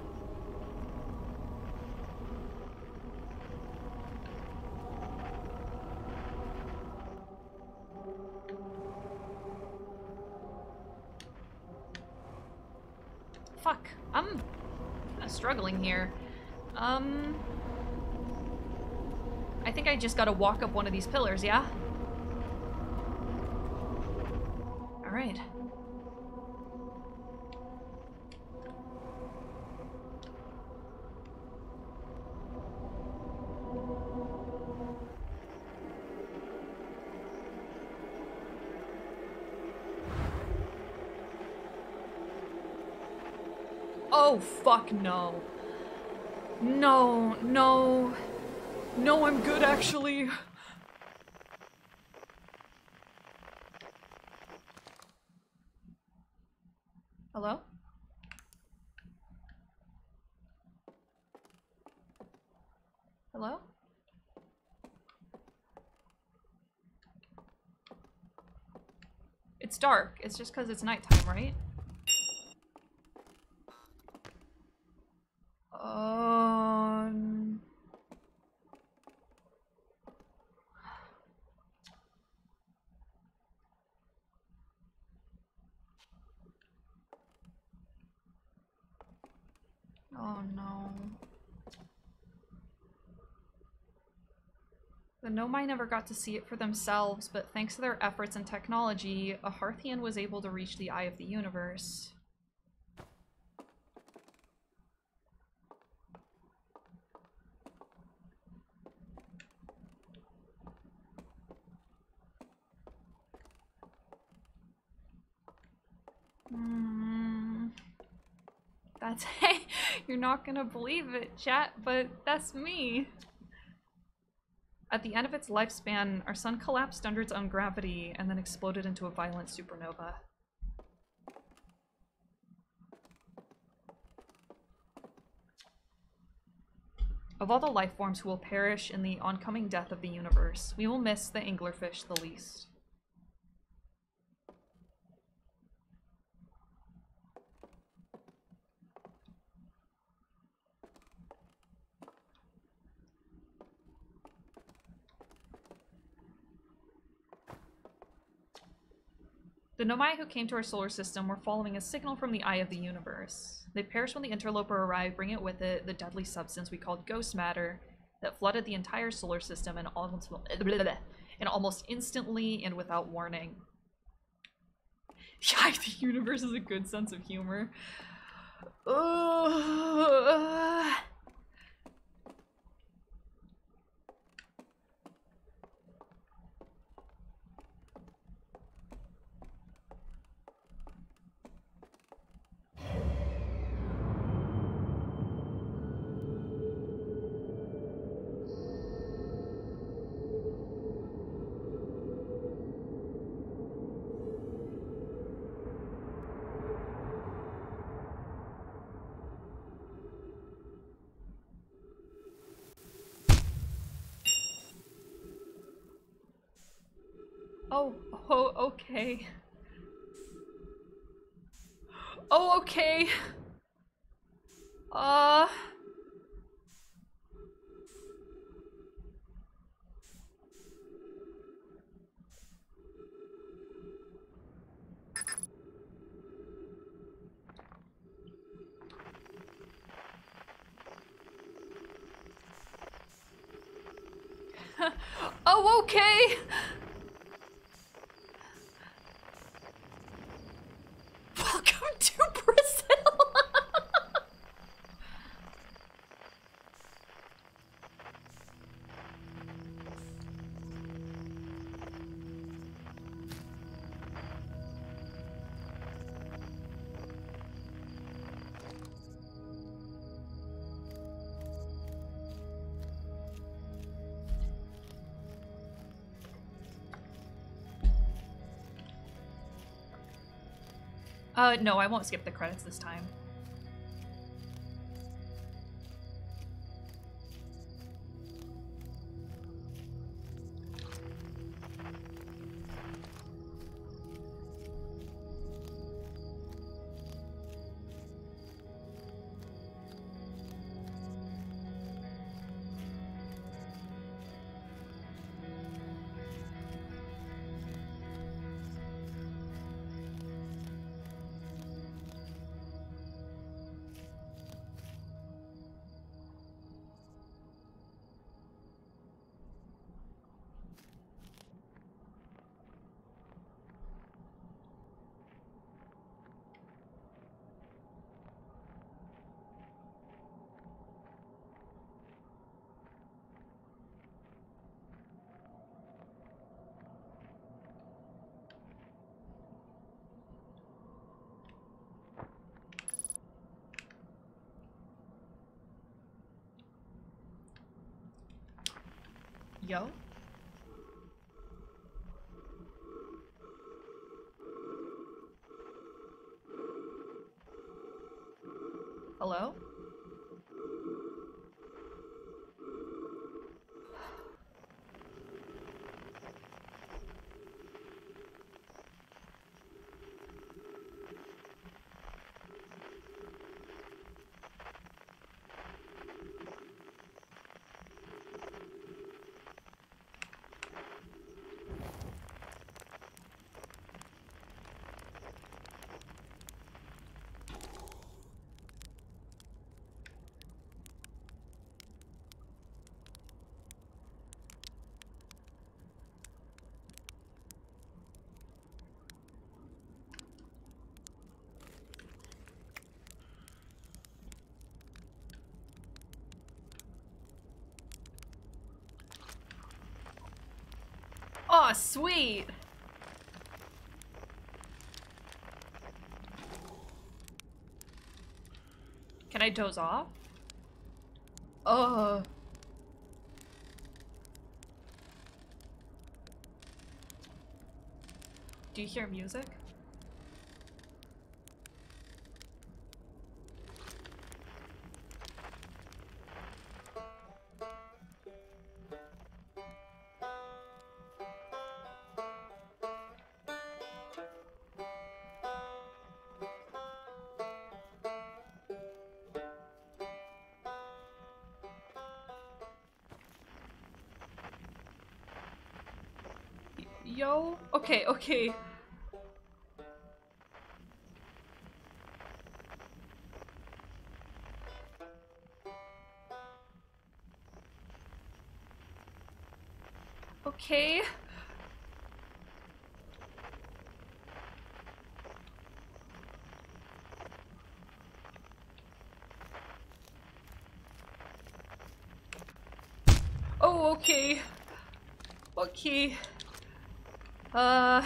Fuck. I'm struggling here. Um... I think I just gotta walk up one of these pillars, yeah? Alright. Oh, fuck no. No, no. No, I'm good actually. Hello? Hello? It's dark. It's just because it's nighttime, right? Um... Oh no. The Nomai never got to see it for themselves, but thanks to their efforts and technology, a Hearthian was able to reach the Eye of the Universe. Hmm. That's hey, you're not gonna believe it, chat, but that's me. At the end of its lifespan, our sun collapsed under its own gravity and then exploded into a violent supernova. Of all the life forms who will perish in the oncoming death of the universe, we will miss the anglerfish the least. Nomai who came to our solar system were following a signal from the eye of the universe. They perished when the interloper arrived, bringing it with it the deadly substance we called ghost matter that flooded the entire solar system and almost, and almost instantly and without warning. Yeah, the universe is a good sense of humor. Okay. Oh, okay. Uh... oh, okay. Uh, no, I won't skip the credits this time. Oh, sweet. Can I doze off? Oh. Do you hear music? yo. Okay, okay. Okay. Oh, okay. Okay. Uh...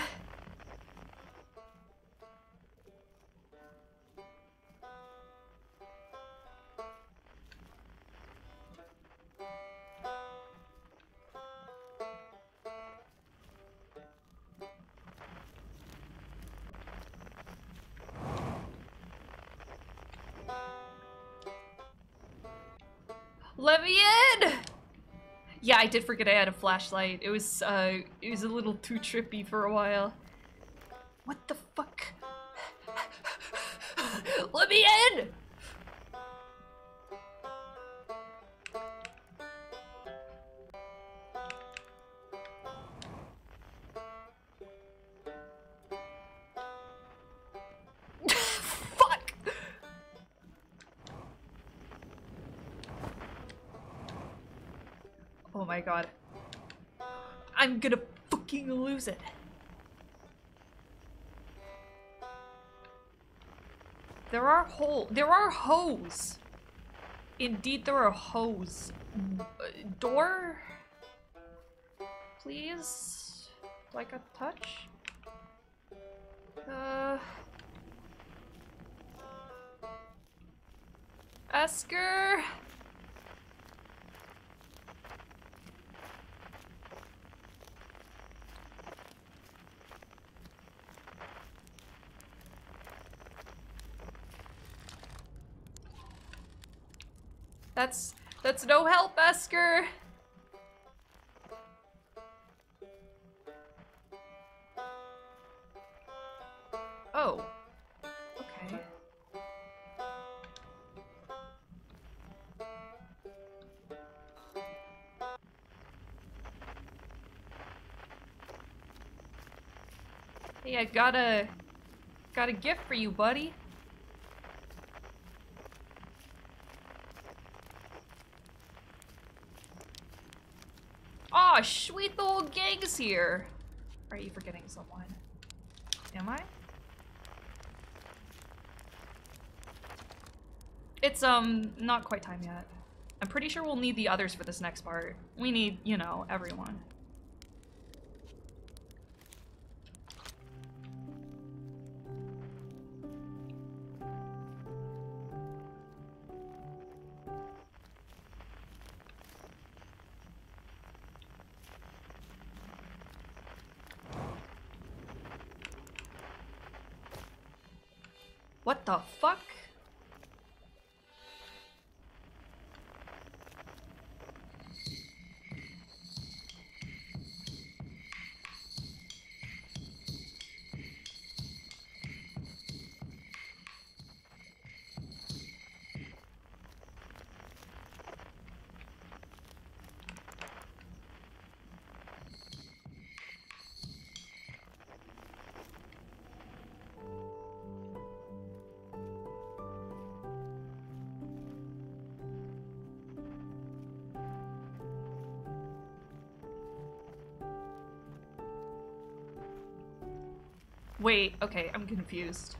I did forget I had a flashlight. It was, uh, it was a little too trippy for a while. Hole. There are hoes. Indeed, there are hoes. Uh, Door? Please? Like a touch? Uh. Esker? That's no help, Esker. Oh. Okay. Hey, I got a got a gift for you, buddy. Aw, sweet the whole gang's here. Are you forgetting someone? Am I? It's, um, not quite time yet. I'm pretty sure we'll need the others for this next part. We need, you know, everyone. Wait, okay, I'm confused.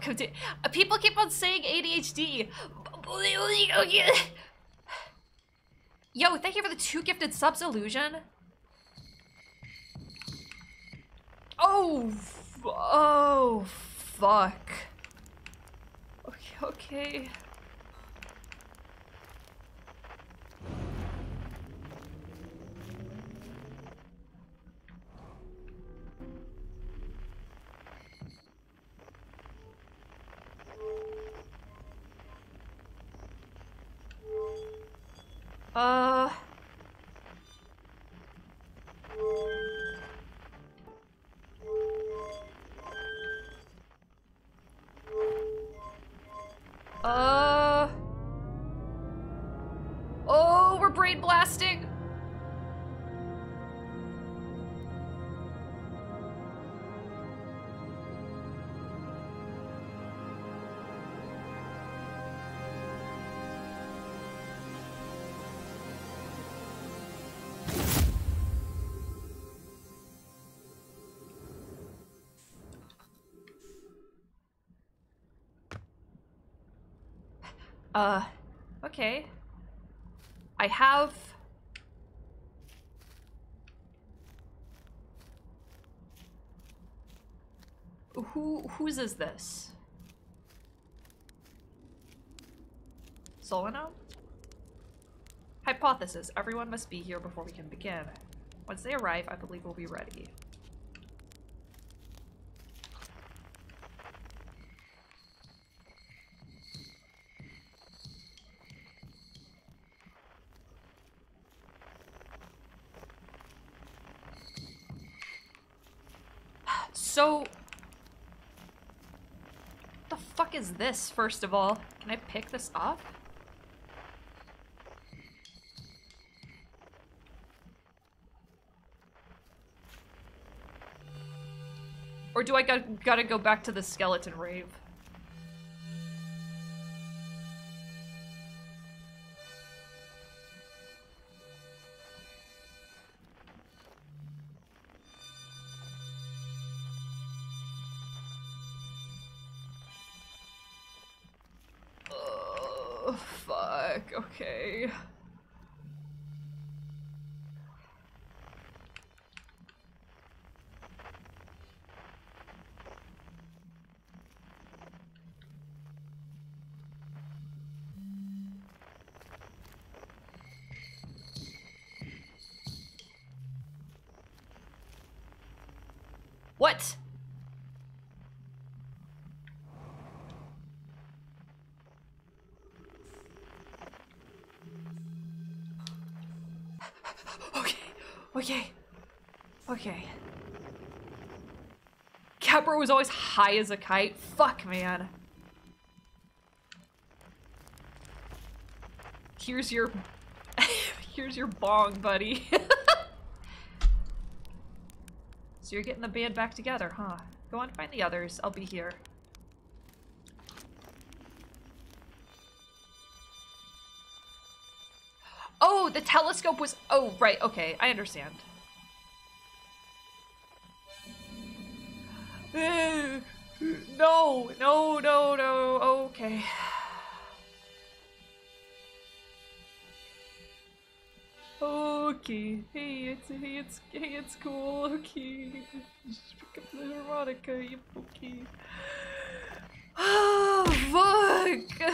Welcome to. Uh, people keep on saying ADHD. Yo, thank you for the two gifted subs, Illusion. Uh, okay. I have... Who, whose is this? Solanum? Hypothesis. Everyone must be here before we can begin. Once they arrive, I believe we'll be ready. So... the fuck is this, first of all? Can I pick this up? Or do I got, gotta go back to the skeleton rave? Was always high as a kite. Fuck, man. Here's your... Here's your bong, buddy. so you're getting the band back together, huh? Go on, find the others. I'll be here. Oh, the telescope was... Oh, right, okay, I understand. Okay, hey, it's, hey, it's, hey, it's cool, okay. Just pick up the harmonica, you okay. Oh, fuck!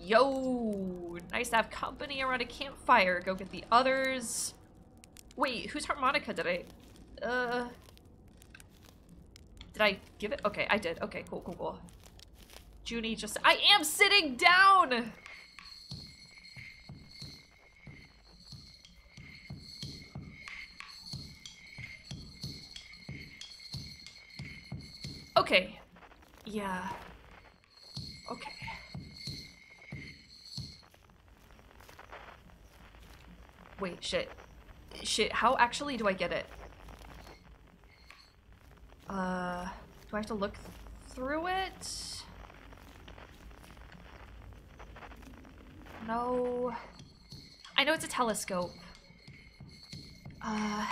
Yo, nice to have company around a campfire. Go get the others. Wait, whose harmonica did I... Uh... Did I give it? Okay, I did. Okay, cool, cool, cool. Junie just... I am sitting down! Okay. Yeah. Okay. Wait, shit. Shit, how actually do I get it? Uh, do I have to look th through it? No. I know it's a telescope. Uh...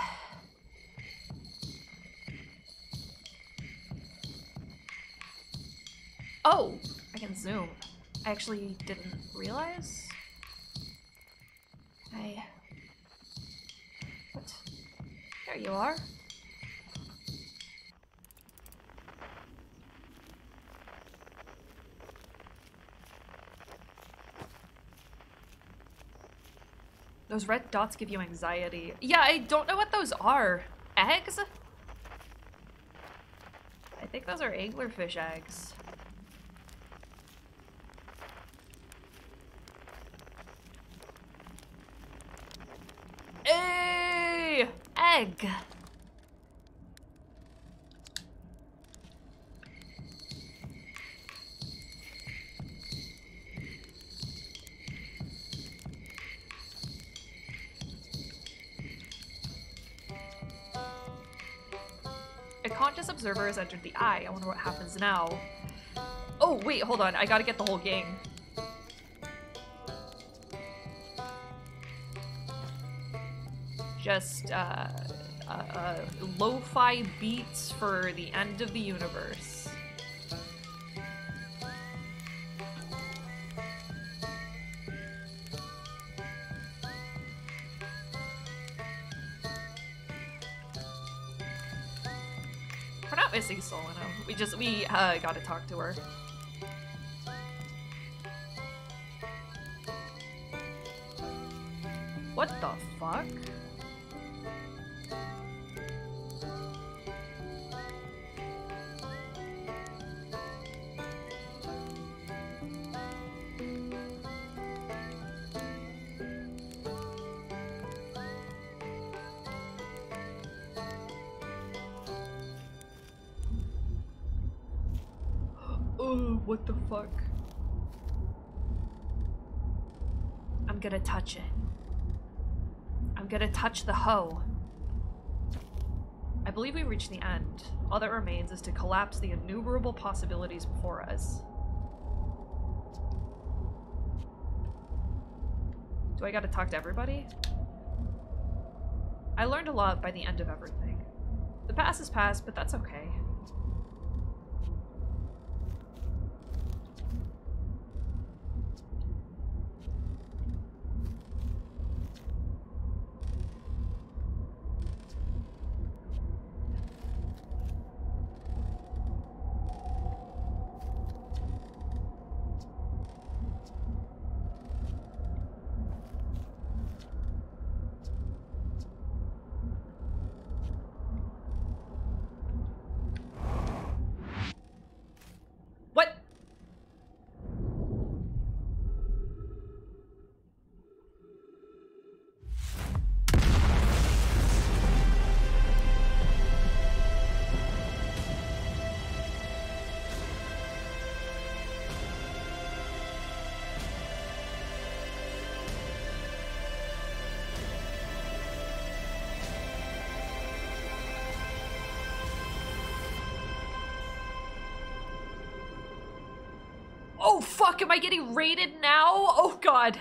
Oh! I can zoom. I actually didn't realize. I... What? There you are. Those red dots give you anxiety. Yeah, I don't know what those are. Eggs? I think those are anglerfish eggs. Hey! Egg! A conscious observer has entered the eye. I wonder what happens now. Oh, wait, hold on. I gotta get the whole gang. Just uh, uh, uh, lo-fi beats for the end of the universe. We're not missing Solanum. We just we uh, gotta talk to her. I'm gonna touch it. I'm gonna touch the hoe. I believe we reached the end. All that remains is to collapse the innumerable possibilities before us. Do I gotta talk to everybody? I learned a lot by the end of everything. The past is past, but that's okay. Oh fuck, am I getting raided now? Oh god.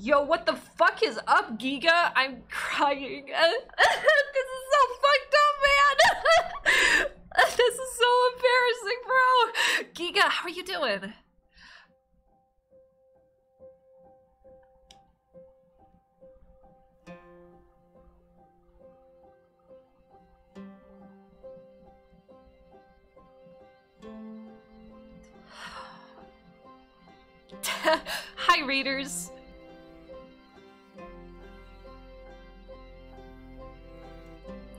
Yo, what the fuck is up, Giga? I'm crying. this is so fucked up, man. this is so embarrassing, bro. Giga, how are you doing? Hi, readers.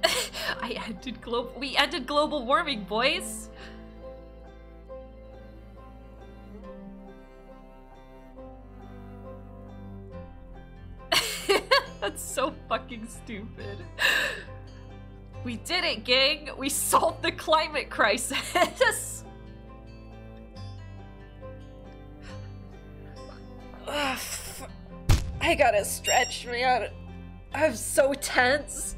I ended global. We ended global warming, boys. That's so fucking stupid. We did it, gang. We solved the climate crisis. I gotta stretch, man. I'm so tense.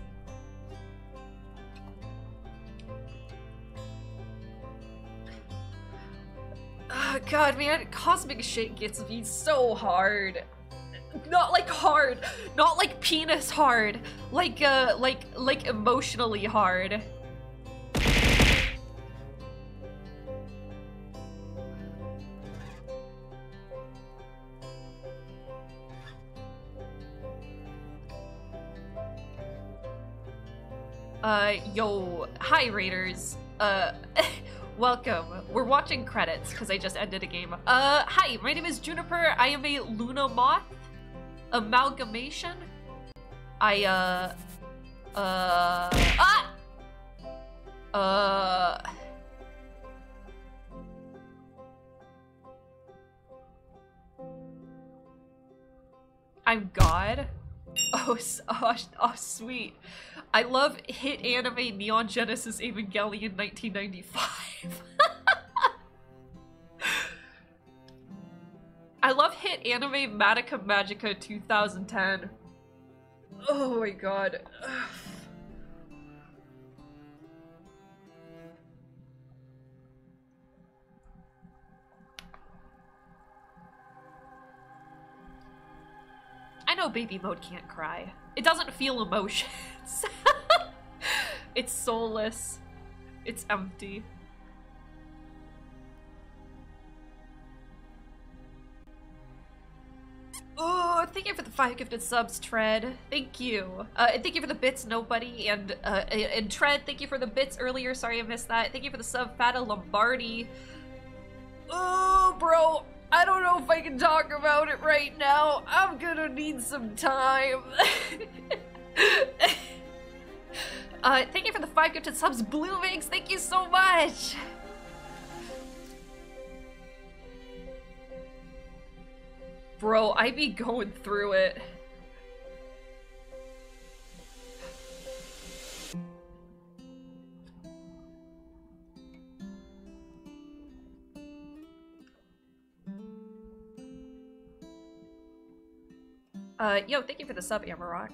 Oh, God, man, cosmic shit gets me so hard. Not like hard, not like penis hard, like uh, like like emotionally hard. Uh, yo, hi Raiders. Uh, welcome. We're watching credits because I just ended a game. Uh, hi, my name is Juniper. I am a Luna Moth amalgamation. I, uh, uh, ah! Uh, I'm God. Oh, oh, oh, sweet. I love hit anime Neon Genesis Evangelion 1995. I love hit anime Madoka Magica 2010. Oh my god. Know baby mode can't cry. It doesn't feel emotions. it's soulless. It's empty. Oh, thank you for the five gifted subs, Tread. Thank you. Uh, and thank you for the bits, Nobody. And, uh, and Tread, thank you for the bits earlier. Sorry I missed that. Thank you for the sub, Fata Lombardi. Oh, bro. I don't know if I can talk about it right now. I'm gonna need some time. uh, thank you for the five gifted subs, Blue Mix. Thank you so much. Bro, I be going through it. Uh, yo, thank you for the sub, Amarok.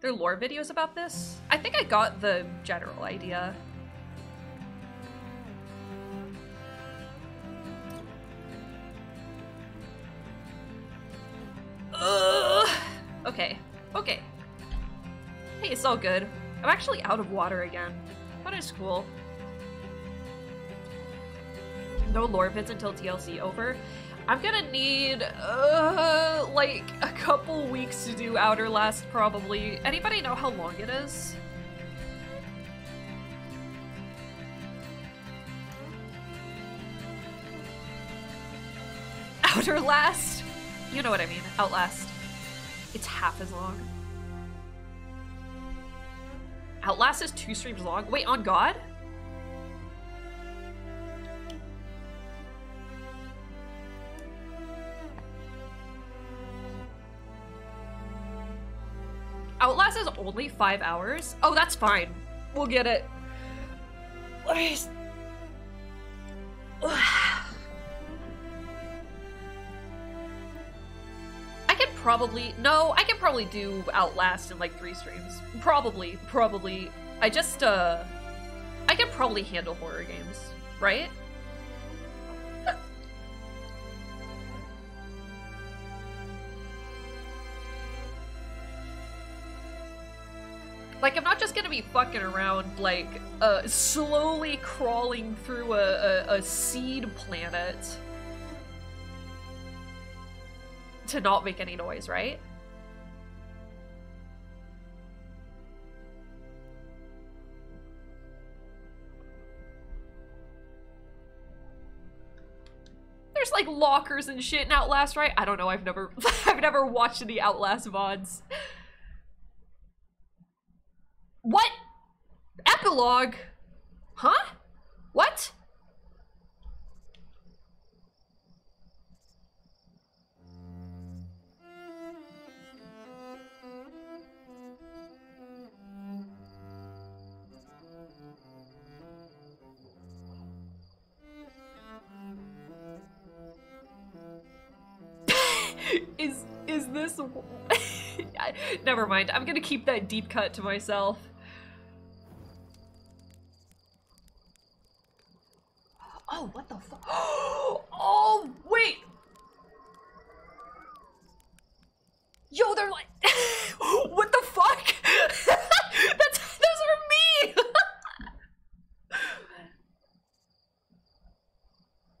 There are lore videos about this? I think I got the general idea. Ugh. Okay, okay. Hey, it's all good. I'm actually out of water again. That is cool. No lore vids until DLC over. I'm gonna need, uh, like, a couple weeks to do Outer Last, probably. Anybody know how long it is? Outer Last? You know what I mean. Outlast. It's half as long. Outlast is two streams long? Wait, on God? Outlast is only five hours? Oh, that's fine. We'll get it. I could probably... No, I could probably do Outlast in like three streams. Probably, probably. I just, uh... I could probably handle horror games, right? Like, I'm not just gonna be fucking around, like, uh, slowly crawling through a, a, a seed planet to not make any noise, right? There's like lockers and shit in Outlast, right? I don't know. I've never, I've never watched the Outlast VODs. What? Epilogue? Huh? What? is is this never mind i'm gonna keep that deep cut to myself oh what the fuck oh wait. Yo they're like what the fuck? That's those are me.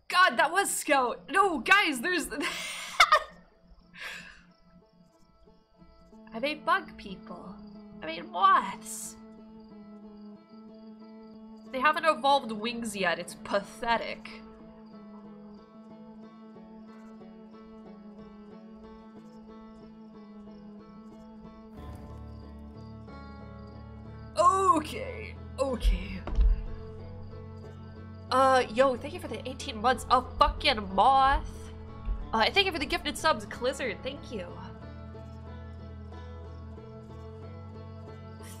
God that was scout. No guys there's I mean bug people. I mean moths. They haven't evolved wings yet. It's pathetic. Okay, okay. Uh, yo, thank you for the 18 months of fucking moth. Uh, thank you for the gifted subs, Clizzard. Thank you.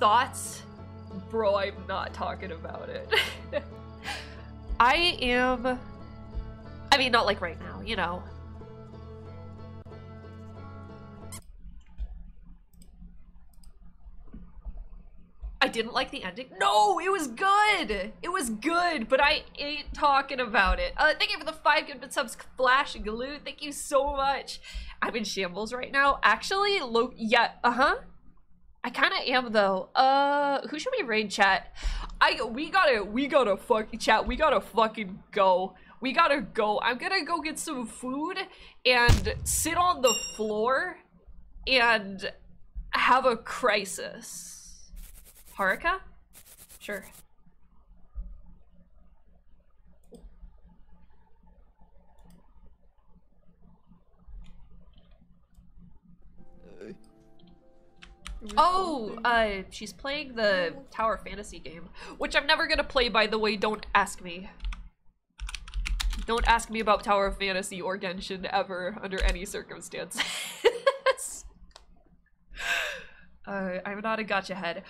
thoughts? Bro, I'm not talking about it. I am... I mean, not like right now, you know. I didn't like the ending. No, it was good. It was good, but I ain't talking about it. Uh, thank you for the five gifted subs, Flash Glue. Thank you so much. I'm in shambles right now. Actually, look, yeah, uh-huh. I kind of am though. Uh, who should we raid chat? I we gotta we gotta fuck chat. We gotta fucking go. We gotta go. I'm gonna go get some food and sit on the floor and have a crisis. Haruka? Sure. Oh, uh, she's playing the Tower Fantasy game, which I'm never gonna play, by the way, don't ask me. Don't ask me about Tower Fantasy or Genshin ever, under any circumstances. uh, I'm not a gacha head.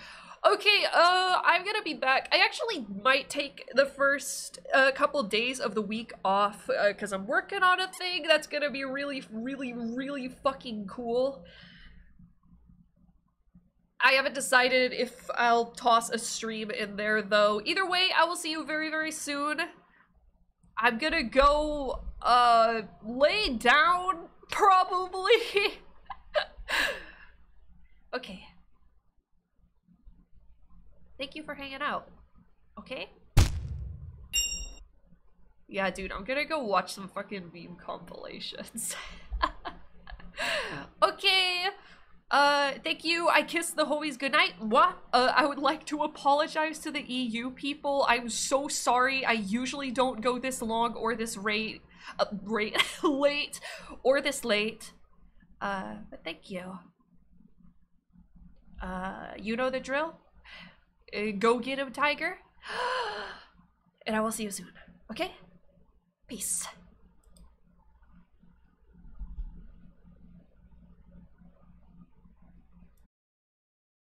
Okay, uh, I'm gonna be back. I actually might take the first uh, couple days of the week off, because uh, I'm working on a thing that's gonna be really, really, really fucking cool. I haven't decided if I'll toss a stream in there though. Either way, I will see you very, very soon. I'm gonna go, uh, lay down, probably. okay. Thank you for hanging out. Okay? Yeah, dude, I'm gonna go watch some fucking meme compilations. okay. Uh, thank you. I kissed the homies goodnight. What? Uh, I would like to apologize to the EU people. I'm so sorry. I usually don't go this long or this rate, uh, rate late or this late. Uh, but thank you. Uh, you know the drill. Uh, go get him, tiger. and I will see you soon. Okay? Peace.